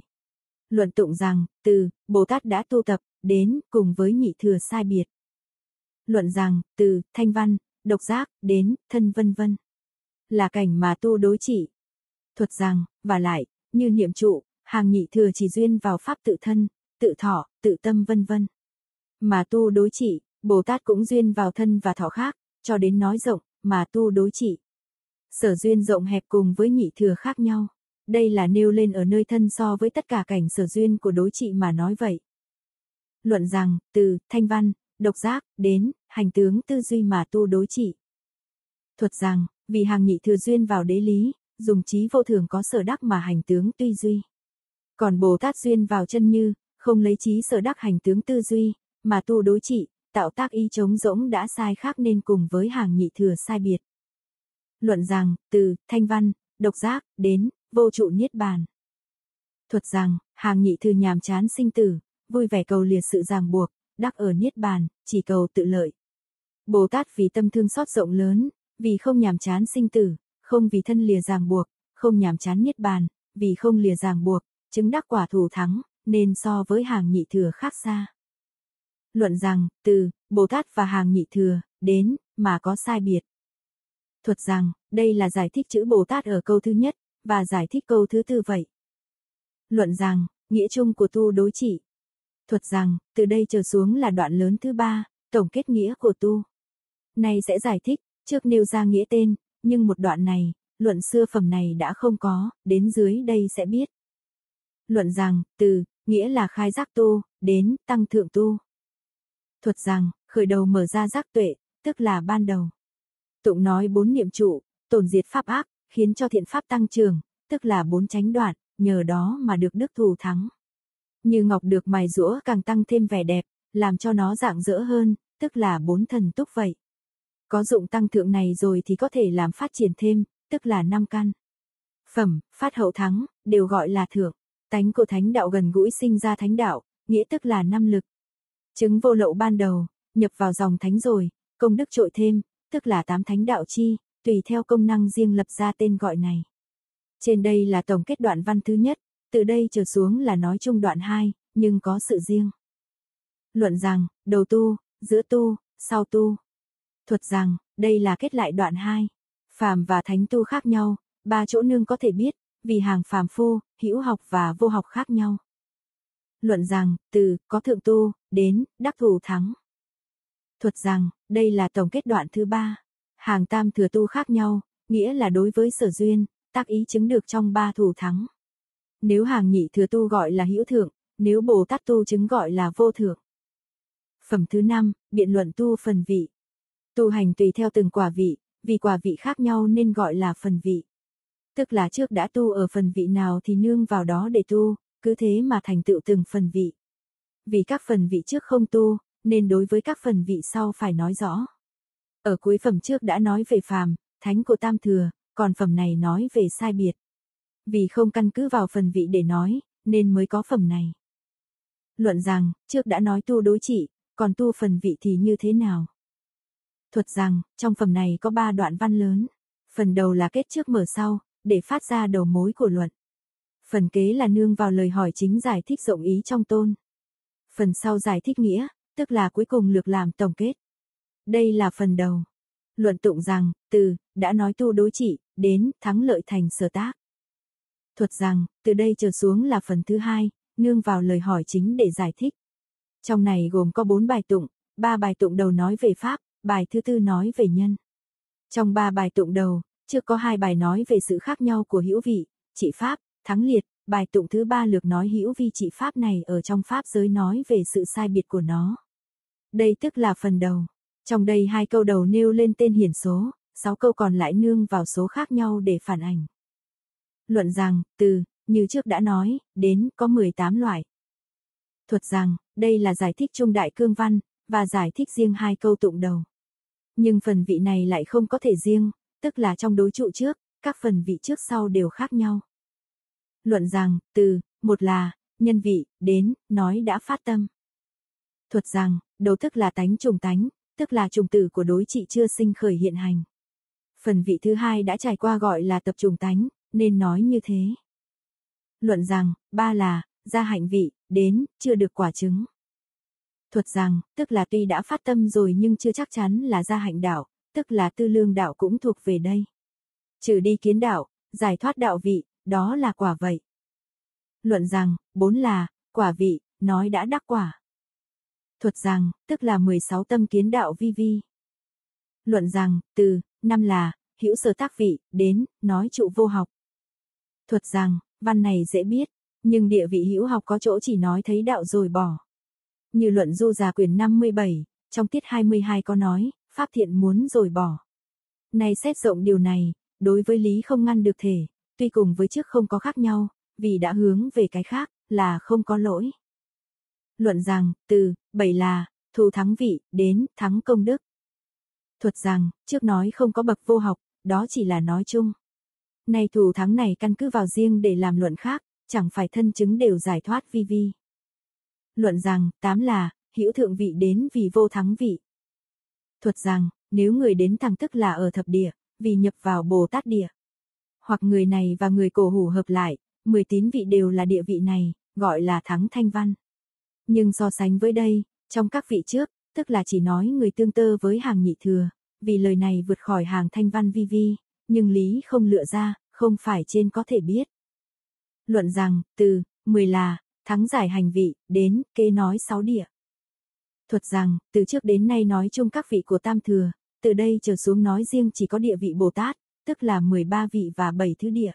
Luận tụng rằng, từ, Bồ Tát đã tu tập, đến, cùng với nhị thừa sai biệt. Luận rằng, từ, thanh văn, độc giác, đến, thân vân vân. Là cảnh mà tu đối trị. Thuật rằng, và lại, như niệm trụ, hàng nhị thừa chỉ duyên vào pháp tự thân, tự thọ, tự tâm vân vân. Mà tu đối trị, Bồ Tát cũng duyên vào thân và thọ khác, cho đến nói rộng, mà tu đối trị. Sở duyên rộng hẹp cùng với nhị thừa khác nhau. Đây là nêu lên ở nơi thân so với tất cả cảnh sở duyên của đối trị mà nói vậy. Luận rằng, từ, thanh văn, độc giác, đến, hành tướng tư duy mà tu đối trị. Thuật rằng, vì hàng nhị thừa duyên vào đế lý, dùng trí vô thường có sở đắc mà hành tướng tuy duy. Còn Bồ Tát duyên vào chân như, không lấy trí sở đắc hành tướng tư duy, mà tu đối trị, tạo tác y chống rỗng đã sai khác nên cùng với hàng nhị thừa sai biệt. Luận rằng, từ, thanh văn, độc giác, đến, vô trụ niết bàn. Thuật rằng, hàng nhị thừa nhàm chán sinh tử, vui vẻ cầu liệt sự ràng buộc, đắc ở niết bàn, chỉ cầu tự lợi. Bồ Tát vì tâm thương xót rộng lớn, vì không nhàm chán sinh tử, không vì thân lìa ràng buộc, không nhàm chán niết bàn, vì không lìa ràng buộc, chứng đắc quả thủ thắng, nên so với hàng nhị thừa khác xa. Luận rằng, từ, Bồ Tát và hàng nhị thừa, đến, mà có sai biệt. Thuật rằng, đây là giải thích chữ Bồ Tát ở câu thứ nhất, và giải thích câu thứ tư vậy. Luận rằng, nghĩa chung của tu đối trị. Thuật rằng, từ đây trở xuống là đoạn lớn thứ ba, tổng kết nghĩa của tu. Này sẽ giải thích, trước nêu ra nghĩa tên, nhưng một đoạn này, luận xưa phẩm này đã không có, đến dưới đây sẽ biết. Luận rằng, từ, nghĩa là khai giác tu, đến, tăng thượng tu. Thuật rằng, khởi đầu mở ra giác tuệ, tức là ban đầu. Tụng nói bốn niệm trụ, tổn diệt pháp ác, khiến cho thiện pháp tăng trưởng, tức là bốn tránh đoạn, nhờ đó mà được đức thù thắng. Như ngọc được mài rũa càng tăng thêm vẻ đẹp, làm cho nó dạng dỡ hơn, tức là bốn thần túc vậy. Có dụng tăng thượng này rồi thì có thể làm phát triển thêm, tức là năm căn. Phẩm, phát hậu thắng, đều gọi là thượng. Tánh của thánh đạo gần gũi sinh ra thánh đạo, nghĩa tức là năm lực. Chứng vô lậu ban đầu, nhập vào dòng thánh rồi, công đức trội thêm, tức là tám thánh đạo chi, tùy theo công năng riêng lập ra tên gọi này. Trên đây là tổng kết đoạn văn thứ nhất, từ đây trở xuống là nói chung đoạn 2, nhưng có sự riêng. Luận rằng, đầu tu, giữa tu, sau tu. Thuật rằng, đây là kết lại đoạn 2. Phàm và thánh tu khác nhau, ba chỗ nương có thể biết, vì hàng phàm phu, hữu học và vô học khác nhau. Luận rằng, từ, có thượng tu, đến, đắc thủ thắng. Thuật rằng, đây là tổng kết đoạn thứ ba. Hàng tam thừa tu khác nhau, nghĩa là đối với sở duyên, tác ý chứng được trong ba thủ thắng. Nếu hàng nhị thừa tu gọi là hữu thượng, nếu Bồ Tát tu chứng gọi là vô thượng. Phẩm thứ năm, biện luận tu phần vị. Tu hành tùy theo từng quả vị, vì quả vị khác nhau nên gọi là phần vị. Tức là trước đã tu ở phần vị nào thì nương vào đó để tu, cứ thế mà thành tựu từng phần vị. Vì các phần vị trước không tu, nên đối với các phần vị sau phải nói rõ. Ở cuối phẩm trước đã nói về phàm, thánh của tam thừa, còn phẩm này nói về sai biệt. Vì không căn cứ vào phần vị để nói, nên mới có phẩm này. Luận rằng, trước đã nói tu đối trị, còn tu phần vị thì như thế nào? Thuật rằng, trong phẩm này có ba đoạn văn lớn. Phần đầu là kết trước mở sau, để phát ra đầu mối của luận. Phần kế là nương vào lời hỏi chính giải thích rộng ý trong tôn. Phần sau giải thích nghĩa, tức là cuối cùng lược làm tổng kết. Đây là phần đầu. Luận tụng rằng, từ, đã nói tu đối trị, đến, thắng lợi thành sở tác. Thuật rằng, từ đây trở xuống là phần thứ hai, nương vào lời hỏi chính để giải thích. Trong này gồm có bốn bài tụng, ba bài tụng đầu nói về Pháp, bài thứ tư nói về nhân. Trong ba bài tụng đầu, chưa có hai bài nói về sự khác nhau của hữu vị, trị Pháp, thắng liệt, bài tụng thứ ba lược nói hữu vi trị Pháp này ở trong Pháp giới nói về sự sai biệt của nó. Đây tức là phần đầu. Trong đây hai câu đầu nêu lên tên hiển số, sáu câu còn lại nương vào số khác nhau để phản ảnh. Luận rằng, từ, như trước đã nói, đến có 18 loại. Thuật rằng, đây là giải thích trung đại cương văn, và giải thích riêng hai câu tụng đầu. Nhưng phần vị này lại không có thể riêng, tức là trong đối trụ trước, các phần vị trước sau đều khác nhau. Luận rằng, từ, một là, nhân vị, đến, nói đã phát tâm. Thuật rằng, đầu thức là tánh trùng tánh, tức là trùng tử của đối trị chưa sinh khởi hiện hành. Phần vị thứ hai đã trải qua gọi là tập trùng tánh, nên nói như thế. Luận rằng, ba là, gia hạnh vị, đến, chưa được quả chứng. Thuật rằng, tức là tuy đã phát tâm rồi nhưng chưa chắc chắn là gia hạnh đạo, tức là tư lương đạo cũng thuộc về đây. Trừ đi kiến đạo, giải thoát đạo vị, đó là quả vậy. Luận rằng, bốn là, quả vị, nói đã đắc quả. Thuật rằng, tức là 16 tâm kiến đạo vi vi. Luận rằng, từ, năm là, hữu sở tác vị, đến, nói trụ vô học. Thuật rằng, văn này dễ biết, nhưng địa vị hữu học có chỗ chỉ nói thấy đạo rồi bỏ. Như luận du già quyền 57, trong tiết 22 có nói, pháp thiện muốn rồi bỏ. Này xét rộng điều này, đối với lý không ngăn được thể, tuy cùng với trước không có khác nhau, vì đã hướng về cái khác, là không có lỗi. Luận rằng, từ, bảy là, thù thắng vị, đến, thắng công đức. Thuật rằng, trước nói không có bậc vô học, đó chỉ là nói chung. nay thù thắng này căn cứ vào riêng để làm luận khác, chẳng phải thân chứng đều giải thoát vi vi. Luận rằng, tám là, hữu thượng vị đến vì vô thắng vị. Thuật rằng, nếu người đến thẳng tức là ở thập địa, vì nhập vào Bồ Tát địa. Hoặc người này và người cổ hủ hợp lại, mười tín vị đều là địa vị này, gọi là thắng thanh văn. Nhưng so sánh với đây, trong các vị trước, tức là chỉ nói người tương tơ với hàng nhị thừa, vì lời này vượt khỏi hàng thanh văn vi vi, nhưng lý không lựa ra, không phải trên có thể biết. Luận rằng, từ, 10 là, thắng giải hành vị, đến, kê nói sáu địa. Thuật rằng, từ trước đến nay nói chung các vị của Tam Thừa, từ đây trở xuống nói riêng chỉ có địa vị Bồ Tát, tức là 13 vị và 7 thứ địa.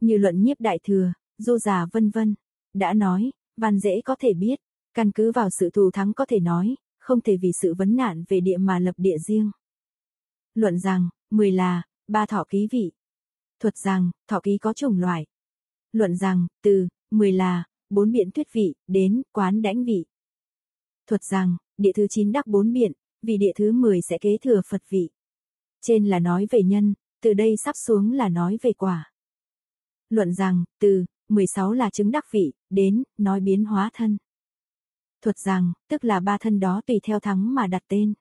Như luận nhiếp đại thừa, du già vân vân, đã nói, văn dễ có thể biết, căn cứ vào sự thù thắng có thể nói, không thể vì sự vấn nạn về địa mà lập địa riêng. Luận rằng, 10 là, ba thọ ký vị. Thuật rằng, thọ ký có chủng loại. Luận rằng, từ, 10 là, bốn biện thuyết vị, đến, quán đãnh vị. Thuật rằng, địa thứ 9 đắc bốn biện, vì địa thứ 10 sẽ kế thừa Phật vị. Trên là nói về nhân, từ đây sắp xuống là nói về quả. Luận rằng, từ, 16 là chứng đắc vị, đến, nói biến hóa thân. Thuật rằng, tức là ba thân đó tùy theo thắng mà đặt tên.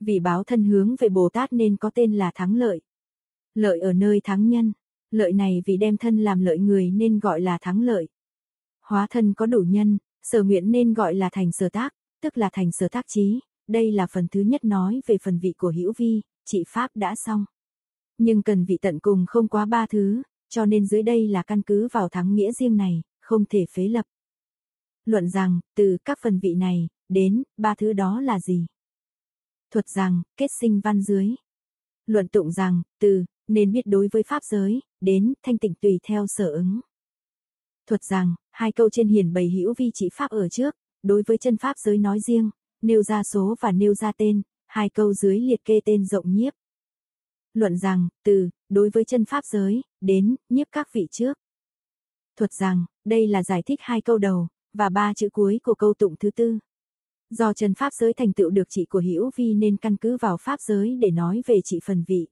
Vì báo thân hướng về Bồ Tát nên có tên là thắng lợi. Lợi ở nơi thắng nhân. Lợi này vì đem thân làm lợi người nên gọi là thắng lợi. Hóa thân có đủ nhân, sở nguyện nên gọi là thành sở tác, tức là thành sở tác trí. Đây là phần thứ nhất nói về phần vị của hữu vi, trị pháp đã xong. Nhưng cần vị tận cùng không quá ba thứ, cho nên dưới đây là căn cứ vào thắng nghĩa riêng này, không thể phế lập. Luận rằng, từ các phần vị này, đến, ba thứ đó là gì? Thuật rằng, kết sinh văn dưới. Luận tụng rằng, từ, nên biết đối với pháp giới, đến, thanh tịnh tùy theo sở ứng. Thuật rằng, hai câu trên hiển bày hữu vi trị pháp ở trước, đối với chân pháp giới nói riêng, nêu ra số và nêu ra tên, hai câu dưới liệt kê tên rộng nhiếp. Luận rằng, từ, đối với chân pháp giới, đến, nhiếp các vị trước. Thuật rằng, đây là giải thích hai câu đầu, và ba chữ cuối của câu tụng thứ tư. Do chân pháp giới thành tựu được trị của hữu vi nên căn cứ vào pháp giới để nói về trị phần vị.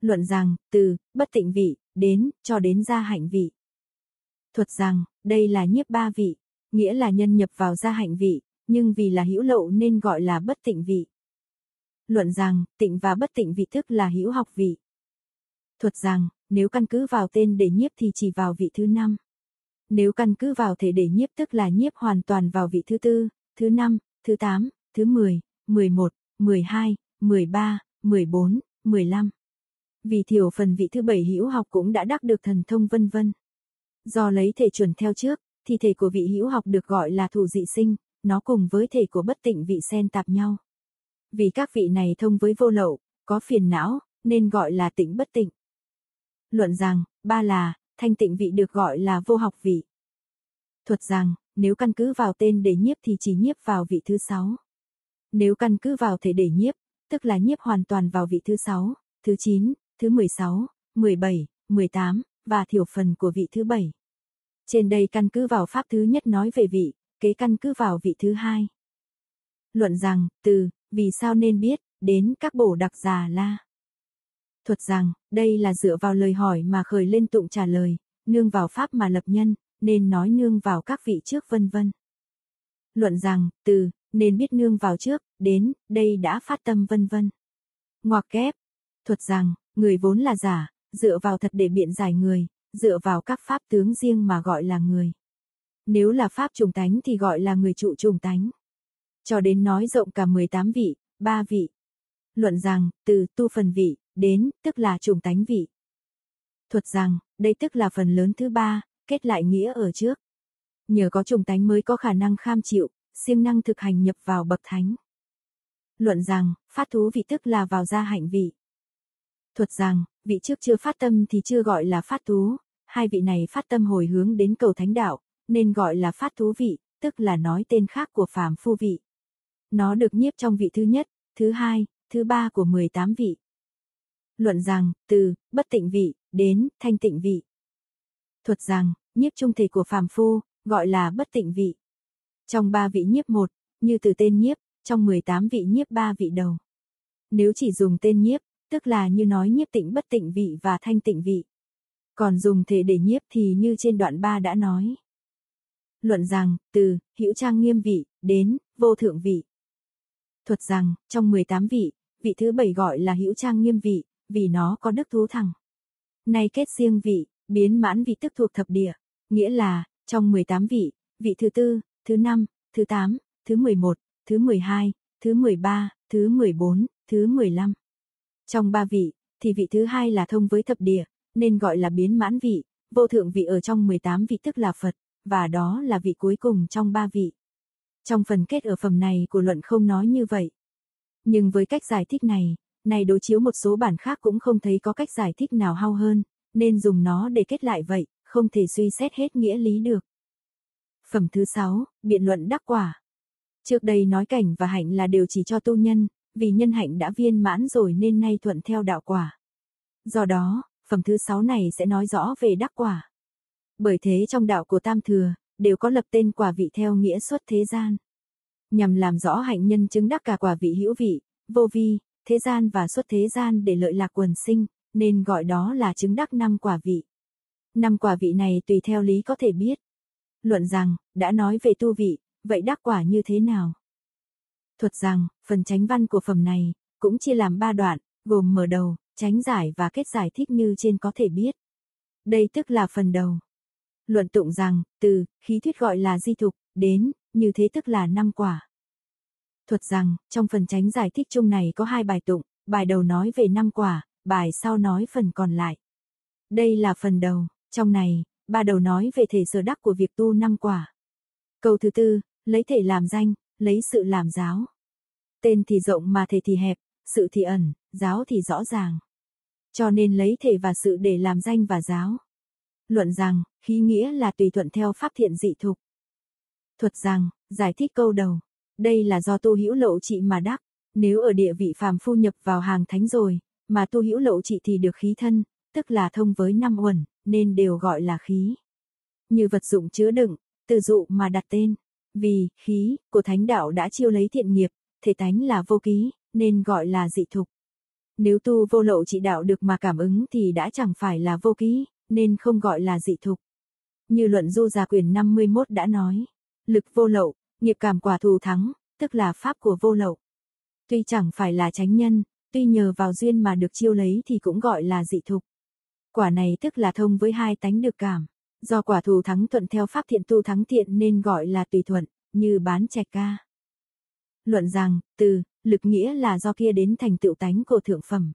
Luận rằng, từ, bất tịnh vị, đến, cho đến gia hạnh vị. Thuật rằng, đây là nhiếp ba vị, nghĩa là nhân nhập vào gia hạnh vị, nhưng vì là hữu lậu nên gọi là bất tịnh vị. Luận rằng, tịnh và bất tịnh vị thức là hữu học vị. Thuật rằng, nếu căn cứ vào tên để nhiếp thì chỉ vào vị thứ năm. Nếu căn cứ vào thể để nhiếp tức là nhiếp hoàn toàn vào vị thứ tư, thứ năm, thứ tám, thứ mười, mười một, mười hai, mười ba, mười bốn, mười lăm. Vì thiểu phần vị thứ bảy hữu học cũng đã đắc được thần thông vân vân. Do lấy thể chuẩn theo trước, thì thể của vị hữu học được gọi là thủ dị sinh, nó cùng với thể của bất tịnh vị xen tạp nhau. Vì các vị này thông với vô lậu, có phiền não, nên gọi là tịnh bất tịnh. Luận rằng, ba là, thanh tịnh vị được gọi là vô học vị. Thuật rằng, nếu căn cứ vào tên để nhiếp thì chỉ nhiếp vào vị thứ sáu. Nếu căn cứ vào thể để nhiếp, tức là nhiếp hoàn toàn vào vị thứ sáu, thứ chín, thứ mười sáu, mười bảy, mười tám, và thiểu phần của vị thứ bảy. Trên đây căn cứ vào pháp thứ nhất nói về vị, kế căn cứ vào vị thứ hai. Luận rằng, từ, vì sao nên biết, đến các bổ đặc già la. Thuật rằng, đây là dựa vào lời hỏi mà khởi lên tụng trả lời, nương vào pháp mà lập nhân, nên nói nương vào các vị trước vân vân. Luận rằng, từ, nên biết nương vào trước, đến, đây đã phát tâm vân vân. Ngoặc kép, thuật rằng, người vốn là giả, dựa vào thật để biện giải người, dựa vào các pháp tướng riêng mà gọi là người. Nếu là pháp trùng tánh thì gọi là người trụ trùng tánh. Cho đến nói rộng cả 18 vị, ba vị. Luận rằng, từ tu phần vị, đến, tức là trùng tánh vị. Thuật rằng, đây tức là phần lớn thứ ba, kết lại nghĩa ở trước. Nhờ có trùng tánh mới có khả năng kham chịu, siêng năng thực hành nhập vào bậc thánh. Luận rằng, phát thú vị tức là vào gia hạnh vị. Thuật rằng, vị trước chưa phát tâm thì chưa gọi là phát thú, hai vị này phát tâm hồi hướng đến cầu thánh đạo, nên gọi là phát thú vị, tức là nói tên khác của phàm phu vị. Nó được nhiếp trong vị thứ nhất, thứ hai, thứ ba của 18 vị. Luận rằng, từ, bất tịnh vị, đến, thanh tịnh vị. Thuật rằng, nhiếp trung thể của phàm phu, gọi là bất tịnh vị. Trong ba vị nhiếp một, như từ tên nhiếp, trong 18 vị nhiếp ba vị đầu. Nếu chỉ dùng tên nhiếp, tức là như nói nhiếp tịnh bất tịnh vị và thanh tịnh vị. Còn dùng thể để nhiếp thì như trên đoạn 3 đã nói. Luận rằng, từ, hữu trang nghiêm vị, đến, vô thượng vị. Thuật rằng, trong 18 vị, vị thứ bảy gọi là hữu trang nghiêm vị, vì nó có đức thú thẳng. Nay kết riêng vị, biến mãn vị tức thuộc thập địa, nghĩa là, trong 18 vị, vị thứ tư, thứ năm, thứ tám, thứ 11, thứ 12, thứ 13, thứ 14, thứ 15. Trong ba vị, thì vị thứ hai là thông với thập địa, nên gọi là biến mãn vị, vô thượng vị ở trong 18 vị tức là Phật, và đó là vị cuối cùng trong ba vị. Trong phần kết ở phẩm này của luận không nói như vậy. Nhưng với cách giải thích này, này đối chiếu một số bản khác cũng không thấy có cách giải thích nào hao hơn, nên dùng nó để kết lại vậy, không thể suy xét hết nghĩa lý được. Phẩm thứ 6, biện luận đắc quả. Trước đây nói cảnh và hạnh là đều chỉ cho tu nhân, vì nhân hạnh đã viên mãn rồi nên nay thuận theo đạo quả. Do đó, phẩm thứ 6 này sẽ nói rõ về đắc quả. Bởi thế trong đạo của Tam Thừa, đều có lập tên quả vị theo nghĩa xuất thế gian. Nhằm làm rõ hạnh nhân chứng đắc cả quả vị hữu vị, vô vi, thế gian và xuất thế gian để lợi lạc quần sinh, nên gọi đó là chứng đắc năm quả vị. Năm quả vị này tùy theo lý có thể biết. Luận rằng, đã nói về tu vị, vậy đắc quả như thế nào? Thuật rằng, phần tránh văn của phẩm này, cũng chia làm ba đoạn, gồm mở đầu, tránh giải và kết giải thích như trên có thể biết. Đây tức là phần đầu. Luận tụng rằng, từ, khí thuyết gọi là di thục, đến, như thế tức là năm quả. Thuật rằng, trong phần tránh giải thích chung này có hai bài tụng, bài đầu nói về năm quả, bài sau nói phần còn lại. Đây là phần đầu, trong này, ba đầu nói về thể sở đắc của việc tu năm quả. Câu thứ tư, lấy thể làm danh, lấy sự làm giáo. Tên thì rộng mà thể thì hẹp, sự thì ẩn, giáo thì rõ ràng. Cho nên lấy thể và sự để làm danh và giáo. Luận rằng, khí nghĩa là tùy thuận theo pháp thiện dị thục. Thuật rằng, giải thích câu đầu. Đây là do tu hữu lậu trị mà đắc. Nếu ở địa vị phàm phu nhập vào hàng thánh rồi, mà tu hữu lậu trị thì được khí thân, tức là thông với năm uẩn, nên đều gọi là khí. Như vật dụng chứa đựng, từ dụ mà đặt tên. Vì, khí, của thánh đạo đã chiêu lấy thiện nghiệp, thể tánh là vô ký, nên gọi là dị thục. Nếu tu vô lậu trị đạo được mà cảm ứng thì đã chẳng phải là vô ký, nên không gọi là dị thục. Như luận du gia quyền 51 đã nói, lực vô lậu, nghiệp cảm quả thù thắng, tức là pháp của vô lậu. Tuy chẳng phải là chánh nhân, tuy nhờ vào duyên mà được chiêu lấy thì cũng gọi là dị thục. Quả này tức là thông với hai tánh được cảm. Do quả thù thắng thuận theo pháp thiện tu thắng thiện nên gọi là tùy thuận, như bán chè ca. Luận rằng, từ, lực nghĩa là do kia đến thành tựu tánh của thượng phẩm.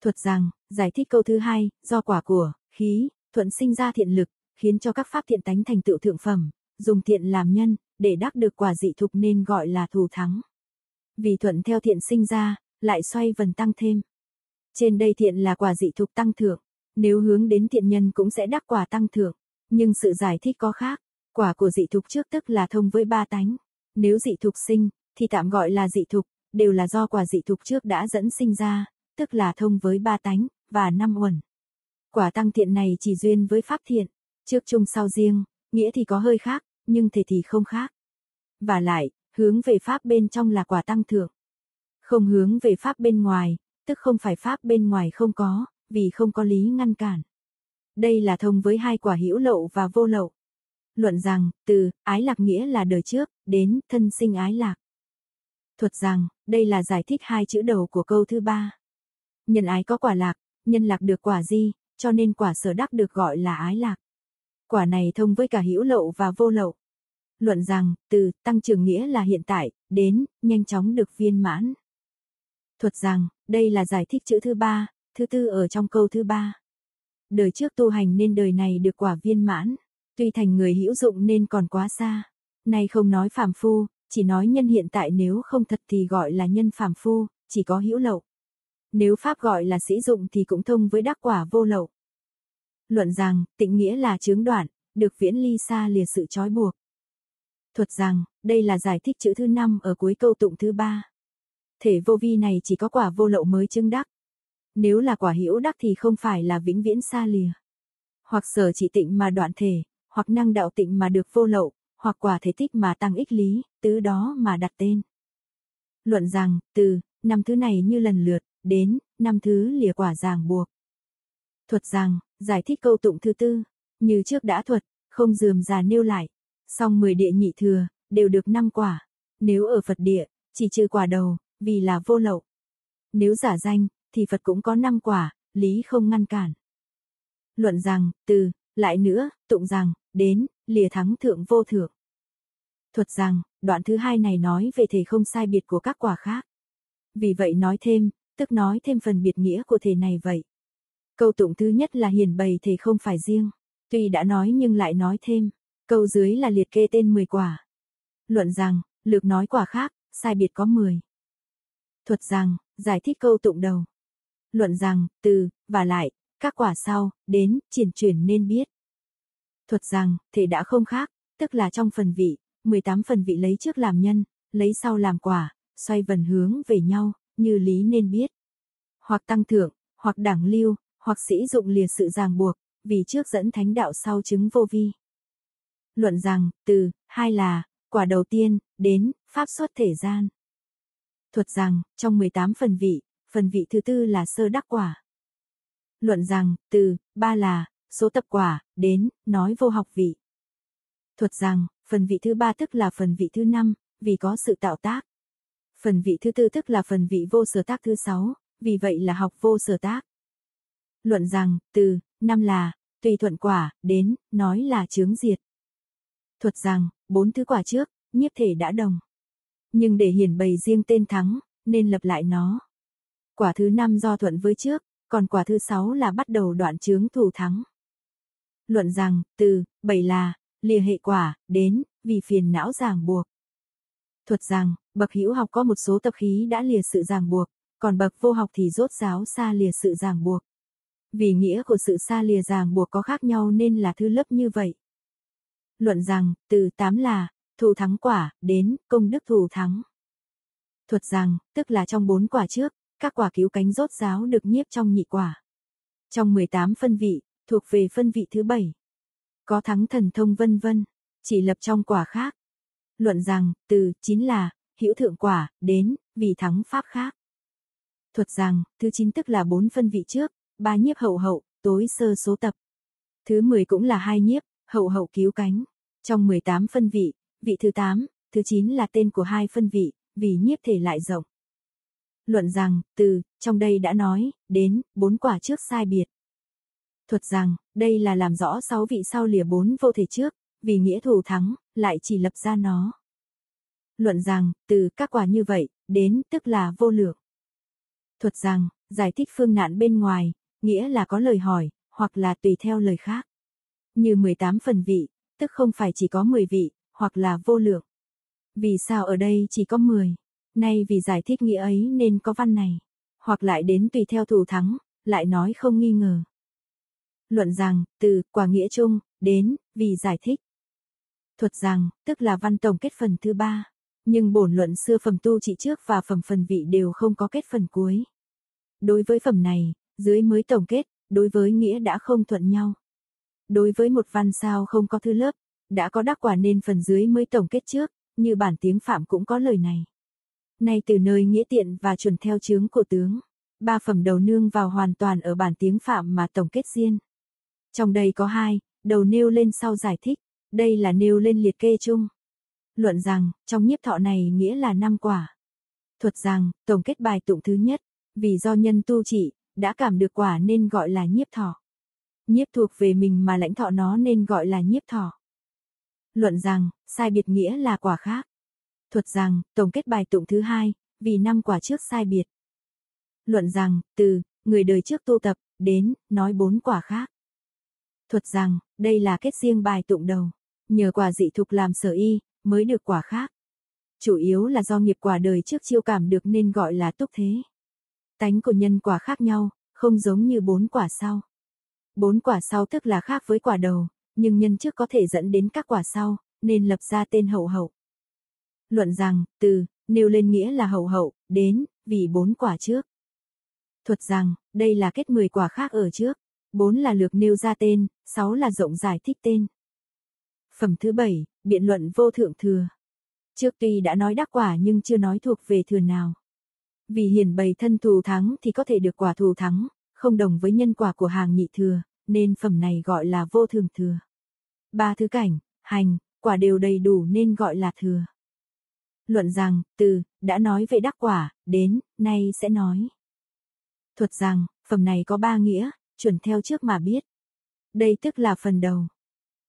Thuật rằng, giải thích câu thứ hai, do quả của, khí, thuận sinh ra thiện lực, khiến cho các pháp thiện tánh thành tựu thượng phẩm, dùng thiện làm nhân, để đắc được quả dị thục nên gọi là thù thắng. Vì thuận theo thiện sinh ra, lại xoay vần tăng thêm. Trên đây thiện là quả dị thục tăng thượng, nếu hướng đến thiện nhân cũng sẽ đắc quả tăng thượng, nhưng sự giải thích có khác, quả của dị thục trước tức là thông với ba tánh. Nếu dị thục sinh, thì tạm gọi là dị thục, đều là do quả dị thục trước đã dẫn sinh ra, tức là thông với ba tánh, và năm uẩn. Quả tăng thiện này chỉ duyên với pháp thiện, trước chung sau riêng, nghĩa thì có hơi khác, nhưng thể thì không khác. Và lại, hướng về pháp bên trong là quả tăng thượng. Không hướng về pháp bên ngoài, tức không phải pháp bên ngoài không có, vì không có lý ngăn cản. Đây là thông với hai quả hữu lậu và vô lậu. Luận rằng, từ, ái lạc nghĩa là đời trước, đến, thân sinh ái lạc. Thuật rằng, đây là giải thích hai chữ đầu của câu thứ ba. Nhân ái có quả lạc, nhân lạc được quả di, cho nên quả sở đắc được gọi là ái lạc. Quả này thông với cả hữu lậu và vô lậu. Luận rằng, từ, tăng trưởng nghĩa là hiện tại, đến, nhanh chóng được viên mãn. Thuật rằng, đây là giải thích chữ thứ ba, thứ tư ở trong câu thứ ba. Đời trước tu hành nên đời này được quả viên mãn, tuy thành người hữu dụng nên còn quá xa. Nay không nói phàm phu, chỉ nói nhân hiện tại nếu không thật thì gọi là nhân phàm phu, chỉ có hữu lậu. Nếu pháp gọi là sĩ dụng thì cũng thông với đắc quả vô lậu. Luận rằng, tịnh nghĩa là chướng đoạn, được viễn ly xa lìa sự trói buộc. Thuật rằng, đây là giải thích chữ thứ năm ở cuối câu tụng thứ ba. Thể vô vi này chỉ có quả vô lậu mới chứng đắc. Nếu là quả hữu đắc thì không phải là vĩnh viễn xa lìa. Hoặc sở chỉ tịnh mà đoạn thể, hoặc năng đạo tịnh mà được vô lậu, hoặc quả thể tích mà tăng ích lý, tứ đó mà đặt tên. Luận rằng, từ, năm thứ này như lần lượt, đến, năm thứ lìa quả ràng buộc. Thuật rằng, giải thích câu tụng thứ tư, như trước đã thuật, không dườm già nêu lại, song 10 địa nhị thừa, đều được 5 quả. Nếu ở Phật địa, chỉ trừ quả đầu, vì là vô lậu. Nếu giả danh, thì Phật cũng có 5 quả, lý không ngăn cản. Luận rằng, từ, lại nữa, tụng rằng, đến, lìa thắng thượng vô thượng. Thuật rằng, đoạn thứ hai này nói về thể không sai biệt của các quả khác. Vì vậy nói thêm, tức nói thêm phần biệt nghĩa của thể này vậy. Câu tụng thứ nhất là hiển bày thể không phải riêng. Tuy đã nói nhưng lại nói thêm. Câu dưới là liệt kê tên 10 quả. Luận rằng, lược nói quả khác, sai biệt có 10. Thuật rằng, giải thích câu tụng đầu. Luận rằng, từ, và lại, các quả sau, đến, triển chuyển nên biết. Thuật rằng, thể đã không khác, tức là trong phần vị, 18 phần vị lấy trước làm nhân, lấy sau làm quả, xoay vần hướng về nhau, như lý nên biết. Hoặc tăng thượng, hoặc đẳng lưu, hoặc sĩ dụng lìa sự ràng buộc, vì trước dẫn thánh đạo sau chứng vô vi. Luận rằng, từ, hai là, quả đầu tiên, đến, pháp xuất thể gian. Thuật rằng, trong 18 phần vị, phần vị thứ tư là sơ đắc quả. Luận rằng, từ, ba là, số tập quả, đến, nói vô học vị. Thuật rằng, phần vị thứ ba tức là phần vị thứ năm, vì có sự tạo tác. Phần vị thứ tư tức là phần vị vô sở tác thứ sáu, vì vậy là học vô sở tác. Luận rằng, từ, năm là, tùy thuận quả, đến, nói là chướng diệt. Thuật rằng, bốn thứ quả trước, nhiếp thể đã đồng. Nhưng để hiển bày riêng tên thắng, nên lập lại nó. Quả thứ năm do thuận với trước, còn quả thứ sáu là bắt đầu đoạn chướng thủ thắng. Luận rằng, từ, bảy là, lìa hệ quả, đến, vì phiền não ràng buộc. Thuật rằng, bậc hữu học có một số tập khí đã lìa sự ràng buộc, còn bậc vô học thì rốt ráo xa lìa sự ràng buộc. Vì nghĩa của sự xa lìa ràng buộc có khác nhau nên là thư lớp như vậy. Luận rằng, từ tám là, thù thắng quả, đến, công đức thù thắng. Thuật rằng, tức là trong bốn quả trước, các quả cứu cánh rốt ráo được nhiếp trong nhị quả. Trong 18 phân vị, thuộc về phân vị thứ bảy. Có thắng thần thông vân vân, chỉ lập trong quả khác. Luận rằng, từ, chín là, hữu thượng quả, đến, vì thắng pháp khác. Thuật rằng, thứ chín tức là bốn phân vị trước, ba nhiếp hậu hậu, tối sơ số tập. Thứ 10 cũng là hai nhiếp, hậu hậu cứu cánh. Trong 18 phân vị, vị thứ 8, thứ 9 là tên của hai phân vị, vì nhiếp thể lại rộng. Luận rằng, từ, trong đây đã nói, đến, bốn quả trước sai biệt. Thuật rằng, đây là làm rõ sáu vị sau lìa bốn vô thể trước, vì nghĩa thù thắng, lại chỉ lập ra nó. Luận rằng, từ các quả như vậy, đến, tức là vô lượng. Thuật rằng, giải thích phương nạn bên ngoài, nghĩa là có lời hỏi, hoặc là tùy theo lời khác. Như 18 phần vị, tức không phải chỉ có 10 vị, hoặc là vô lượng. Vì sao ở đây chỉ có 10? Nay vì giải thích nghĩa ấy nên có văn này. Hoặc lại đến tùy theo thủ thắng, lại nói không nghi ngờ. Luận rằng, từ, quả nghĩa chung, đến, vì giải thích. Thuật rằng, tức là văn tổng kết phần thứ ba. Nhưng bổn luận xưa phẩm tu trị trước và phẩm phần vị đều không có kết phần cuối. Đối với phẩm này, dưới mới tổng kết, đối với nghĩa đã không thuận nhau. Đối với một văn sao không có thư lớp, đã có đắc quả nên phần dưới mới tổng kết trước, như bản tiếng Phạm cũng có lời này. Nay từ nơi nghĩa tiện và chuẩn theo chướng của tướng, ba phẩm đầu nương vào hoàn toàn ở bản tiếng Phạm mà tổng kết riêng. Trong đây có hai, đầu nêu lên sau giải thích, đây là nêu lên liệt kê chung. Luận rằng, trong nhiếp thọ này nghĩa là năm quả. Thuật rằng, tổng kết bài tụng thứ nhất, vì do nhân tu trị, đã cảm được quả nên gọi là nhiếp thọ. Nhiếp thuộc về mình mà lãnh thọ nó nên gọi là nhiếp thọ. Luận rằng, sai biệt nghĩa là quả khác. Thuật rằng, tổng kết bài tụng thứ hai, vì năm quả trước sai biệt. Luận rằng, từ, người đời trước tu tập, đến, nói bốn quả khác. Thuật rằng, đây là kết riêng bài tụng đầu. Nhờ quả dị thục làm sở y, mới được quả khác. Chủ yếu là do nghiệp quả đời trước chiêu cảm được nên gọi là túc thế. Tánh của nhân quả khác nhau, không giống như bốn quả sau. Bốn quả sau tức là khác với quả đầu, nhưng nhân trước có thể dẫn đến các quả sau, nên lập ra tên hậu hậu. Luận rằng, từ, nêu lên nghĩa là hậu hậu, đến, vì bốn quả trước. Thuật rằng, đây là kết 10 quả khác ở trước. bốn là lược nêu ra tên, sáu là rộng giải thích tên. Phẩm thứ bảy, biện luận vô thượng thừa. Trước tuy đã nói đắc quả nhưng chưa nói thuộc về thừa nào. Vì hiển bày thân thù thắng thì có thể được quả thù thắng, không đồng với nhân quả của hàng nhị thừa, nên phẩm này gọi là vô thường thừa. Ba thứ cảnh, hành, quả đều đầy đủ nên gọi là thừa. Luận rằng, từ, đã nói về đắc quả, đến, nay sẽ nói. Thuật rằng, phẩm này có ba nghĩa, chuẩn theo trước mà biết. Đây tức là phần đầu.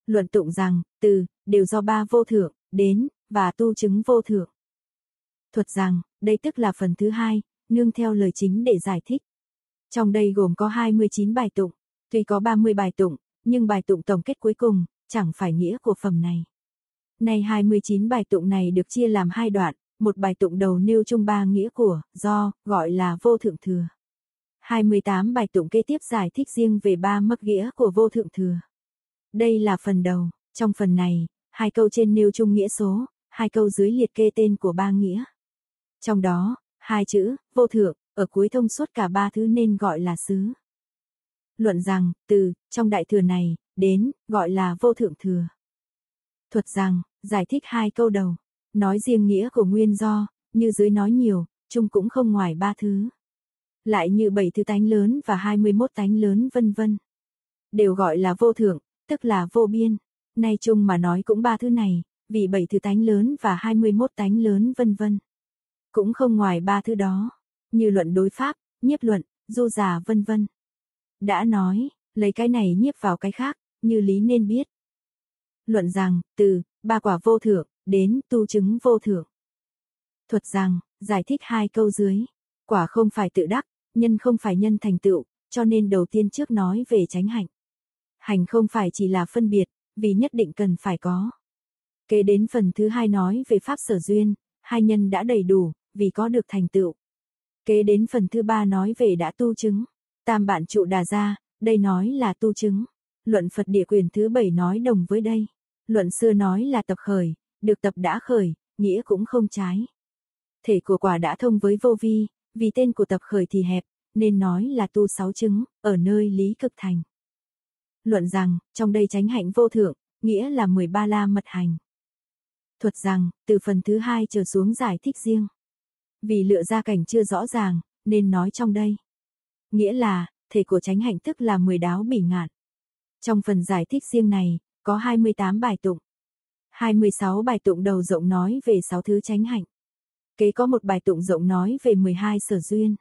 Luận tụng rằng, từ, đều do ba vô thượng, đến, và tu chứng vô thượng. Thuật rằng, đây tức là phần thứ hai, nương theo lời chính để giải thích. Trong đây gồm có 29 bài tụng, tuy có 30 bài tụng, nhưng bài tụng tổng kết cuối cùng, chẳng phải nghĩa của phẩm này. Này 29 bài tụng này được chia làm hai đoạn, một bài tụng đầu nêu chung ba nghĩa của, do, gọi là vô thượng thừa. 28 bài tụng kế tiếp giải thích riêng về ba mất nghĩa của vô thượng thừa. Đây là phần đầu, trong phần này, hai câu trên nêu chung nghĩa số, hai câu dưới liệt kê tên của ba nghĩa. Trong đó, hai chữ, vô thượng, ở cuối thông suốt cả ba thứ nên gọi là xứ. Luận rằng, từ, trong đại thừa này, đến, gọi là vô thượng thừa. Thuật rằng, giải thích hai câu đầu, nói riêng nghĩa của nguyên do, như dưới nói nhiều, chung cũng không ngoài ba thứ. Lại như bảy thứ tánh lớn và 21 tánh lớn vân vân. Đều gọi là vô thượng, tức là vô biên. Nay chung mà nói cũng ba thứ này, vì bảy thứ tánh lớn và 21 tánh lớn vân vân. Cũng không ngoài ba thứ đó, như luận đối pháp, nhiếp luận, du giả vân vân. Đã nói, lấy cái này nhiếp vào cái khác, như lý nên biết. Luận rằng, từ, ba quả vô thượng, đến tu chứng vô thượng. Thuật rằng, giải thích hai câu dưới. Quả không phải tự đắc, nhân không phải nhân thành tựu, cho nên đầu tiên trước nói về tránh hạnh. Hành không phải chỉ là phân biệt, vì nhất định cần phải có. Kế đến phần thứ hai nói về pháp sở duyên, hai nhân đã đầy đủ, vì có được thành tựu. Kế đến phần thứ ba nói về đã tu chứng. Tam bạn trụ đà ra, đây nói là tu chứng. Luận Phật địa quyền thứ bảy nói đồng với đây. Luận xưa nói là tập khởi, được tập đã khởi, nghĩa cũng không trái. Thể của quả đã thông với vô vi, vì tên của tập khởi thì hẹp, nên nói là tu sáu chứng, ở nơi lý cực thành. Luận rằng, trong đây tránh hạnh vô thượng, nghĩa là 13 la mật hành. Thuật rằng, từ phần thứ hai trở xuống giải thích riêng. Vì lựa ra cảnh chưa rõ ràng, nên nói trong đây. Nghĩa là, thể của tránh hạnh tức là 10 đáo bỉ ngạn. Trong phần giải thích riêng này, có 28 bài tụng. 26 bài tụng đầu rộng nói về 6 thứ tránh hạnh. Kế có một bài tụng rộng nói về 12 sở duyên.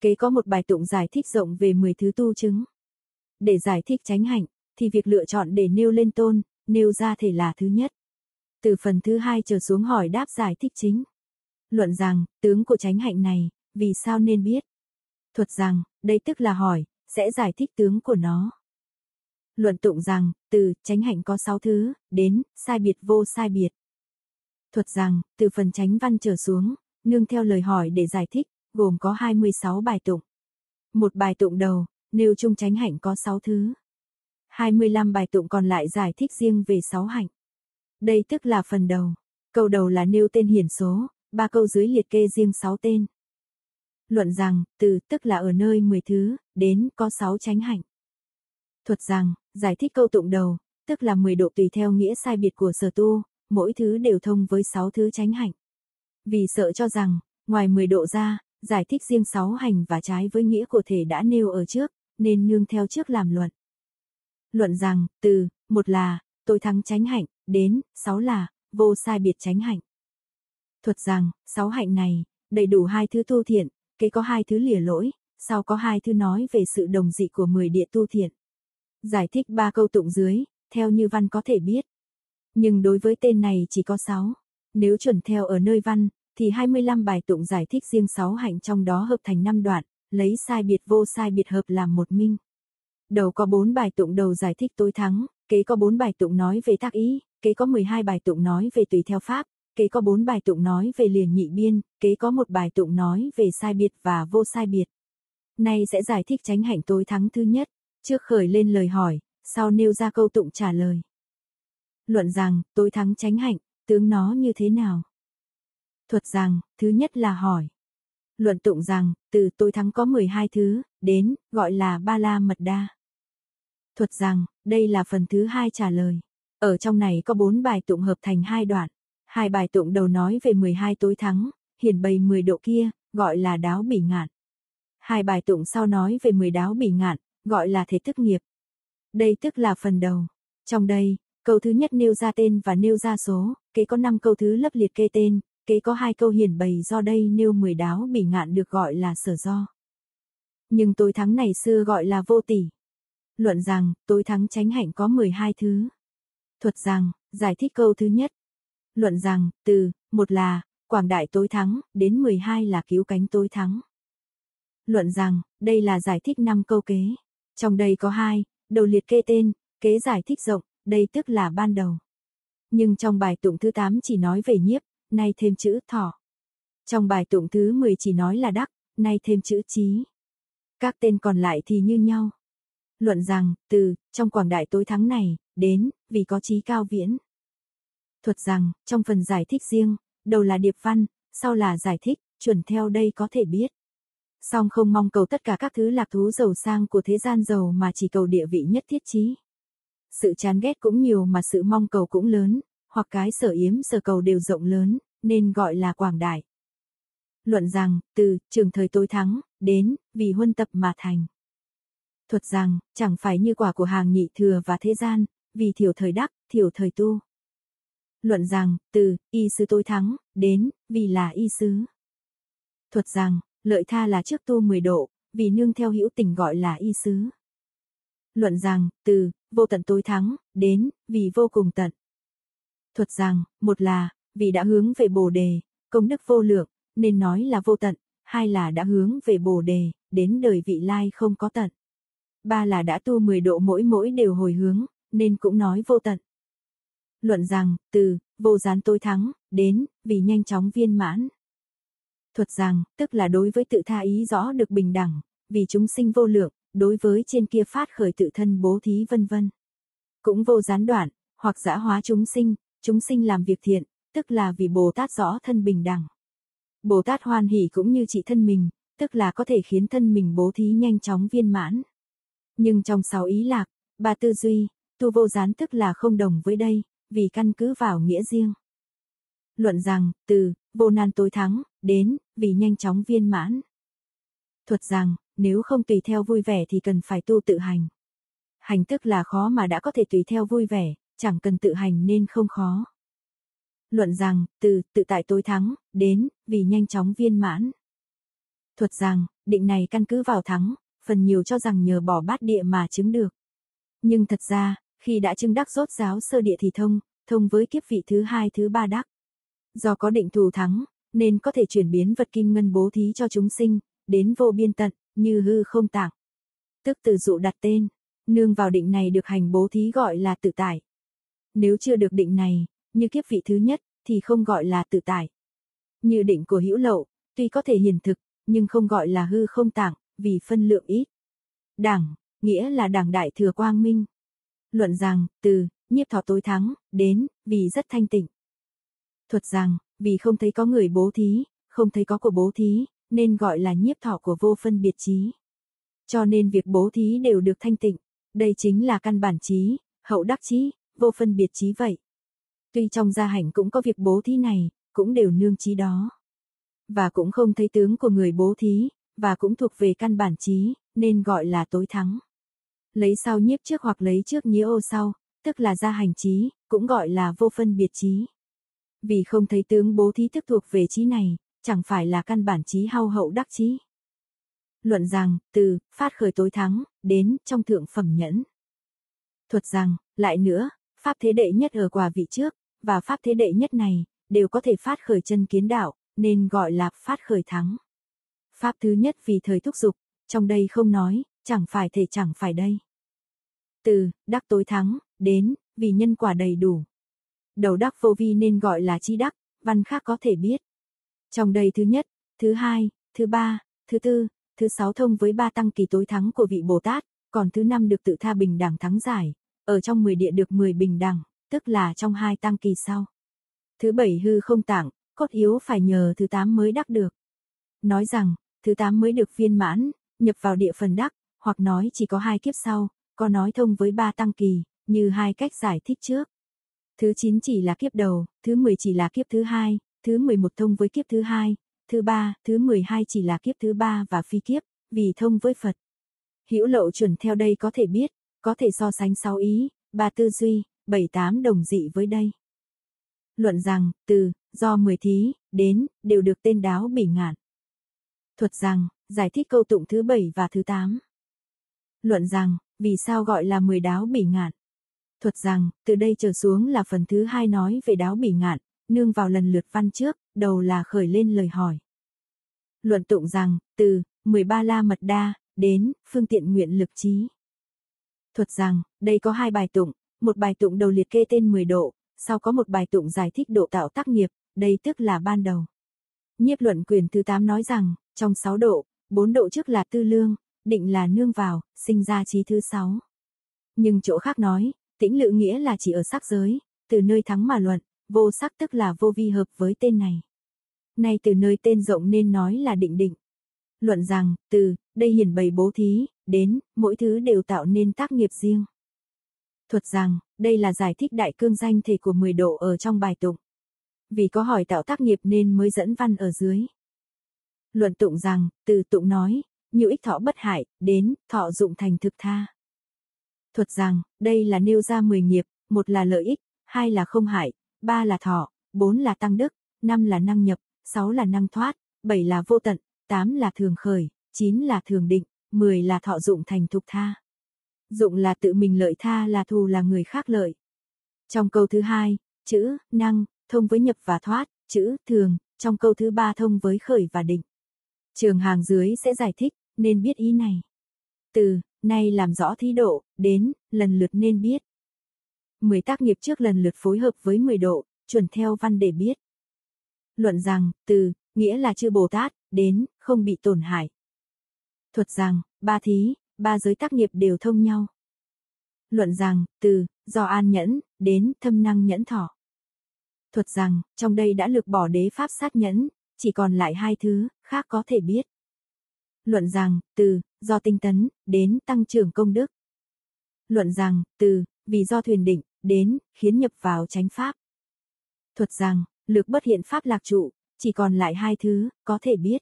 Kế có một bài tụng giải thích rộng về 10 thứ tu chứng. Để giải thích tránh hạnh, thì việc lựa chọn để nêu lên tôn, nêu ra thể là thứ nhất. Từ phần thứ hai trở xuống hỏi đáp giải thích chính. Luận rằng, tướng của tránh hạnh này, vì sao nên biết? Thuật rằng, đây tức là hỏi, sẽ giải thích tướng của nó. Luận tụng rằng, từ, tránh hạnh có sáu thứ, đến, sai biệt vô sai biệt. Thuật rằng, từ phần tránh văn trở xuống, nương theo lời hỏi để giải thích, gồm có 26 bài tụng. Một bài tụng đầu, nêu chung tránh hạnh có 6 thứ. 25 bài tụng còn lại giải thích riêng về 6 hạnh. Đây tức là phần đầu. Câu đầu là nêu tên hiển số, ba câu dưới liệt kê riêng 6 tên. Luận rằng, từ tức là ở nơi 10 thứ, đến có 6 tránh hạnh. Thuật rằng, giải thích câu tụng đầu, tức là 10 độ tùy theo nghĩa sai biệt của sở tu, mỗi thứ đều thông với 6 thứ tránh hạnh. Vì sợ cho rằng, ngoài 10 độ ra, giải thích riêng 6 hành và trái với nghĩa của thể đã nêu ở trước, nên nương theo trước làm luận. Luận rằng, từ, một là, tôi thắng tránh hạnh, đến, sáu là, vô sai biệt tránh hạnh. Thuật rằng, sáu hạnh này, đầy đủ hai thứ tu thiện, kế có hai thứ lìa lỗi, sau có hai thứ nói về sự đồng dị của mười địa tu thiện. Giải thích ba câu tụng dưới, theo như văn có thể biết. Nhưng đối với tên này chỉ có sáu. Nếu chuẩn theo ở nơi văn, thì 25 bài tụng giải thích riêng sáu hạnh trong đó hợp thành năm đoạn, lấy sai biệt vô sai biệt hợp làm một minh. Đầu có bốn bài tụng đầu giải thích tối thắng, kế có bốn bài tụng nói về tác ý, kế có 12 bài tụng nói về tùy theo pháp, kế có bốn bài tụng nói về liền nhị biên, kế có một bài tụng nói về sai biệt và vô sai biệt. Nay sẽ giải thích tránh hạnh tối thắng thứ nhất, trước khởi lên lời hỏi, sau nêu ra câu tụng trả lời. Luận rằng, tối thắng tránh hạnh, tướng nó như thế nào? Thuật rằng, thứ nhất là hỏi. Luận tụng rằng, từ tôi thắng có 12 thứ, đến, gọi là ba la mật đa. Thuật rằng, đây là phần thứ hai trả lời. Ở trong này có bốn bài tụng hợp thành hai đoạn. Hai bài tụng đầu nói về 12 tối thắng, hiển bày 10 độ kia, gọi là đáo bỉ ngạn. Hai bài tụng sau nói về 10 đáo bỉ ngạn, gọi là thế thức nghiệp. Đây tức là phần đầu. Trong đây, câu thứ nhất nêu ra tên và nêu ra số, kế có 5 câu thứ lấp liệt kê tên, kế có hai câu hiển bày do đây nêu 10 đáo bỉ ngạn được gọi là sở do. Nhưng tối thắng này xưa gọi là vô tỷ. Luận rằng, tối thắng tránh hạnh có 12 thứ. Thuật rằng, giải thích câu thứ nhất. Luận rằng, từ, một là, quảng đại tối thắng, đến 12 là cứu cánh tối thắng. Luận rằng, đây là giải thích năm câu kế. Trong đây có hai, đầu liệt kê tên, kế giải thích rộng, đây tức là ban đầu. Nhưng trong bài tụng thứ 8 chỉ nói về nhiếp, nay thêm chữ thọ. Trong bài tụng thứ 10 chỉ nói là đắc, nay thêm chữ trí. Các tên còn lại thì như nhau. Luận rằng, từ, trong quảng đại tối thắng này, đến, vì có trí cao viễn. Thuật rằng, trong phần giải thích riêng, đầu là điệp văn, sau là giải thích, chuẩn theo đây có thể biết. Song không mong cầu tất cả các thứ lạc thú giàu sang của thế gian giàu mà chỉ cầu địa vị nhất thiết trí. Sự chán ghét cũng nhiều mà sự mong cầu cũng lớn, hoặc cái sở yếm sở cầu đều rộng lớn, nên gọi là quảng đại. Luận rằng, từ, trường thời tối thắng, đến, vì huân tập mà thành. Thuật rằng, chẳng phải như quả của hàng nhị thừa và thế gian, vì thiểu thời đắc, thiểu thời tu. Luận rằng, từ, y sư tối thắng, đến, vì là y sứ. Thuật rằng, lợi tha là trước tu 10 độ, vì nương theo hữu tình gọi là y sứ. Luận rằng, từ, vô tận tối thắng, đến, vì vô cùng tận. Thuật rằng, một là, vì đã hướng về bồ đề, công đức vô lượng, nên nói là vô tận, hai là đã hướng về bồ đề, đến đời vị lai không có tận. Ba là đã tu 10 độ mỗi mỗi đều hồi hướng, nên cũng nói vô tận. Luận rằng, từ, vô gián tôi thắng, đến, vì nhanh chóng viên mãn. Thuật rằng, tức là đối với tự tha ý rõ được bình đẳng, vì chúng sinh vô lượng, đối với trên kia phát khởi tự thân bố thí vân vân. Cũng vô gián đoạn, hoặc giã hóa chúng sinh, chúng sinh làm việc thiện, tức là vì Bồ Tát rõ thân bình đẳng. Bồ Tát hoan hỷ cũng như trị thân mình, tức là có thể khiến thân mình bố thí nhanh chóng viên mãn. Nhưng trong sáu ý lạc, ba tư duy, tu vô gián tức là không đồng với đây, vì căn cứ vào nghĩa riêng. Luận rằng, từ, vô nan tối thắng, đến, vì nhanh chóng viên mãn. Thuật rằng, nếu không tùy theo vui vẻ thì cần phải tu tự hành. Hành tức là khó mà đã có thể tùy theo vui vẻ, chẳng cần tự hành nên không khó. Luận rằng, từ, tự tại tối thắng, đến, vì nhanh chóng viên mãn. Thuật rằng, định này căn cứ vào thắng, phần nhiều cho rằng nhờ bỏ bát địa mà chứng được. Nhưng thật ra, khi đã chứng đắc rốt giáo sơ địa thì thông, thông với kiếp vị thứ hai thứ ba đắc. Do có định thù thắng, nên có thể chuyển biến vật kim ngân bố thí cho chúng sinh, đến vô biên tận, như hư không tạng. Tức từ dụ đặt tên, nương vào định này được hành bố thí gọi là tự tại. Nếu chưa được định này, như kiếp vị thứ nhất, thì không gọi là tự tại. Như định của hữu lậu, tuy có thể hiển thực, nhưng không gọi là hư không tạng, vì phân lượng ít. Đảng, nghĩa là đảng đại thừa quang minh. Luận rằng, từ, nhiếp thọ tối thắng, đến, vì rất thanh tịnh. Thuật rằng, vì không thấy có người bố thí, không thấy có của bố thí, nên gọi là nhiếp thọ của vô phân biệt trí. Cho nên việc bố thí đều được thanh tịnh, đây chính là căn bản trí, hậu đắc trí, vô phân biệt trí vậy. Tuy trong gia hành cũng có việc bố thí này, cũng đều nương trí đó. Và cũng không thấy tướng của người bố thí, và cũng thuộc về căn bản trí, nên gọi là tối thắng. Lấy sau nhiếp trước hoặc lấy trước nhía ô sau, tức là gia hành trí, cũng gọi là vô phân biệt trí. Vì không thấy tướng bố thí thức thuộc về trí này, chẳng phải là căn bản trí hao hậu đắc trí. Luận rằng, từ, phát khởi tối thắng, đến, trong thượng phẩm nhẫn. Thuật rằng, lại nữa, pháp thế đệ nhất ở quả vị trước, và pháp thế đệ nhất này, đều có thể phát khởi chân kiến đạo, nên gọi là phát khởi thắng. Pháp thứ nhất vì thời thúc dục, trong đây không nói, chẳng phải thể chẳng phải đây. Từ, đắc tối thắng, đến, vì nhân quả đầy đủ. Đầu đắc vô vi nên gọi là chi đắc, văn khác có thể biết. Trong đây thứ nhất, thứ hai, thứ ba, thứ tư, thứ sáu thông với ba tăng kỳ tối thắng của vị Bồ Tát, còn thứ năm được tự tha bình đẳng thắng giải, ở trong 10 địa được 10 bình đẳng, tức là trong hai tăng kỳ sau. Thứ bảy hư không tặng, cốt yếu phải nhờ thứ tám mới đắc được. Nói rằng, thứ tám mới được viên mãn, nhập vào địa phần đắc, hoặc nói chỉ có hai kiếp sau, có nói thông với ba tăng kỳ, như hai cách giải thích trước. Thứ 9 chỉ là kiếp đầu, thứ 10 chỉ là kiếp thứ hai, thứ 11 thông với kiếp thứ hai, thứ ba, thứ 12 chỉ là kiếp thứ ba và phi kiếp, vì thông với Phật. Hữu lộ chuẩn theo đây có thể biết, có thể so sánh sáu ý, ba tư duy, bảy tám đồng dị với đây. Luận rằng, từ, do 10 thí, đến, đều được tên đáo bỉ ngạn. Thuật rằng, giải thích câu tụng thứ 7 và thứ 8. Luận rằng, vì sao gọi là 10 đáo bỉ ngạn? Thuật rằng, từ đây trở xuống là phần thứ hai nói về đáo bỉ ngạn, nương vào lần lượt văn trước, đầu là khởi lên lời hỏi. Luận tụng rằng, từ, 13 la mật đa, đến, phương tiện nguyện lực trí. Thuật rằng, đây có hai bài tụng, một bài tụng đầu liệt kê tên 10 độ, sau có một bài tụng giải thích độ tạo tác nghiệp, đây tức là ban đầu. Nhiếp luận quyền thứ 8 nói rằng, trong 6 độ, 4 độ trước là tư lương, định là nương vào, sinh ra trí thứ 6. Nhưng chỗ khác nói, tĩnh lự nghĩa là chỉ ở sắc giới, từ nơi thắng mà luận, vô sắc tức là vô vi hợp với tên này. Nay từ nơi tên rộng nên nói là định định. Luận rằng, từ, đây hiển bày bố thí, đến, mỗi thứ đều tạo nên tác nghiệp riêng. Thuật rằng, đây là giải thích đại cương danh thể của 10 độ ở trong bài tụng. Vì có hỏi tạo tác nghiệp nên mới dẫn văn ở dưới. Luận tụng rằng, từ tụng nói, nhiều ích thọ bất hại, đến, thọ dụng thành thực tha. Thuật rằng, đây là nêu ra 10 nghiệp, một là lợi ích, hai là không hại, ba là thọ, bốn là tăng đức, năm là năng nhập, sáu là năng thoát, bảy là vô tận, tám là thường khởi, chín là thường định, mười là thọ dụng thành thục tha. Dụng là tự mình lợi tha là thù là người khác lợi. Trong câu thứ hai, chữ năng thông với nhập và thoát, chữ thường, trong câu thứ ba thông với khởi và định. Trường hàng dưới sẽ giải thích, nên biết ý này. Từ, nay làm rõ thí độ, đến, lần lượt nên biết. 10 tác nghiệp trước lần lượt phối hợp với 10 độ, chuẩn theo văn để biết. Luận rằng, từ, nghĩa là chư Bồ Tát, đến, không bị tổn hại. Thuật rằng, ba thí, ba giới tác nghiệp đều thông nhau. Luận rằng, từ, do an nhẫn, đến, thâm năng nhẫn thọ. Thuật rằng, trong đây đã lược bỏ đế pháp sát nhẫn, chỉ còn lại hai thứ, khác có thể biết. Luận rằng, từ, do tinh tấn, đến, tăng trưởng công đức. Luận rằng, từ, vì do thuyền định, đến, khiến nhập vào chánh pháp. Thuật rằng, lược bất hiện pháp lạc trụ, chỉ còn lại hai thứ, có thể biết.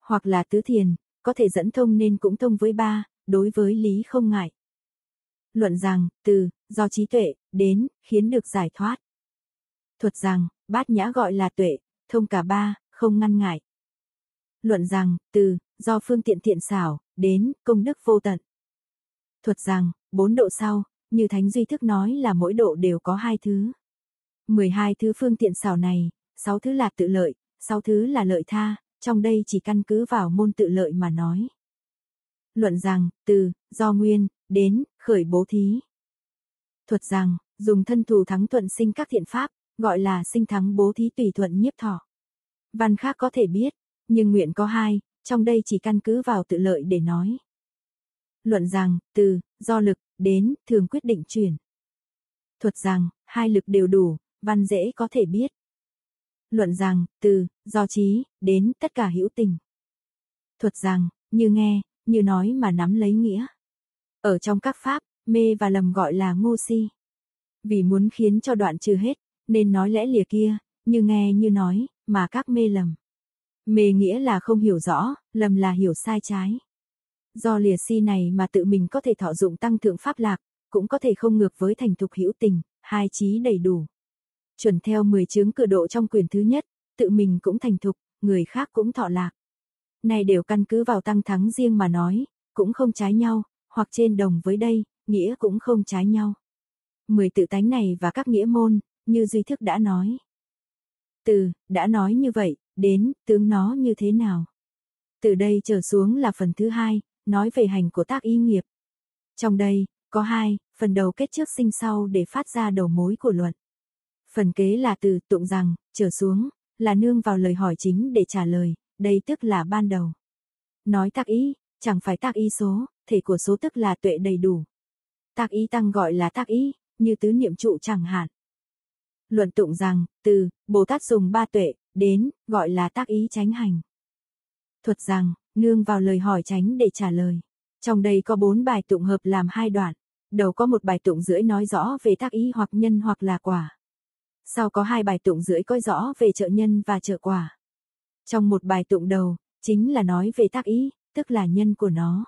Hoặc là tứ thiền, có thể dẫn thông nên cũng thông với ba, đối với lý không ngại. Luận rằng, từ, do trí tuệ, đến, khiến được giải thoát. Thuật rằng, bát nhã gọi là tuệ, thông cả ba, không ngăn ngại. Luận rằng, từ, do phương tiện thiện xảo, đến, công đức vô tận. Thuật rằng, bốn độ sau, như Thánh Duy Thức nói là mỗi độ đều có hai thứ. 12 thứ phương tiện xảo này, 6 thứ là tự lợi, 6 thứ là lợi tha, trong đây chỉ căn cứ vào môn tự lợi mà nói. Luận rằng, từ, do nguyên, đến, khởi bố thí. Thuật rằng, dùng thân thù thắng thuận sinh các thiện pháp, gọi là sinh thắng bố thí tùy thuận nhiếp thọ. Văn khác có thể biết, nhưng nguyện có hai, trong đây chỉ căn cứ vào tự lợi để nói. Luận rằng, từ, do lực, đến, thường quyết định chuyển. Thuật rằng, hai lực đều đủ, văn dễ có thể biết. Luận rằng, từ, do trí, đến, tất cả hữu tình. Thuật rằng, như nghe, như nói mà nắm lấy nghĩa. Ở trong các pháp, mê và lầm gọi là ngô si. Vì muốn khiến cho đoạn trừ hết, nên nói lẽ lìa kia, như nghe như nói, mà các mê lầm. Mê nghĩa là không hiểu rõ, lầm là hiểu sai trái. Do lìa si này mà tự mình có thể thọ dụng tăng thượng pháp lạc, cũng có thể không ngược với thành thục hữu tình, hai trí đầy đủ. Chuẩn theo 10 chứng cửa độ trong quyền thứ nhất, tự mình cũng thành thục, người khác cũng thọ lạc. Này đều căn cứ vào tăng thắng riêng mà nói, cũng không trái nhau, hoặc trên đồng với đây, nghĩa cũng không trái nhau. Mười tự tánh này và các nghĩa môn, như Duy Thức đã nói. Từ, đã nói như vậy, đến, tướng nó như thế nào? Từ đây trở xuống là phần thứ hai, nói về hành của tác ý nghiệp. Trong đây, có hai, phần đầu kết trước sinh sau để phát ra đầu mối của luận. Phần kế là từ tụng rằng, trở xuống, là nương vào lời hỏi chính để trả lời, đây tức là ban đầu. Nói tác ý, chẳng phải tác ý số, thể của số tức là tuệ đầy đủ. Tác ý tăng gọi là tác ý, như tứ niệm trụ chẳng hạn. Luận tụng rằng, từ, Bồ Tát dùng ba tuệ, đến, gọi là tác ý tránh hành. Thuật rằng, nương vào lời hỏi tránh để trả lời. Trong đây có bốn bài tụng hợp làm hai đoạn. Đầu có một bài tụng rưỡi nói rõ về tác ý hoặc nhân hoặc là quả. Sau có hai bài tụng rưỡi coi rõ về trợ nhân và trợ quả. Trong một bài tụng đầu, chính là nói về tác ý, tức là nhân của nó.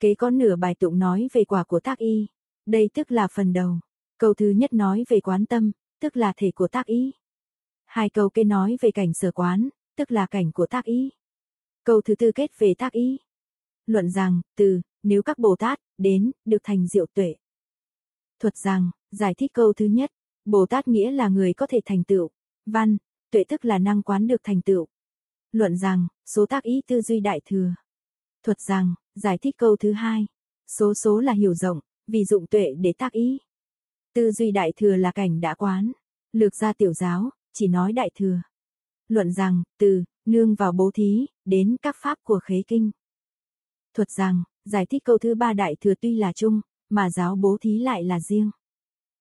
Kế có nửa bài tụng nói về quả của tác ý. Đây tức là phần đầu. Câu thứ nhất nói về quán tâm, tức là thể của tác ý. Hai câu kế nói về cảnh sở quán, tức là cảnh của tác ý. Câu thứ tư kết về tác ý. Luận rằng, từ, nếu các Bồ Tát, đến, được thành diệu tuệ. Thuật rằng, giải thích câu thứ nhất, Bồ Tát nghĩa là người có thể thành tựu. Văn, tuệ tức là năng quán được thành tựu. Luận rằng, số tác ý tư duy đại thừa. Thuật rằng, giải thích câu thứ hai, số số là hiểu rộng, vì dụng tuệ để tác ý. Tư duy đại thừa là cảnh đã quán. Lược ra tiểu giáo, chỉ nói đại thừa. Luận rằng, từ, nương vào bố thí, đến các pháp của khế kinh. Thuật rằng, giải thích câu thứ ba đại thừa tuy là chung, mà giáo bố thí lại là riêng.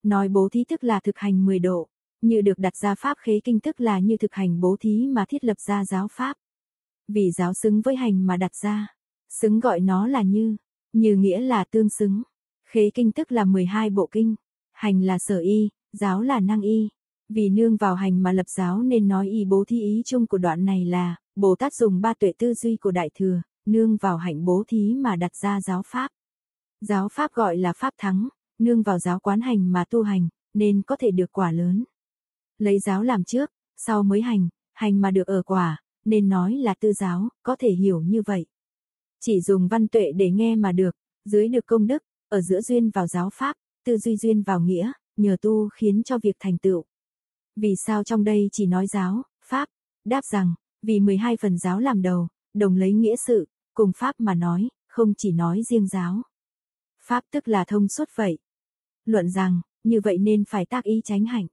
Nói bố thí tức là thực hành 10 độ, như được đặt ra pháp khế kinh tức là như thực hành bố thí mà thiết lập ra giáo pháp. Vì giáo xứng với hành mà đặt ra, xứng gọi nó là như, như nghĩa là tương xứng. Khế kinh tức là 12 bộ kinh, hành là sở y, giáo là năng y. Vì nương vào hành mà lập giáo nên nói y bố thí ý chung của đoạn này là, Bồ Tát dùng ba tuệ tư duy của Đại Thừa, nương vào hạnh bố thí mà đặt ra giáo pháp. Giáo pháp gọi là pháp thắng, nương vào giáo quán hành mà tu hành, nên có thể được quả lớn. Lấy giáo làm trước, sau mới hành, hành mà được ở quả, nên nói là tư giáo, có thể hiểu như vậy. Chỉ dùng văn tuệ để nghe mà được, dưới được công đức, ở giữa duyên vào giáo pháp, tư duy duyên vào nghĩa, nhờ tu khiến cho việc thành tựu. Vì sao trong đây chỉ nói giáo, pháp? Đáp rằng, vì 12 phần giáo làm đầu, đồng lấy nghĩa sự, cùng pháp mà nói, không chỉ nói riêng giáo. Pháp tức là thông suốt vậy. Luận rằng, như vậy nên phải tác ý tránh hạnh.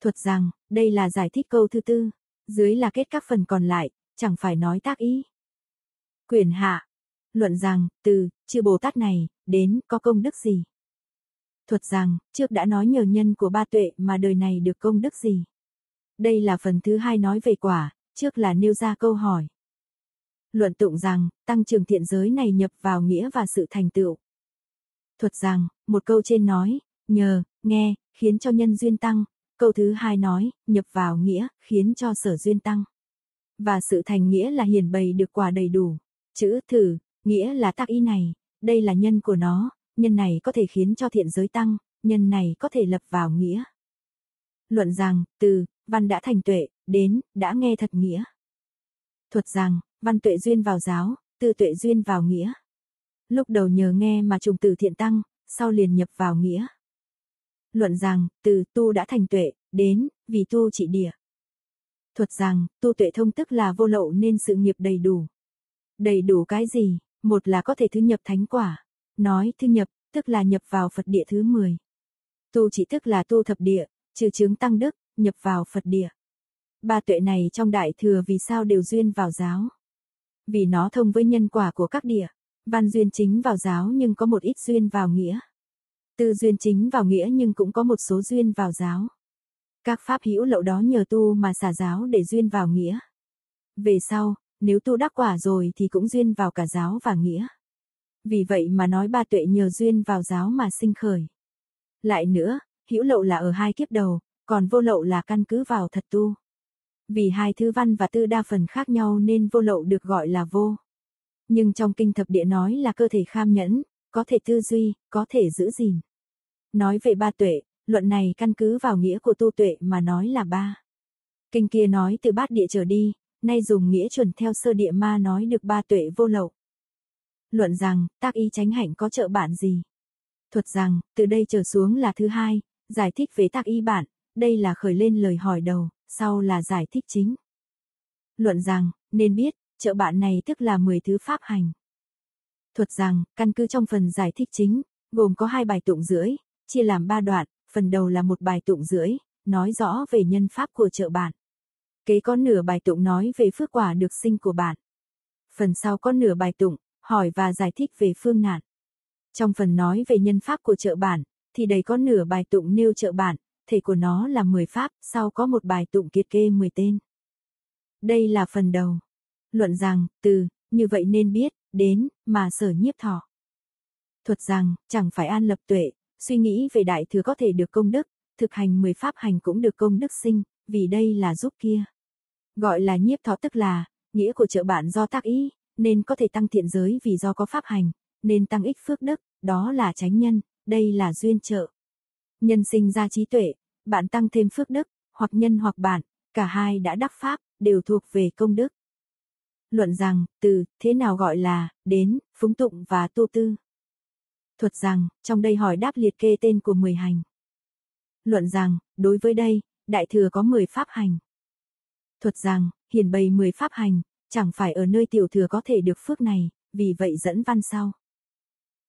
Thuật rằng, đây là giải thích câu thứ tư, dưới là kết các phần còn lại, chẳng phải nói tác ý. Quyền hạ. Luận rằng, từ, chư Bồ Tát này, đến, có công đức gì? Thuật rằng, trước đã nói nhờ nhân của ba tuệ mà đời này được công đức gì? Đây là phần thứ hai nói về quả, trước là nêu ra câu hỏi. Luận tụng rằng, tăng trưởng thiện giới này nhập vào nghĩa và sự thành tựu. Thuật rằng, một câu trên nói, nhờ, nghe, khiến cho nhân duyên tăng, câu thứ hai nói, nhập vào nghĩa, khiến cho sở duyên tăng. Và sự thành nghĩa là hiển bày được quả đầy đủ. Chữ thử, nghĩa là tác ý này, đây là nhân của nó, nhân này có thể khiến cho thiện giới tăng, nhân này có thể lập vào nghĩa. Luận rằng, từ, văn đã thành tuệ, đến, đã nghe thật nghĩa. Thuật rằng, văn tuệ duyên vào giáo, tư tuệ duyên vào nghĩa. Lúc đầu nhờ nghe mà trùng từ thiện tăng, sau liền nhập vào nghĩa. Luận rằng, từ tu đã thành tuệ, đến, vì tu trị địa. Thuật rằng, tu tuệ thông tức là vô lậu nên sự nghiệp đầy đủ. Đầy đủ cái gì? Một là có thể thứ nhập thánh quả. Nói thư nhập, tức là nhập vào Phật địa thứ 10. Tu chỉ tức là tu thập địa, trừ chứng tăng đức, nhập vào Phật địa. Ba tuệ này trong đại thừa vì sao đều duyên vào giáo? Vì nó thông với nhân quả của các địa. Văn duyên chính vào giáo nhưng có một ít duyên vào nghĩa. Tư duyên chính vào nghĩa nhưng cũng có một số duyên vào giáo. Các pháp hữu lậu đó nhờ tu mà xả giáo để duyên vào nghĩa. Về sau, nếu tu đắc quả rồi thì cũng duyên vào cả giáo và nghĩa. Vì vậy mà nói ba tuệ nhờ duyên vào giáo mà sinh khởi. Lại nữa, hữu lậu là ở hai kiếp đầu, còn vô lậu là căn cứ vào thật tu. Vì hai thứ văn và tư đa phần khác nhau nên vô lậu được gọi là vô. Nhưng trong kinh thập địa nói là cơ thể kham nhẫn, có thể tư duy, có thể giữ gìn. Nói về ba tuệ, luận này căn cứ vào nghĩa của tu tuệ mà nói là ba. Kinh kia nói từ bát địa trở đi, nay dùng nghĩa chuẩn theo sơ địa ma nói được ba tuệ vô lậu. Luận rằng, tác ý tránh hạnh có trợ bạn gì? Thuật rằng, từ đây trở xuống là thứ hai, giải thích về tác ý bản, đây là khởi lên lời hỏi đầu, sau là giải thích chính. Luận rằng, nên biết, trợ bạn này tức là 10 thứ pháp hành. Thuật rằng, căn cứ trong phần giải thích chính, gồm có hai bài tụng rưỡi, chia làm ba đoạn, phần đầu là một bài tụng rưỡi, nói rõ về nhân pháp của trợ bạn. Kế có nửa bài tụng nói về phước quả được sinh của bạn. Phần sau có nửa bài tụng, hỏi và giải thích về phương nạn. Trong phần nói về nhân pháp của trợ bản, thì đầy có nửa bài tụng nêu trợ bản, thể của nó là 10 pháp, sau có một bài tụng kiệt kê 10 tên. Đây là phần đầu. Luận rằng, từ, như vậy nên biết, đến, mà sở nhiếp thọ. Thuật rằng, chẳng phải an lập tuệ, suy nghĩ về đại thừa có thể được công đức, thực hành 10 pháp hành cũng được công đức sinh, vì đây là giúp kia. Gọi là nhiếp thọ tức là, nghĩa của trợ bản do tác ý, nên có thể tăng thiện giới vì do có pháp hành, nên tăng ích phước đức, đó là chánh nhân, đây là duyên trợ. Nhân sinh ra trí tuệ, bạn tăng thêm phước đức, hoặc nhân hoặc bạn, cả hai đã đắc pháp, đều thuộc về công đức. Luận rằng, từ, thế nào gọi là, đến, phúng tụng và tu tư. Thuật rằng, trong đây hỏi đáp liệt kê tên của 10 hành. Luận rằng, đối với đây, Đại Thừa có 10 pháp hành. Thuật rằng, hiển bày 10 pháp hành, chẳng phải ở nơi tiểu thừa có thể được phước này, vì vậy dẫn văn sau.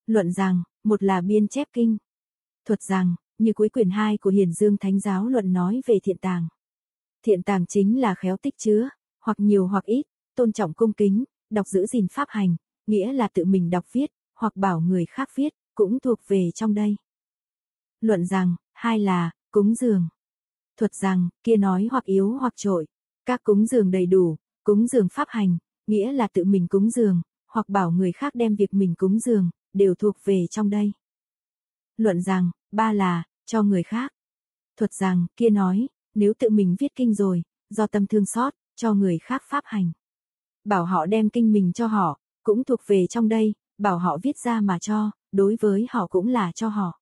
Luận rằng, một là biên chép kinh. Thuật rằng, như cuối quyển 2 của Hiền Dương Thánh Giáo luận nói về thiện tàng. Thiện tàng chính là khéo tích chứa, hoặc nhiều hoặc ít, tôn trọng cung kính, đọc giữ gìn pháp hành, nghĩa là tự mình đọc viết, hoặc bảo người khác viết, cũng thuộc về trong đây. Luận rằng, hai là, cúng dường. Thuật rằng, kia nói hoặc yếu hoặc trội. Các cúng dường đầy đủ, cúng dường pháp hành, nghĩa là tự mình cúng dường, hoặc bảo người khác đem việc mình cúng dường, đều thuộc về trong đây. Luận rằng, ba là, cho người khác. Thuật rằng, kia nói, nếu tự mình viết kinh rồi, do tâm thương xót, cho người khác pháp hành. Bảo họ đem kinh mình cho họ, cũng thuộc về trong đây, bảo họ viết ra mà cho, đối với họ cũng là cho họ.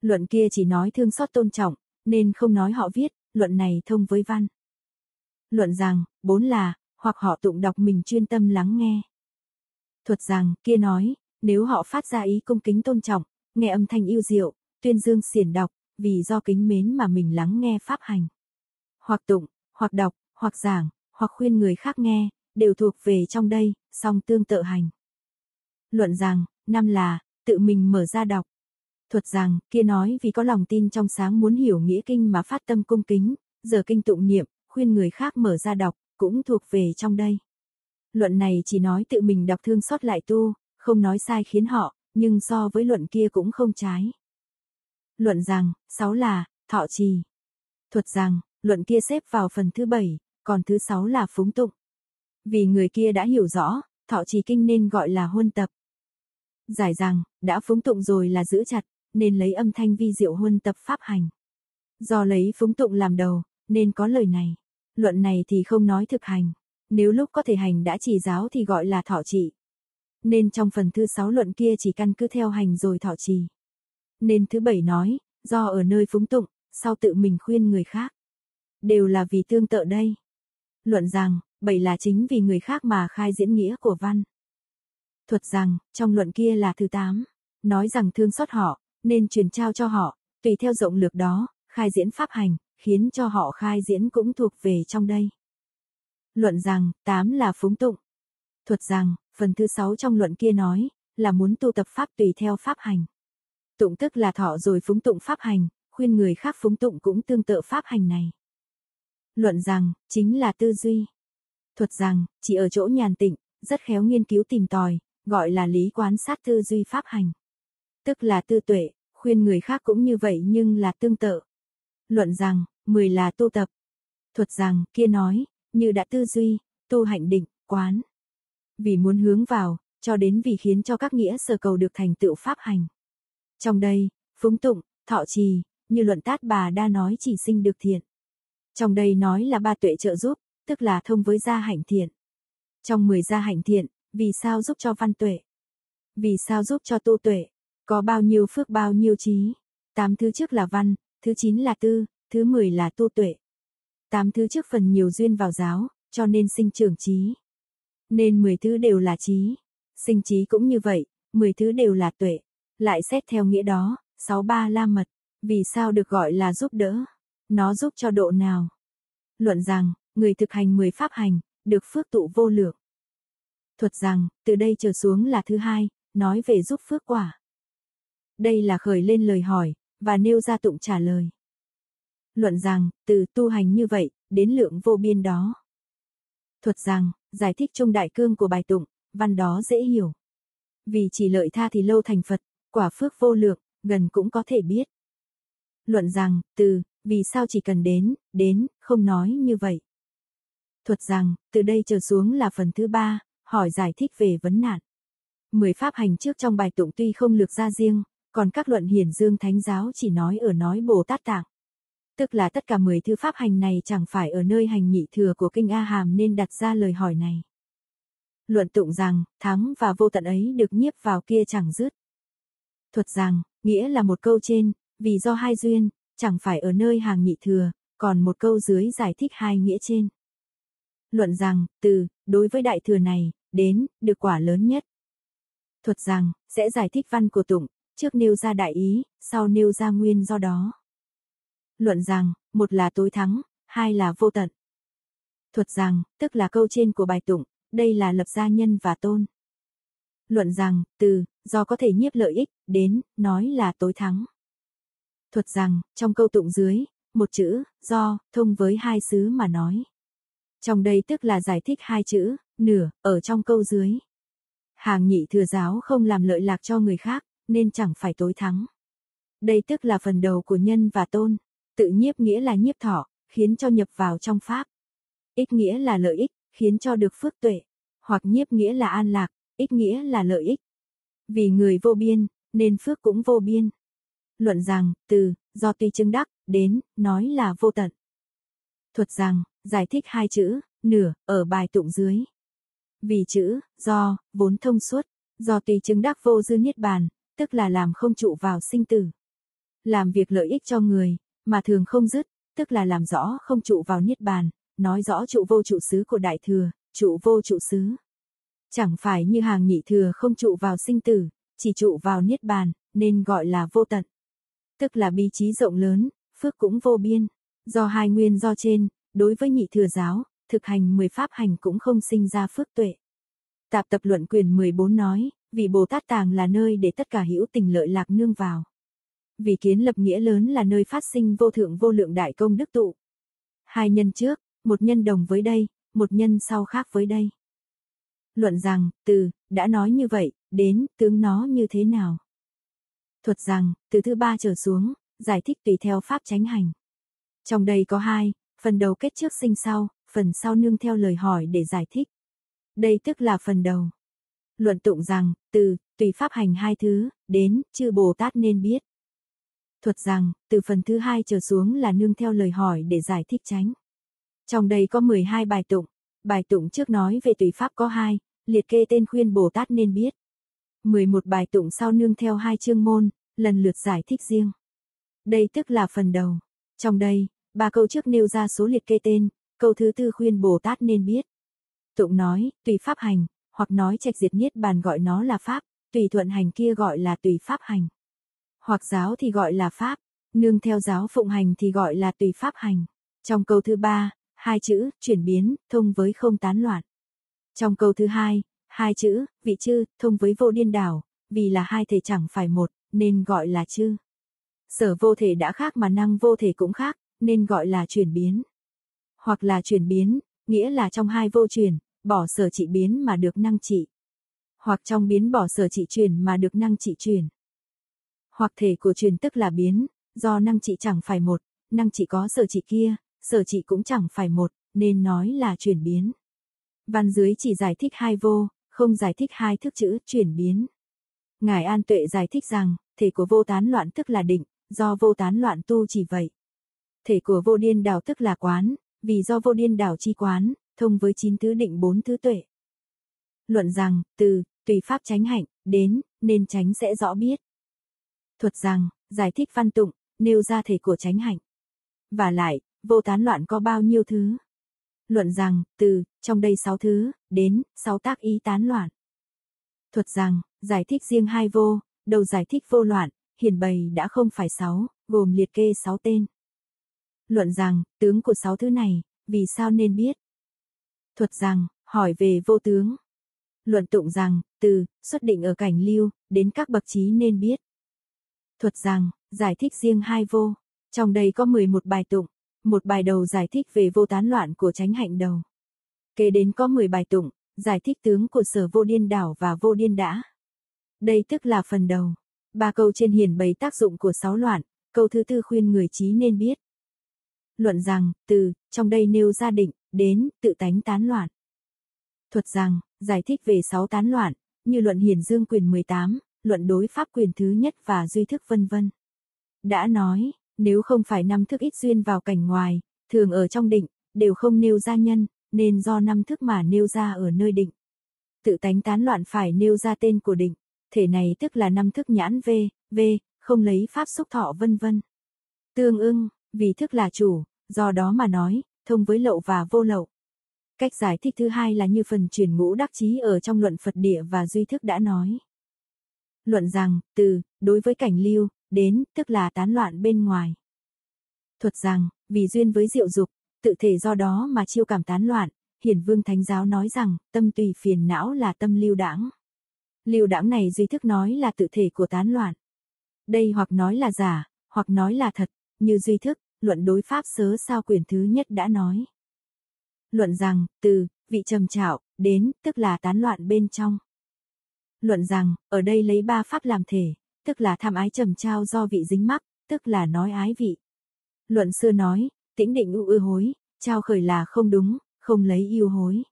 Luận kia chỉ nói thương xót tôn trọng, nên không nói họ viết, luận này thông với văn. Luận rằng, bốn là, hoặc họ tụng đọc mình chuyên tâm lắng nghe. Thuật rằng, kia nói, nếu họ phát ra ý cung kính tôn trọng, nghe âm thanh yêu diệu, tuyên dương xiển đọc, vì do kính mến mà mình lắng nghe pháp hành. Hoặc tụng, hoặc đọc, hoặc giảng, hoặc khuyên người khác nghe, đều thuộc về trong đây, song tương tự hành. Luận rằng, năm là, tự mình mở ra đọc. Thuật rằng, kia nói vì có lòng tin trong sáng muốn hiểu nghĩa kinh mà phát tâm cung kính, giờ kinh tụng niệm, khuyên người khác mở ra đọc, cũng thuộc về trong đây. Luận này chỉ nói tự mình đọc thương xót lại tu, không nói sai khiến họ, nhưng so với luận kia cũng không trái. Luận rằng, sáu là, thọ trì. Thuật rằng, luận kia xếp vào phần thứ bảy, còn thứ sáu là phúng tụng. Vì người kia đã hiểu rõ, thọ trì kinh nên gọi là huân tập. Giải rằng, đã phúng tụng rồi là giữ chặt, nên lấy âm thanh vi diệu huân tập pháp hành. Do lấy phúng tụng làm đầu, nên có lời này. Luận này thì không nói thực hành. Nếu lúc có thể hành đã chỉ giáo thì gọi là thọ trị. Nên trong phần thứ sáu luận kia chỉ căn cứ theo hành rồi thọ trì. Nên thứ bảy nói, do ở nơi phúng tụng, sau tự mình khuyên người khác. Đều là vì tương tự đây. Luận rằng, bảy là chính vì người khác mà khai diễn nghĩa của văn. Thuật rằng, trong luận kia là thứ tám, nói rằng thương xót họ, nên truyền trao cho họ, tùy theo rộng lược đó, khai diễn pháp hành, khiến cho họ khai diễn cũng thuộc về trong đây. Luận rằng, tám là phúng tụng. Thuật rằng, phần thứ sáu trong luận kia nói, là muốn tu tập pháp tùy theo pháp hành. Tụng tức là thọ rồi phúng tụng pháp hành, khuyên người khác phúng tụng cũng tương tự pháp hành này. Luận rằng, chính là tư duy. Thuật rằng, chỉ ở chỗ nhàn tịnh, rất khéo nghiên cứu tìm tòi, gọi là lý quán sát tư duy pháp hành. Tức là tư tuệ, khuyên người khác cũng như vậy nhưng là tương tự. Luận rằng, 10 là tu tập. Thuật rằng, kia nói, như đã tư duy, tu hạnh định, quán. Vì muốn hướng vào, cho đến vì khiến cho các nghĩa sở cầu được thành tựu pháp hành. Trong đây, phúng tụng, thọ trì, như luận tát bà đa nói chỉ sinh được thiện. Trong đây nói là ba tuệ trợ giúp, tức là thông với gia hạnh thiện. Trong 10 gia hạnh thiện, vì sao giúp cho văn tuệ? Vì sao giúp cho tu tuệ? Có bao nhiêu phước bao nhiêu trí? Tám thứ trước là văn, thứ chín là tư, thứ mười là tu tuệ. Tám thứ trước phần nhiều duyên vào giáo, cho nên sinh trưởng trí. Nên mười thứ đều là trí. Sinh trí cũng như vậy, mười thứ đều là tuệ. Lại xét theo nghĩa đó, sáu ba la mật, vì sao được gọi là giúp đỡ? Nó giúp cho độ nào? Luận rằng, người thực hành mười pháp hành, được phước tụ vô lượng. Thuật rằng, từ đây trở xuống là thứ hai, nói về giúp phước quả. Đây là khởi lên lời hỏi, và nêu ra tụng trả lời. Luận rằng, từ tu hành như vậy, đến lượng vô biên đó. Thuật rằng, giải thích trong đại cương của bài tụng, văn đó dễ hiểu. Vì chỉ lợi tha thì lâu thành Phật, quả phước vô lượng, gần cũng có thể biết. Luận rằng, từ, vì sao chỉ cần đến, đến, không nói như vậy. Thuật rằng, từ đây trở xuống là phần thứ ba, hỏi giải thích về vấn nạn. Mười pháp hành trước trong bài tụng tuy không lược ra riêng, còn các luận hiển dương thánh giáo chỉ nói ở nói Bồ Tát Tạng. Tức là tất cả mười thư pháp hành này chẳng phải ở nơi hành nhị thừa của kinh A Hàm nên đặt ra lời hỏi này. Luận tụng rằng, thắng và vô tận ấy được nhiếp vào kia chẳng dứt. Thuật rằng, nghĩa là một câu trên, vì do hai duyên, chẳng phải ở nơi hàng nhị thừa, còn một câu dưới giải thích hai nghĩa trên. Luận rằng, từ, đối với đại thừa này, đến, được quả lớn nhất. Thuật rằng, sẽ giải thích văn của tụng, trước nêu ra đại ý, sau nêu ra nguyên do đó. Luận rằng, một là tối thắng, hai là vô tận. Thuật rằng, tức là câu trên của bài tụng, đây là lập gia nhân và tôn. Luận rằng, từ, do có thể nhiếp lợi ích, đến, nói là tối thắng. Thuật rằng, trong câu tụng dưới, một chữ, do, thông với hai xứ mà nói. Trong đây tức là giải thích hai chữ, nửa, ở trong câu dưới. Hàng nhị thừa giáo không làm lợi lạc cho người khác, nên chẳng phải tối thắng. Đây tức là phần đầu của nhân và tôn. Tự nhiếp nghĩa là nhiếp thọ, khiến cho nhập vào trong pháp. Ích nghĩa là lợi ích, khiến cho được phước tuệ. Hoặc nhiếp nghĩa là an lạc, ích nghĩa là lợi ích. Vì người vô biên, nên phước cũng vô biên. Luận rằng, từ, do tuy chứng đắc, đến, nói là vô tận. Thuật rằng, giải thích hai chữ, nửa, ở bài tụng dưới. Vì chữ, do, vốn thông suốt, do tùy chứng đắc vô dư niết bàn, tức là làm không trụ vào sinh tử. Làm việc lợi ích cho người, mà thường không dứt, tức là làm rõ không trụ vào niết bàn, nói rõ trụ vô trụ xứ của đại thừa, trụ vô trụ xứ. Chẳng phải như hàng nhị thừa không trụ vào sinh tử, chỉ trụ vào niết bàn, nên gọi là vô tận. Tức là bi trí rộng lớn, phước cũng vô biên. Do hai nguyên do trên, đối với nhị thừa giáo, thực hành 10 pháp hành cũng không sinh ra phước tuệ. Tạp tập luận quyền 14 nói, vì Bồ Tát Tàng là nơi để tất cả hữu tình lợi lạc nương vào. Vì kiến lập nghĩa lớn là nơi phát sinh vô thượng vô lượng đại công đức tụ. Hai nhân trước, một nhân đồng với đây, một nhân sau khác với đây. Luận rằng, từ, đã nói như vậy, đến, tướng nó như thế nào? Thuật rằng, từ thứ ba trở xuống, giải thích tùy theo pháp tránh hành. Trong đây có hai, phần đầu kết trước sinh sau, phần sau nương theo lời hỏi để giải thích. Đây tức là phần đầu. Luận tụng rằng, từ, tùy pháp hành hai thứ, đến, chư Bồ Tát nên biết. Thuật rằng, từ phần thứ hai trở xuống là nương theo lời hỏi để giải thích tránh. Trong đây có 12 bài tụng. Bài tụng trước nói về tùy pháp có hai, liệt kê tên khuyên Bồ Tát nên biết. 11 bài tụng sau nương theo hai chương môn, lần lượt giải thích riêng. Đây tức là phần đầu. Trong đây, ba câu trước nêu ra số liệt kê tên, câu thứ tư khuyên Bồ Tát nên biết. Tụng nói, tùy pháp hành, hoặc nói trạch diệt niết bàn gọi nó là pháp, tùy thuận hành kia gọi là tùy pháp hành. Hoặc giáo thì gọi là pháp, nương theo giáo phụng hành thì gọi là tùy pháp hành. Trong câu thứ ba, hai chữ, chuyển biến, thông với không tán loạn. Trong câu thứ hai, hai chữ, vị chư, thông với vô điên đảo, vì là hai thể chẳng phải một, nên gọi là chư. Sở vô thể đã khác mà năng vô thể cũng khác, nên gọi là chuyển biến. Hoặc là chuyển biến, nghĩa là trong hai vô chuyển, bỏ sở trị biến mà được năng trị. Hoặc trong biến bỏ sở trị chuyển mà được năng trị chuyển. Hoặc thể của truyền tức là biến, do năng trị chẳng phải một, năng trị có sở trị kia, sở trị cũng chẳng phải một, nên nói là chuyển biến. Văn dưới chỉ giải thích hai vô, không giải thích hai thức chữ chuyển biến. Ngài An Tuệ giải thích rằng, thể của vô tán loạn tức là định, do vô tán loạn tu chỉ vậy. Thể của vô điên đảo tức là quán, vì do vô điên đảo chi quán, thông với chín thứ định bốn thứ tuệ. Luận rằng, từ, tùy pháp tránh hạnh, đến, nên tránh sẽ rõ biết. Thuật rằng, giải thích văn tụng, nêu ra thể của chánh hạnh. Và lại, vô tán loạn có bao nhiêu thứ? Luận rằng, từ, trong đây sáu thứ, đến, sáu tác ý tán loạn. Thuật rằng, giải thích riêng hai vô, đầu giải thích vô loạn, hiển bày đã không phải sáu, gồm liệt kê sáu tên. Luận rằng, tướng của sáu thứ này, vì sao nên biết? Thuật rằng, hỏi về vô tướng. Luận tụng rằng, từ, xuất định ở cảnh lưu, đến các bậc trí nên biết. Thuật rằng, giải thích riêng hai vô. Trong đây có 11 bài tụng, một bài đầu giải thích về vô tán loạn của tránh hạnh đầu. Kế đến có 10 bài tụng, giải thích tướng của sở vô điên đảo và vô điên đã. Đây tức là phần đầu. Ba câu trên hiển bày tác dụng của sáu loạn, câu thứ tư khuyên người trí nên biết. Luận rằng, từ, trong đây nêu ra định, đến, tự tánh tán loạn. Thuật rằng, giải thích về sáu tán loạn, như luận hiển dương quyền 18, luận đối pháp quyền thứ nhất và duy thức vân vân. Đã nói, nếu không phải năm thức ít duyên vào cảnh ngoài, thường ở trong định, đều không nêu ra nhân, nên do năm thức mà nêu ra ở nơi định. Tự tánh tán loạn phải nêu ra tên của định, thể này tức là năm thức nhãn V, V, không lấy pháp xúc thọ vân vân. Tương ưng, vì thức là chủ, do đó mà nói, thông với lậu và vô lậu. Cách giải thích thứ hai là như phần truyền ngũ đắc chí ở trong luận Phật địa và duy thức đã nói. Luận rằng, từ, đối với cảnh lưu, đến, tức là tán loạn bên ngoài. Thuật rằng, vì duyên với diệu dục, tự thể do đó mà chiêu cảm tán loạn, hiển vương thánh giáo nói rằng, tâm tùy phiền não là tâm lưu đãng. Lưu đãng này duy thức nói là tự thể của tán loạn. Đây hoặc nói là giả, hoặc nói là thật, như duy thức, luận đối pháp sớ sao quyển thứ nhất đã nói. Luận rằng, từ, vị trầm trạo, đến, tức là tán loạn bên trong. Luận rằng, ở đây lấy ba pháp làm thể, tức là tham ái trầm trao do vị dính mắc, tức là nói ái vị. Luận xưa nói, tĩnh định ưu ư hối, trao khởi là không đúng, không lấy yêu hối.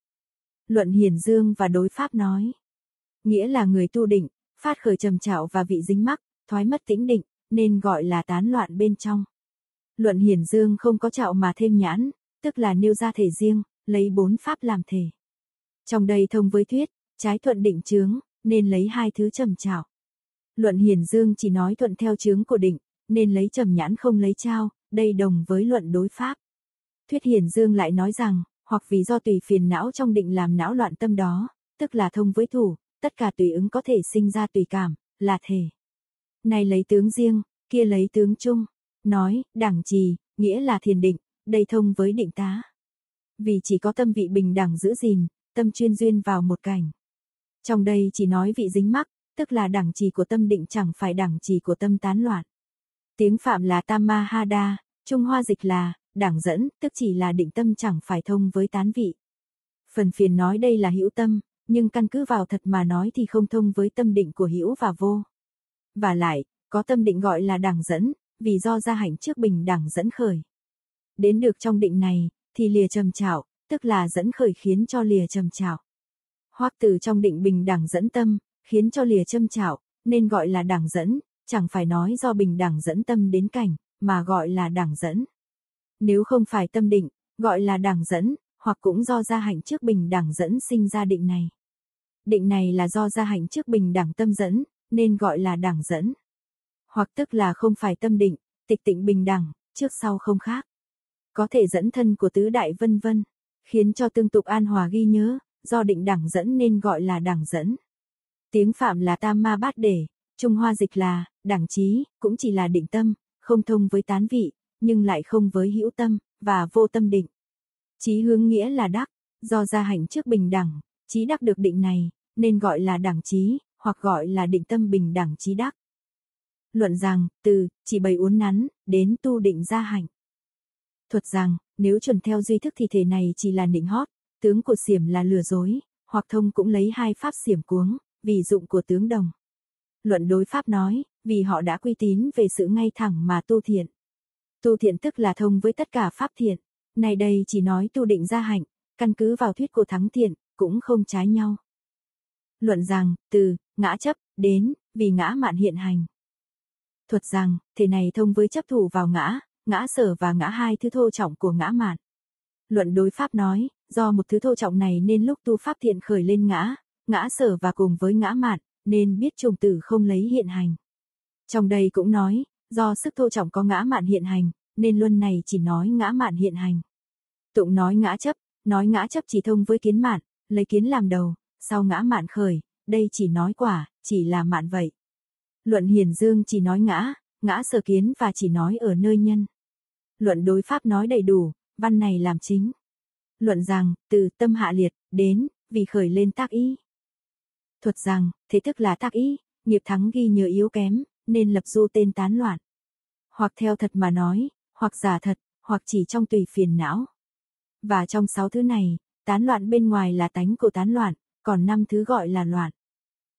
Luận hiền dương và đối pháp nói. Nghĩa là người tu định, phát khởi trầm trạo và vị dính mắc, thoái mất tĩnh định, nên gọi là tán loạn bên trong. Luận hiển dương không có trạo mà thêm nhãn, tức là nêu ra thể riêng, lấy bốn pháp làm thể. Trong đây thông với thuyết, trái thuận định chướng, nên lấy hai thứ trầm trạo. Luận hiển dương chỉ nói thuận theo chướng của định, nên lấy trầm nhãn không lấy trao, đây đồng với luận đối pháp. Thuyết hiển dương lại nói rằng, hoặc vì do tùy phiền não trong định làm não loạn tâm đó, tức là thông với thủ, tất cả tùy ứng có thể sinh ra tùy cảm, là thể. Này lấy tướng riêng, kia lấy tướng chung, nói, đẳng trì, nghĩa là thiền định, đây thông với định tá. Vì chỉ có tâm vị bình đẳng giữ gìn, tâm chuyên duyên vào một cảnh. Trong đây chỉ nói vị dính mắc, tức là đẳng trì của tâm định chẳng phải đẳng trì của tâm tán loạn. Tiếng Phạm là Tamahada, Trung Hoa dịch là, đẳng dẫn, tức chỉ là định tâm chẳng phải thông với tán vị. Phần phiền nói đây là hữu tâm, nhưng căn cứ vào thật mà nói thì không thông với tâm định của hữu và vô. Và lại, có tâm định gọi là đẳng dẫn, vì do gia hạnh trước bình đẳng dẫn khởi. Đến được trong định này, thì lìa trầm trạo, tức là dẫn khởi khiến cho lìa trầm trạo. Hoặc từ trong định bình đẳng dẫn tâm, khiến cho lìa châm trạo, nên gọi là đẳng dẫn, chẳng phải nói do bình đẳng dẫn tâm đến cảnh, mà gọi là đẳng dẫn. Nếu không phải tâm định, gọi là đẳng dẫn, hoặc cũng do gia hạnh trước bình đẳng dẫn sinh ra định này. Định này là do gia hạnh trước bình đẳng tâm dẫn, nên gọi là đẳng dẫn. Hoặc tức là không phải tâm định, tịch tịnh bình đẳng, trước sau không khác. Có thể dẫn thân của tứ đại vân vân, khiến cho tương tục an hòa ghi nhớ, do định đẳng dẫn nên gọi là đẳng dẫn. Tiếng Phạm là tam ma bát để, Trung Hoa dịch là, đẳng trí, cũng chỉ là định tâm, không thông với tán vị, nhưng lại không với hữu tâm, và vô tâm định. Chí hướng nghĩa là đắc, do gia hạnh trước bình đẳng, trí đắc được định này, nên gọi là đẳng trí, hoặc gọi là định tâm bình đẳng trí đắc. Luận rằng, từ, chỉ bày uốn nắn, đến tu định gia hạnh. Thuật rằng, nếu chuẩn theo duy thức thì thể này chỉ là nịnh hót, tướng của xiểm là lừa dối, hoặc thông cũng lấy hai pháp xiểm cuống, vì dụng của tướng đồng. Luận đối pháp nói, vì họ đã quy tín về sự ngay thẳng mà tu thiện. Tu thiện tức là thông với tất cả pháp thiện. Này đây chỉ nói tu định gia hạnh, căn cứ vào thuyết của thắng thiện, cũng không trái nhau. Luận rằng, từ, ngã chấp, đến, vì ngã mạn hiện hành. Thuật rằng, thể này thông với chấp thủ vào ngã, ngã sở và ngã hai thứ thô trọng của ngã mạn. Luận đối pháp nói, do một thứ thô trọng này nên lúc tu pháp thiện khởi lên ngã, ngã sở và cùng với ngã mạn, nên biết trùng tử không lấy hiện hành. Trong đây cũng nói, do sức thô trọng có ngã mạn hiện hành, nên luân này chỉ nói ngã mạn hiện hành. Tụng nói ngã chấp, nói ngã chấp chỉ thông với kiến mạn, lấy kiến làm đầu, sau ngã mạn khởi, đây chỉ nói quả, chỉ là mạn vậy. Luận hiền dương chỉ nói ngã, ngã sở kiến và chỉ nói ở nơi nhân. Luận đối pháp nói đầy đủ, văn này làm chính. Luận rằng, từ tâm hạ liệt, đến, vì khởi lên tác ý. Thuật rằng, thế tức là tác ý, nghiệp thắng ghi nhớ yếu kém, nên lập du tên tán loạn. Hoặc theo thật mà nói, hoặc giả thật, hoặc chỉ trong tùy phiền não. Và trong sáu thứ này, tán loạn bên ngoài là tánh của tán loạn, còn năm thứ gọi là loạn.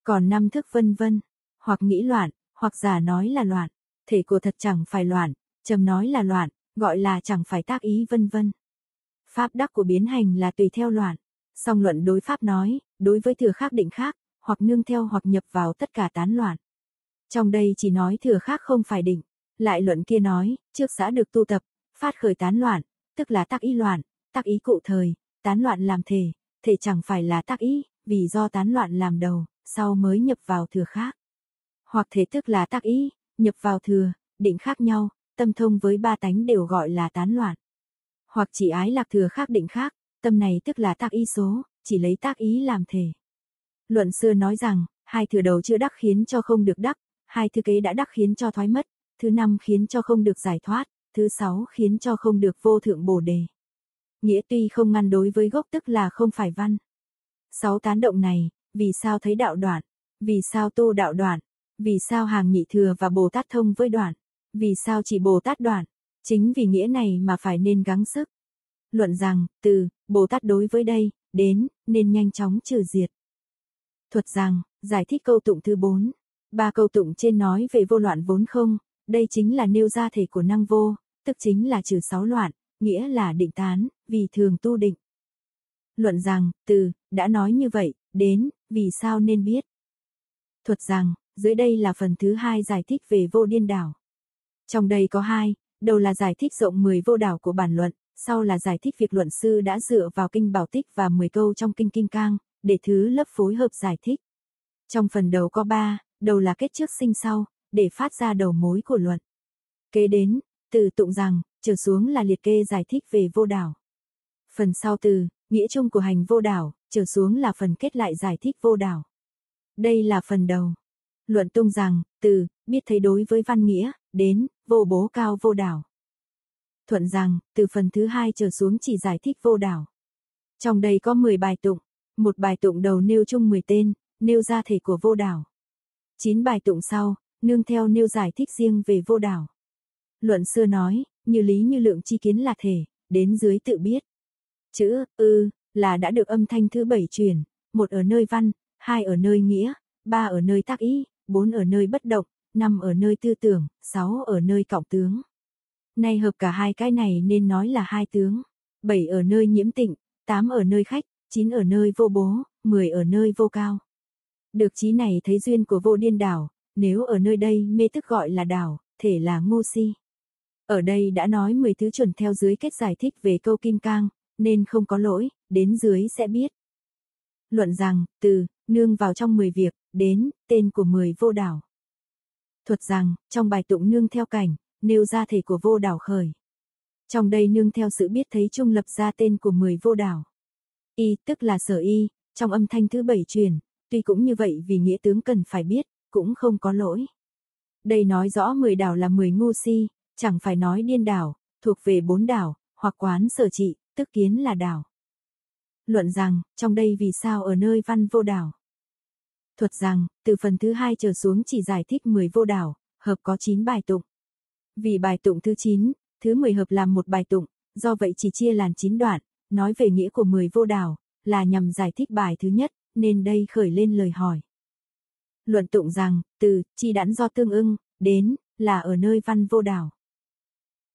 Còn năm thức vân vân, hoặc nghĩ loạn, hoặc giả nói là loạn, thể của thật chẳng phải loạn, trầm nói là loạn, gọi là chẳng phải tác ý vân vân. Pháp đắc của biến hành là tùy theo loạn. Song luận đối pháp nói, đối với thừa khác định khác, hoặc nương theo hoặc nhập vào tất cả tán loạn. Trong đây chỉ nói thừa khác không phải định. Lại luận kia nói, trước xã được tu tập, phát khởi tán loạn, tức là tác ý loạn, tác ý cụ thời, tán loạn làm thể, thể chẳng phải là tác ý, vì do tán loạn làm đầu, sau mới nhập vào thừa khác. Hoặc thể tức là tác ý, nhập vào thừa, định khác nhau, tâm thông với ba tánh đều gọi là tán loạn. Hoặc chỉ ái lạc thừa khác định khác, tâm này tức là tác ý số, chỉ lấy tác ý làm thể. Luận xưa nói rằng, hai thừa đầu chưa đắc khiến cho không được đắc, hai thứ kế đã đắc khiến cho thoái mất, thứ năm khiến cho không được giải thoát, thứ sáu khiến cho không được vô thượng bồ đề. Nghĩa tuy không ngăn đối với gốc tức là không phải văn. Sáu tán động này, vì sao thấy đạo đoạn, vì sao tu đạo đoạn, vì sao hàng nhị thừa và Bồ Tát thông với đoạn, vì sao chỉ Bồ Tát đoạn, chính vì nghĩa này mà phải nên gắng sức. Luận rằng, từ, Bồ Tát đối với đây, đến, nên nhanh chóng trừ diệt. Thuật rằng, giải thích câu tụng thứ 4. Ba câu tụng trên nói về vô loạn vốn không, đây chính là nêu ra thể của năng vô, tức chính là trừ sáu loạn, nghĩa là định tán, vì thường tu định. Luận rằng, từ, đã nói như vậy, đến, vì sao nên biết. Thuật rằng, dưới đây là phần thứ hai giải thích về vô điên đảo. Trong đây có hai, đầu là giải thích rộng 10 vô đảo của bản luận, sau là giải thích việc luận sư đã dựa vào kinh bảo tích và 10 câu trong kinh kinh cang, để thứ lớp phối hợp giải thích. Trong phần đầu có ba, đầu là kết trước sinh sau, để phát ra đầu mối của luận. Kế đến, từ tụng rằng, trở xuống là liệt kê giải thích về vô đảo. Phần sau từ, nghĩa chung của hành vô đảo, trở xuống là phần kết lại giải thích vô đảo. Đây là phần đầu. Luận tung rằng, từ, biết thấy đối với văn nghĩa, đến, vô bố cao vô đảo. Thuận rằng, từ phần thứ hai trở xuống chỉ giải thích vô đảo. Trong đây có 10 bài tụng, một bài tụng đầu nêu chung 10 tên, nêu ra thể của vô đảo. 9 bài tụng sau, nương theo nêu giải thích riêng về vô đảo. Luận xưa nói, như lý như lượng chi kiến là thể, đến dưới tự biết. Chữ, ư, là đã được âm thanh thứ bảy truyền, một ở nơi văn, hai ở nơi nghĩa, ba ở nơi tác ý, bốn ở nơi bất động, năm ở nơi tư tưởng, sáu ở nơi cộng tướng. Nay hợp cả hai cái này nên nói là hai tướng. bảy ở nơi nhiễm tịnh, tám ở nơi khách, chín ở nơi vô bố, mười ở nơi vô cao. Được trí này thấy duyên của vô điên đảo, nếu ở nơi đây mê tức gọi là đảo, thể là ngu si. Ở đây đã nói 10 thứ chuẩn theo dưới kết giải thích về câu kim cang, nên không có lỗi, đến dưới sẽ biết. Luận rằng, từ, nương vào trong 10 việc, đến, tên của 10 vô đảo. Thuật rằng, trong bài tụng nương theo cảnh, nêu ra thể của vô đảo khởi. Trong đây nương theo sự biết thấy trung lập ra tên của 10 vô đảo. Y, tức là sở y, trong âm thanh thứ bảy truyền, tuy cũng như vậy vì nghĩa tướng cần phải biết, cũng không có lỗi. Đây nói rõ 10 đảo là 10 ngu si, chẳng phải nói điên đảo, thuộc về bốn đảo, hoặc quán sở trị, tức kiến là đảo. Luận rằng, trong đây vì sao ở nơi văn vô đảo? Thuật rằng, từ phần thứ hai trở xuống chỉ giải thích 10 vô đảo, hợp có 9 bài tụng. Vì bài tụng thứ 9, thứ 10 hợp làm một bài tụng, do vậy chỉ chia làm 9 đoạn, nói về nghĩa của 10 vô đảo, là nhằm giải thích bài thứ nhất, nên đây khởi lên lời hỏi. Luận tụng rằng, từ, chi đẵn do tương ưng, đến, là ở nơi văn vô đảo.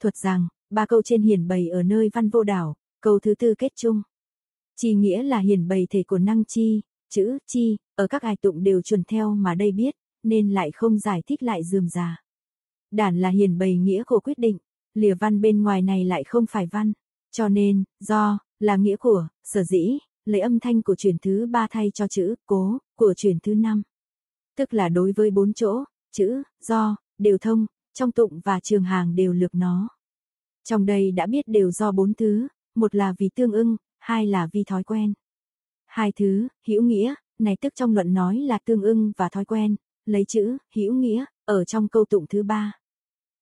Thuật rằng, ba câu trên hiển bày ở nơi văn vô đảo, câu thứ tư kết chung. Chi nghĩa là hiển bày thể của năng chi, chữ chi, ở các ai tụng đều chuẩn theo mà đây biết, nên lại không giải thích lại dườm già. Đản là hiền bày nghĩa của quyết định, lìa văn bên ngoài này lại không phải văn, cho nên, do, là nghĩa của, sở dĩ, lấy âm thanh của chuyển thứ ba thay cho chữ, cố, của chuyển thứ năm. Tức là đối với bốn chỗ, chữ, do, đều thông, trong tụng và trường hàng đều lược nó. Trong đây đã biết đều do bốn thứ, một là vì tương ưng, hai là vì thói quen. Hai thứ, hữu nghĩa, này tức trong luận nói là tương ưng và thói quen, lấy chữ hữu nghĩa ở trong câu tụng thứ ba.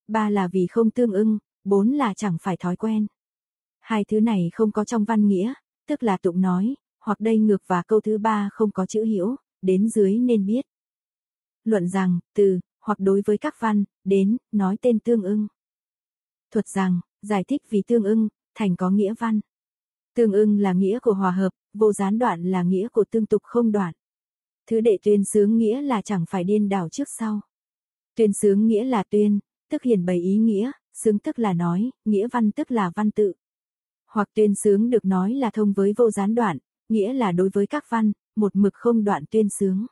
Ba là vì không tương ưng, bốn là chẳng phải thói quen. Hai thứ này không có trong văn nghĩa, tức là tụng nói, hoặc đây ngược và câu thứ ba không có chữ hữu, đến dưới nên biết. Luận rằng, từ, hoặc đối với các văn, đến, nói tên tương ưng. Thuật rằng, giải thích vì tương ưng, thành có nghĩa văn. Tương ưng là nghĩa của hòa hợp, vô gián đoạn là nghĩa của tương tục không đoạn. Thứ đệ tuyên sướng nghĩa là chẳng phải điên đảo trước sau. Tuyên sướng nghĩa là tuyên, tức hiển bày ý nghĩa, sướng tức là nói, nghĩa văn tức là văn tự. Hoặc tuyên sướng được nói là thông với vô gián đoạn, nghĩa là đối với các văn, một mực không đoạn tuyên sướng.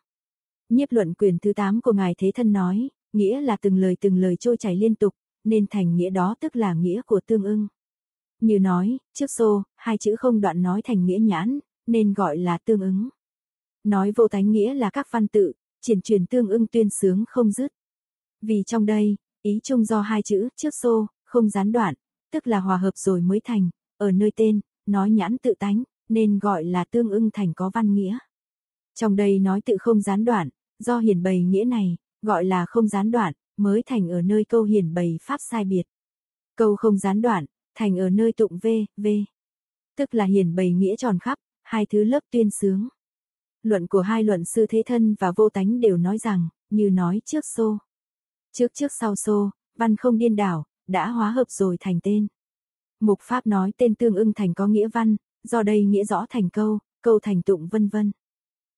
Nhiếp luận quyền thứ 8 của Ngài Thế Thân nói, nghĩa là từng lời từng lời trôi chảy liên tục, nên thành nghĩa đó tức là nghĩa của tương ưng. Như nói, trước xô, hai chữ không đoạn nói thành nghĩa nhãn, nên gọi là tương ứng. Nói vô tánh nghĩa là các văn tự, triển truyền tương ưng tuyên sướng không dứt. Vì trong đây, ý chung do hai chữ trước xô, không gián đoạn, tức là hòa hợp rồi mới thành, ở nơi tên, nói nhãn tự tánh, nên gọi là tương ưng thành có văn nghĩa. Trong đây nói tự không gián đoạn, do hiển bày nghĩa này, gọi là không gián đoạn, mới thành ở nơi câu hiển bày pháp sai biệt. Câu không gián đoạn, thành ở nơi tụng v, v. Tức là hiển bày nghĩa tròn khắp, hai thứ lớp tuyên sướng. Luận của hai luận sư thế thân và vô tánh đều nói rằng, như nói trước xô. Trước trước sau xô, văn không điên đảo, đã hóa hợp rồi thành tên. Mục Pháp nói tên tương ưng thành có nghĩa văn, do đây nghĩa rõ thành câu, câu thành tụng vân vân.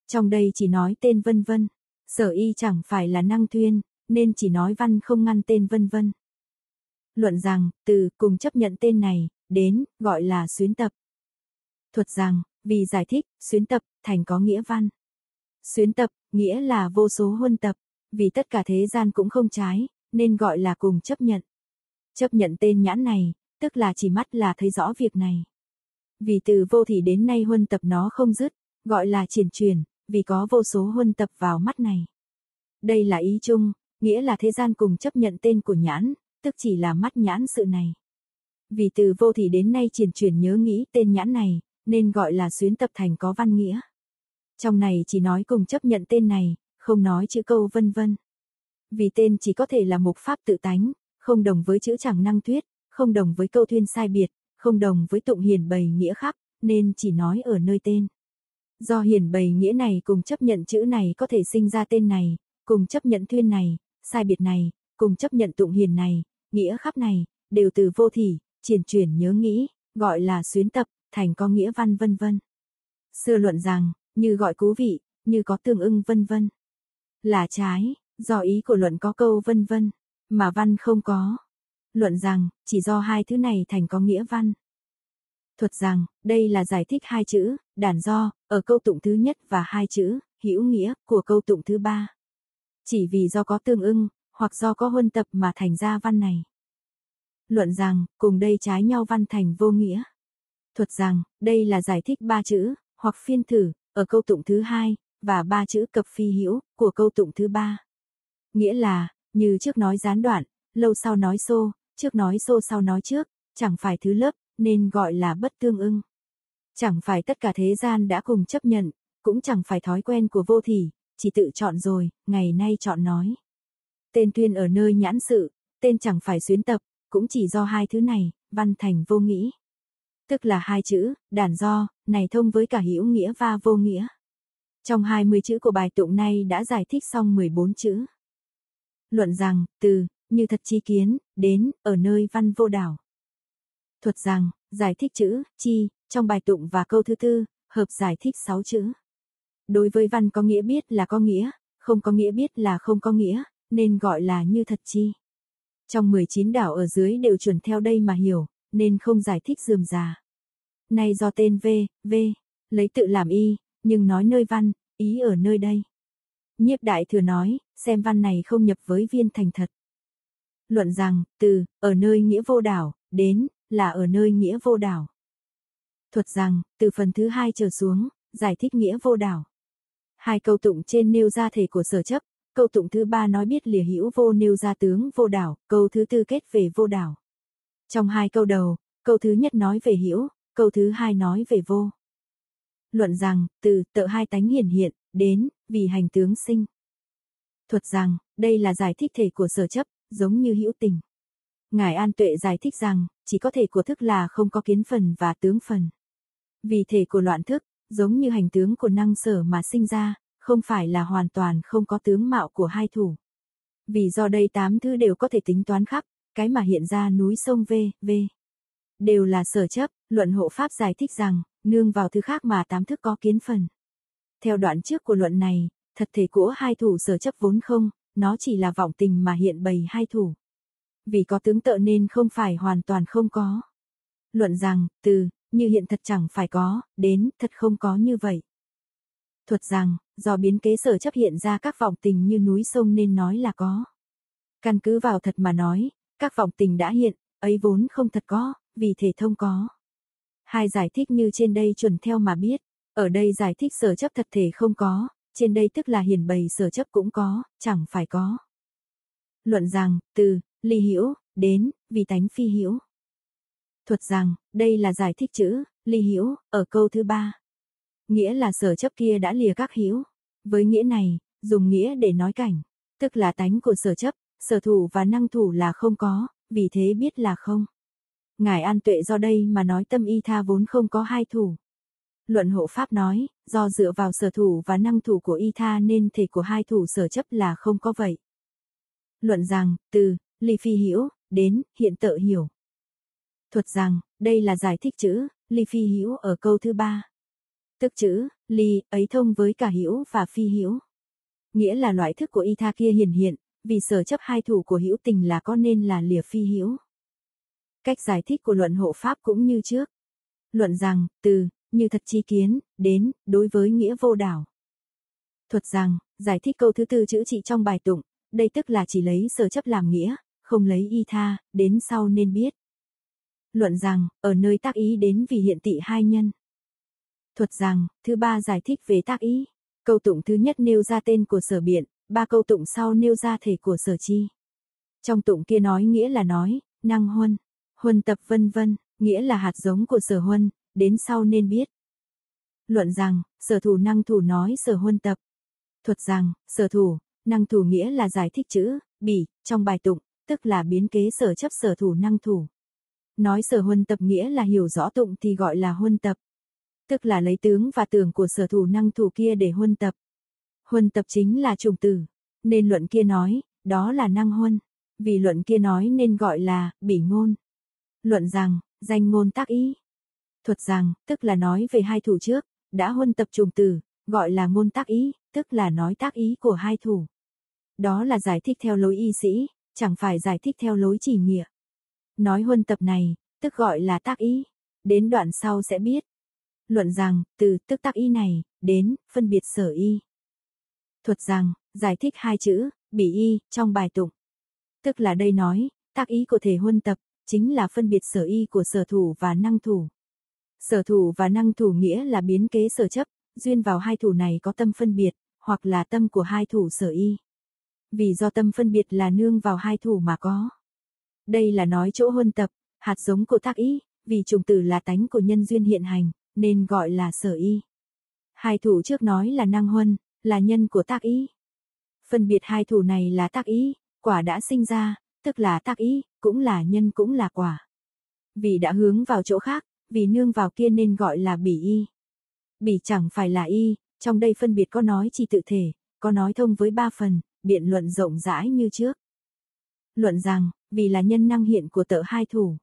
Trong đây chỉ nói tên vân vân, sở y chẳng phải là năng tuyên, nên chỉ nói văn không ngăn tên vân vân. Luận rằng, từ cùng chấp nhận tên này, đến, gọi là xuyến tập. Thuật rằng, vì giải thích, xuyến tập, thành có nghĩa văn. Xuyến tập, nghĩa là vô số huân tập, vì tất cả thế gian cũng không trái, nên gọi là cùng chấp nhận. Chấp nhận tên nhãn này, tức là chỉ mắt là thấy rõ việc này. Vì từ vô thì đến nay huân tập nó không dứt, gọi là triển truyền, vì có vô số huân tập vào mắt này. Đây là ý chung, nghĩa là thế gian cùng chấp nhận tên của nhãn, tức chỉ là mắt nhãn sự này. Vì từ vô thì đến nay triển truyền nhớ nghĩ tên nhãn này, nên gọi là xuyến tập thành có văn nghĩa. Trong này chỉ nói cùng chấp nhận tên này, không nói chữ câu vân vân. Vì tên chỉ có thể là mục pháp tự tánh, không đồng với chữ chẳng năng thuyết, không đồng với câu thuyên sai biệt, không đồng với tụng hiền bày nghĩa khác, nên chỉ nói ở nơi tên. Do hiền bày nghĩa này cùng chấp nhận chữ này có thể sinh ra tên này, cùng chấp nhận thuyên này, sai biệt này, cùng chấp nhận tụng hiền này, nghĩa khắp này, đều từ vô thỉ, triển chuyển nhớ nghĩ, gọi là xuyến tập, thành có nghĩa văn vân vân. Xưa luận rằng, như gọi cú vị, như có tương ưng vân vân. Là trái, do ý của luận có câu vân vân, mà văn không có. Luận rằng, chỉ do hai thứ này thành có nghĩa văn. Thuật rằng, đây là giải thích hai chữ, đàn do, ở câu tụng thứ nhất và hai chữ, hữu nghĩa, của câu tụng thứ ba. Chỉ vì do có tương ưng, hoặc do có huân tập mà thành ra văn này. Luận rằng, cùng đây trái nhau văn thành vô nghĩa. Thuật rằng, đây là giải thích ba chữ, hoặc phiên thử, ở câu tụng thứ hai, và ba chữ cập phi hữu của câu tụng thứ ba. Nghĩa là, như trước nói gián đoạn, lâu sau nói xô, trước nói xô sau nói trước, chẳng phải thứ lớp, nên gọi là bất tương ưng. Chẳng phải tất cả thế gian đã cùng chấp nhận, cũng chẳng phải thói quen của vô thỉ, chỉ tự chọn rồi, ngày nay chọn nói. Tên tuyên ở nơi nhãn sự, tên chẳng phải xuyến tập, cũng chỉ do hai thứ này, văn thành vô nghĩ. Tức là hai chữ, đàn do, này thông với cả hữu nghĩa và vô nghĩa. Trong 20 chữ của bài tụng này đã giải thích xong 14 chữ. Luận rằng, từ, như thật chi kiến, đến, ở nơi văn vô đảo. Thuật rằng, giải thích chữ, chi, trong bài tụng và câu thứ tư, hợp giải thích 6 chữ. Đối với văn có nghĩa biết là có nghĩa, không có nghĩa biết là không có nghĩa, nên gọi là như thật chi. Trong 19 đảo ở dưới đều chuẩn theo đây mà hiểu, nên không giải thích dườm già. Nay do tên V, V, lấy tự làm y, nhưng nói nơi văn, ý ở nơi đây. Nhiếp đại thừa nói, xem văn này không nhập với viên thành thật. Luận rằng, từ, ở nơi nghĩa vô đảo, đến, là ở nơi nghĩa vô đảo. Thuật rằng, từ phần thứ hai trở xuống, giải thích nghĩa vô đảo. Hai câu tụng trên nêu ra thể của sở chấp, câu tụng thứ ba nói biết lìa hữu vô nêu ra tướng vô đảo, câu thứ tư kết về vô đảo. Trong hai câu đầu, câu thứ nhất nói về hữu, câu thứ hai nói về vô. Luận rằng, từ tự hai tánh hiển hiện, đến, vì hành tướng sinh. Thuật rằng, đây là giải thích thể của sở chấp, giống như hữu tình. Ngài An Tuệ giải thích rằng, chỉ có thể của thức là không có kiến phần và tướng phần. Vì thể của loạn thức, giống như hành tướng của năng sở mà sinh ra, không phải là hoàn toàn không có tướng mạo của hai thủ. Vì do đây tám thứ đều có thể tính toán khắp, cái mà hiện ra núi sông V, V. Đều là sở chấp, luận hộ pháp giải thích rằng, nương vào thứ khác mà tám thức có kiến phần. Theo đoạn trước của luận này, thật thể của hai thủ sở chấp vốn không, nó chỉ là vọng tình mà hiện bày hai thủ. Vì có tướng tợ nên không phải hoàn toàn không có. Luận rằng, từ, như hiện thật chẳng phải có, đến, thật không có như vậy. Thuật rằng, do biến kế sở chấp hiện ra các vọng tình như núi sông nên nói là có. Căn cứ vào thật mà nói, các vọng tình đã hiện, ấy vốn không thật có, vì thể thông có. Hai giải thích như trên đây chuẩn theo mà biết, ở đây giải thích sở chấp thật thể không có, trên đây tức là hiển bày sở chấp cũng có, chẳng phải có. Luận rằng, từ, ly hiểu đến, vì tánh phi hiểu Thuật rằng, đây là giải thích chữ, ly hiểu ở câu thứ ba. Nghĩa là sở chấp kia đã lìa các hữu Với nghĩa này, dùng nghĩa để nói cảnh, tức là tánh của sở chấp, sở thủ và năng thủ là không có, vì thế biết là không. Ngài An Tuệ do đây mà nói tâm y tha vốn không có hai thủ. Luận hộ Pháp nói, do dựa vào sở thủ và năng thủ của y tha nên thể của hai thủ sở chấp là không có vậy. Luận rằng, từ, ly phi hiểu, đến, hiện tự hiểu. Thuật rằng, đây là giải thích chữ, ly phi hiểu ở câu thứ ba. Tức chữ, ly, ấy thông với cả hữu và phi hữu Nghĩa là loại thức của y tha kia hiển hiện, vì sở chấp hai thủ của hữu tình là có nên là lìa phi hữu. Cách giải thích của luận hộ pháp cũng như trước. Luận rằng, từ, như thật chi kiến, đến, đối với nghĩa vô đảo. Thuật rằng, giải thích câu thứ tư chữ trị trong bài tụng, đây tức là chỉ lấy sở chấp làm nghĩa, không lấy y tha, đến sau nên biết. Luận rằng, ở nơi tác ý đến vì hiện tị hai nhân. Thuật rằng, thứ ba giải thích về tác ý. Câu tụng thứ nhất nêu ra tên của sở biện, ba câu tụng sau nêu ra thể của sở chi. Trong tụng kia nói nghĩa là nói, năng huân, huân tập vân vân, nghĩa là hạt giống của sở huân, đến sau nên biết. Luận rằng, sở thủ năng thủ nói sở huân tập. Thuật rằng, sở thủ, năng thủ nghĩa là giải thích chữ, bỉ, trong bài tụng, tức là biến kế sở chấp sở thủ năng thủ. Nói sở huân tập nghĩa là hiểu rõ tụng thì gọi là huân tập. Tức là lấy tướng và tưởng của sở thủ năng thủ kia để huân tập. Huân tập chính là trùng tử. Nên luận kia nói, đó là năng huân. Vì luận kia nói nên gọi là, bỉ ngôn. Luận rằng, danh ngôn tác ý. Thuật rằng, tức là nói về hai thủ trước, đã huân tập trùng tử, gọi là ngôn tác ý, tức là nói tác ý của hai thủ. Đó là giải thích theo lối y sĩ, chẳng phải giải thích theo lối chỉ nghĩa. Nói huân tập này, tức gọi là tác ý. Đến đoạn sau sẽ biết. Luận rằng, từ tức tác ý này, đến, phân biệt sở y. Thuật rằng, giải thích hai chữ, bị y, trong bài tụng. Tức là đây nói, tác ý của thể huân tập, chính là phân biệt sở y của sở thủ và năng thủ. Sở thủ và năng thủ nghĩa là biến kế sở chấp, duyên vào hai thủ này có tâm phân biệt, hoặc là tâm của hai thủ sở y. Vì do tâm phân biệt là nương vào hai thủ mà có. Đây là nói chỗ huân tập, hạt giống của tác ý, vì trùng tử là tánh của nhân duyên hiện hành, nên gọi là sở y. Hai thủ trước nói là năng huân, là nhân của tác ý. Phân biệt hai thủ này là tác ý, quả đã sinh ra, tức là tác ý, cũng là nhân cũng là quả. Vì đã hướng vào chỗ khác, vì nương vào kia nên gọi là bỉ y. Bỉ chẳng phải là y, trong đây phân biệt có nói chỉ tự thể, có nói thông với ba phần, biện luận rộng rãi như trước. Luận rằng, vì là nhân năng hiện của tợ hai thủ.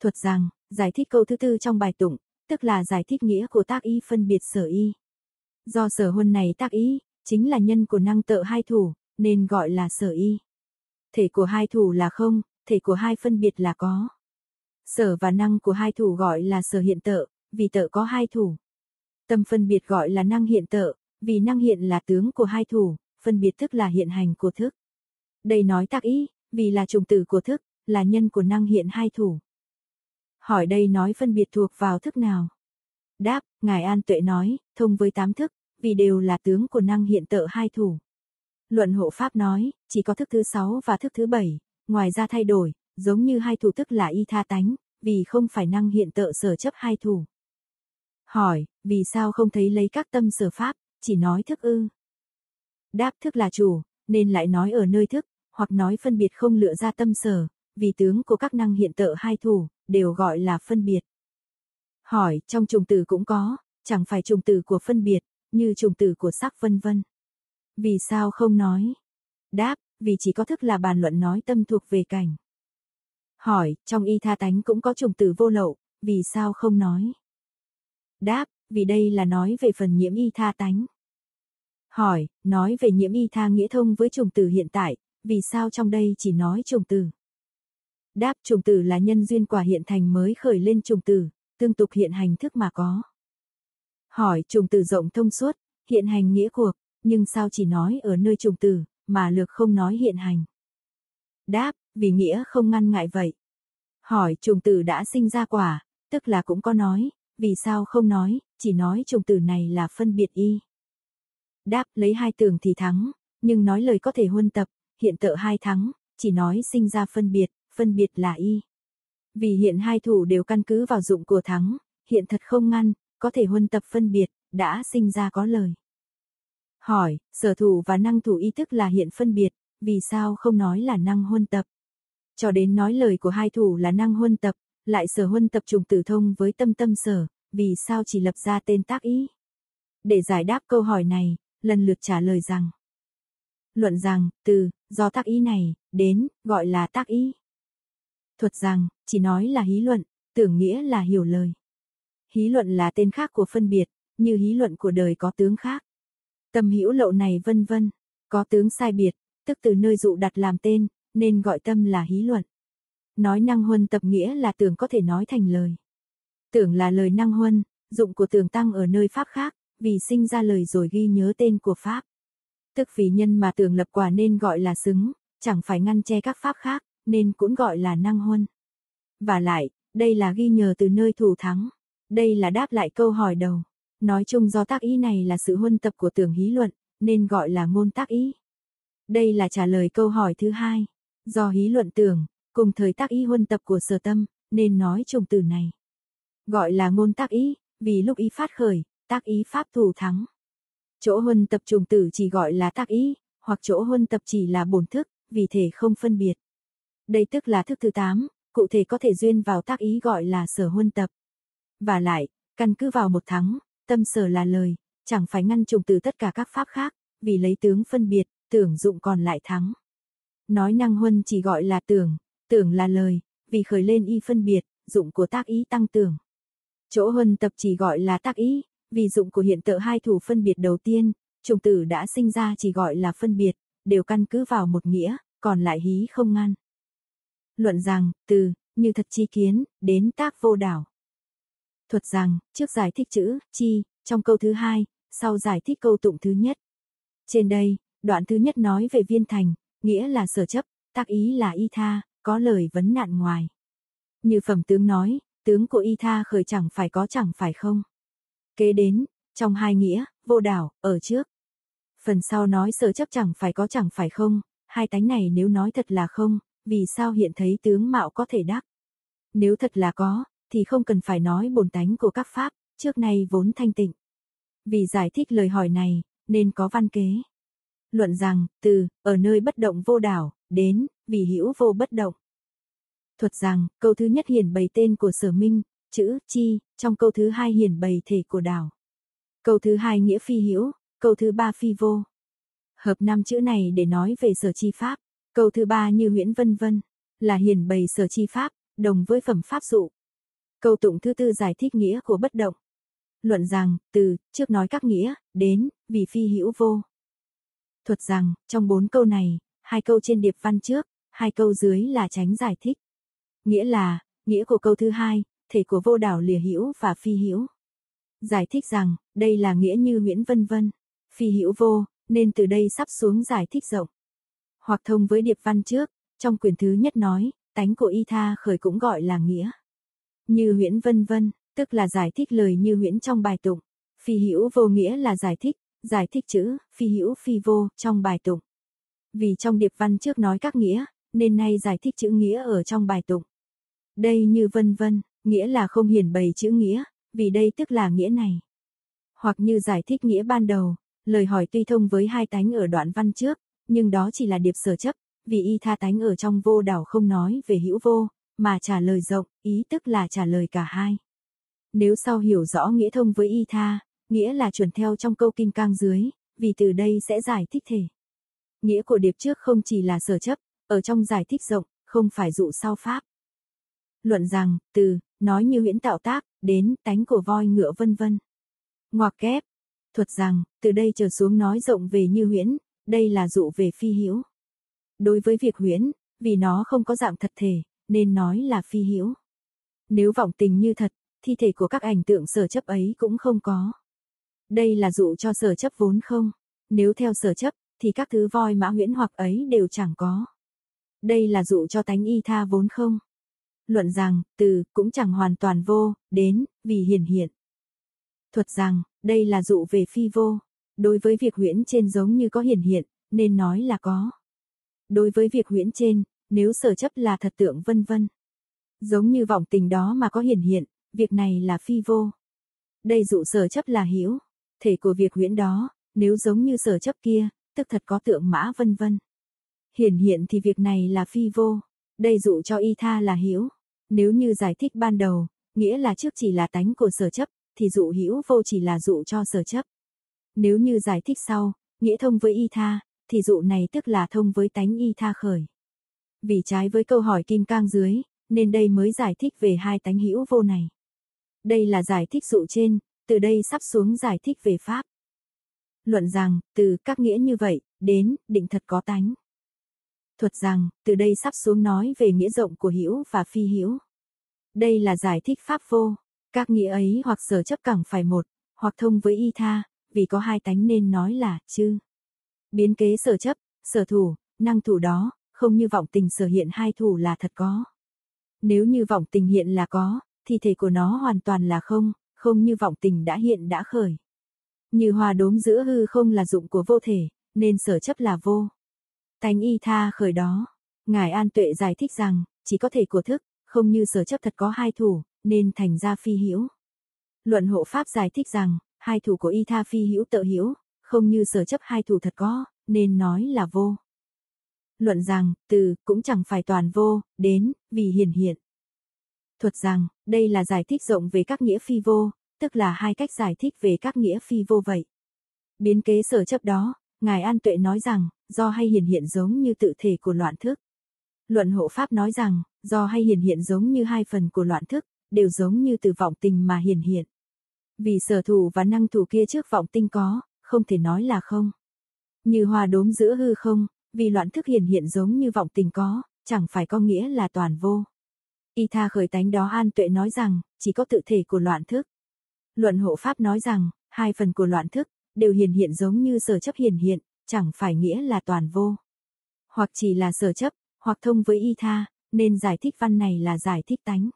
Thuật rằng, giải thích câu thứ tư trong bài tụng, tức là giải thích nghĩa của tác y phân biệt sở y. Do sở huân này tác ý, chính là nhân của năng tợ hai thủ, nên gọi là sở y. Thể của hai thủ là không, thể của hai phân biệt là có. Sở và năng của hai thủ gọi là sở hiện tợ, vì tợ có hai thủ. Tâm phân biệt gọi là năng hiện tợ, vì năng hiện là tướng của hai thủ, phân biệt thức là hiện hành của thức. Đây nói tác ý, vì là trùng tử của thức, là nhân của năng hiện hai thủ. Hỏi đây nói phân biệt thuộc vào thức nào? Đáp, Ngài An Tuệ nói, thông với tám thức, vì đều là tướng của năng hiện tợ hai thủ. Luận hộ pháp nói, chỉ có thức thứ sáu và thức thứ bảy, ngoài ra thay đổi, giống như hai thủ thức là y tha tánh, vì không phải năng hiện tợ sở chấp hai thủ. Hỏi, vì sao không thấy lấy các tâm sở pháp, chỉ nói thức ư? Đáp thức là chủ, nên lại nói ở nơi thức, hoặc nói phân biệt không lựa ra tâm sở, vì tướng của các năng hiện tợ hai thủ, đều gọi là phân biệt. Hỏi, trong trùng từ cũng có, chẳng phải trùng từ của phân biệt, như trùng từ của sắc vân vân. Vì sao không nói? Đáp, vì chỉ có thức là bàn luận nói tâm thuộc về cảnh. Hỏi, trong y tha tánh cũng có trùng từ vô lậu, vì sao không nói? Đáp, vì đây là nói về phần nhiễm y tha tánh. Hỏi, nói về nhiễm y tha nghĩa thông với trùng từ hiện tại, vì sao trong đây chỉ nói trùng từ? Đáp trùng tử là nhân duyên quả hiện thành mới khởi lên trùng tử tương tục hiện hành thức mà có. Hỏi trùng tử rộng thông suốt, hiện hành nghĩa cuộc, nhưng sao chỉ nói ở nơi trùng tử mà lược không nói hiện hành? Đáp, vì nghĩa không ngăn ngại vậy. Hỏi trùng tử đã sinh ra quả, tức là cũng có nói, vì sao không nói, chỉ nói trùng tử này là phân biệt y. Đáp lấy hai tường thì thắng, nhưng nói lời có thể huân tập, hiện tợ hai thắng, chỉ nói sinh ra phân biệt, phân biệt là y. Vì hiện hai thủ đều căn cứ vào dụng của thắng, hiện thật không ngăn, có thể huân tập phân biệt, đã sinh ra có lời. Hỏi, sở thủ và năng thủ ý thức là hiện phân biệt, vì sao không nói là năng huân tập? Cho đến nói lời của hai thủ là năng huân tập, lại sở huân tập trùng tử thông với tâm tâm sở, vì sao chỉ lập ra tên tác ý? Để giải đáp câu hỏi này, lần lượt trả lời rằng Luận rằng, từ, do tác ý này, đến, gọi là tác ý. Thuật rằng, chỉ nói là hí luận, tưởng nghĩa là hiểu lời. Hí luận là tên khác của phân biệt, như hí luận của đời có tướng khác. Tâm hữu lậu này vân vân, có tướng sai biệt, tức từ nơi dụ đặt làm tên, nên gọi tâm là hí luận. Nói năng huân tập nghĩa là tưởng có thể nói thành lời. Tưởng là lời năng huân, dụng của tưởng tăng ở nơi pháp khác, vì sinh ra lời rồi ghi nhớ tên của pháp. Tức vì nhân mà tưởng lập quả nên gọi là xứng, chẳng phải ngăn che các pháp khác, nên cũng gọi là năng huân. Và lại, đây là ghi nhờ từ nơi thủ thắng. Đây là đáp lại câu hỏi đầu. Nói chung do tác ý này là sự huân tập của tưởng hí luận, nên gọi là ngôn tác ý. Đây là trả lời câu hỏi thứ hai. Do hí luận tưởng, cùng thời tác ý huân tập của sở tâm, nên nói trùng từ này. Gọi là ngôn tác ý, vì lúc ý phát khởi, tác ý pháp thủ thắng. Chỗ huân tập trùng tử chỉ gọi là tác ý, hoặc chỗ huân tập chỉ là bổn thức, vì thể không phân biệt. Đây tức là thức thứ 8, cụ thể có thể duyên vào tác ý gọi là sở huân tập. Và lại, căn cứ vào một thắng, tâm sở là lời, chẳng phải ngăn trùng từ tất cả các pháp khác, vì lấy tướng phân biệt, tưởng dụng còn lại thắng. Nói năng huân chỉ gọi là tưởng, tưởng là lời, vì khởi lên y phân biệt, dụng của tác ý tăng tưởng. Chỗ huân tập chỉ gọi là tác ý, vì dụng của hiện tượng hai thủ phân biệt đầu tiên, trùng tử đã sinh ra chỉ gọi là phân biệt, đều căn cứ vào một nghĩa, còn lại hí không ngăn. Luận rằng, từ, như thật chi kiến, đến tác vô đảo. Thuật rằng, trước giải thích chữ, chi, trong câu thứ hai, sau giải thích câu tụng thứ nhất. Trên đây, đoạn thứ nhất nói về viên thành, nghĩa là sở chấp, tác ý là y tha, có lời vấn nạn ngoài. Như phẩm tướng nói, tướng của y tha khởi chẳng phải có chẳng phải không. Kế đến, trong hai nghĩa, vô đảo, ở trước. Phần sau nói sở chấp chẳng phải có chẳng phải không, hai tánh này nếu nói thật là không, vì sao hiện thấy tướng mạo có thể đắc. Nếu thật là có, thì không cần phải nói bổn tánh của các pháp, trước nay vốn thanh tịnh. Vì giải thích lời hỏi này, nên có văn kế. Luận rằng, từ, ở nơi bất động vô đảo, đến, vì hữu vô bất động. Thuật rằng, câu thứ nhất hiển bày tên của sở minh, chữ, chi, trong câu thứ hai hiển bày thể của đảo. Câu thứ hai nghĩa phi hữu, câu thứ ba phi vô. Hợp năm chữ này để nói về sở chi pháp. Câu thứ ba như huyễn vân vân, là hiển bày sở chi pháp, đồng với phẩm pháp dụ. Câu tụng thứ tư giải thích nghĩa của bất động. Luận rằng, từ, trước nói các nghĩa, đến, vì phi hữu vô. Thuật rằng, trong bốn câu này, hai câu trên điệp văn trước, hai câu dưới là tránh giải thích. Nghĩa là, nghĩa của câu thứ hai, thể của vô đảo lìa hữu và phi hữu. Giải thích rằng, đây là nghĩa như huyễn vân vân, phi hữu vô, nên từ đây sắp xuống giải thích rộng. Hoặc thông với điệp văn trước, trong quyển thứ nhất nói, tánh của y tha khởi cũng gọi là nghĩa. Như huyễn vân vân, tức là giải thích lời như huyễn trong bài tụng. Phi hữu vô nghĩa là giải thích, giải thích chữ, phi hữu phi vô, trong bài tụng. Vì trong điệp văn trước nói các nghĩa, nên nay giải thích chữ nghĩa ở trong bài tụng. Đây như vân vân, nghĩa là không hiển bày chữ nghĩa, vì đây tức là nghĩa này. Hoặc như giải thích nghĩa ban đầu, lời hỏi tuy thông với hai tánh ở đoạn văn trước, nhưng đó chỉ là điệp sở chấp, vì y tha tánh ở trong vô đảo không nói về hữu vô, mà trả lời rộng, ý tức là trả lời cả hai. Nếu sau hiểu rõ nghĩa thông với y tha, nghĩa là chuẩn theo trong câu kinh cang dưới, vì từ đây sẽ giải thích thể. Nghĩa của điệp trước không chỉ là sở chấp, ở trong giải thích rộng, không phải dụ sau pháp. Luận rằng, từ, nói như huyễn tạo tác, đến, tánh của voi ngựa vân vân. Ngoặc kép, thuật rằng, từ đây trở xuống nói rộng về như huyễn, đây là dụ về phi hữu. Đối với việc huyễn, vì nó không có dạng thật thể, nên nói là phi hữu. Nếu vọng tình như thật, thi thể của các ảnh tượng sở chấp ấy cũng không có. Đây là dụ cho sở chấp vốn không. Nếu theo sở chấp, thì các thứ voi mã huyễn hoặc ấy đều chẳng có. Đây là dụ cho tánh y tha vốn không. Luận rằng, từ, cũng chẳng hoàn toàn vô, đến, vì hiển hiện. Thuật rằng, đây là dụ về phi vô. Đối với việc huyễn trên giống như có hiển hiện, nên nói là có. Đối với việc huyễn trên, nếu sở chấp là thật tượng vân vân. Giống như vọng tình đó mà có hiển hiện, việc này là phi vô. Đây dụ sở chấp là hiểu, thể của việc huyễn đó, nếu giống như sở chấp kia, tức thật có tượng mã vân vân. Hiển hiện thì việc này là phi vô, đây dụ cho y tha là hiểu. Nếu như giải thích ban đầu, nghĩa là trước chỉ là tánh của sở chấp, thì dụ hữu vô chỉ là dụ cho sở chấp. Nếu như giải thích sau, nghĩa thông với y tha, thì dụ này tức là thông với tánh y tha khởi. Vì trái với câu hỏi kim cang dưới, nên đây mới giải thích về hai tánh hữu vô này. Đây là giải thích dụ trên, từ đây sắp xuống giải thích về pháp. Luận rằng, từ các nghĩa như vậy, đến, định thật có tánh. Thuật rằng, từ đây sắp xuống nói về nghĩa rộng của hữu và phi hữu. Đây là giải thích pháp vô. Các nghĩa ấy hoặc sở chấp cẳng phải một, hoặc thông với y tha, vì có hai tánh nên nói là, chư. Biến kế sở chấp, sở thủ, năng thủ đó, không như vọng tình sở hiện hai thủ là thật có. Nếu như vọng tình hiện là có, thì thể của nó hoàn toàn là không, không như vọng tình đã hiện đã khởi. Như hòa đốm giữa hư không là dụng của vô thể, nên sở chấp là vô. Tánh y tha khởi đó. Ngài An Tuệ giải thích rằng, chỉ có thể của thức, không như sở chấp thật có hai thủ, nên thành ra phi hữu. Luận hộ pháp giải thích rằng, hai thủ của y tha phi hữu tự hữu, không như sở chấp hai thủ thật có, nên nói là vô. Luận rằng, từ, cũng chẳng phải toàn vô, đến, vì hiển hiện. Thuật rằng, đây là giải thích rộng về các nghĩa phi vô, tức là hai cách giải thích về các nghĩa phi vô vậy. Biến kế sở chấp đó, Ngài An Tuệ nói rằng, do hay hiển hiện giống như tự thể của loạn thức. Luận hộ pháp nói rằng, do hay hiển hiện giống như hai phần của loạn thức, đều giống như từ vọng tình mà hiển hiện. Vì sở thủ và năng thủ kia trước vọng tinh có, không thể nói là không. Như hòa đốm giữa hư không, vì loạn thức hiển hiện giống như vọng tình có, chẳng phải có nghĩa là toàn vô. Y tha khởi tánh đó an tuệ nói rằng, chỉ có tự thể của loạn thức. Luận hộ pháp nói rằng, hai phần của loạn thức, đều hiển hiện giống như sở chấp hiển hiện, chẳng phải nghĩa là toàn vô. Hoặc chỉ là sở chấp, hoặc thông với y tha, nên giải thích văn này là giải thích tánh.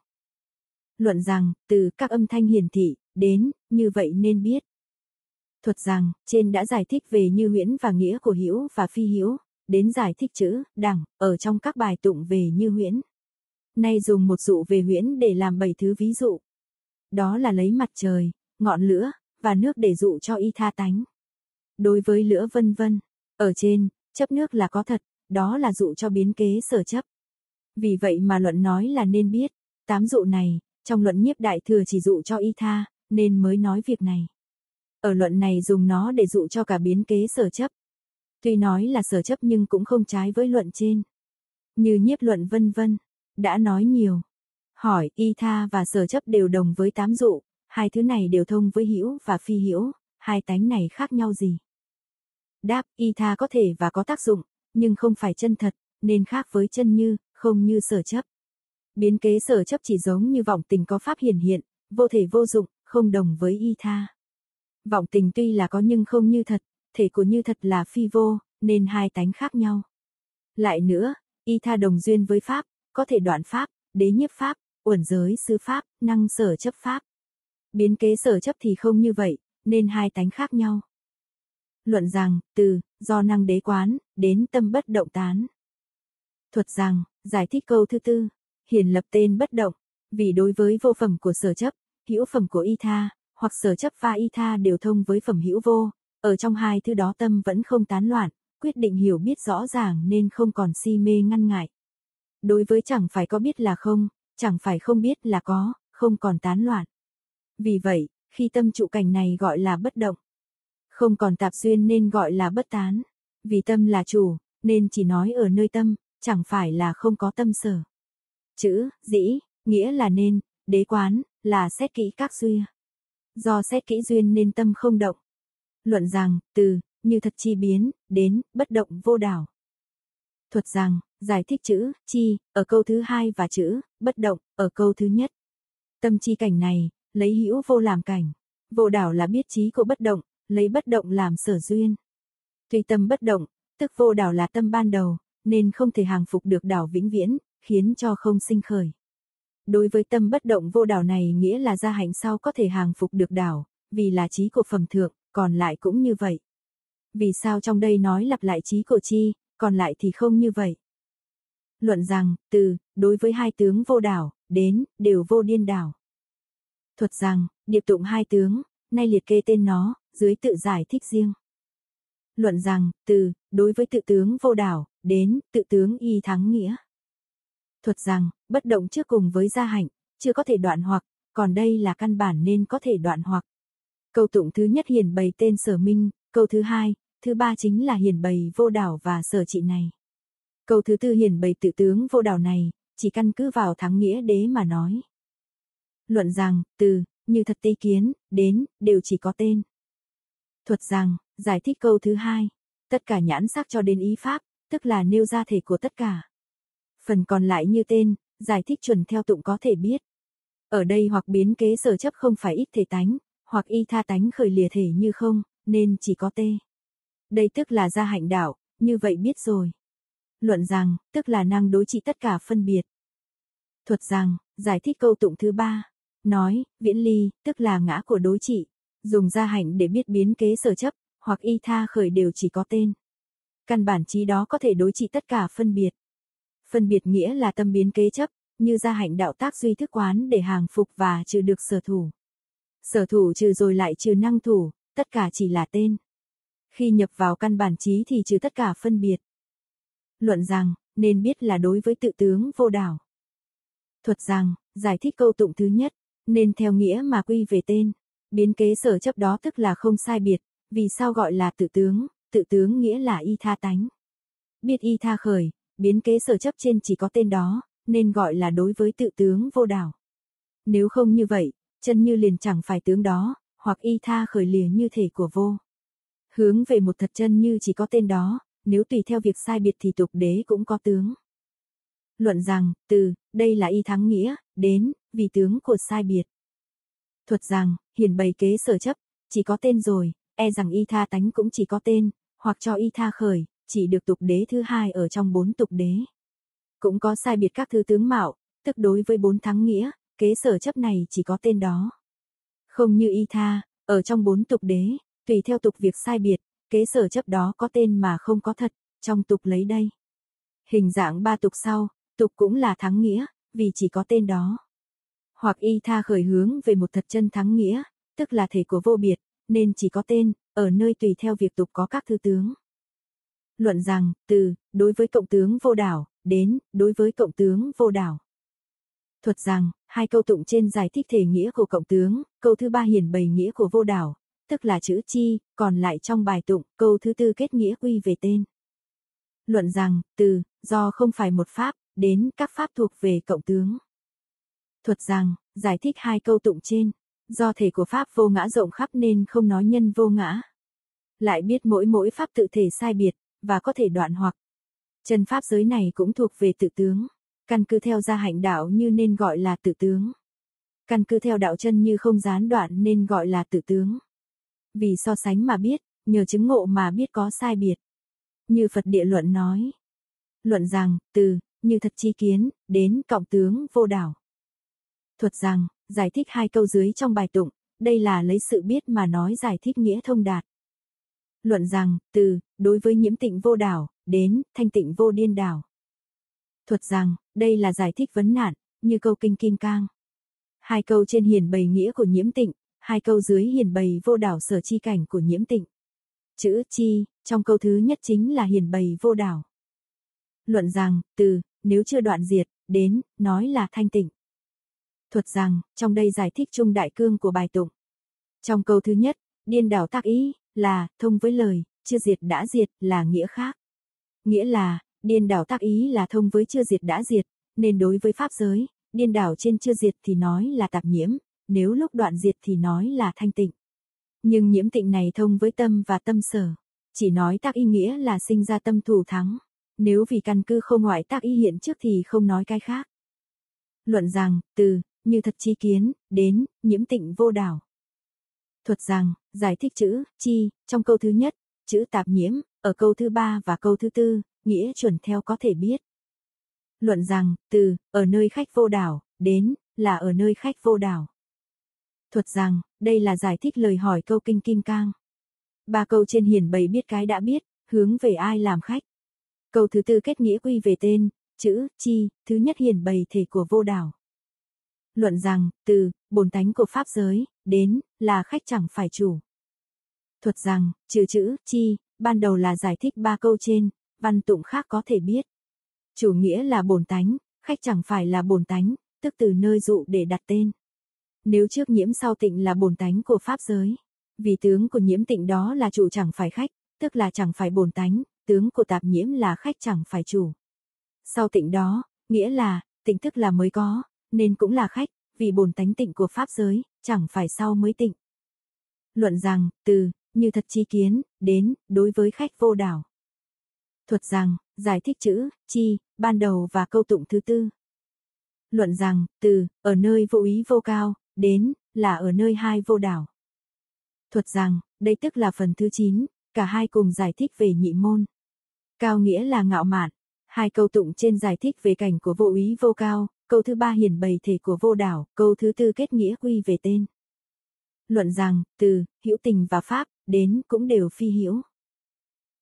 Luận rằng, từ các âm thanh hiển thị, đến, như vậy nên biết. Thuật rằng, trên đã giải thích về như huyễn và nghĩa của hữu và phi hữu, đến giải thích chữ, đẳng, ở trong các bài tụng về như huyễn. Nay dùng một dụ về huyễn để làm bảy thứ ví dụ. Đó là lấy mặt trời, ngọn lửa, và nước để dụ cho y tha tánh. Đối với lửa vân vân, ở trên, chấp nước là có thật, đó là dụ cho biến kế sở chấp. Vì vậy mà luận nói là nên biết, tám dụ này, trong luận nhiếp đại thừa chỉ dụ cho y tha, nên mới nói việc này. Ở luận này dùng nó để dụ cho cả biến kế sở chấp. Tuy nói là sở chấp nhưng cũng không trái với luận trên. Như nhiếp luận vân vân, đã nói nhiều. Hỏi, y tha và sở chấp đều đồng với tám dụ, hai thứ này đều thông với hữu và phi hữu, hai tánh này khác nhau gì? Đáp, y tha có thể và có tác dụng, nhưng không phải chân thật, nên khác với chân như, không như sở chấp. Biến kế sở chấp chỉ giống như vọng tình có pháp hiển hiện, vô thể vô dụng, không đồng với y tha. Vọng tình tuy là có nhưng không như thật, thể của như thật là phi vô, nên hai tánh khác nhau. Lại nữa, y tha đồng duyên với pháp, có thể đoạn pháp, đế nhiếp pháp, uẩn giới sư pháp, năng sở chấp pháp. Biến kế sở chấp thì không như vậy, nên hai tánh khác nhau. Luận rằng, từ, do năng đế quán, đến tâm bất động tán. Thuật rằng, giải thích câu thứ tư, hiển lập tên bất động, vì đối với vô phẩm của sở chấp, hữu phẩm của y tha, hoặc sở chấp và y tha đều thông với phẩm hữu vô, ở trong hai thứ đó tâm vẫn không tán loạn, quyết định hiểu biết rõ ràng nên không còn si mê ngăn ngại. Đối với chẳng phải có biết là không, chẳng phải không biết là có, không còn tán loạn. Vì vậy, khi tâm trụ cảnh này gọi là bất động. Không còn tạp duyên nên gọi là bất tán. Vì tâm là chủ, nên chỉ nói ở nơi tâm, chẳng phải là không có tâm sở. Chữ, dĩ, nghĩa là nên, đế quán, là xét kỹ các duyên. Do xét kỹ duyên nên tâm không động. Luận rằng, từ, như thật chi biến, đến, bất động vô đảo. Thuật rằng, giải thích chữ, chi, ở câu thứ hai và chữ, bất động, ở câu thứ nhất. Tâm chi cảnh này, lấy hữu vô làm cảnh. Vô đảo là biết trí của bất động, lấy bất động làm sở duyên. Tuy tâm bất động, tức vô đảo là tâm ban đầu, nên không thể hàng phục được đảo vĩnh viễn, khiến cho không sinh khởi. Đối với tâm bất động vô đảo này nghĩa là gia hạnh sau có thể hàng phục được đảo, vì là trí của phẩm thượng, còn lại cũng như vậy. Vì sao trong đây nói lặp lại trí của chi, còn lại thì không như vậy. Luận rằng, từ, đối với hai tướng vô đảo, đến, đều vô điên đảo. Thuật rằng, điệp tụng hai tướng, nay liệt kê tên nó, dưới tự giải thích riêng. Luận rằng, từ, đối với tự tướng vô đảo, đến, tự tướng y thắng nghĩa. Thuật rằng, bất động chưa cùng với gia hạnh, chưa có thể đoạn hoặc, còn đây là căn bản nên có thể đoạn hoặc. Câu tụng thứ nhất hiển bày tên sở minh, câu thứ hai, thứ ba chính là hiển bày vô đảo và sở trị này. Câu thứ tư hiển bày tự tướng vô đảo này, chỉ căn cứ vào thắng nghĩa đế mà nói. Luận rằng, từ, như thật tây kiến, đến, đều chỉ có tên. Thuật rằng, giải thích câu thứ hai, tất cả nhãn sắc cho đến ý pháp, tức là nêu ra thể của tất cả. Phần còn lại như tên, giải thích chuẩn theo tụng có thể biết. Ở đây hoặc biến kế sở chấp không phải ít thể tánh, hoặc y tha tánh khởi lìa thể như không, nên chỉ có tê. Đây tức là gia hạnh đạo, như vậy biết rồi. Luận rằng, tức là năng đối trị tất cả phân biệt. Thuật rằng, giải thích câu tụng thứ ba, nói, viễn ly, tức là ngã của đối trị, dùng gia hạnh để biết biến kế sở chấp, hoặc y tha khởi đều chỉ có tên. Căn bản trí đó có thể đối trị tất cả phân biệt. Phân biệt nghĩa là tâm biến kế chấp, như gia hạnh đạo tác duy thức quán để hàng phục và trừ được sở thủ. Sở thủ trừ rồi lại trừ năng thủ, tất cả chỉ là tên. Khi nhập vào căn bản trí thì trừ tất cả phân biệt. Luận rằng, nên biết là đối với tự tướng vô đảo. Thuật rằng, giải thích câu tụng thứ nhất, nên theo nghĩa mà quy về tên. Biến kế sở chấp đó tức là không sai biệt, vì sao gọi là tự tướng, tự tướng nghĩa là y tha tánh. Biết y tha khởi, biến kế sở chấp trên chỉ có tên đó, nên gọi là đối với tự tướng vô đảo. Nếu không như vậy, chân như liền chẳng phải tướng đó, hoặc y tha khởi lìa như thể của vô. Hướng về một thật chân như chỉ có tên đó, nếu tùy theo việc sai biệt thì tục đế cũng có tướng. Luận rằng, từ, đây là y thắng nghĩa, đến, vì tướng của sai biệt. Thuật rằng, hiền bày kế sở chấp, chỉ có tên rồi, e rằng y tha tánh cũng chỉ có tên, hoặc cho y tha khởi, chỉ được tục đế thứ hai ở trong bốn tục đế. Cũng có sai biệt các thứ tướng mạo, tức đối với bốn thắng nghĩa, kế sở chấp này chỉ có tên đó. Không như y tha, ở trong bốn tục đế, tùy theo tục việc sai biệt, kế sở chấp đó có tên mà không có thật, trong tục lấy đây. Hình dạng ba tục sau, tục cũng là thắng nghĩa, vì chỉ có tên đó. Hoặc y tha khởi hướng về một thật chân thắng nghĩa, tức là thể của vô biệt, nên chỉ có tên, ở nơi tùy theo việc tục có các thư tướng. Luận rằng, từ, đối với cộng tướng vô đảo, đến, đối với cộng tướng vô đảo. Thuật rằng, hai câu tụng trên giải thích thể nghĩa của cộng tướng, câu thứ ba hiển bày nghĩa của vô đảo, tức là chữ chi, còn lại trong bài tụng, câu thứ tư kết nghĩa quy về tên. Luận rằng, từ, do không phải một pháp, đến các pháp thuộc về cộng tướng. Thuật rằng, giải thích hai câu tụng trên, do thể của pháp vô ngã rộng khắp nên không nói nhân vô ngã. Lại biết mỗi mỗi pháp tự thể sai biệt, và có thể đoạn hoặc. Chân pháp giới này cũng thuộc về tự tướng. Căn cứ theo gia hạnh đạo như nên gọi là tự tướng. Căn cứ theo đạo chân như không gián đoạn nên gọi là tự tướng. Vì so sánh mà biết, nhờ chứng ngộ mà biết có sai biệt. Như Phật địa luận nói. Luận rằng, từ, như thật chi kiến, đến cộng tướng vô đảo. Thuật rằng, giải thích hai câu dưới trong bài tụng, đây là lấy sự biết mà nói giải thích nghĩa thông đạt. Luận rằng, từ, đối với nhiễm tịnh vô đảo, đến, thanh tịnh vô điên đảo. Thuật rằng, đây là giải thích vấn nạn, như câu kinh kim cang. Hai câu trên hiển bày nghĩa của nhiễm tịnh, hai câu dưới hiển bày vô đảo sở chi cảnh của nhiễm tịnh. Chữ chi, trong câu thứ nhất chính là hiển bày vô đảo. Luận rằng, từ, nếu chưa đoạn diệt, đến, nói là thanh tịnh. Thuật rằng, trong đây giải thích chung đại cương của bài tụng. Trong câu thứ nhất, điên đảo tác ý, là, thông với lời, chưa diệt đã diệt, là nghĩa khác. Nghĩa là, điên đảo tác ý là thông với chưa diệt đã diệt, nên đối với pháp giới, điên đảo trên chưa diệt thì nói là tạp nhiễm, nếu lúc đoạn diệt thì nói là thanh tịnh. Nhưng nhiễm tịnh này thông với tâm và tâm sở, chỉ nói tác ý nghĩa là sinh ra tâm thủ thắng. Nếu vì căn cứ không ngoại tác ý hiện trước thì không nói cái khác. Luận rằng, từ, như thật chi kiến, đến, nhiễm tịnh vô đảo. Thuật rằng, giải thích chữ, chi, trong câu thứ nhất, chữ tạp nhiễm, ở câu thứ ba và câu thứ tư, nghĩa chuẩn theo có thể biết. Luận rằng, từ, ở nơi khách vô đảo, đến, là ở nơi khách vô đảo. Thuật rằng, đây là giải thích lời hỏi câu kinh kim cang. Ba câu trên hiển bày biết cái đã biết, hướng về ai làm khách. Câu thứ tư kết nghĩa quy về tên, chữ, chi, thứ nhất hiển bày thể của vô đảo. Luận rằng, từ, bổn tánh của Pháp giới, đến, là khách chẳng phải chủ. Thuật rằng, trừ chữ, chi, ban đầu là giải thích ba câu trên, văn tụng khác có thể biết. Chủ nghĩa là bổn tánh, khách chẳng phải là bổn tánh, tức từ nơi dụ để đặt tên. Nếu trước nhiễm sau tịnh là bổn tánh của Pháp giới. Vì tướng của nhiễm tịnh đó là chủ chẳng phải khách, tức là chẳng phải bổn tánh, tướng của tạp nhiễm là khách chẳng phải chủ. Sau tịnh đó, nghĩa là, tịnh tức là mới có, nên cũng là khách, vì bổn tánh tịnh của Pháp giới, chẳng phải sau mới tịnh. Luận rằng, từ, như thật chi kiến, đến, đối với khách vô đảo. Thuật rằng, giải thích chữ, chi, ban đầu và câu tụng thứ tư. Luận rằng, từ, ở nơi vô ý vô cao, đến, là ở nơi hai vô đảo. Thuật rằng, đây tức là phần thứ 9, cả hai cùng giải thích về nhị môn. Cao nghĩa là ngạo mạn. Hai câu tụng trên giải thích về cảnh của vô ý vô cao, câu thứ ba hiển bày thể của vô đảo, câu thứ tư kết nghĩa quy về tên. Luận rằng, từ, hữu tình và pháp, đến cũng đều phi hữu.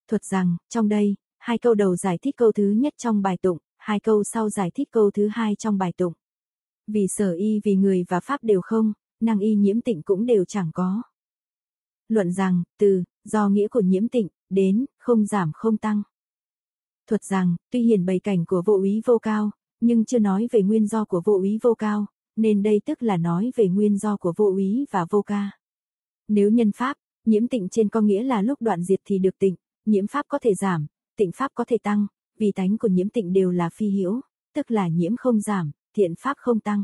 Thuật rằng, trong đây, hai câu đầu giải thích câu thứ nhất trong bài tụng, hai câu sau giải thích câu thứ hai trong bài tụng. Vì sở y vì người và pháp đều không, năng y nhiễm tịnh cũng đều chẳng có. Luận rằng, từ, do nghĩa của nhiễm tịnh, đến, không giảm không tăng. Thuật rằng, tuy hiển bày cảnh của vô úy vô cao, nhưng chưa nói về nguyên do của vô úy vô cao, nên đây tức là nói về nguyên do của vô úy và vô ca. Nếu nhân pháp, nhiễm tịnh trên có nghĩa là lúc đoạn diệt thì được tịnh, nhiễm pháp có thể giảm, tịnh pháp có thể tăng, vì tánh của nhiễm tịnh đều là phi hữu, tức là nhiễm không giảm, thiện pháp không tăng.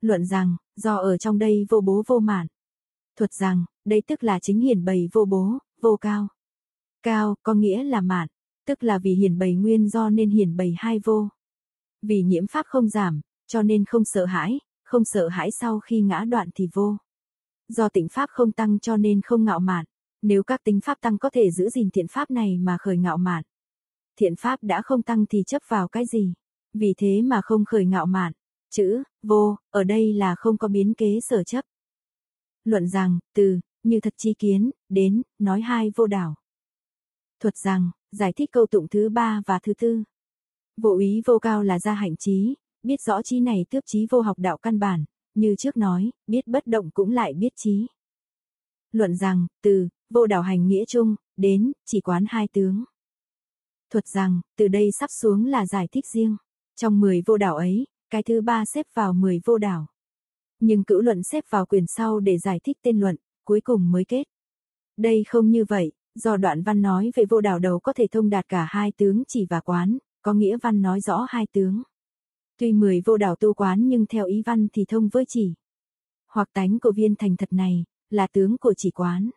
Luận rằng, do ở trong đây vô bố vô mạn. Thuật rằng, đây tức là chính hiển bày vô bố, vô cao. Cao, có nghĩa là mạn, tức là vì hiển bày nguyên do nên hiển bày hai vô. Vì nhiễm pháp không giảm, cho nên không sợ hãi, không sợ hãi sau khi ngã đoạn thì vô. Do tịnh pháp không tăng cho nên không ngạo mạn, nếu các tính pháp tăng có thể giữ gìn thiện pháp này mà khởi ngạo mạn. Thiện pháp đã không tăng thì chấp vào cái gì? Vì thế mà không khởi ngạo mạn. Chữ, vô, ở đây là không có biến kế sở chấp. Luận rằng, từ, như thật chi kiến, đến, nói hai vô đảo. Thuật rằng, giải thích câu tụng thứ ba và thứ tư. Vô ý vô cao là gia hạnh trí, biết rõ trí này tước trí vô học đạo căn bản, như trước nói, biết bất động cũng lại biết trí. Luận rằng, từ, vô đảo hành nghĩa chung, đến, chỉ quán hai tướng. Thuật rằng, từ đây sắp xuống là giải thích riêng. Trong 10 vô đảo ấy, cái thứ ba xếp vào 10 vô đảo. Nhưng cữ luận xếp vào quyền sau để giải thích tên luận, cuối cùng mới kết. Đây không như vậy, do đoạn văn nói về vô đảo đầu có thể thông đạt cả hai tướng chỉ và quán, có nghĩa văn nói rõ hai tướng. Tuy 10 vô đảo tu quán nhưng theo ý văn thì thông với chỉ. Hoặc tánh của viên thành thật này, là tướng của chỉ quán.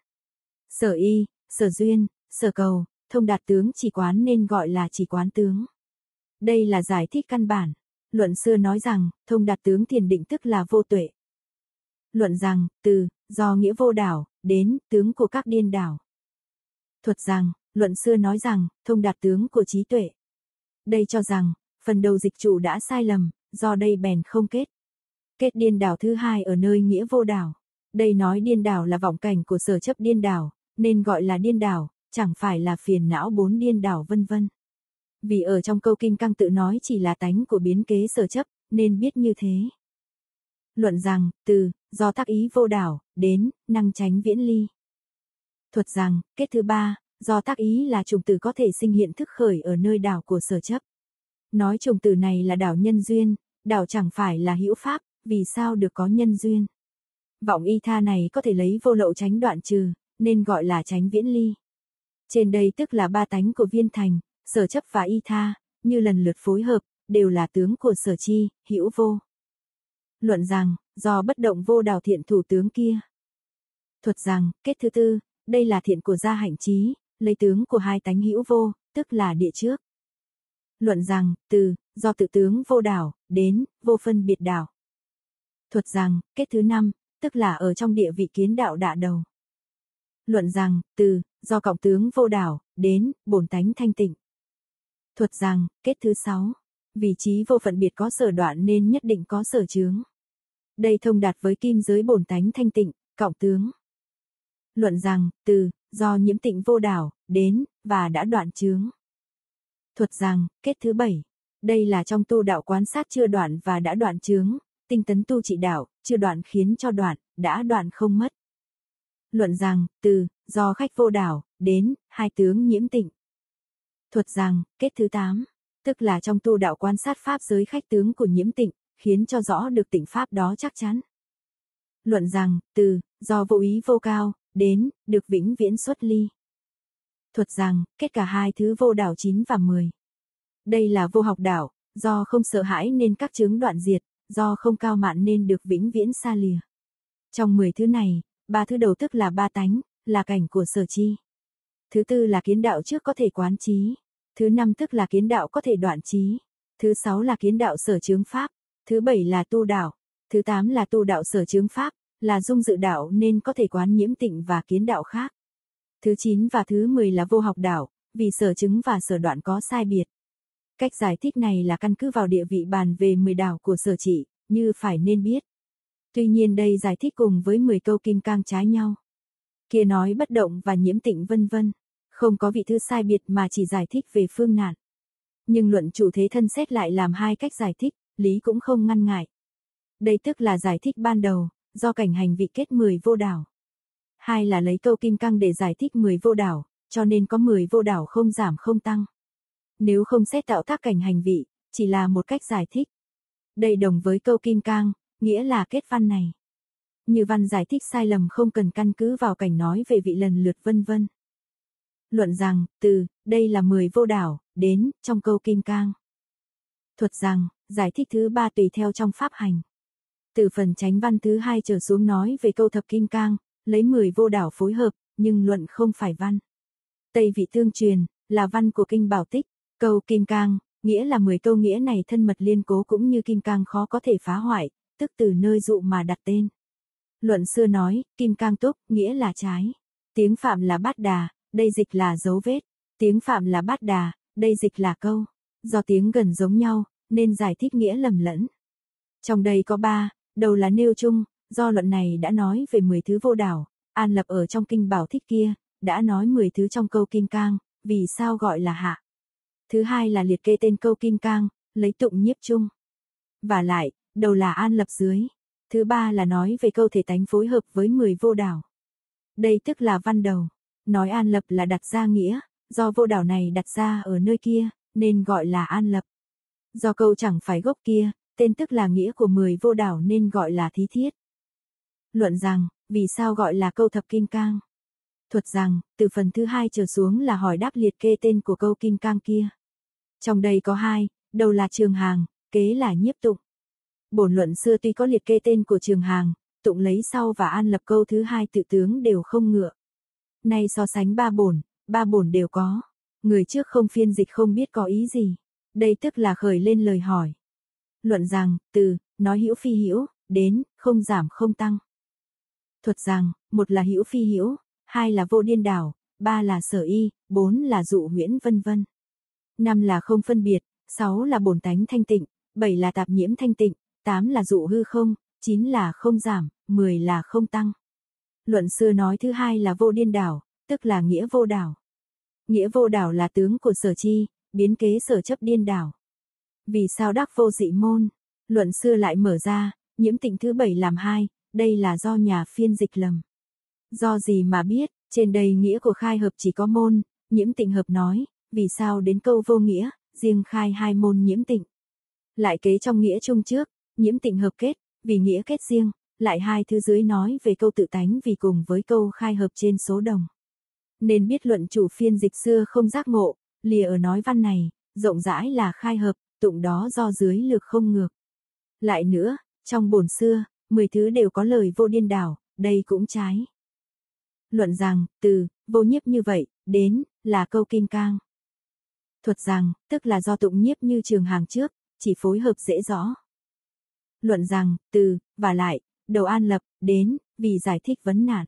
Sở y, sở duyên, sở cầu, thông đạt tướng chỉ quán nên gọi là chỉ quán tướng. Đây là giải thích căn bản. Luận xưa nói rằng, thông đạt tướng thiền định tức là vô tuệ. Luận rằng, từ, do nghĩa vô đảo, đến, tướng của các điên đảo. Thuật rằng, luận xưa nói rằng, thông đạt tướng của trí tuệ. Đây cho rằng, phần đầu dịch chủ đã sai lầm, do đây bèn không kết. Kết điên đảo thứ hai ở nơi nghĩa vô đảo. Đây nói điên đảo là vọng cảnh của sở chấp điên đảo, nên gọi là điên đảo, chẳng phải là phiền não bốn điên đảo vân vân. Vì ở trong câu kim căng tự nói chỉ là tánh của biến kế sở chấp, nên biết như thế. Luận rằng, từ, do tác ý vô đảo, đến, năng tránh viễn ly. Thuật rằng, kết thứ ba, do tác ý là trùng tử có thể sinh hiện thức khởi ở nơi đảo của sở chấp. Nói trùng tử này là đảo nhân duyên, đảo chẳng phải là hữu pháp, vì sao được có nhân duyên. Vọng y tha này có thể lấy vô lậu tránh đoạn trừ, nên gọi là tránh viễn ly. Trên đây tức là ba tánh của viên thành, sở chấp và y tha, như lần lượt phối hợp, đều là tướng của sở chi, hữu vô. Luận rằng, do bất động vô đào thiện thủ tướng kia. Thuật rằng, kết thứ tư, đây là thiện của gia hạnh trí, lấy tướng của hai tánh hữu vô, tức là địa trước. Luận rằng, từ, do tự tướng vô đảo, đến, vô phân biệt đảo. Thuật rằng, kết thứ năm, tức là ở trong địa vị kiến đạo đạ đầu. Luận rằng, từ, do cộng tướng vô đảo, đến, bổn tánh thanh tịnh. Thuật rằng, kết thứ sáu, vị trí vô phận biệt có sở đoạn nên nhất định có sở chướng. Đây thông đạt với kim giới bổn tánh thanh tịnh, cộng tướng. Luận rằng, từ, do nhiễm tịnh vô đảo, đến, và đã đoạn chướng. Thuật rằng, kết thứ bảy, đây là trong tu đạo quan sát chưa đoạn và đã đoạn chướng, tinh tấn tu trị đạo, chưa đoạn khiến cho đoạn, đã đoạn không mất. Luận rằng, từ, do khách vô đảo, đến, hai tướng nhiễm tịnh. Thuật rằng, kết thứ tám, tức là trong tu đạo quan sát pháp giới khách tướng của nhiễm tịnh, khiến cho rõ được tịnh pháp đó chắc chắn. Luận rằng, từ, do vô ý vô cao, đến, được vĩnh viễn xuất ly. Thuật rằng, kết cả hai thứ vô đảo 9 và 10. Đây là vô học đảo, do không sợ hãi nên các chứng đoạn diệt, do không cao mạn nên được vĩnh viễn xa lìa. Trong 10 thứ này, ba thứ đầu tức là ba tánh, là cảnh của sở chi. Thứ tư là kiến đạo trước có thể quán trí. Thứ năm tức là kiến đạo có thể đoạn trí. Thứ sáu là kiến đạo sở chướng pháp. Thứ bảy là tu đạo. Thứ tám là tu đạo sở chướng pháp, là dung dự đạo nên có thể quán nhiễm tịnh và kiến đạo khác. Thứ 9 và thứ 10 là vô học đạo, vì sở chứng và sở đoạn có sai biệt. Cách giải thích này là căn cứ vào địa vị bàn về 10 đạo của sở trị, như phải nên biết. Tuy nhiên đây giải thích cùng với 10 câu kim cang trái nhau. Kia nói bất động và nhiễm tịnh vân vân, không có vị thư sai biệt mà chỉ giải thích về phương nạn. Nhưng luận chủ thế thân xét lại làm hai cách giải thích, lý cũng không ngăn ngại. Đây tức là giải thích ban đầu, do cảnh hành vị kết 10 vô đảo. Hai là lấy câu kim cang để giải thích 10 vô đảo, cho nên có 10 vô đảo không giảm không tăng. Nếu không xét tạo tác cảnh hành vị, chỉ là một cách giải thích. Đây đồng với câu kim cang, nghĩa là kết văn này. Như văn giải thích sai lầm không cần căn cứ vào cảnh nói về vị lần lượt vân vân. Luận rằng, từ, đây là 10 vô đảo, đến, trong câu kim cang. Thuật rằng, giải thích thứ ba tùy theo trong pháp hành. Từ phần tránh văn thứ hai trở xuống nói về câu thập kim cang, lấy 10 vô đảo phối hợp, nhưng luận không phải văn. Tây vị tương truyền, là văn của kinh bảo tích, câu kim cang, nghĩa là 10 câu nghĩa này thân mật liên cố cũng như kim cang khó có thể phá hoại, tức từ nơi dụ mà đặt tên. Luận xưa nói, kim cang túc, nghĩa là trái. Tiếng phạm là bát đà, đây dịch là dấu vết. Tiếng phạm là bát đà, đây dịch là câu. Do tiếng gần giống nhau, nên giải thích nghĩa lầm lẫn. Trong đây có ba, đầu là nêu chung, do luận này đã nói về 10 thứ vô đảo, An Lập ở trong kinh bảo thích kia, đã nói 10 thứ trong câu kim cang, vì sao gọi là hạ. Thứ hai là liệt kê tên câu kim cang, lấy tụng nhiếp chung. Và lại, đầu là An Lập dưới. Thứ ba là nói về câu thể tánh phối hợp với 10 vô đảo. Đây tức là văn đầu. Nói An Lập là đặt ra nghĩa, do vô đảo này đặt ra ở nơi kia, nên gọi là An Lập. Do câu chẳng phải gốc kia, tên tức là nghĩa của 10 vô đảo nên gọi là thí thiết. Luận rằng, vì sao gọi là câu thập kim cang? Thuật rằng, từ phần thứ hai trở xuống là hỏi đáp liệt kê tên của câu kim cang kia. Trong đây có hai, đầu là trường hàng, kế là nhiếp tụng. Bổn luận xưa tuy có liệt kê tên của trường hàng, tụng lấy sau và an lập câu thứ hai tự tướng đều không ngựa. Nay so sánh ba bổn, ba bổn đều có. Người trước không phiên dịch không biết có ý gì. Đây tức là khởi lên lời hỏi. Luận rằng, từ, nói hữu phi hữu, đến, không giảm không tăng. Thuật rằng, một là hữu phi hữu, hai là vô điên đảo, ba là sở y, bốn là dụ huyễn vân vân. Năm là không phân biệt, sáu là bổn tánh thanh tịnh, bảy là tạp nhiễm thanh tịnh, tám là dụ hư không, chín là không giảm, mười là không tăng. Luận xưa nói thứ hai là vô điên đảo, tức là nghĩa vô đảo. Nghĩa vô đảo là tướng của sở chi, biến kế sở chấp điên đảo. Vì sao đắc vô dị môn? Luận xưa lại mở ra, nhiễm tịnh thứ bảy làm hai, đây là do nhà phiên dịch lầm. Do gì mà biết, trên đây nghĩa của khai hợp chỉ có môn, nhiễm tịnh hợp nói, vì sao đến câu vô nghĩa, riêng khai hai môn nhiễm tịnh. Lại kế trong nghĩa chung trước, nhiễm tịnh hợp kết, vì nghĩa kết riêng, lại hai thứ dưới nói về câu tự tánh vì cùng với câu khai hợp trên số đồng. Nên biết luận chủ phiên dịch xưa không giác ngộ, lìa ở nói văn này, rộng rãi là khai hợp, tụng đó do dưới lược không ngược. Lại nữa, trong bổn xưa, 10 thứ đều có lời vô điên đảo, đây cũng trái. Luận rằng, từ, vô nhiếp như vậy, đến, là câu kim cang. Thuật rằng, tức là do tụng nhiếp như trường hàng trước, chỉ phối hợp dễ rõ. Luận rằng, từ, và lại, đầu an lập, đến, vì giải thích vấn nạn.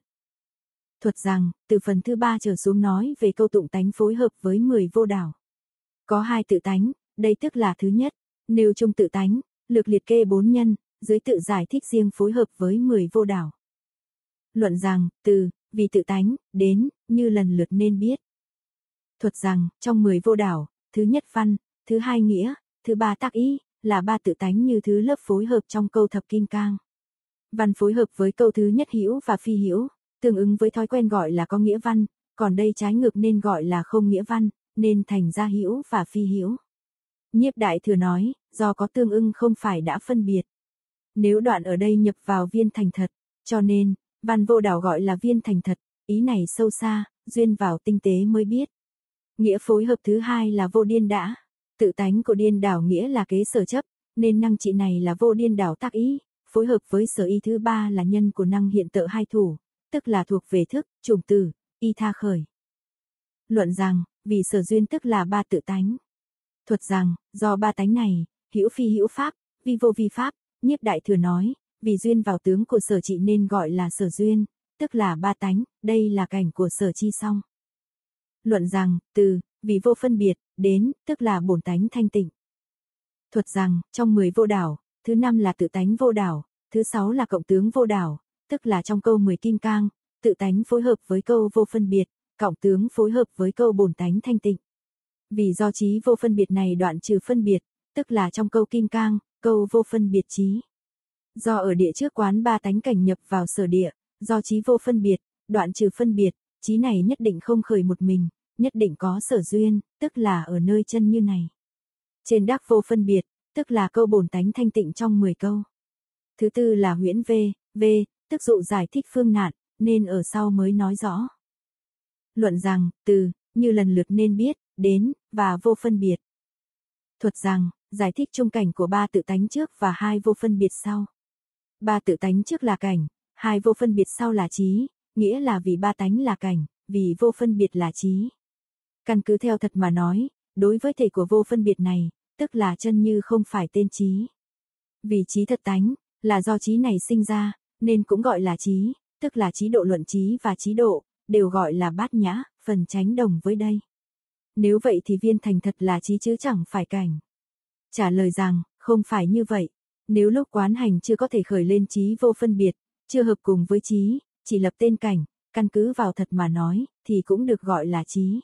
Thuật rằng, từ phần thứ ba trở xuống nói về câu tụng tánh phối hợp với 10 vô đảo. Có hai tự tánh, đây tức là thứ nhất, nêu chung tự tánh, lược liệt kê bốn nhân, dưới tự giải thích riêng phối hợp với 10 vô đảo. Luận rằng, từ, vì tự tánh, đến, như lần lượt nên biết. Thuật rằng, trong 10 vô đảo, thứ nhất văn, thứ hai nghĩa, thứ ba tác ý, là ba tự tánh như thứ lớp phối hợp trong câu thập kim cang. Văn phối hợp với câu thứ nhất hữu và phi hữu, tương ứng với thói quen gọi là có nghĩa văn, còn đây trái ngược nên gọi là không nghĩa văn, nên thành ra hữu và phi hữu. Nhiếp đại thừa nói, do có tương ưng không phải đã phân biệt. Nếu đoạn ở đây nhập vào viên thành thật, cho nên, văn vô đảo gọi là viên thành thật, ý này sâu xa, duyên vào tinh tế mới biết. Nghĩa phối hợp thứ hai là vô điên đã. Tự tánh của điên đảo nghĩa là kế sở chấp, nên năng trị này là vô điên đảo tác ý, phối hợp với sở y thứ ba là nhân của năng hiện tợ hai thủ, tức là thuộc về thức, trùng tử, y tha khởi. Luận rằng, vì sở duyên tức là ba tự tánh. Thuật rằng, do ba tánh này, hữu phi hữu pháp, vi vô vi pháp, nhiếp đại thừa nói, vì duyên vào tướng của sở trị nên gọi là sở duyên, tức là ba tánh, đây là cảnh của sở chi song. Luận rằng, từ, vì vô phân biệt, đến, tức là bổn tánh thanh tịnh. Thuật rằng, trong 10 vô đảo, thứ năm là tự tánh vô đảo, thứ sáu là cộng tướng vô đảo, tức là trong câu 10 kim cang, tự tánh phối hợp với câu vô phân biệt, cộng tướng phối hợp với câu bổn tánh thanh tịnh. Vì do trí vô phân biệt này đoạn trừ phân biệt, tức là trong câu kim cang, câu vô phân biệt trí. Do ở địa trước quán ba tánh cảnh nhập vào sở địa, do trí vô phân biệt, đoạn trừ phân biệt, trí này nhất định không khởi một mình, nhất định có sở duyên, tức là ở nơi chân như này. Trên đắc vô phân biệt, tức là câu bổn tánh thanh tịnh trong 10 câu. Thứ tư là huyễn V, V, tức dụ giải thích phương nạn, nên ở sau mới nói rõ. Luận rằng, từ, như lần lượt nên biết, đến, và vô phân biệt. Thuật rằng, giải thích trung cảnh của ba tự tánh trước và hai vô phân biệt sau. Ba tự tánh trước là cảnh, hai vô phân biệt sau là trí, nghĩa là vì ba tánh là cảnh, vì vô phân biệt là trí. Căn cứ theo thật mà nói, đối với thể của vô phân biệt này, tức là chân như không phải tên trí. Vì trí thật tánh, là do trí này sinh ra, nên cũng gọi là trí, tức là trí độ luận trí và trí độ, đều gọi là bát nhã, phần tránh đồng với đây. Nếu vậy thì viên thành thật là trí chứ chẳng phải cảnh. Trả lời rằng, không phải như vậy. Nếu lúc quán hành chưa có thể khởi lên trí vô phân biệt, chưa hợp cùng với trí, chỉ lập tên cảnh, căn cứ vào thật mà nói, thì cũng được gọi là trí.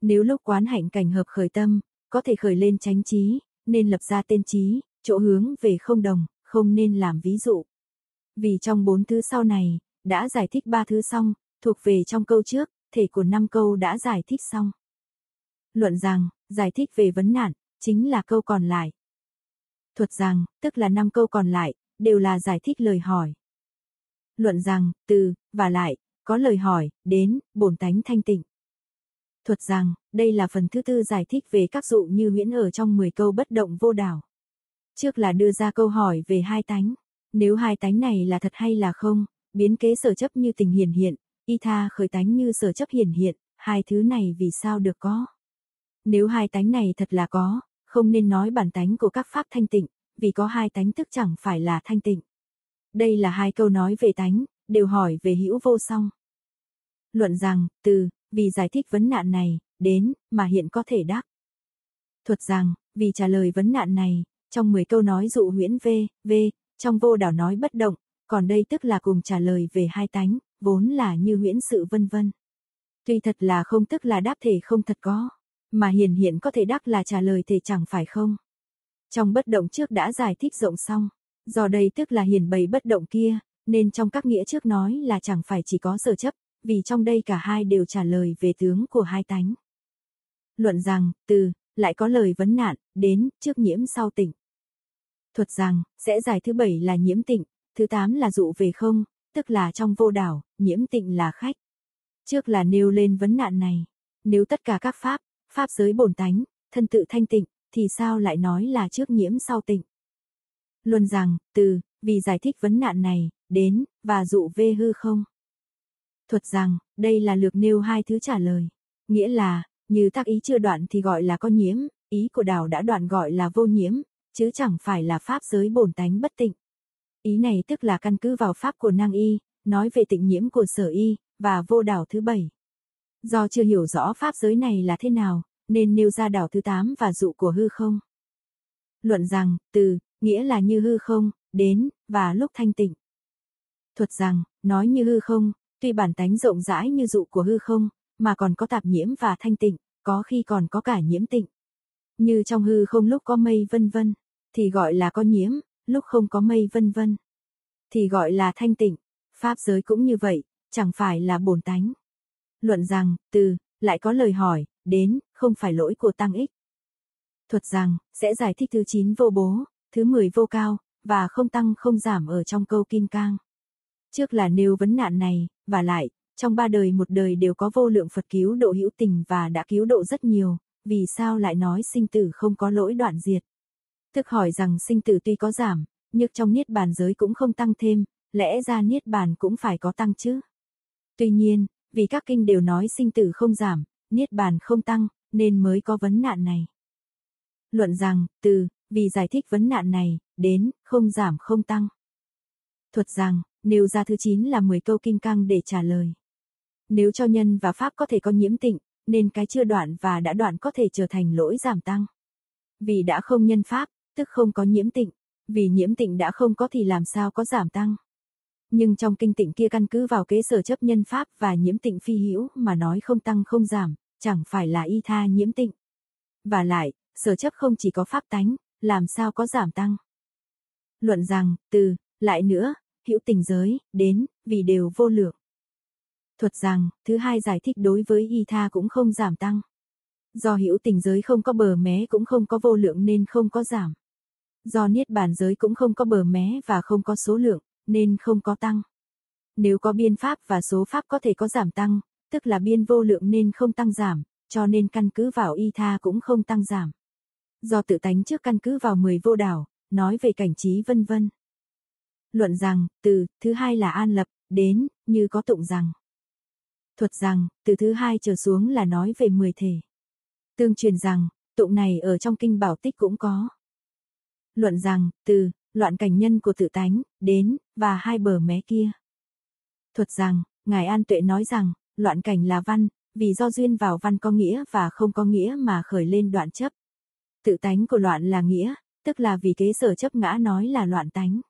Nếu lúc quán hạnh cảnh hợp khởi tâm, có thể khởi lên tránh trí, nên lập ra tên trí, chỗ hướng về không đồng, không nên làm ví dụ. Vì trong bốn thứ sau này, đã giải thích ba thứ xong, thuộc về trong câu trước, thể của năm câu đã giải thích xong. Luận rằng, giải thích về vấn nạn, chính là câu còn lại. Thuật rằng, tức là năm câu còn lại, đều là giải thích lời hỏi. Luận rằng, từ, và lại, có lời hỏi, đến, bổn tánh thanh tịnh. Thuật rằng, đây là phần thứ tư giải thích về các dụ như huyễn ở trong 10 câu bất động vô đảo. Trước là đưa ra câu hỏi về hai tánh. Nếu hai tánh này là thật hay là không, biến kế sở chấp như tình hiển hiện, y tha khởi tánh như sở chấp hiển hiện, hai thứ này vì sao được có. Nếu hai tánh này thật là có, không nên nói bản tánh của các pháp thanh tịnh, vì có hai tánh tức chẳng phải là thanh tịnh. Đây là hai câu nói về tánh, đều hỏi về hữu vô song. Luận rằng, từ, vì giải thích vấn nạn này, đến, mà hiện có thể đắc. Thuật rằng, vì trả lời vấn nạn này, trong 10 câu nói dụ huyễn V, V, trong vô đảo nói bất động, còn đây tức là cùng trả lời về hai tánh, vốn là như huyễn sự vân vân. Tuy thật là không tức là đáp thể không thật có, mà hiền hiện có thể đắc là trả lời thể chẳng phải không. Trong bất động trước đã giải thích rộng xong, do đây tức là hiền bày bất động kia, nên trong các nghĩa trước nói là chẳng phải chỉ có sở chấp, vì trong đây cả hai đều trả lời về tướng của hai tánh. Luận rằng, từ, lại có lời vấn nạn, đến, trước nhiễm sau tịnh. Thuật rằng, sẽ giải thứ bảy là nhiễm tịnh, thứ tám là dụ về không, tức là trong vô đảo, nhiễm tịnh là khách. Trước là nêu lên vấn nạn này, nếu tất cả các pháp, pháp giới bổn tánh, thân tự thanh tịnh, thì sao lại nói là trước nhiễm sau tịnh? Luân rằng, từ, vì giải thích vấn nạn này, đến, và dụ vê hư không. Thuật rằng, đây là lược nêu hai thứ trả lời. Nghĩa là, như tác ý chưa đoạn thì gọi là có nhiễm, ý của đảo đã đoạn gọi là vô nhiễm, chứ chẳng phải là pháp giới bổn tánh bất tịnh. Ý này tức là căn cứ vào pháp của năng y, nói về tịnh nhiễm của sở y, và vô đảo thứ bảy. Do chưa hiểu rõ pháp giới này là thế nào, nên nêu ra đảo thứ tám và dụ của hư không. Luận rằng, từ, nghĩa là như hư không, đến, và lúc thanh tịnh. Thuật rằng, nói như hư không, tuy bản tánh rộng rãi như dụ của hư không, mà còn có tạp nhiễm và thanh tịnh, có khi còn có cả nhiễm tịnh. Như trong hư không lúc có mây vân vân, thì gọi là có nhiễm, lúc không có mây vân vân, thì gọi là thanh tịnh. Pháp giới cũng như vậy, chẳng phải là bổn tánh. Luận rằng, từ, lại có lời hỏi, đến, không phải lỗi của tăng ích. Thuật rằng, sẽ giải thích thứ 9 vô bố, thứ 10 vô cao, và không tăng không giảm ở trong câu kim cang. Trước là nêu vấn nạn này, và lại, trong ba đời một đời đều có vô lượng Phật cứu độ hữu tình và đã cứu độ rất nhiều, vì sao lại nói sinh tử không có lỗi đoạn diệt. Thức hỏi rằng sinh tử tuy có giảm, nhưng trong niết bàn giới cũng không tăng thêm, lẽ ra niết bàn cũng phải có tăng chứ. Tuy nhiên, vì các kinh đều nói sinh tử không giảm, niết bàn không tăng, nên mới có vấn nạn này. Luận rằng, từ, vì giải thích vấn nạn này, đến, không giảm không tăng. Thuật rằng, nêu ra thứ 9 là 10 câu kinh căng để trả lời. Nếu cho nhân và pháp có thể có nhiễm tịnh, nên cái chưa đoạn và đã đoạn có thể trở thành lỗi giảm tăng. Vì đã không nhân pháp, tức không có nhiễm tịnh, vì nhiễm tịnh đã không có thì làm sao có giảm tăng. Nhưng trong kinh tịnh kia căn cứ vào kế sở chấp nhân pháp và nhiễm tịnh phi hữu mà nói không tăng không giảm, chẳng phải là y tha nhiễm tịnh. Và lại, sở chấp không chỉ có pháp tánh, làm sao có giảm tăng. Luận rằng, từ, lại nữa, hữu tình giới, đến, vì đều vô lượng. Thuật rằng, thứ hai giải thích đối với y tha cũng không giảm tăng. Do hữu tình giới không có bờ mé cũng không có vô lượng nên không có giảm. Do niết bàn giới cũng không có bờ mé và không có số lượng, nên không có tăng. Nếu có biên pháp và số pháp có thể có giảm tăng, tức là biên vô lượng nên không tăng giảm, cho nên căn cứ vào y tha cũng không tăng giảm. Do tự tánh trước căn cứ vào 10 vô đảo, nói về cảnh trí vân vân. Luận rằng, từ, thứ hai là an lập, đến, như có tụng rằng. Thuật rằng, từ thứ hai trở xuống là nói về 10 thể. Tương truyền rằng, tụng này ở trong kinh bảo tích cũng có. Luận rằng, từ, loạn cảnh nhân của tự tánh, đến, và hai bờ mé kia. Thuật rằng, Ngài An Tuệ nói rằng, loạn cảnh là văn, vì do duyên vào văn có nghĩa và không có nghĩa mà khởi lên đoạn chấp. Tự tánh của loạn là nghĩa, tức là vì kế sở chấp ngã nói là loạn tánh.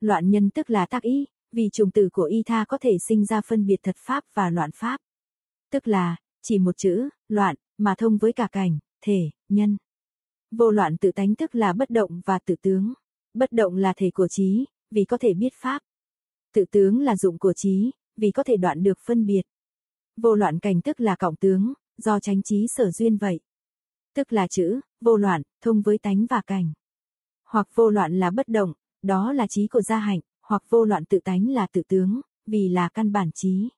Loạn nhân tức là tác ý, vì trùng tử của y tha có thể sinh ra phân biệt thật pháp và loạn pháp. Tức là, chỉ một chữ, loạn, mà thông với cả cảnh, thể, nhân. Vô loạn tự tánh tức là bất động và tự tướng. Bất động là thể của trí, vì có thể biết pháp. Tự tướng là dụng của trí, vì có thể đoạn được phân biệt. Vô loạn cảnh tức là cộng tướng, do tránh trí sở duyên vậy. Tức là chữ, vô loạn, thông với tánh và cảnh. Hoặc vô loạn là bất động, đó là trí của gia hạnh, hoặc vô loạn tự tánh là tự tướng, vì là căn bản trí.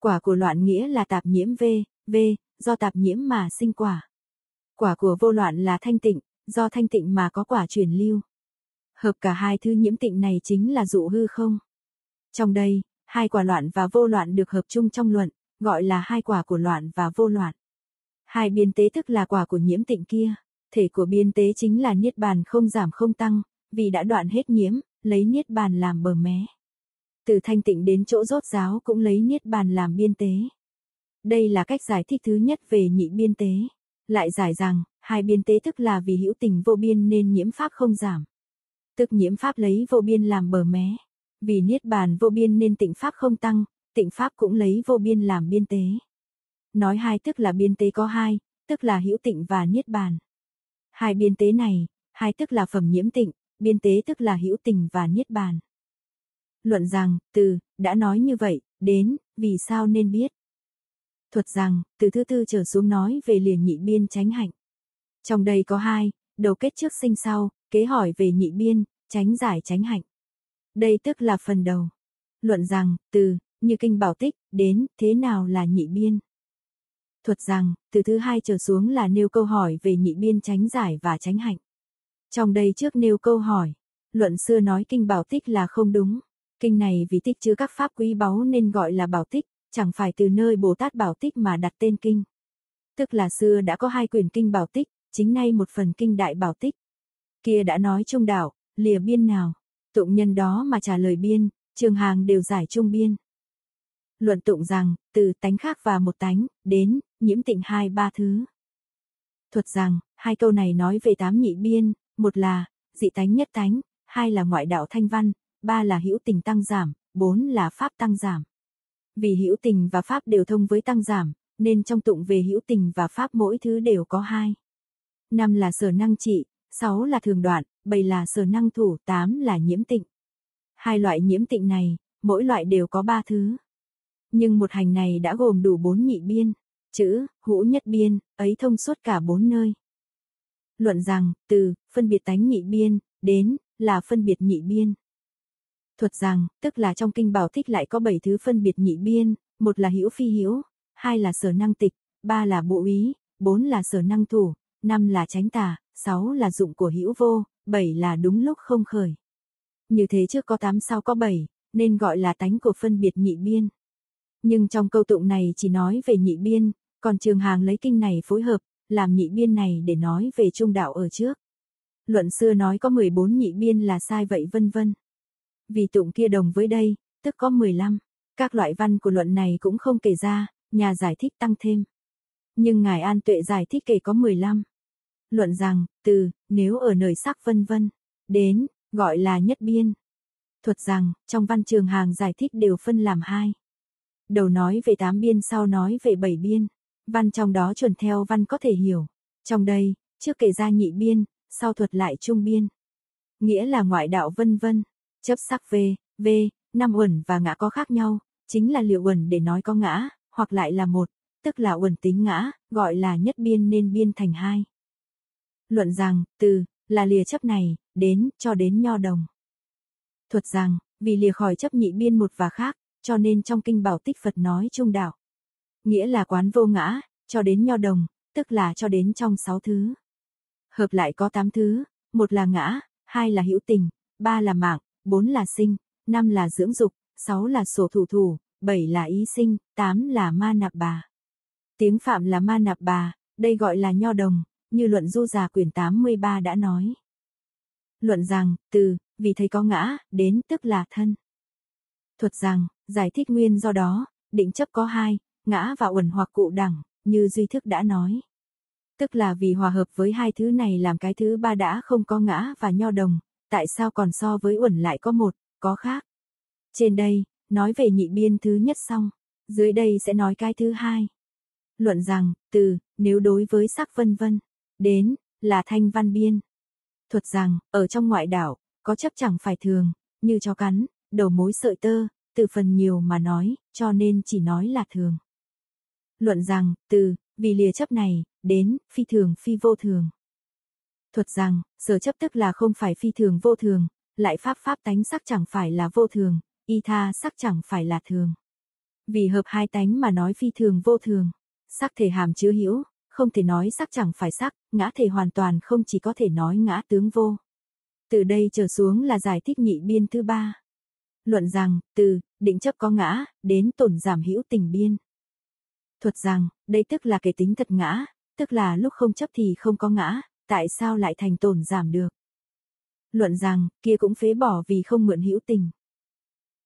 Quả của loạn nghĩa là tạp nhiễm v, v, do tạp nhiễm mà sinh quả. Quả của vô loạn là thanh tịnh, do thanh tịnh mà có quả truyền lưu. Hợp cả hai thứ nhiễm tịnh này chính là dụ hư không. Trong đây, hai quả loạn và vô loạn được hợp chung trong luận, gọi là hai quả của loạn và vô loạn. Hai biên tế tức là quả của nhiễm tịnh kia, thể của biên tế chính là niết bàn không giảm không tăng, vì đã đoạn hết nhiễm, lấy niết bàn làm bờ mé. Từ thanh tịnh đến chỗ rốt giáo cũng lấy niết bàn làm biên tế. Đây là cách giải thích thứ nhất về nhị biên tế. Lại giải rằng, hai biên tế tức là vì hữu tình vô biên nên nhiễm pháp không giảm. Tức nhiễm pháp lấy vô biên làm bờ mé. Vì niết bàn vô biên nên tịnh pháp không tăng, tịnh pháp cũng lấy vô biên làm biên tế. nói hai tức là biên tế có hai, tức là hữu tịnh và niết bàn. Hai biên tế này, hai tức là phẩm nhiễm tịnh, biên tế tức là hữu tình và niết bàn. Luận rằng, từ, đã nói như vậy, đến, vì sao nên biết. Thuật rằng, từ thứ tư trở xuống nói về liền nhị biên tránh hạnh. Trong đây có hai, đầu kết trước sinh sau, kế hỏi về nhị biên, tránh giải tránh hạnh. Đây tức là phần đầu. Luận rằng, từ, như kinh bảo tích, đến, thế nào là nhị biên? Thuật rằng, từ thứ hai trở xuống là nêu câu hỏi về nhị biên tránh giải và tránh hạnh. Trong đây trước nêu câu hỏi, luận xưa nói kinh bảo tích là không đúng. Kinh này vì tích chứa các pháp quý báu nên gọi là bảo tích, chẳng phải từ nơi Bồ Tát bảo tích mà đặt tên kinh. Tức là xưa đã có hai quyển kinh bảo tích, chính nay một phần kinh đại bảo tích. Kia đã nói trung đạo, lìa biên nào. Tụng nhân đó mà trả lời biên, trường hàng đều giải trung biên. Luận tụng rằng, từ tánh khác và một tánh, đến, nhiễm tịnh hai ba thứ. Thuật rằng, hai câu này nói về tám nhị biên, một là, dị tánh nhất tánh, hai là ngoại đạo thanh văn, ba là hữu tình tăng giảm, bốn là pháp tăng giảm. Vì hữu tình và pháp đều thông với tăng giảm, nên trong tụng về hữu tình và pháp mỗi thứ đều có hai. Năm là sở năng trị, sáu là thường đoạn, bảy là sở năng thủ, tám là nhiễm tịnh. Hai loại nhiễm tịnh này, mỗi loại đều có ba thứ. Nhưng một hành này đã gồm đủ bốn nhị biên, chữ, hữu nhất biên, ấy thông suốt cả bốn nơi. Luận rằng, từ, phân biệt tánh nhị biên, đến, là phân biệt nhị biên. Thuật rằng, tức là trong kinh bảo thích lại có bảy thứ phân biệt nhị biên, một là hữu phi hữu, hai là sở năng tịch, ba là bộ ý, bốn là sở năng thủ, năm là tránh tà, sáu là dụng của hữu vô, bảy là đúng lúc không khởi. Như thế trước có tám sau có bảy, nên gọi là tánh của phân biệt nhị biên. Nhưng trong câu tụng này chỉ nói về nhị biên, còn trường hàng lấy kinh này phối hợp, làm nhị biên này để nói về trung đạo ở trước. Luận xưa nói có 14 nhị biên là sai vậy vân vân. Vì tụng kia đồng với đây, tức có 15. Các loại văn của luận này cũng không kể ra, nhà giải thích tăng thêm. Nhưng Ngài An Tuệ giải thích kể có 15. Luận rằng, từ, nếu ở nơi sắc vân vân, đến, gọi là nhất biên. Thuật rằng, trong văn trường hàng giải thích đều phân làm hai. Đầu nói về tám biên sau nói về bảy biên. Văn trong đó chuẩn theo văn có thể hiểu. Trong đây, trước kể ra nhị biên, sau thuật lại trung biên. Nghĩa là ngoại đạo vân vân. Chấp sắc V, V, năm uẩn và ngã có khác nhau, chính là liệu uẩn để nói có ngã, hoặc lại là một, tức là uẩn tính ngã, gọi là nhất biên nên biên thành hai. Luận rằng, từ, là lìa chấp này, đến, cho đến nho đồng. Thuật rằng, vì lìa khỏi chấp nhị biên một và khác, cho nên trong kinh bảo tích Phật nói trung đạo. Nghĩa là quán vô ngã, cho đến nho đồng, tức là cho đến trong sáu thứ. Hợp lại có tám thứ, một là ngã, hai là hữu tình, ba là mạng, bốn là sinh, năm là dưỡng dục, sáu là sổ thủ thủ, bảy là ý sinh, tám là ma nạp bà. Tiếng Phạm là ma nạp bà, đây gọi là nho đồng, như luận du già quyển 83 đã nói. Luận rằng, từ, vì thấy có ngã, đến tức là thân. Thuật rằng, giải thích nguyên do đó, định chấp có hai, ngã và uẩn hoặc cụ đẳng, như duy thức đã nói. Tức là vì hòa hợp với hai thứ này làm cái thứ ba đã không có ngã và nho đồng, tại sao còn so với uẩn lại có một, có khác. Trên đây, nói về nhị biên thứ nhất xong, dưới đây sẽ nói cái thứ hai. Luận rằng, từ, nếu đối với sắc vân vân, đến, là thanh văn biên. Thuật rằng, ở trong ngoại đảo, có chấp chẳng phải thường, như cho cắn, đầu mối sợi tơ, từ phần nhiều mà nói, cho nên chỉ nói là thường. Luận rằng, từ, vì lìa chấp này, đến, phi thường phi vô thường. Thuật rằng, sở chấp tức là không phải phi thường vô thường, lại pháp pháp tánh sắc chẳng phải là vô thường, y tha sắc chẳng phải là thường. Vì hợp hai tánh mà nói phi thường vô thường, sắc thể hàm chứa hiểu không thể nói sắc chẳng phải sắc, ngã thể hoàn toàn không chỉ có thể nói ngã tướng vô. Từ đây trở xuống là giải thích nhị biên thứ ba. Luận rằng, từ, định chấp có ngã, đến tổn giảm hữu tình biên. Thuật rằng, đây tức là kể tính thật ngã, tức là lúc không chấp thì không có ngã, tại sao lại thành tổn giảm được? Luận rằng, kia cũng phế bỏ vì không mượn hữu tình.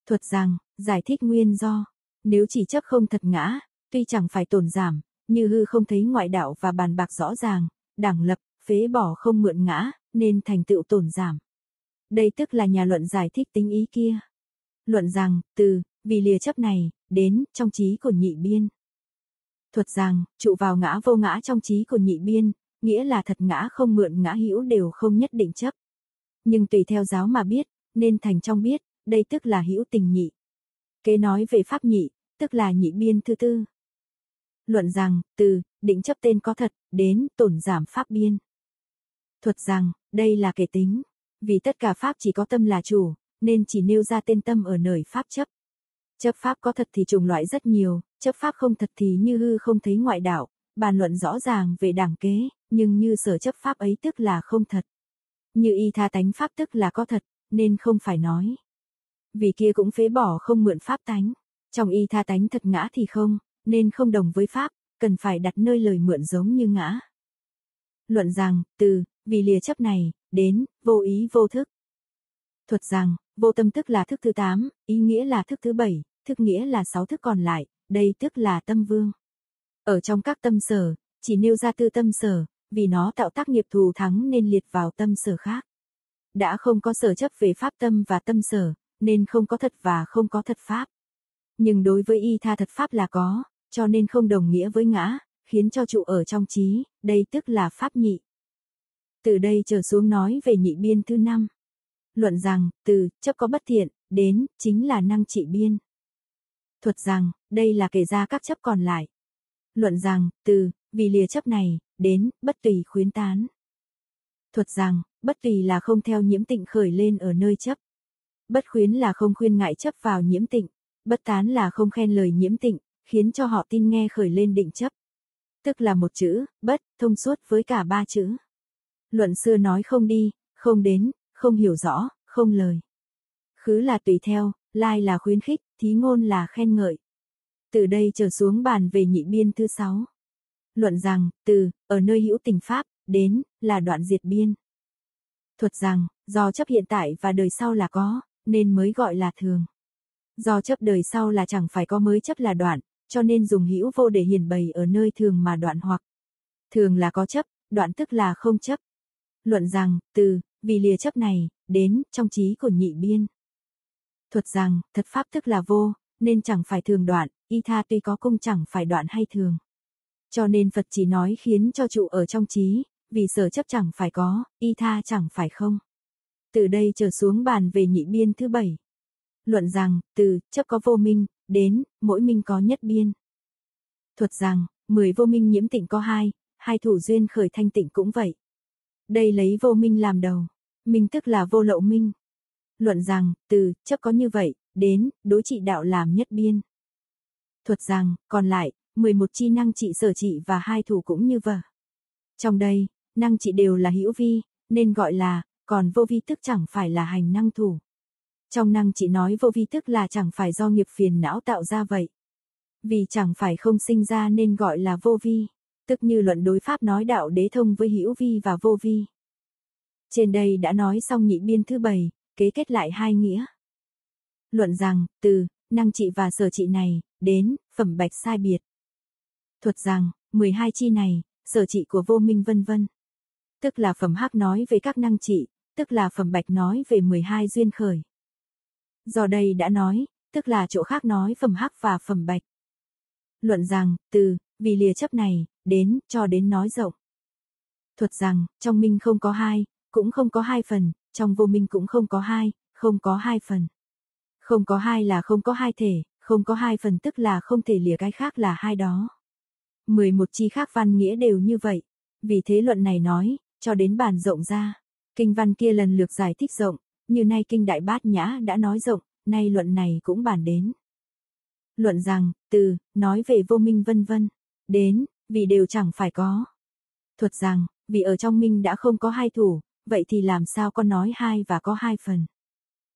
Thuật rằng, giải thích nguyên do, nếu chỉ chấp không thật ngã, tuy chẳng phải tổn giảm, như hư không thấy ngoại đạo và bàn bạc rõ ràng, đẳng lập, phế bỏ không mượn ngã, nên thành tựu tổn giảm. Đây tức là nhà luận giải thích tính ý kia. Luận rằng, từ, vì lìa chấp này, đến, trong trí của nhị biên. Thuật rằng, trụ vào ngã vô ngã trong trí của nhị biên, nghĩa là thật ngã không mượn ngã hữu đều không nhất định chấp. Nhưng tùy theo giáo mà biết, nên thành trong biết, đây tức là hữu tình nhị. Kế nói về pháp nhị, tức là nhị biên thứ tư. Luận rằng, từ, định chấp tên có thật, đến, tổn giảm pháp biên. Thuật rằng, đây là kể tính. Vì tất cả pháp chỉ có tâm là chủ, nên chỉ nêu ra tên tâm ở nơi pháp chấp. Chấp pháp có thật thì trùng loại rất nhiều, chấp pháp không thật thì như hư không thấy ngoại đạo, bàn luận rõ ràng về đẳng kế, nhưng như sở chấp pháp ấy tức là không thật. Như y tha tánh pháp tức là có thật, nên không phải nói. Vì kia cũng phế bỏ không mượn pháp tánh. Trong y tha tánh thật ngã thì không, nên không đồng với pháp, cần phải đặt nơi lời mượn giống như ngã. Luận rằng, từ, vì lìa chấp này, đến, vô ý vô thức. Thuật rằng, vô tâm thức là thức thứ 8, ý nghĩa là thức thứ 7, thức nghĩa là 6 thức còn lại, đây tức là tâm vương. Ở trong các tâm sở, chỉ nêu ra tư tâm sở, vì nó tạo tác nghiệp thù thắng nên liệt vào tâm sở khác. Đã không có sở chấp về pháp tâm và tâm sở, nên không có thật và không có thật pháp. Nhưng đối với y tha thật pháp là có, cho nên không đồng nghĩa với ngã, khiến cho trụ ở trong trí, đây tức là pháp nhị. Từ đây trở xuống nói về nhị biên thứ năm. Luận rằng, từ, chấp có bất thiện, đến, chính là năng trị biên. Thuật rằng, đây là kể ra các chấp còn lại. Luận rằng, từ, vì lìa chấp này, đến, bất tùy khuyến tán. Thuật rằng, bất tùy là không theo nhiễm tịnh khởi lên ở nơi chấp. Bất khuyến là không khuyên ngại chấp vào nhiễm tịnh. Bất tán là không khen lời nhiễm tịnh, khiến cho họ tin nghe khởi lên định chấp. Tức là một chữ, bất, thông suốt với cả ba chữ. Luận xưa nói không đi, không đến, không hiểu rõ, không lời. Khứ là tùy theo, lai là khuyến khích, thí ngôn là khen ngợi. Từ đây trở xuống bàn về nhị biên thứ sáu. Luận rằng, từ, ở nơi hữu tình pháp, đến, là đoạn diệt biên. Thuật rằng, do chấp hiện tại và đời sau là có, nên mới gọi là thường. Do chấp đời sau là chẳng phải có mới chấp là đoạn, cho nên dùng hữu vô để hiển bày ở nơi thường mà đoạn hoặc. Thường là có chấp, đoạn tức là không chấp. Luận rằng, từ, vì lìa chấp này, đến, trong trí của nhị biên. Thuật rằng, thật pháp tức là vô, nên chẳng phải thường đoạn, y tha tuy có cung chẳng phải đoạn hay thường. Cho nên Phật chỉ nói khiến cho trụ ở trong trí, vì sở chấp chẳng phải có, y tha chẳng phải không. Từ đây trở xuống bàn về nhị biên thứ bảy. Luận rằng, từ, chấp có vô minh, đến, mỗi minh có nhất biên. Thuật rằng, mười vô minh nhiễm tịnh có hai, hai thủ duyên khởi thanh tịnh cũng vậy. Đây lấy vô minh làm đầu. Minh tức là vô lậu minh. Luận rằng, từ, chấp có như vậy, đến, đối trị đạo làm nhất biên. Thuật rằng, còn lại, 11 chi năng trị sở trị và hai thủ cũng như vợ. Trong đây, năng trị đều là hữu vi, nên gọi là, còn vô vi tức chẳng phải là hành năng thủ. Trong năng trị nói vô vi tức là chẳng phải do nghiệp phiền não tạo ra vậy. Vì chẳng phải không sinh ra nên gọi là vô vi, tức như luận đối pháp nói đạo đế thông với hữu vi và vô vi. Trên đây đã nói xong nhị biên thứ bảy, kế kết lại hai nghĩa. Luận rằng, từ, năng trị và sở trị này, đến, phẩm bạch sai biệt. Thuật rằng, 12 chi này, sở trị của vô minh vân vân. Tức là phẩm hắc nói về các năng trị, tức là phẩm bạch nói về 12 duyên khởi. Do đây đã nói, tức là chỗ khác nói phẩm hắc và phẩm bạch. Luận rằng, từ, vì lìa chấp này, đến, cho đến nói rộng. Thuật rằng, trong minh không có hai, cũng không có hai phần, trong vô minh cũng không có hai, không có hai phần. Không có hai là không có hai thể, không có hai phần tức là không thể lìa cái khác là hai đó. 11 chi khác văn nghĩa đều như vậy. Vì thế luận này nói, cho đến bàn rộng ra. Kinh văn kia lần lượt giải thích rộng, như nay kinh đại bát nhã đã nói rộng, nay luận này cũng bàn đến. Luận rằng, từ, nói về vô minh vân vân, đến, vì đều chẳng phải có. Thuật rằng, vì ở trong minh đã không có hai thủ, vậy thì làm sao con nói hai và có hai phần.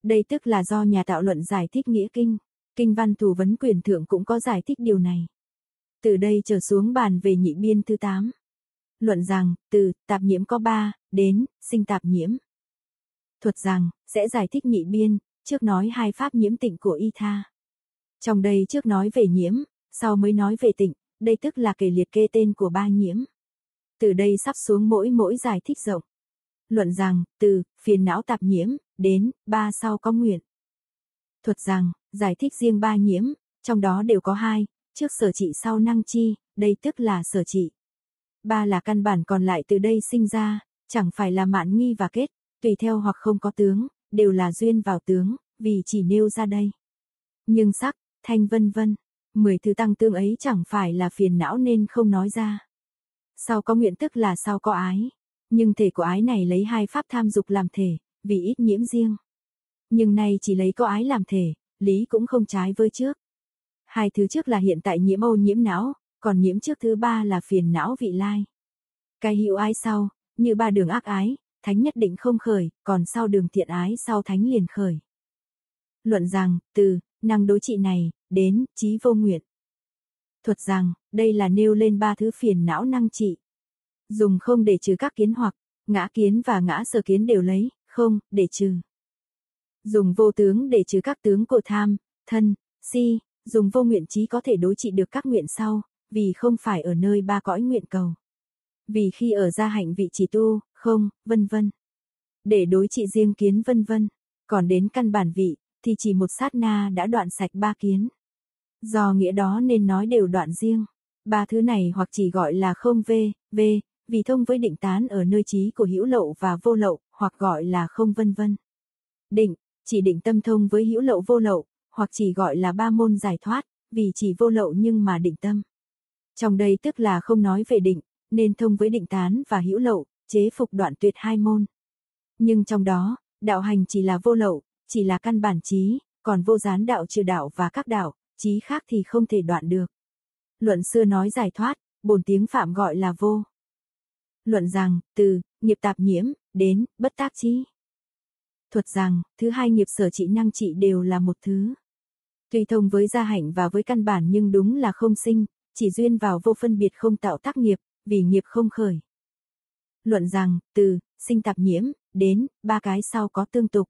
Đây tức là do nhà tạo luận giải thích nghĩa kinh, kinh văn thủ vấn quyền thượng cũng có giải thích điều này. Từ đây trở xuống bàn về nhị biên thứ 8. Luận rằng, từ, tạp nhiễm có ba đến, sinh tạp nhiễm. Thuật rằng, sẽ giải thích nhị biên, trước nói hai pháp nhiễm tịnh của y tha. Trong đây trước nói về nhiễm, sau mới nói về tịnh, đây tức là kể liệt kê tên của ba nhiễm. Từ đây sắp xuống mỗi mỗi giải thích rộng. Luận rằng, từ, phiền não tạp nhiễm, đến, ba sau có nguyện. Thuật rằng, giải thích riêng ba nhiễm, trong đó đều có hai, trước sở trị sau năng chi, đây tức là sở trị. Ba là căn bản còn lại từ đây sinh ra, chẳng phải là mạn nghi và kết, tùy theo hoặc không có tướng, đều là duyên vào tướng, vì chỉ nêu ra đây. Nhưng sắc, thanh vân vân, mười thứ tăng tương ấy chẳng phải là phiền não nên không nói ra. Sau có nguyện tức là sau có ái, nhưng thể của ái này lấy hai pháp tham dục làm thể, vì ít nhiễm riêng. Nhưng nay chỉ lấy có ái làm thể, lý cũng không trái với trước. Hai thứ trước là hiện tại nhiễm ô nhiễm não, còn nhiễm trước thứ ba là phiền não vị lai. Cái hữu ái sau, như ba đường ác ái, thánh nhất định không khởi, còn sau đường thiện ái sau thánh liền khởi. Luận rằng, từ, năng đối trị này, đến, trí vô nguyện. Thuật rằng, đây là nêu lên ba thứ phiền não năng trị. Dùng không để trừ các kiến hoặc, ngã kiến và ngã sở kiến đều lấy, không, để trừ. Dùng vô tướng để trừ các tướng của tham, thân, si, dùng vô nguyện trí có thể đối trị được các nguyện sau, vì không phải ở nơi ba cõi nguyện cầu. Vì khi ở gia hạnh vị chỉ tu, không, vân vân. Để đối trị riêng kiến vân vân. Còn đến căn bản vị, thì chỉ một sát na đã đoạn sạch ba kiến. Do nghĩa đó nên nói đều đoạn riêng. Ba thứ này hoặc chỉ gọi là không v, v, vì thông với định tán ở nơi trí của hữu lậu và vô lậu, hoặc gọi là không vân vân. Định, chỉ định tâm thông với hữu lậu vô lậu, hoặc chỉ gọi là ba môn giải thoát, vì chỉ vô lậu nhưng mà định tâm. Trong đây tức là không nói về định, nên thông với định tán và hữu lậu, chế phục đoạn tuyệt hai môn. Nhưng trong đó, đạo hành chỉ là vô lậu, chỉ là căn bản trí, còn vô gián đạo trừ đạo và các đạo, trí khác thì không thể đoạn được. Luận xưa nói giải thoát, bổn tiếng phạm gọi là vô. Luận rằng, từ, nghiệp tạp nhiễm, đến, bất tác trí. Thuật rằng, thứ hai nghiệp sở trị năng trị đều là một thứ. tùy thông với gia hạnh và với căn bản nhưng đúng là không sinh, chỉ duyên vào vô phân biệt không tạo tác nghiệp, vì nghiệp không khởi. Luận rằng, từ, sinh tạp nhiễm, đến, ba cái sau có tương tục.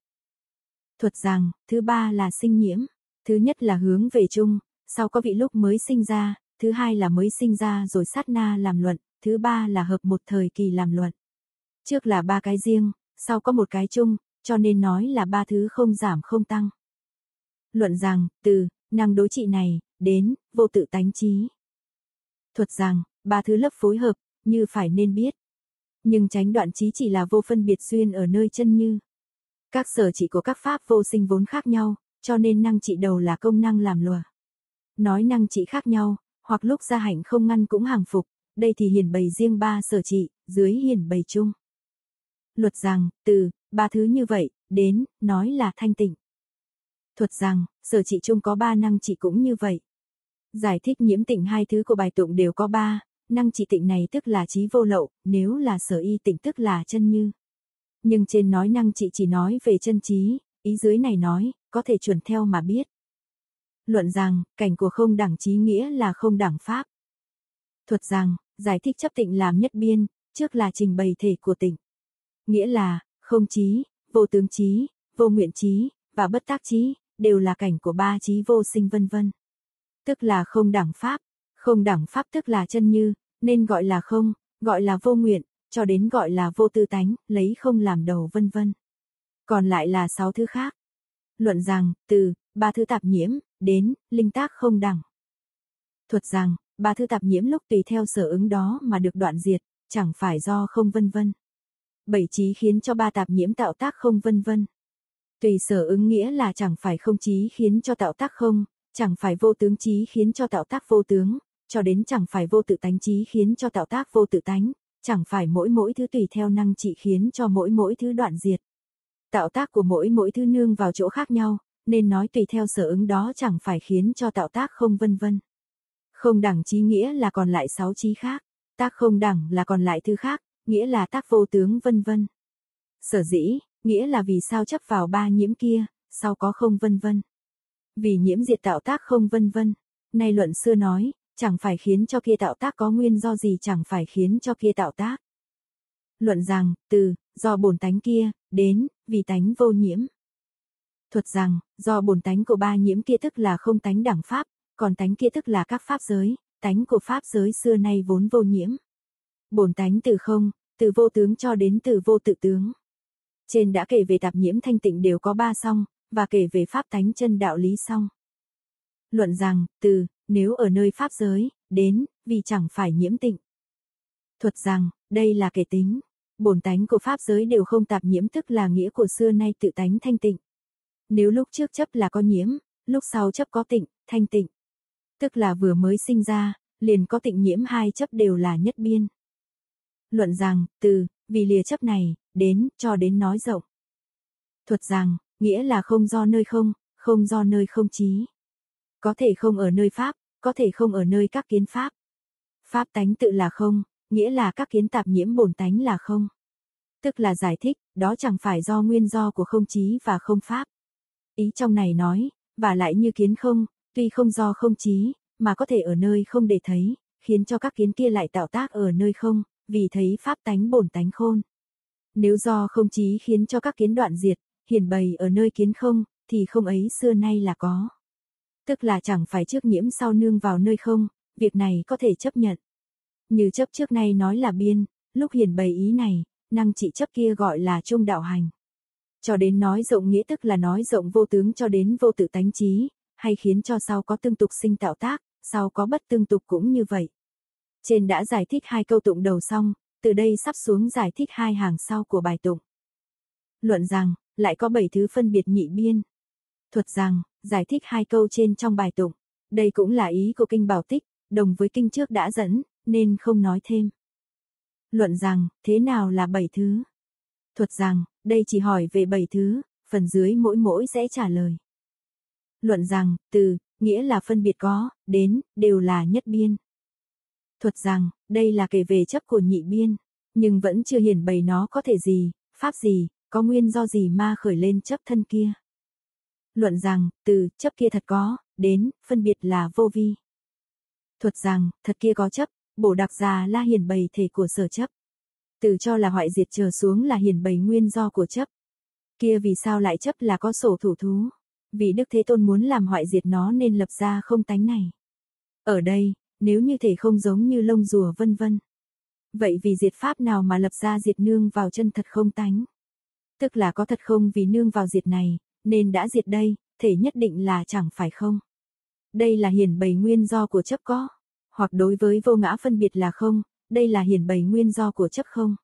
Thuật rằng, thứ ba là sinh nhiễm, thứ nhất là hướng về chung, sau có vị lúc mới sinh ra, thứ hai là mới sinh ra rồi sát na làm luận, thứ ba là hợp một thời kỳ làm luận. Trước là ba cái riêng, sau có một cái chung, cho nên nói là ba thứ không giảm không tăng. Luận rằng, từ, năng đối trị này, đến, vô tự tánh trí. Thuật rằng, ba thứ lớp phối hợp, như phải nên biết. Nhưng tránh đoạn trí chỉ là vô phân biệt duyên ở nơi chân như. Các sở trị của các pháp vô sinh vốn khác nhau, cho nên năng trị đầu là công năng làm lùa. Nói năng trị khác nhau, hoặc lúc gia hạnh không ngăn cũng hàng phục, đây thì hiển bày riêng ba sở trị, dưới hiển bày chung. Luật rằng, từ, ba thứ như vậy, đến, nói là thanh tịnh. Thuật rằng, sở trị chung có ba năng trị cũng như vậy. Giải thích nhiễm tịnh hai thứ của bài tụng đều có ba, năng trị tịnh này tức là trí vô lậu, nếu là sở y tịnh tức là chân như. Nhưng trên nói năng trị chỉ nói về chân trí, ý dưới này nói, có thể chuẩn theo mà biết. Luận rằng, cảnh của không đẳng trí nghĩa là không đẳng pháp. Thuật rằng, giải thích chấp tịnh làm nhất biên, trước là trình bày thể của tịnh. Nghĩa là, không trí, vô tướng trí, vô nguyện trí, và bất tác trí, đều là cảnh của ba trí vô sinh vân vân. Tức là không đẳng pháp, không đẳng pháp tức là chân như, nên gọi là không, gọi là vô nguyện, cho đến gọi là vô tư tánh, lấy không làm đầu vân vân. Còn lại là sáu thứ khác. Luận rằng, từ, ba thứ tạp nhiễm, đến, linh tác không đẳng. Thuật rằng, ba thứ tạp nhiễm lúc tùy theo sở ứng đó mà được đoạn diệt, chẳng phải do không vân vân. Bảy trí khiến cho ba tạp nhiễm tạo tác không vân vân. Tùy sở ứng nghĩa là chẳng phải không trí khiến cho tạo tác không, chẳng phải vô tướng trí khiến cho tạo tác vô tướng, cho đến chẳng phải vô tự tánh trí khiến cho tạo tác vô tự tánh, chẳng phải mỗi mỗi thứ tùy theo năng trị khiến cho mỗi mỗi thứ đoạn diệt. Tạo tác của mỗi mỗi thứ nương vào chỗ khác nhau, nên nói tùy theo sở ứng đó chẳng phải khiến cho tạo tác không vân vân. Không đẳng trí nghĩa là còn lại sáu trí khác, tác không đẳng là còn lại thứ khác, nghĩa là tác vô tướng vân vân. Sở dĩ, nghĩa là vì sao chấp vào ba nhiễm kia, sau có không vân vân. Vì nhiễm diệt tạo tác không vân vân. Nay luận xưa nói, chẳng phải khiến cho kia tạo tác có nguyên do gì chẳng phải khiến cho kia tạo tác. Luận rằng, từ, do bổn tánh kia, đến, vì tánh vô nhiễm. Thuật rằng, do bổn tánh của ba nhiễm kia tức là không tánh đẳng pháp, còn tánh kia tức là các pháp giới, tánh của pháp giới xưa nay vốn vô nhiễm. Bổn tánh từ không, từ vô tướng cho đến từ vô tự tướng. Trên đã kể về tạp nhiễm thanh tịnh đều có ba song, và kể về pháp tánh chân đạo lý song. Luận rằng, từ, nếu ở nơi pháp giới, đến, vì chẳng phải nhiễm tịnh. Thuật rằng, đây là kể tính. Bổn tánh của pháp giới đều không tạp nhiễm tức là nghĩa của xưa nay tự tánh thanh tịnh. Nếu lúc trước chấp là có nhiễm, lúc sau chấp có tịnh, thanh tịnh. Tức là vừa mới sinh ra, liền có tịnh nhiễm hai chấp đều là nhất biên. Luận rằng, từ, vì lìa chấp này, đến, cho đến nói rộng. Thuật rằng, nghĩa là không do nơi không, không do nơi không trí. Có thể không ở nơi pháp, có thể không ở nơi các kiến pháp. Pháp tánh tự là không, nghĩa là các kiến tạp nhiễm bổn tánh là không. Tức là giải thích, đó chẳng phải do nguyên do của không trí và không pháp. Ý trong này nói, và lại như kiến không, tuy không do không trí, mà có thể ở nơi không để thấy, khiến cho các kiến kia lại tạo tác ở nơi không, vì thấy pháp tánh bổn tánh khôn. Nếu do không trí khiến cho các kiến đoạn diệt, hiển bày ở nơi kiến không, thì không ấy xưa nay là có. Tức là chẳng phải trước nhiễm sau nương vào nơi không, việc này có thể chấp nhận. Như chấp trước nay nói là biên, lúc hiển bày ý này, năng trị chấp kia gọi là trung đạo hành. Cho đến nói rộng nghĩa tức là nói rộng vô tướng cho đến vô tự tánh trí, hay khiến cho sau có tương tục sinh tạo tác, sau có bất tương tục cũng như vậy. Trên đã giải thích hai câu tụng đầu xong, từ đây sắp xuống giải thích hai hàng sau của bài tụng. Luận rằng, lại có bảy thứ phân biệt nhị biên. Thuật rằng, giải thích hai câu trên trong bài tụng. Đây cũng là ý của kinh bảo tích, đồng với kinh trước đã dẫn, nên không nói thêm. Luận rằng, thế nào là bảy thứ? Thuật rằng, đây chỉ hỏi về bảy thứ, phần dưới mỗi mỗi sẽ trả lời. Luận rằng, từ, nghĩa là phân biệt có, đến, đều là nhất biên. Thuật rằng, đây là kể về chấp của nhị biên, nhưng vẫn chưa hiển bày nó có thể gì, pháp gì, có nguyên do gì ma khởi lên chấp thân kia. Luận rằng, từ, chấp kia thật có, đến, phân biệt là vô vi. Thuật rằng, thật kia có chấp, bổ đặc già la hiển bày thể của sở chấp. Từ cho là hoại diệt trở xuống là hiển bày nguyên do của chấp. Kia vì sao lại chấp là có sổ thủ thú? Vì Đức Thế Tôn muốn làm hoại diệt nó nên lập ra không tánh này. Ở đây, nếu như thể không giống như lông rùa vân vân. Vậy vì diệt pháp nào mà lập ra diệt nương vào chân thật không tánh? Tức là có thật không vì nương vào diệt này, nên đã diệt đây, thể nhất định là chẳng phải không. Đây là hiển bày nguyên do của chấp có, hoặc đối với vô ngã phân biệt là không, đây là hiển bày nguyên do của chấp không.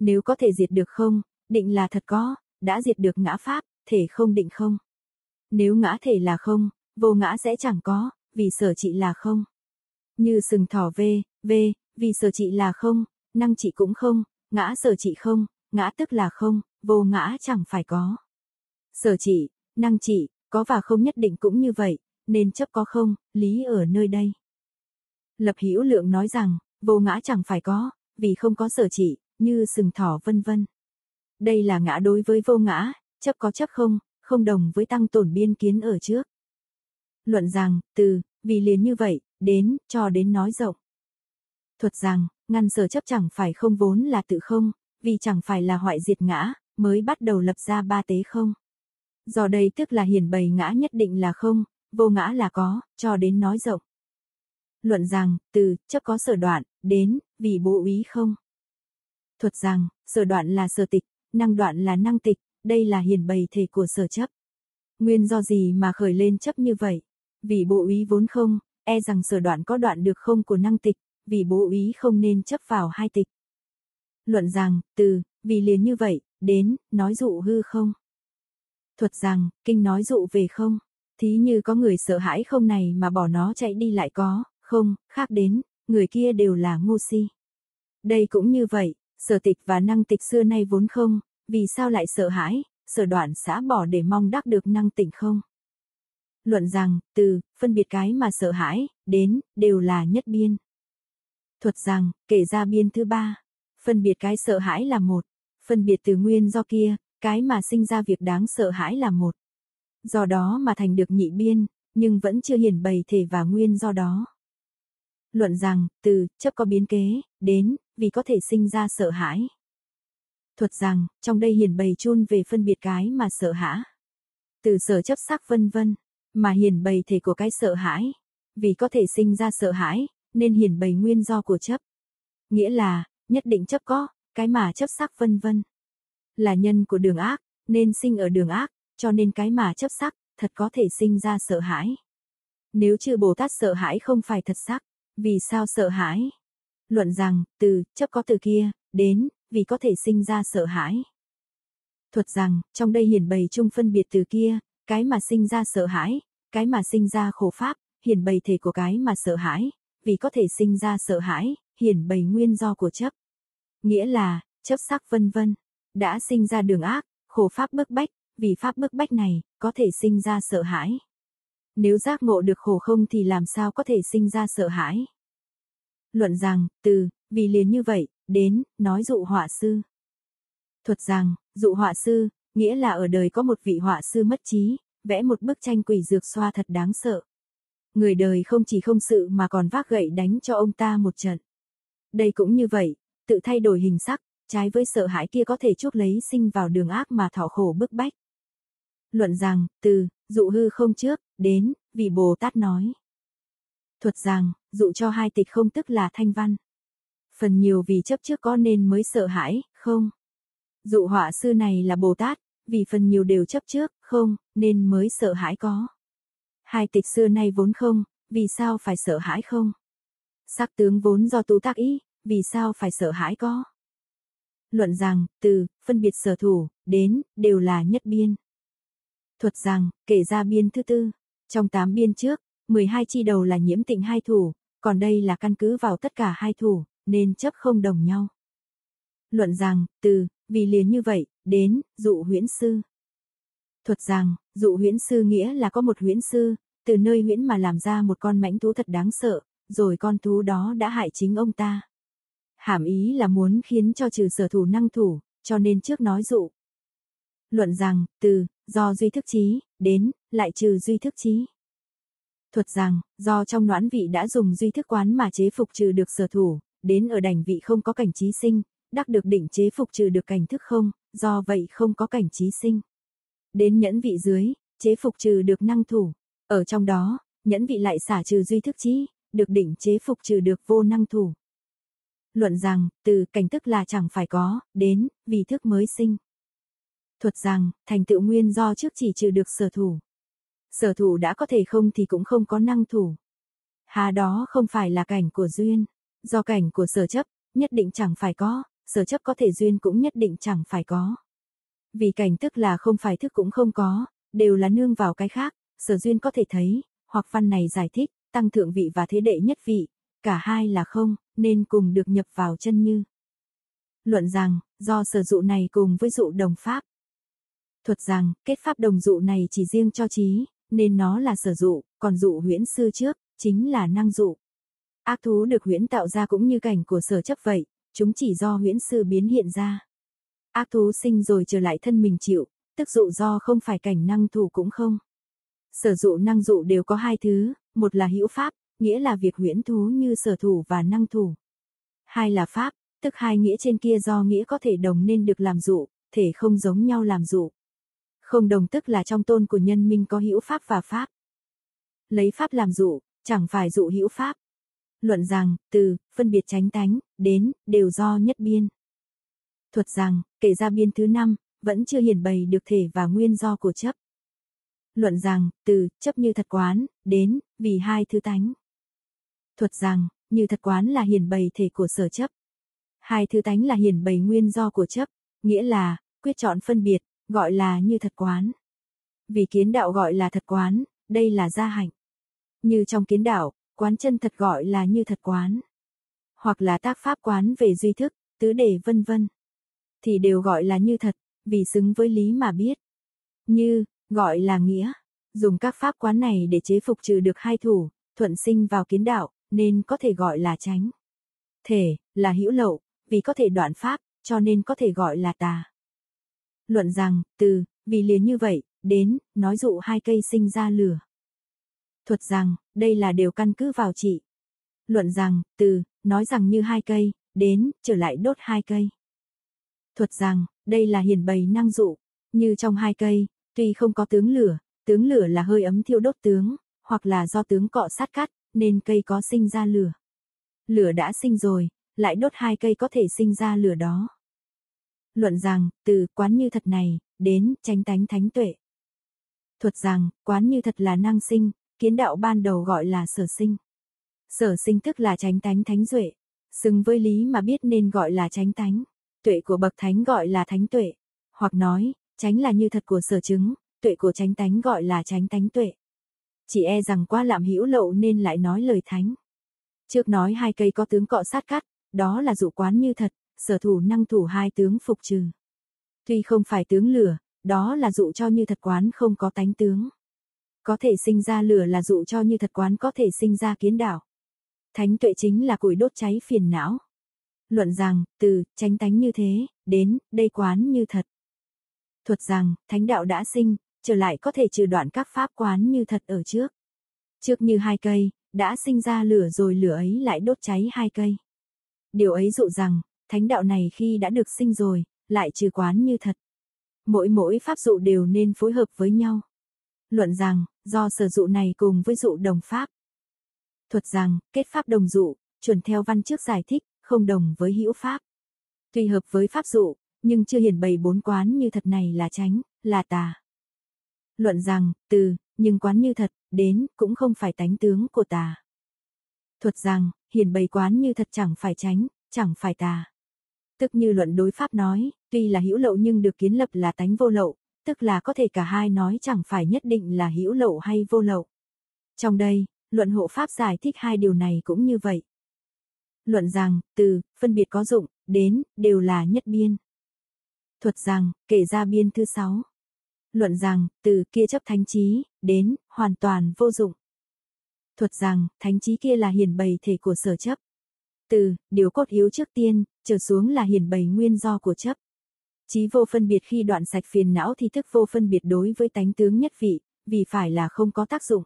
Nếu có thể diệt được không, định là thật có, đã diệt được ngã pháp, thể không định không. Nếu ngã thể là không, vô ngã sẽ chẳng có, vì sở trị là không. Như sừng thỏ v, v, vì sở trị là không, năng trị cũng không, ngã sở trị không, ngã tức là không, vô ngã chẳng phải có. Sở trị, năng trị, có và không nhất định cũng như vậy, nên chấp có không, lý ở nơi đây. Lập hữu lượng nói rằng, vô ngã chẳng phải có, vì không có sở trị, như sừng thỏ vân vân. Đây là ngã đối với vô ngã, chấp có chấp không, không đồng với tăng tổn biên kiến ở trước. Luận rằng, từ, vì liền như vậy, đến, cho đến nói rộng. Thuật rằng, ngăn sở chấp chẳng phải không vốn là tự không, vì chẳng phải là hoại diệt ngã, mới bắt đầu lập ra ba tế không. Do đây tức là hiển bày ngã nhất định là không, vô ngã là có, cho đến nói rộng. Luận rằng, từ, chấp có sở đoạn, đến, vì bố ý không. Thuật rằng, sở đoạn là sở tịch, năng đoạn là năng tịch, đây là hiển bày thể của sở chấp. Nguyên do gì mà khởi lên chấp như vậy? Vì bộ ý vốn không, e rằng sở đoạn có đoạn được không của năng tịch, vì bố ý không nên chấp vào hai tịch. Luận rằng, từ, vì liền như vậy, đến, nói dụ hư không. Thuật rằng, kinh nói dụ về không. Thí như có người sợ hãi không này mà bỏ nó chạy đi lại có, không, khác đến, người kia đều là ngu si. Đây cũng như vậy, sở tịch và năng tịch xưa nay vốn không, vì sao lại sợ hãi, sở đoạn xã bỏ để mong đắc được năng tỉnh không? Luận rằng, từ, phân biệt cái mà sợ hãi, đến, đều là nhất biên. Thuật rằng, kể ra biên thứ ba, phân biệt cái sợ hãi là một, phân biệt từ nguyên do kia, cái mà sinh ra việc đáng sợ hãi là một. Do đó mà thành được nhị biên, nhưng vẫn chưa hiển bày thể và nguyên do đó. Luận rằng, từ, chấp có biến kế, đến, vì có thể sinh ra sợ hãi. Thuật rằng, trong đây hiển bày chun về phân biệt cái mà sợ hãi. Từ sở chấp sắc vân vân, mà hiển bày thể của cái sợ hãi. Vì có thể sinh ra sợ hãi, nên hiển bày nguyên do của chấp. Nghĩa là, nhất định chấp có, cái mà chấp sắc vân vân. Là nhân của đường ác, nên sinh ở đường ác, cho nên cái mà chấp sắc, thật có thể sinh ra sợ hãi. Nếu chưa Bồ Tát sợ hãi không phải thật sắc, vì sao sợ hãi? Luận rằng, từ, chấp có từ kia, đến, vì có thể sinh ra sợ hãi. Thuật rằng, trong đây hiển bày chung phân biệt từ kia, cái mà sinh ra sợ hãi, cái mà sinh ra khổ pháp, hiển bày thể của cái mà sợ hãi, vì có thể sinh ra sợ hãi, hiển bày nguyên do của chấp. Nghĩa là, chấp sắc vân vân, đã sinh ra đường ác, khổ pháp bức bách, vì pháp bức bách này, có thể sinh ra sợ hãi. Nếu giác ngộ được khổ không thì làm sao có thể sinh ra sợ hãi. Luận rằng, từ, vì liền như vậy, đến, nói dụ họa sư. Thuật rằng, dụ họa sư, nghĩa là ở đời có một vị họa sư mất trí, vẽ một bức tranh quỷ dược xoa thật đáng sợ. Người đời không chỉ không sự mà còn vác gậy đánh cho ông ta một trận. Đây cũng như vậy, tự thay đổi hình sắc, trái với sợ hãi kia có thể chuốc lấy sinh vào đường ác mà thọ khổ bức bách. Luận rằng, từ, dụ hư không trước, đến, vì Bồ Tát nói. Thuật rằng, dụ cho hai tịch không tức là thanh văn. Phần nhiều vì chấp trước có nên mới sợ hãi, không? Dụ họa sư này là Bồ Tát, vì phần nhiều đều chấp trước, không, nên mới sợ hãi có. Hai tịch xưa nay vốn không, vì sao phải sợ hãi không? Sắc tướng vốn do tu tác ý, vì sao phải sợ hãi có? Luận rằng, từ, phân biệt sở thủ, đến, đều là nhất biên. Thuật rằng, kể ra biên thứ tư, trong tám biên trước, 12 chi đầu là nhiễm tịnh hai thủ, còn đây là căn cứ vào tất cả hai thủ, nên chấp không đồng nhau. Luận rằng, từ, vì liền như vậy, đến, dụ huyễn sư. Thuật rằng, dụ huyễn sư nghĩa là có một huyễn sư, từ nơi huyễn mà làm ra một con mãnh thú thật đáng sợ, rồi con thú đó đã hại chính ông ta. Hàm ý là muốn khiến cho trừ sở thủ năng thủ, cho nên trước nói dụ. Luận rằng, từ, do duy thức trí, đến, lại trừ duy thức trí. Thuật rằng, do trong noãn vị đã dùng duy thức quán mà chế phục trừ được sở thủ, đến ở đảnh vị không có cảnh trí sinh, đắc được định chế phục trừ được cảnh thức không, do vậy không có cảnh trí sinh. Đến nhẫn vị dưới, chế phục trừ được năng thủ, ở trong đó, nhẫn vị lại xả trừ duy thức trí, được định chế phục trừ được vô năng thủ. Luận rằng, từ cảnh thức là chẳng phải có, đến, vì thức mới sinh. Thuật rằng, thành tựu nguyên do trước chỉ trừ được sở thủ. Sở thủ đã có thể không thì cũng không có năng thủ. Hà đó không phải là cảnh của duyên, do cảnh của sở chấp, nhất định chẳng phải có, sở chấp có thể duyên cũng nhất định chẳng phải có. Vì cảnh tức là không phải thức cũng không có, đều là nương vào cái khác, sở duyên có thể thấy, hoặc văn này giải thích, tăng thượng vị và thế đệ nhất vị, cả hai là không, nên cùng được nhập vào chân như. Luận rằng, do sở dụ này cùng với dụ đồng pháp. Thuật rằng, kết pháp đồng dụ này chỉ riêng cho trí, nên nó là sở dụ, còn dụ huyễn sư trước, chính là năng dụ. Ác thú được huyễn tạo ra cũng như cảnh của sở chấp vậy, chúng chỉ do huyễn sư biến hiện ra. Ác thú sinh rồi trở lại thân mình chịu, tức dụ do không phải cảnh năng thủ cũng không. Sở dụ năng dụ đều có hai thứ, một là hữu pháp, nghĩa là việc huyễn thú như sở thủ và năng thủ. Hai là pháp, tức hai nghĩa trên kia do nghĩa có thể đồng nên được làm dụ, thể không giống nhau làm dụ. Không đồng tức là trong tôn của nhân minh có hữu pháp và pháp. Lấy pháp làm dụ, chẳng phải dụ hữu pháp. Luận rằng, từ, phân biệt tránh tánh, đến, đều do nhất biên. Thuật rằng, kể ra biên thứ năm, vẫn chưa hiển bày được thể và nguyên do của chấp. Luận rằng, từ, chấp như thật quán, đến, vì hai thứ tánh. Thuật rằng, như thật quán là hiển bày thể của sở chấp. Hai thứ tánh là hiển bày nguyên do của chấp, nghĩa là, quyết chọn phân biệt, gọi là như thật quán. Vì kiến đạo gọi là thật quán, đây là gia hạnh. Như trong kiến đạo, quán chân thật gọi là như thật quán. Hoặc là tác pháp quán về duy thức, tứ đề vân vân. Thì đều gọi là như thật, vì xứng với lý mà biết. Như, gọi là nghĩa. Dùng các pháp quán này để chế phục trừ được hai thủ, thuận sinh vào kiến đạo, nên có thể gọi là tránh. Thể, là hữu lậu, vì có thể đoạn pháp, cho nên có thể gọi là tà. Luận rằng, từ, vì liền như vậy, đến, nói dụ hai cây sinh ra lửa. Thuật rằng, đây là đều căn cứ vào trị. Luận rằng, từ, nói rằng như hai cây, đến, trở lại đốt hai cây. Thuật rằng, đây là hiển bày năng dụ, như trong hai cây, tuy không có tướng lửa, tướng lửa là hơi ấm thiêu đốt tướng, hoặc là do tướng cọ sát cắt, nên cây có sinh ra lửa. Lửa đã sinh rồi, lại đốt hai cây có thể sinh ra lửa đó. Luận rằng, từ quán như thật này, đến tránh tánh thánh tuệ. Thuật rằng, quán như thật là năng sinh, kiến đạo ban đầu gọi là sở sinh. Sở sinh tức là tránh tánh thánh duệ, xứng với lý mà biết nên gọi là tránh tánh. Tuệ của bậc thánh gọi là thánh tuệ, hoặc nói, tránh là như thật của sở chứng, tuệ của tránh tánh gọi là tránh tánh tuệ. Chỉ e rằng qua lạm hữu lậu nên lại nói lời thánh. Trước nói hai cây có tướng cọ sát cắt, đó là dụ quán như thật, sở thủ năng thủ hai tướng phục trừ. Tuy không phải tướng lửa, đó là dụ cho như thật quán không có tánh tướng. Có thể sinh ra lửa là dụ cho như thật quán có thể sinh ra kiến đạo. Thánh tuệ chính là củi đốt cháy phiền não. Luận rằng, từ, tránh tánh như thế, đến, đây quán như thật. Thuật rằng, thánh đạo đã sinh, trở lại có thể trừ đoạn các pháp quán như thật ở trước. Trước như hai cây, đã sinh ra lửa rồi lửa ấy lại đốt cháy hai cây. Điều ấy dụ rằng, thánh đạo này khi đã được sinh rồi, lại trừ quán như thật. Mỗi mỗi pháp dụ đều nên phối hợp với nhau. Luận rằng, do sở dụ này cùng với dụ đồng pháp. Thuật rằng, kết pháp đồng dụ, chuẩn theo văn trước giải thích, không đồng với hữu pháp. Tuy hợp với pháp dụ, nhưng chưa hiển bày bốn quán như thật này là tránh, là tà. Luận rằng, từ, nhưng quán như thật, đến, cũng không phải tánh tướng của tà. Thuật rằng, hiển bày quán như thật chẳng phải tránh, chẳng phải tà. Tức như luận đối pháp nói, tuy là hữu lậu nhưng được kiến lập là tánh vô lậu, tức là có thể cả hai nói chẳng phải nhất định là hữu lậu hay vô lậu. Trong đây, luận hộ pháp giải thích hai điều này cũng như vậy. Luận rằng, từ, phân biệt có dụng, đến, đều là nhất biên. Thuật rằng, kể ra biên thứ sáu. Luận rằng, từ kia chấp thánh trí, đến, hoàn toàn vô dụng. Thuật rằng, thánh trí kia là hiển bày thể của sở chấp. Từ, điều cốt yếu trước tiên, trở xuống là hiển bày nguyên do của chấp. trí vô phân biệt khi đoạn sạch phiền não thì thức vô phân biệt đối với tánh tướng nhất vị, vì phải là không có tác dụng.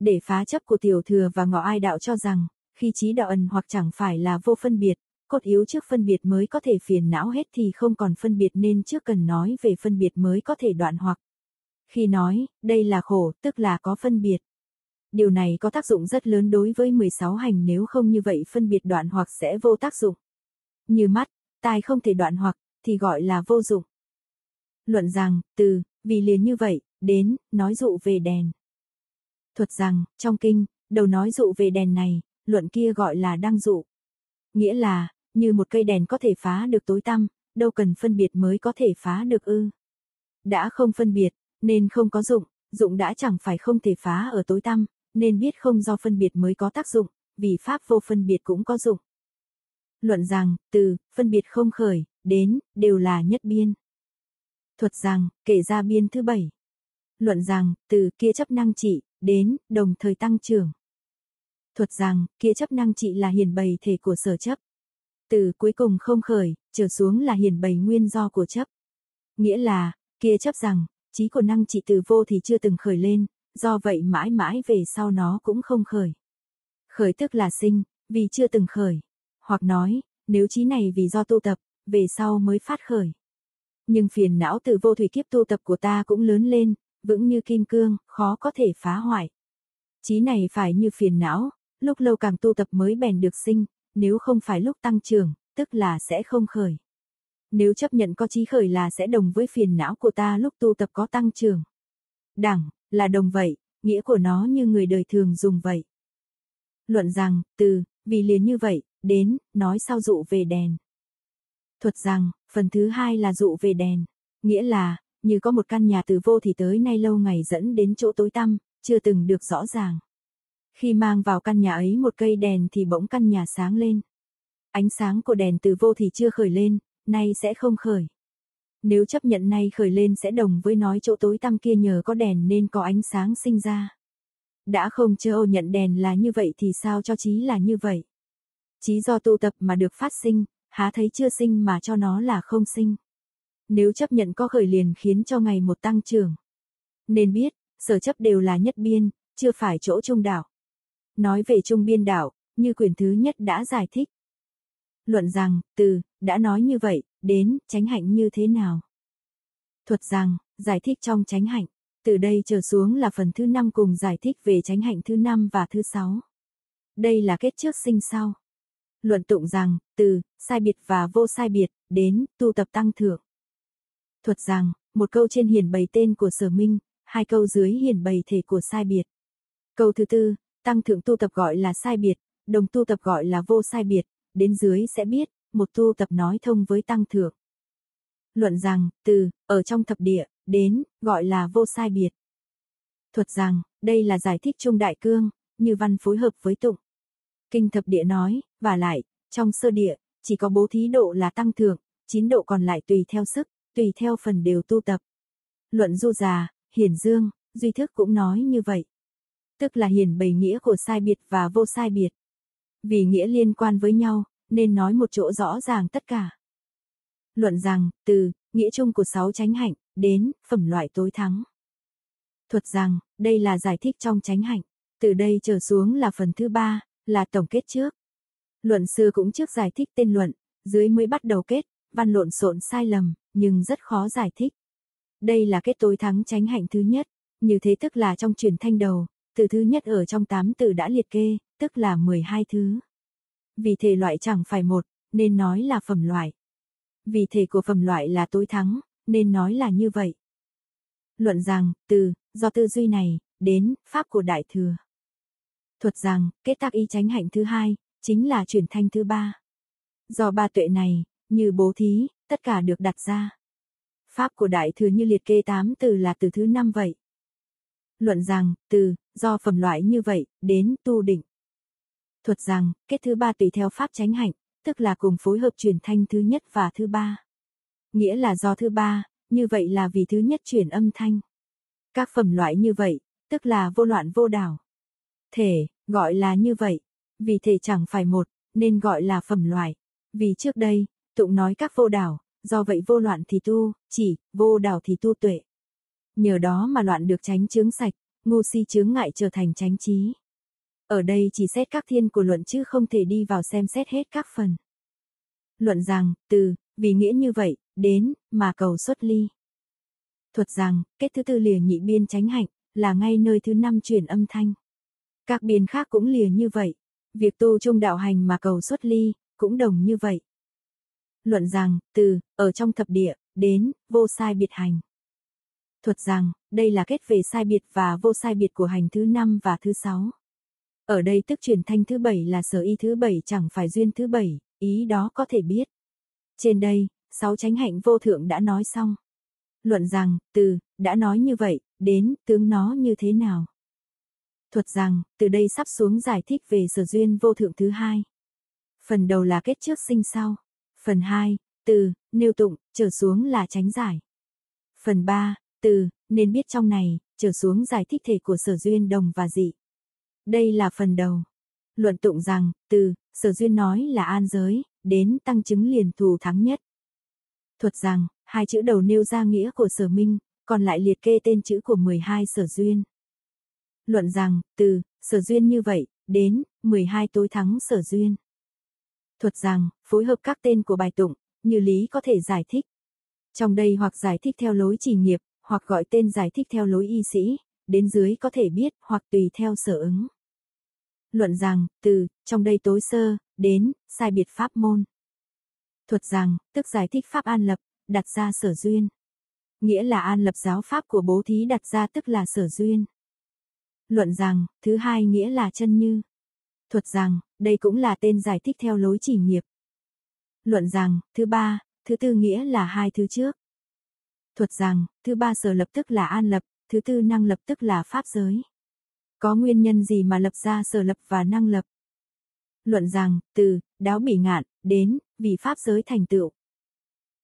Để phá chấp của tiểu thừa và ngọ ai đạo cho rằng, khi trí đạo ẩn hoặc chẳng phải là vô phân biệt, cốt yếu trước phân biệt mới có thể phiền não hết thì không còn phân biệt nên trước cần nói về phân biệt mới có thể đoạn hoặc. Khi nói, đây là khổ, tức là có phân biệt. Điều này có tác dụng rất lớn đối với 16 hành nếu không như vậy phân biệt đoạn hoặc sẽ vô tác dụng. Như mắt, tai không thể đoạn hoặc, thì gọi là vô dụng. Luận rằng, từ, vì liền như vậy, đến, nói dụ về đèn. Thuật rằng, trong kinh, đầu nói dụ về đèn này, luận kia gọi là đăng dụ. Nghĩa là, như một cây đèn có thể phá được tối tăm, đâu cần phân biệt mới có thể phá được ư. Đã không phân biệt, nên không có dụng, dụng đã chẳng phải không thể phá ở tối tăm, nên biết không do phân biệt mới có tác dụng, vì pháp vô phân biệt cũng có dụng. Luận rằng, từ, phân biệt không khởi, đến, đều là nhất biên. Thuật rằng, kể ra biên thứ bảy. Luận rằng, từ kia chấp năng trị, đến, đồng thời tăng trưởng. Thuật rằng, kia chấp năng trị là hiển bày thể của sở chấp. Từ cuối cùng không khởi, trở xuống là hiển bày nguyên do của chấp. Nghĩa là, kia chấp rằng, trí của năng trị từ vô thì chưa từng khởi lên, do vậy mãi mãi về sau nó cũng không khởi. Khởi tức là sinh, vì chưa từng khởi. Hoặc nói, nếu trí này vì do tu tập, về sau mới phát khởi. Nhưng phiền não từ vô thủy kiếp tu tập của ta cũng lớn lên, vững như kim cương, khó có thể phá hoại. Trí này phải như phiền não, lúc lâu càng tu tập mới bèn được sinh, nếu không phải lúc tăng trưởng, tức là sẽ không khởi. Nếu chấp nhận có trí khởi là sẽ đồng với phiền não của ta lúc tu tập có tăng trưởng. Đẳng, là đồng vậy, nghĩa của nó như người đời thường dùng vậy. Luận rằng, từ, vì liền như vậy, đến, nói sao dụ về đèn. Thuật rằng, phần thứ hai là dụ về đèn, nghĩa là, như có một căn nhà từ vô thì tới nay lâu ngày dẫn đến chỗ tối tăm, chưa từng được rõ ràng. Khi mang vào căn nhà ấy một cây đèn thì bỗng căn nhà sáng lên. Ánh sáng của đèn từ vô thì chưa khởi lên, nay sẽ không khởi. Nếu chấp nhận nay khởi lên sẽ đồng với nói chỗ tối tăm kia nhờ có đèn nên có ánh sáng sinh ra. Đã không chờ ô nhận đèn là như vậy thì sao cho trí là như vậy? Trí do tu tập mà được phát sinh, há thấy chưa sinh mà cho nó là không sinh. Nếu chấp nhận có khởi liền khiến cho ngày một tăng trưởng. Nên biết, sở chấp đều là nhất biên, chưa phải chỗ trung đạo. Nói về trung biên đạo, như quyển thứ nhất đã giải thích. Luận rằng, từ, đã nói như vậy, đến, tránh hạnh như thế nào? Thuật rằng, giải thích trong tránh hạnh. Từ đây trở xuống là phần thứ năm cùng giải thích về tránh hạnh thứ năm và thứ sáu. Đây là kết trước sinh sau. Luận tụng rằng, từ, sai biệt và vô sai biệt, đến, tu tập tăng thượng. Thuật rằng, một câu trên hiển bày tên của sở minh, hai câu dưới hiển bày thể của sai biệt. Câu thứ tư, tăng thượng tu tập gọi là sai biệt, đồng tu tập gọi là vô sai biệt, đến dưới sẽ biết, một tu tập nói thông với tăng thượng. Luận rằng, từ, ở trong thập địa, đến, gọi là vô sai biệt. Thuật rằng, đây là giải thích trung đại cương, như văn phối hợp với tụng. Kinh thập địa nói, và lại, trong sơ địa, chỉ có bố thí độ là tăng thượng, chín độ còn lại tùy theo sức, tùy theo phần đều tu tập. Luận du già, hiển dương, duy thức cũng nói như vậy. Tức là hiển bày nghĩa của sai biệt và vô sai biệt. Vì nghĩa liên quan với nhau, nên nói một chỗ rõ ràng tất cả. Luận rằng, từ, nghĩa chung của sáu chánh hạnh, đến, phẩm loại tối thắng. Thuật rằng, đây là giải thích trong chánh hạnh. Từ đây trở xuống là phần thứ ba, là tổng kết trước. Luận sư cũng trước giải thích tên luận, dưới mới bắt đầu kết, văn lộn xộn sai lầm, nhưng rất khó giải thích. Đây là kết tối thắng chánh hạnh thứ nhất, như thế tức là trong truyền thanh đầu, từ thứ nhất ở trong tám từ đã liệt kê, tức là 12 thứ. Vì thể loại chẳng phải một, nên nói là phẩm loại. Vì thể của phẩm loại là tối thắng, nên nói là như vậy. Luận rằng, từ, do tư duy này, đến, pháp của đại thừa. Thuật rằng, kết tác y tránh hạnh thứ hai, chính là chuyển thanh thứ ba. Do ba tuệ này, như bố thí, tất cả được đặt ra. Pháp của đại thừa như liệt kê tám từ là từ thứ năm vậy. Luận rằng, từ, do phẩm loại như vậy, đến tu định. Thuật rằng, kết thứ ba tùy theo pháp chánh hạnh, tức là cùng phối hợp truyền thanh thứ nhất và thứ ba. Nghĩa là do thứ ba, như vậy là vì thứ nhất chuyển âm thanh. Các phẩm loại như vậy, tức là vô loạn vô đảo. Thể, gọi là như vậy, vì thể chẳng phải một, nên gọi là phẩm loại. Vì trước đây, tụng nói các vô đảo, do vậy vô loạn thì tu, chỉ, vô đảo thì tu tuệ. Nhờ đó mà loạn được tránh chướng sạch, ngu si chướng ngại trở thành tránh trí. Ở đây chỉ xét các thiên của luận chứ không thể đi vào xem xét hết các phần. Luận rằng, từ, vì nghĩa như vậy, đến, mà cầu xuất ly. Thuật rằng, kết thứ tư lìa nhị biên tránh hạnh, là ngay nơi thứ năm chuyển âm thanh. Các biên khác cũng lìa như vậy. Việc tu trung đạo hành mà cầu xuất ly, cũng đồng như vậy. Luận rằng, từ, ở trong thập địa, đến, vô sai biệt hành. Thuật rằng, đây là kết về sai biệt và vô sai biệt của hành thứ năm và thứ sáu. Ở đây tức truyền thanh thứ bảy là sở y thứ bảy chẳng phải duyên thứ bảy, ý đó có thể biết. Trên đây, sáu chánh hạnh vô thượng đã nói xong. Luận rằng, từ, đã nói như vậy, đến, tướng nó như thế nào. Thuật rằng, từ đây sắp xuống giải thích về sở duyên vô thượng thứ hai. Phần đầu là kết trước sinh sau. Phần 2, từ, nêu tụng, trở xuống là tránh giải. Phần 3, từ, nên biết trong này, trở xuống giải thích thể của sở duyên đồng và dị. Đây là phần đầu. Luận tụng rằng, từ, sở duyên nói là an giới, đến tăng chứng liền thù thắng nhất. Thuật rằng, hai chữ đầu nêu ra nghĩa của sở minh, còn lại liệt kê tên chữ của 12 sở duyên. Luận rằng, từ, sở duyên như vậy, đến, 12 tối thắng sở duyên. Thuật rằng, phối hợp các tên của bài tụng, như lý có thể giải thích. Trong đây hoặc giải thích theo lối chỉ nghiệp, hoặc gọi tên giải thích theo lối y sĩ, đến dưới có thể biết hoặc tùy theo sở ứng. Luận rằng, từ, trong đây tối sơ, đến, sai biệt pháp môn. Thuật rằng, tức giải thích pháp an lập, đặt ra sở duyên. Nghĩa là an lập giáo pháp của bố thí đặt ra tức là sở duyên. Luận rằng, thứ hai nghĩa là chân như. Thuật rằng, đây cũng là tên giải thích theo lối chỉ nghiệp. Luận rằng, thứ ba, thứ tư nghĩa là hai thứ trước. Thuật rằng, thứ ba sở lập tức là an lập, thứ tư năng lập tức là pháp giới. Có nguyên nhân gì mà lập ra sở lập và năng lập? Luận rằng, từ, đáo bỉ ngạn, đến, vì pháp giới thành tựu.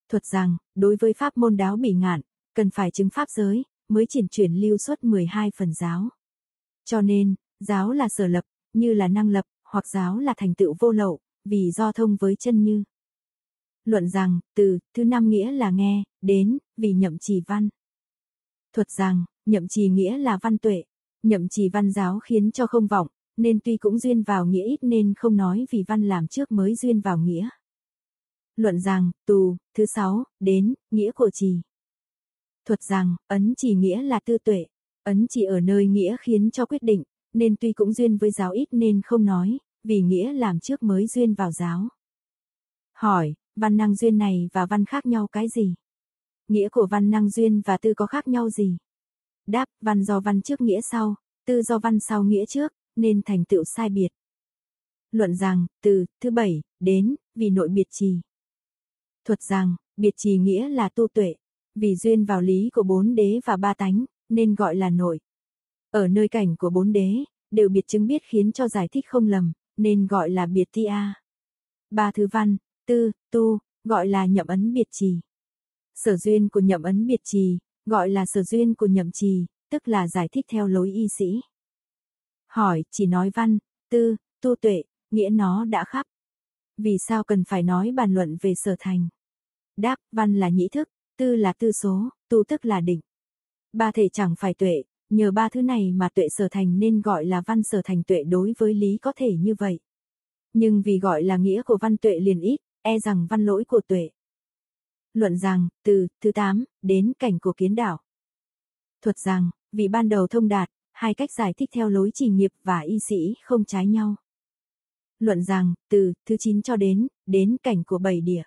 Thuật rằng, đối với pháp môn đáo bỉ ngạn, cần phải chứng pháp giới, mới triển chuyển lưu suất 12 phần giáo. Cho nên, giáo là sở lập, như là năng lập, hoặc giáo là thành tựu vô lậu, vì do thông với chân như. Luận rằng, từ, thứ năm nghĩa là nghe, đến, vì nhậm trì văn. Thuật rằng, nhậm trì nghĩa là văn tuệ, nhậm trì văn giáo khiến cho không vọng, nên tuy cũng duyên vào nghĩa ít nên không nói vì văn làm trước mới duyên vào nghĩa. Luận rằng, tù, thứ sáu, đến, nghĩa của trì. Thuật rằng, ấn trì nghĩa là tư tuệ, ấn trì ở nơi nghĩa khiến cho quyết định, nên tuy cũng duyên với giáo ít nên không nói, vì nghĩa làm trước mới duyên vào giáo. Hỏi, văn năng duyên này và văn khác nhau cái gì? Nghĩa của văn năng duyên và tư có khác nhau gì? Đáp, văn do văn trước nghĩa sau, tư do văn sau nghĩa trước, nên thành tựu sai biệt. Luận rằng, từ, thứ bảy, đến, vì nội biệt trì. Thuật rằng, biệt trì nghĩa là tu tuệ, vì duyên vào lý của bốn đế và ba tánh, nên gọi là nội. Ở nơi cảnh của bốn đế, đều biệt chứng biết khiến cho giải thích không lầm, nên gọi là biệt ti a. Ba thứ văn, tư, tu, gọi là nhậm ấn biệt trì. Sở duyên của nhậm ấn biệt trì, gọi là sở duyên của nhậm trì, tức là giải thích theo lối y sĩ. Hỏi, chỉ nói văn, tư, tu tuệ, nghĩa nó đã khắp. Vì sao cần phải nói bàn luận về sở thành? Đáp, văn là nhĩ thức, tư là tư số, tu tức là định. Ba thể chẳng phải tuệ, nhờ ba thứ này mà tuệ sở thành nên gọi là văn sở thành tuệ đối với lý có thể như vậy. Nhưng vì gọi là nghĩa của văn tuệ liền ít, e rằng văn lỗi của tuệ. Luận rằng, từ, thứ 8, đến cảnh của kiến đảo. Thuật rằng, vì ban đầu thông đạt, hai cách giải thích theo lối chỉ nghiệp và y sĩ không trái nhau. Luận rằng, từ, thứ 9 cho đến, đến cảnh của bảy địa.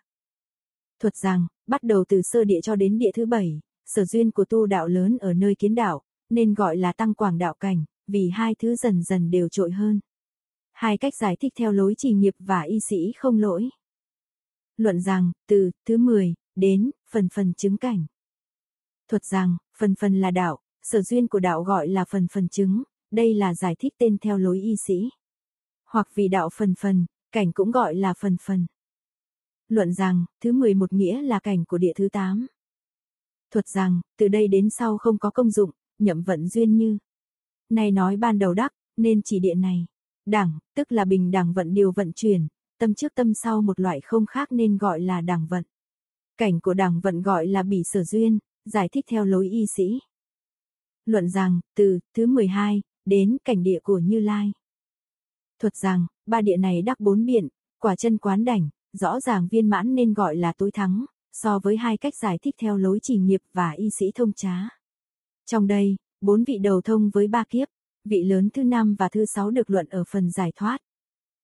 Thuật rằng, bắt đầu từ sơ địa cho đến địa thứ bảy, sở duyên của tu đạo lớn ở nơi kiến đạo, nên gọi là tăng quảng đạo cảnh, vì hai thứ dần dần đều trội hơn. Hai cách giải thích theo lối trì nghiệp và y sĩ không lỗi. Luận rằng, từ, thứ 10, đến, phần phần chứng cảnh. Thuật rằng, phần phần là đạo, sở duyên của đạo gọi là phần phần chứng, đây là giải thích tên theo lối y sĩ. Hoặc vì đạo phần phần, cảnh cũng gọi là phần phần. Luận rằng, thứ 11 nghĩa là cảnh của địa thứ 8. Thuật rằng, từ đây đến sau không có công dụng, nhậm vận duyên như. Này nói ban đầu đắc, nên chỉ địa này. Đẳng, tức là bình đẳng vận điều vận chuyển, tâm trước tâm sau một loại không khác nên gọi là đẳng vận. Cảnh của đẳng vận gọi là bỉ sở duyên, giải thích theo lối y sĩ. Luận rằng, từ, thứ 12, đến cảnh địa của Như Lai. Thuật rằng, ba địa này đắc bốn biện, quả chân quán đảnh, rõ ràng viên mãn nên gọi là tối thắng, so với hai cách giải thích theo lối chỉ nghiệp và y sĩ thông trá. Trong đây, bốn vị đầu thông với ba kiếp, vị lớn thứ năm và thứ sáu được luận ở phần giải thoát.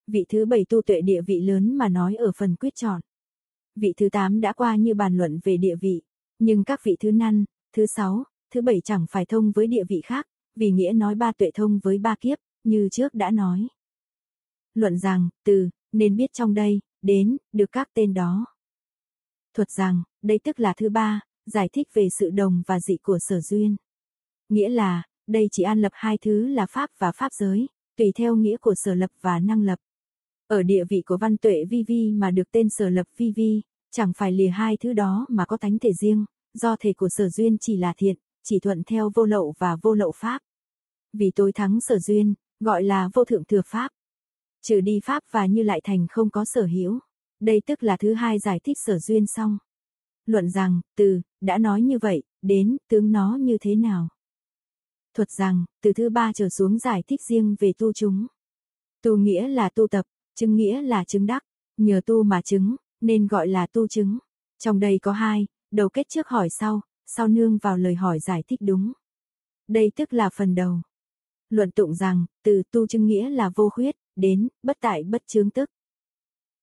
Vị thứ bảy tu tuệ địa vị lớn mà nói ở phần quyết chọn. Vị thứ tám đã qua như bàn luận về địa vị, nhưng các vị thứ năm, thứ sáu, thứ bảy chẳng phải thông với địa vị khác, vì nghĩa nói ba tuệ thông với ba kiếp, như trước đã nói. Luận rằng, từ, nên biết trong đây, đến, được các tên đó. Thuật rằng, đây tức là thứ ba, giải thích về sự đồng và dị của sở duyên. Nghĩa là, đây chỉ an lập hai thứ là pháp và pháp giới, tùy theo nghĩa của sở lập và năng lập. Ở địa vị của văn tuệ vi vi mà được tên sở lập vi vi, chẳng phải lìa hai thứ đó mà có tánh thể riêng, do thể của sở duyên chỉ là thiện, chỉ thuận theo vô lậu và vô lậu pháp. Vì tôi thắng sở duyên, gọi là vô thượng thừa pháp. Trừ đi pháp và như lại thành không có sở hữu. Đây tức là thứ hai giải thích sở duyên xong. Luận rằng, từ, đã nói như vậy, đến, tướng nó như thế nào. Thuật rằng, từ thứ ba trở xuống giải thích riêng về tu chúng. Tu nghĩa là tu tập, chứng nghĩa là chứng đắc, nhờ tu mà chứng, nên gọi là tu chứng. Trong đây có hai, đầu kết trước hỏi sau, sau nương vào lời hỏi giải thích đúng. Đây tức là phần đầu. Luận tụng rằng, từ tu chứng nghĩa là vô khuyết, đến, bất tại bất chứng tức.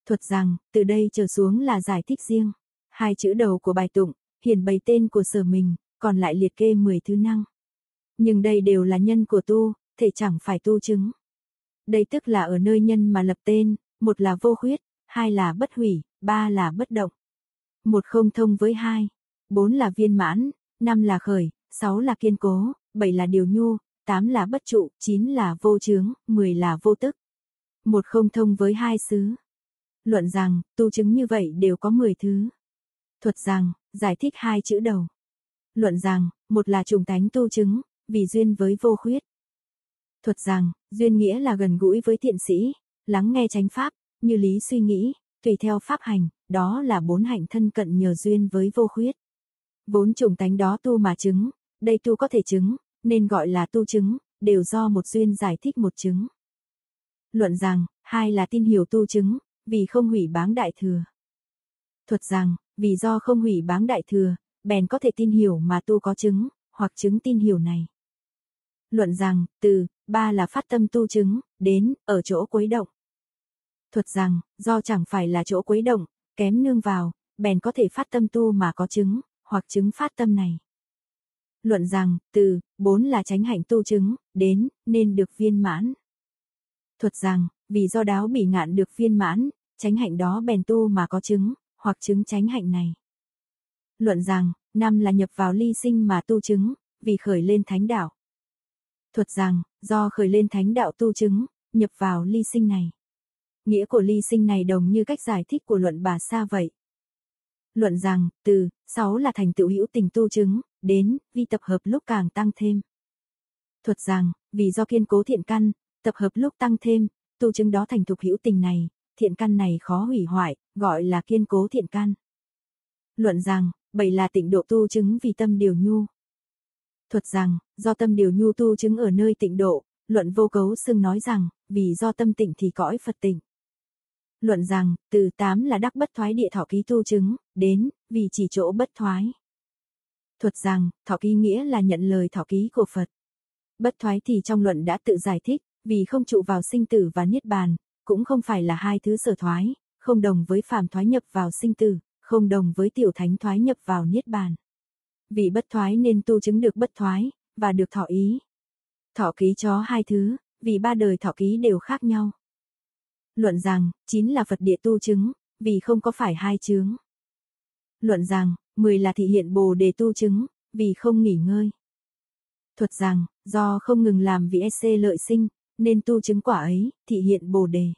Thuật rằng, từ đây trở xuống là giải thích riêng. Hai chữ đầu của bài tụng, hiển bày tên của sở mình, còn lại liệt kê 10 thứ năng. Nhưng đây đều là nhân của tu, thể chẳng phải tu chứng. Đây tức là ở nơi nhân mà lập tên, một là vô khuyết, hai là bất hủy, ba là bất động. Một không thông với hai, bốn là viên mãn, năm là khởi, sáu là kiên cố, bảy là điều nhu, tám là bất trụ, chín là vô chướng, mười là vô tức. Một không thông với hai xứ. Luận rằng, tu chứng như vậy đều có mười thứ. Thuật rằng, giải thích hai chữ đầu. Luận rằng, một là trùng tánh tu chứng, vì duyên với vô khuyết. Thuật rằng, duyên nghĩa là gần gũi với thiện sĩ, lắng nghe chánh pháp, như lý suy nghĩ, tùy theo pháp hành, đó là bốn hạnh thân cận nhờ duyên với vô khuyết. Bốn trùng tánh đó tu mà chứng, đây tu có thể chứng, nên gọi là tu chứng, đều do một duyên giải thích một chứng. Luận rằng, hai là tin hiểu tu chứng, vì không hủy báng đại thừa. Thuật rằng, vì do không hủy báng đại thừa, bèn có thể tin hiểu mà tu có chứng, hoặc chứng tin hiểu này. Luận rằng, từ, ba là phát tâm tu chứng, đến, ở chỗ quấy động. Thuật rằng, do chẳng phải là chỗ quấy động, kém nương vào, bèn có thể phát tâm tu mà có chứng, hoặc chứng phát tâm này. Luận rằng, từ, bốn là tránh hạnh tu chứng, đến, nên được viên mãn. Thuật rằng, vì do đáo bị ngạn được viên mãn, tránh hạnh đó bèn tu mà có chứng, hoặc chứng tránh hạnh này. Luận rằng, năm là nhập vào ly sinh mà tu chứng, vì khởi lên thánh đạo. Thuật rằng, do khởi lên thánh đạo tu chứng, nhập vào ly sinh này. Nghĩa của ly sinh này đồng như cách giải thích của luận bà sa vậy. Luận rằng, từ, sáu là thành tựu hữu tình tu chứng, đến, vi tập hợp lúc càng tăng thêm. Thuật rằng, vì do kiên cố thiện căn, tập hợp lúc tăng thêm, tu chứng đó thành thục hữu tình này, thiện căn này khó hủy hoại, gọi là kiên cố thiện căn. Luận rằng, bảy là tịnh độ tu chứng vì tâm điều nhu. Thuật rằng, do tâm điều nhu tu chứng ở nơi tịnh độ, luận vô cấu xưng nói rằng, vì do tâm tịnh thì cõi Phật tịnh. Luận rằng, từ tám là đắc bất thoái địa thọ ký tu chứng, đến, vì chỉ chỗ bất thoái. Thuật rằng, thọ ký nghĩa là nhận lời thọ ký của Phật. Bất thoái thì trong luận đã tự giải thích, vì không trụ vào sinh tử và niết bàn, cũng không phải là hai thứ sở thoái, không đồng với phàm thoái nhập vào sinh tử, không đồng với tiểu thánh thoái nhập vào niết bàn. Vì bất thoái nên tu chứng được bất thoái, và được thọ ý. Thọ ký chó hai thứ, vì ba đời thọ ký đều khác nhau. Luận rằng, chín là Phật địa tu chứng, vì không có phải hai chứng Luận rằng, mười là thị hiện bồ đề tu chứng, vì không nghỉ ngơi. Thuật rằng, do không ngừng làm vì EC lợi sinh, nên tu chứng quả ấy, thị hiện bồ đề.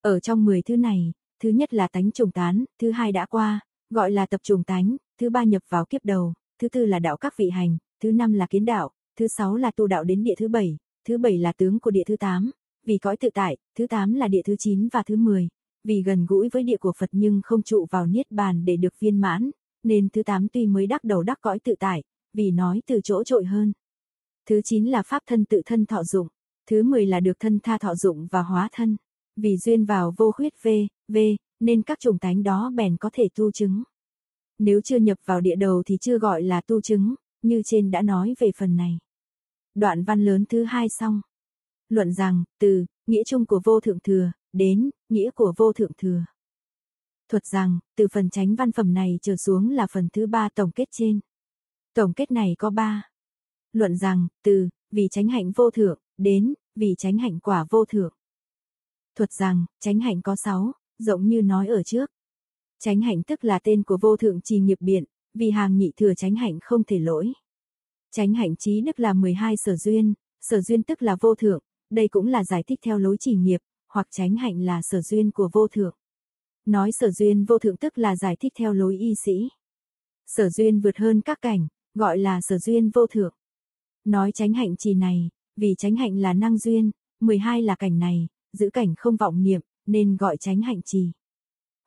Ở trong 10 thứ này, thứ nhất là tánh trùng tán, thứ hai đã qua, gọi là tập trùng tánh, thứ ba nhập vào kiếp đầu, thứ tư là đạo các vị hành, thứ năm là kiến đạo, thứ sáu là tu đạo đến địa thứ bảy, thứ bảy là tướng của địa thứ tám, vì cõi tự tại, thứ tám là địa thứ chín và thứ mười, vì gần gũi với địa của Phật nhưng không trụ vào niết bàn để được viên mãn, nên thứ tám tuy mới đắc đầu đắc cõi tự tại, vì nói từ chỗ trội hơn. Thứ chín là pháp thân tự thân thọ dụng, thứ mười là được thân tha thọ dụng và hóa thân, vì duyên vào vô khuyết v, v, nên các chủng tánh đó bèn có thể tu chứng. Nếu chưa nhập vào địa đầu thì chưa gọi là tu chứng, như trên đã nói về phần này. Đoạn văn lớn thứ hai xong. Luận rằng, từ, nghĩa chung của vô thượng thừa, đến, nghĩa của vô thượng thừa. Thuật rằng, từ phần tránh văn phẩm này trở xuống là phần thứ ba tổng kết trên. Tổng kết này có ba. Luận rằng, từ, vì tránh hạnh vô thượng, đến, vì tránh hạnh quả vô thượng. Thuật rằng, tránh hạnh có sáu, rộng như nói ở trước. Tránh hạnh tức là tên của vô thượng trì nghiệp biện, vì hàng nhị thừa tránh hạnh không thể lỗi. Tránh hạnh trí đức là 12 sở duyên, sở duyên tức là vô thượng, đây cũng là giải thích theo lối chỉ nghiệp, hoặc tránh hạnh là sở duyên của vô thượng. Nói sở duyên vô thượng tức là giải thích theo lối y sĩ. Sở duyên vượt hơn các cảnh, gọi là sở duyên vô thượng. Nói tránh hạnh trì này, vì tránh hạnh là năng duyên, 12 là cảnh này, giữ cảnh không vọng niệm, nên gọi tránh hạnh trì.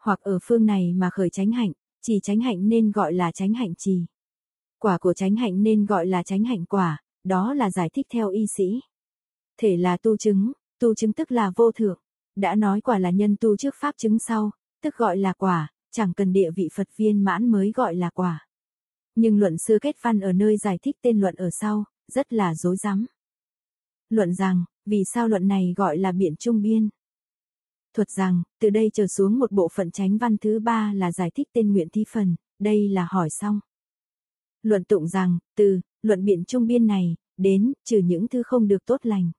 Hoặc ở phương này mà khởi tránh hạnh, Trì tránh hạnh nên gọi là tránh hạnh trì. Quả của tránh hạnh nên gọi là tránh hạnh quả, đó là giải thích theo y sĩ. Thể là tu chứng, tu chứng tức là vô thượng. Đã nói quả là nhân tu trước pháp chứng sau, tức gọi là quả, chẳng cần địa vị Phật viên mãn mới gọi là quả. Nhưng luận sư kết văn ở nơi giải thích tên luận ở sau, rất là dối rắm. Luận rằng, vì sao luận này gọi là biện trung biên? Thuật rằng, từ đây trở xuống một bộ phận tránh văn thứ ba là giải thích tên nguyện thi phần, đây là hỏi xong. Luận tụng rằng, từ, luận biện trung biên này, đến, trừ những thứ không được tốt lành.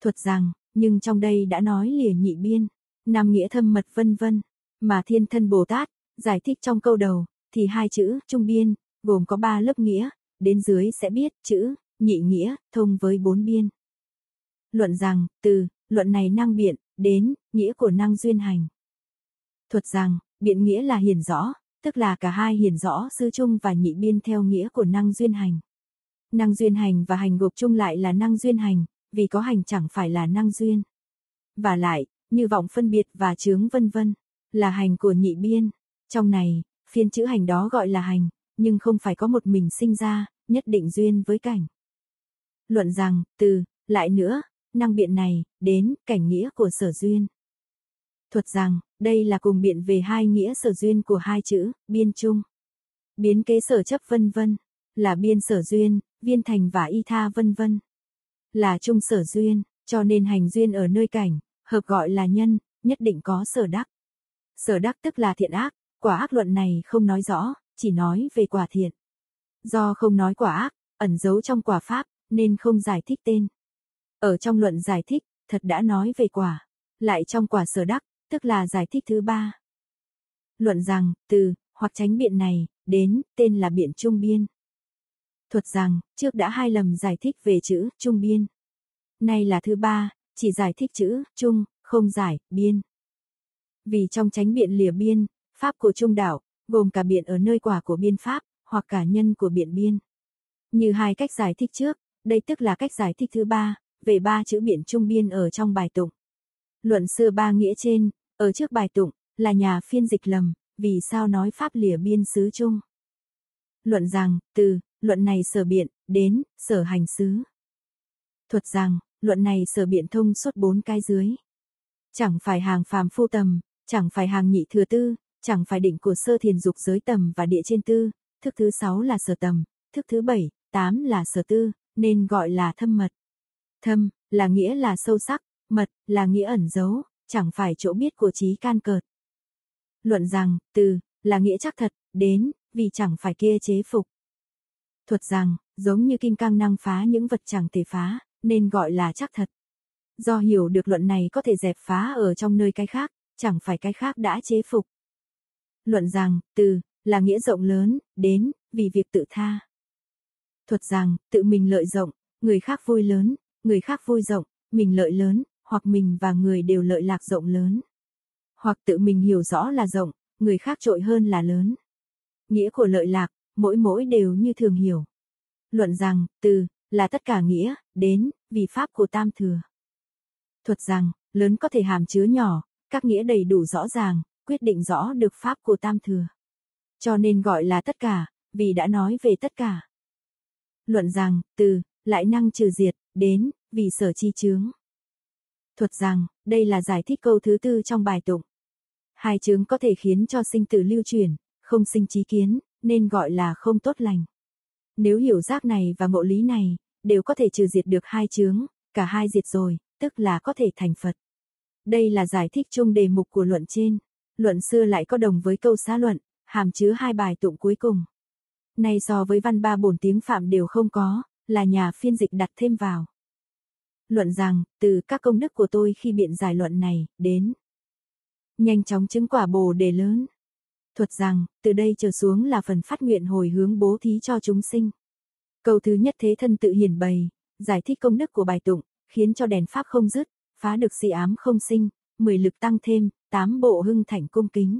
Thuật rằng, nhưng trong đây đã nói lìa nhị biên, nam nghĩa thâm mật vân vân, mà thiên thân Bồ Tát, giải thích trong câu đầu, thì hai chữ, trung biên, gồm có ba lớp nghĩa, đến dưới sẽ biết, chữ, nhị nghĩa, thông với bốn biên. Luận rằng, từ, luận này năng biện, đến, nghĩa của năng duyên hành. Thuật rằng, biện nghĩa là hiển rõ, tức là cả hai hiển rõ sư chung và nhị biên theo nghĩa của năng duyên hành. Năng duyên hành và hành gộp chung lại là năng duyên hành, vì có hành chẳng phải là năng duyên. Và lại, như vọng phân biệt và chướng vân vân, là hành của nhị biên. Trong này, phiên chữ hành đó gọi là hành, nhưng không phải có một mình sinh ra, nhất định duyên với cảnh. Luận rằng, từ, lại nữa, năng biện này, đến, cảnh nghĩa của sở duyên. Thuật rằng, đây là cùng biện về hai nghĩa sở duyên của hai chữ, biên chung. Biến kế sở chấp vân vân, là biên sở duyên, viên thành và y tha vân vân. Là chung sở duyên, cho nên hành duyên ở nơi cảnh, hợp gọi là nhân, nhất định có sở đắc. Sở đắc tức là thiện ác, quả ác luận này không nói rõ, chỉ nói về quả thiện. Do không nói quả ác, ẩn giấu trong quả pháp, nên không giải thích tên. Ở trong luận giải thích, thật đã nói về quả. Lại trong quả sở đắc, tức là giải thích thứ ba. Luận rằng, từ, hoặc tránh biện này, đến, tên là biện trung biên. Thuật rằng, trước đã hai lầm giải thích về chữ, trung biên. Nay là thứ ba, chỉ giải thích chữ, trung, không giải, biên. Vì trong tránh biện lìa biên, pháp của trung đạo, gồm cả biện ở nơi quả của biên pháp, hoặc cả nhân của biện biên. Như hai cách giải thích trước, đây tức là cách giải thích thứ ba, về ba chữ biện trung biên ở trong bài tụng. Luận xưa ba nghĩa trên, ở trước bài tụng, là nhà phiên dịch lầm, vì sao nói pháp lìa biên xứ trung. Luận rằng, từ, luận này sở biện, đến, sở hành xứ. Thuật rằng, luận này sở biện thông suốt bốn cái dưới. Chẳng phải hàng phàm phu tầm, chẳng phải hàng nhị thừa tư, chẳng phải định của sơ thiền dục giới tầm và địa trên tư, thức thứ sáu là sở tầm, thức thứ bảy, tám là sở tư, nên gọi là thâm mật. Thâm, là nghĩa là sâu sắc, mật, là nghĩa ẩn giấu, chẳng phải chỗ biết của trí can cợt. Luận rằng, từ, là nghĩa chắc thật, đến, vì chẳng phải kia chế phục. Thuật rằng, giống như kim cang năng phá những vật chẳng thể phá, nên gọi là chắc thật. Do hiểu được luận này có thể dẹp phá ở trong nơi cái khác, chẳng phải cái khác đã chế phục. Luận rằng, từ, là nghĩa rộng lớn, đến, vì việc tự tha. Thuật rằng, tự mình lợi rộng, người khác vui lớn, người khác vui rộng, mình lợi lớn, hoặc mình và người đều lợi lạc rộng lớn. Hoặc tự mình hiểu rõ là rộng, người khác trội hơn là lớn. Nghĩa của lợi lạc, mỗi mỗi đều như thường hiểu. Luận rằng, từ, là tất cả nghĩa, đến, vì pháp của tam thừa. Thuật rằng, lớn có thể hàm chứa nhỏ, các nghĩa đầy đủ rõ ràng, quyết định rõ được pháp của tam thừa. Cho nên gọi là tất cả, vì đã nói về tất cả. Luận rằng, từ, lại năng trừ diệt, đến, vì sở chi chướng. Thuật rằng, đây là giải thích câu thứ tư trong bài tụng. Hai chướng có thể khiến cho sinh tử lưu truyền, không sinh trí kiến, nên gọi là không tốt lành. Nếu hiểu giác này và ngộ lý này, đều có thể trừ diệt được hai chướng, cả hai diệt rồi, tức là có thể thành Phật. Đây là giải thích chung đề mục của luận trên. Luận xưa lại có đồng với câu xá luận, hàm chứa hai bài tụng cuối cùng. Nay so với văn ba bổn tiếng phạm đều không có, là nhà phiên dịch đặt thêm vào. Luận rằng, từ các công đức của tôi khi biện giải luận này, đến. Nhanh chóng chứng quả bồ đề lớn. Thuật rằng, từ đây trở xuống là phần phát nguyện hồi hướng bố thí cho chúng sinh. Câu thứ nhất thế thân tự hiển bày, giải thích công đức của bài tụng, khiến cho đèn pháp không dứt, phá được si ám không sinh, mười lực tăng thêm, tám bộ hưng thảnh cung kính.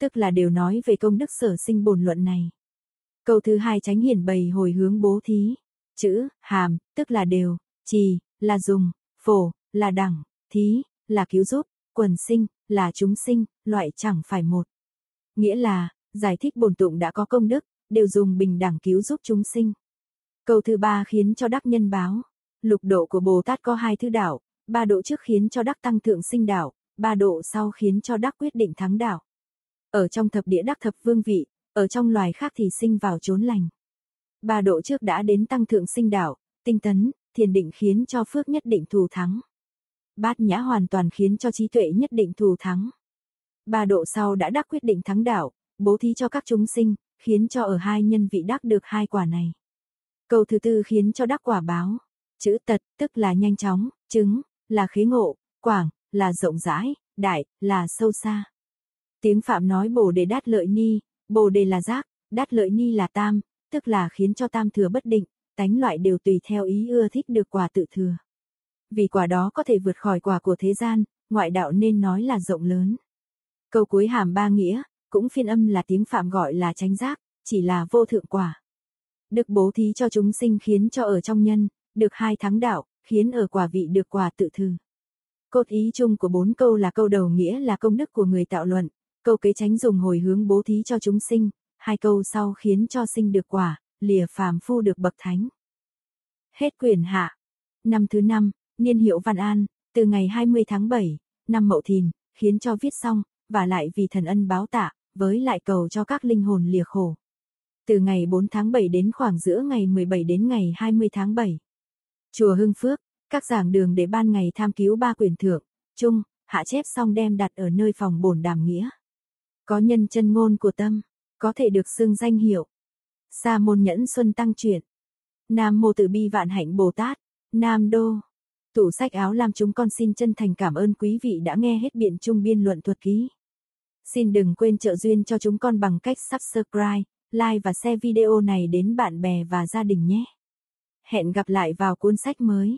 Tức là đều nói về công đức sở sinh bổn luận này. Câu thứ hai tránh hiển bày hồi hướng bố thí. Chữ, hàm, tức là đều, trì, là dùng, phổ, là đẳng, thí, là cứu giúp, quần sinh, là chúng sinh, loại chẳng phải một. Nghĩa là, giải thích bổn tụng đã có công đức, đều dùng bình đẳng cứu giúp chúng sinh. Câu thứ ba khiến cho đắc nhân báo. Lục độ của Bồ Tát có hai thứ đạo, ba độ trước khiến cho đắc tăng thượng sinh đạo, ba độ sau khiến cho đắc quyết định thắng đạo. Ở trong thập địa đắc thập vương vị, ở trong loài khác thì sinh vào chốn lành. Ba độ trước đã đến tăng thượng sinh đạo, tinh tấn, thiền định khiến cho phước nhất định thù thắng. Bát nhã hoàn toàn khiến cho trí tuệ nhất định thù thắng. Ba độ sau đã đắc quyết định thắng đạo, bố thí cho các chúng sinh, khiến cho ở hai nhân vị đắc được hai quả này. Câu thứ tư khiến cho đắc quả báo. Chữ tật, tức là nhanh chóng, chứng, là khế ngộ, quảng, là rộng rãi, đại, là sâu xa. Tiếng Phạm nói bồ đề đát lợi ni, bồ đề là giác, đát lợi ni là tam, tức là khiến cho tam thừa bất định, tánh loại đều tùy theo ý ưa thích được quả tự thừa. Vì quả đó có thể vượt khỏi quả của thế gian, ngoại đạo nên nói là rộng lớn. Câu cuối hàm ba nghĩa, cũng phiên âm là tiếng Phạm gọi là tránh giác, chỉ là vô thượng quả. Được bố thí cho chúng sinh khiến cho ở trong nhân, được hai tháng đạo, khiến ở quả vị được quả tự thư. Cốt ý chung của bốn câu là câu đầu nghĩa là công đức của người tạo luận, câu kế tránh dùng hồi hướng bố thí cho chúng sinh, hai câu sau khiến cho sinh được quả, lìa phàm phu được bậc thánh. Hết quyền hạ. Năm thứ năm, niên hiệu Văn An, từ ngày 20 tháng 7, năm Mậu Thìn, khiến cho viết xong, và lại vì thần ân báo tạ, với lại cầu cho các linh hồn lìa khổ. Từ ngày 4 tháng 7 đến khoảng giữa ngày 17 đến ngày 20 tháng 7. Chùa Hưng Phước, các giảng đường để ban ngày tham cứu ba quyền thượng, trung, hạ chép xong đem đặt ở nơi phòng bổn đàm nghĩa. Có nhân chân ngôn của tâm, có thể được xưng danh hiệu. Sa môn nhẫn xuân tăng truyện. Nam mô từ bi vạn hạnh Bồ Tát. Nam đô. Tủ sách áo lam chúng con xin chân thành cảm ơn quý vị đã nghe hết biện trung biên luận thuật ký. Xin đừng quên trợ duyên cho chúng con bằng cách subscribe, like và share video này đến bạn bè và gia đình nhé. Hẹn gặp lại vào cuốn sách mới.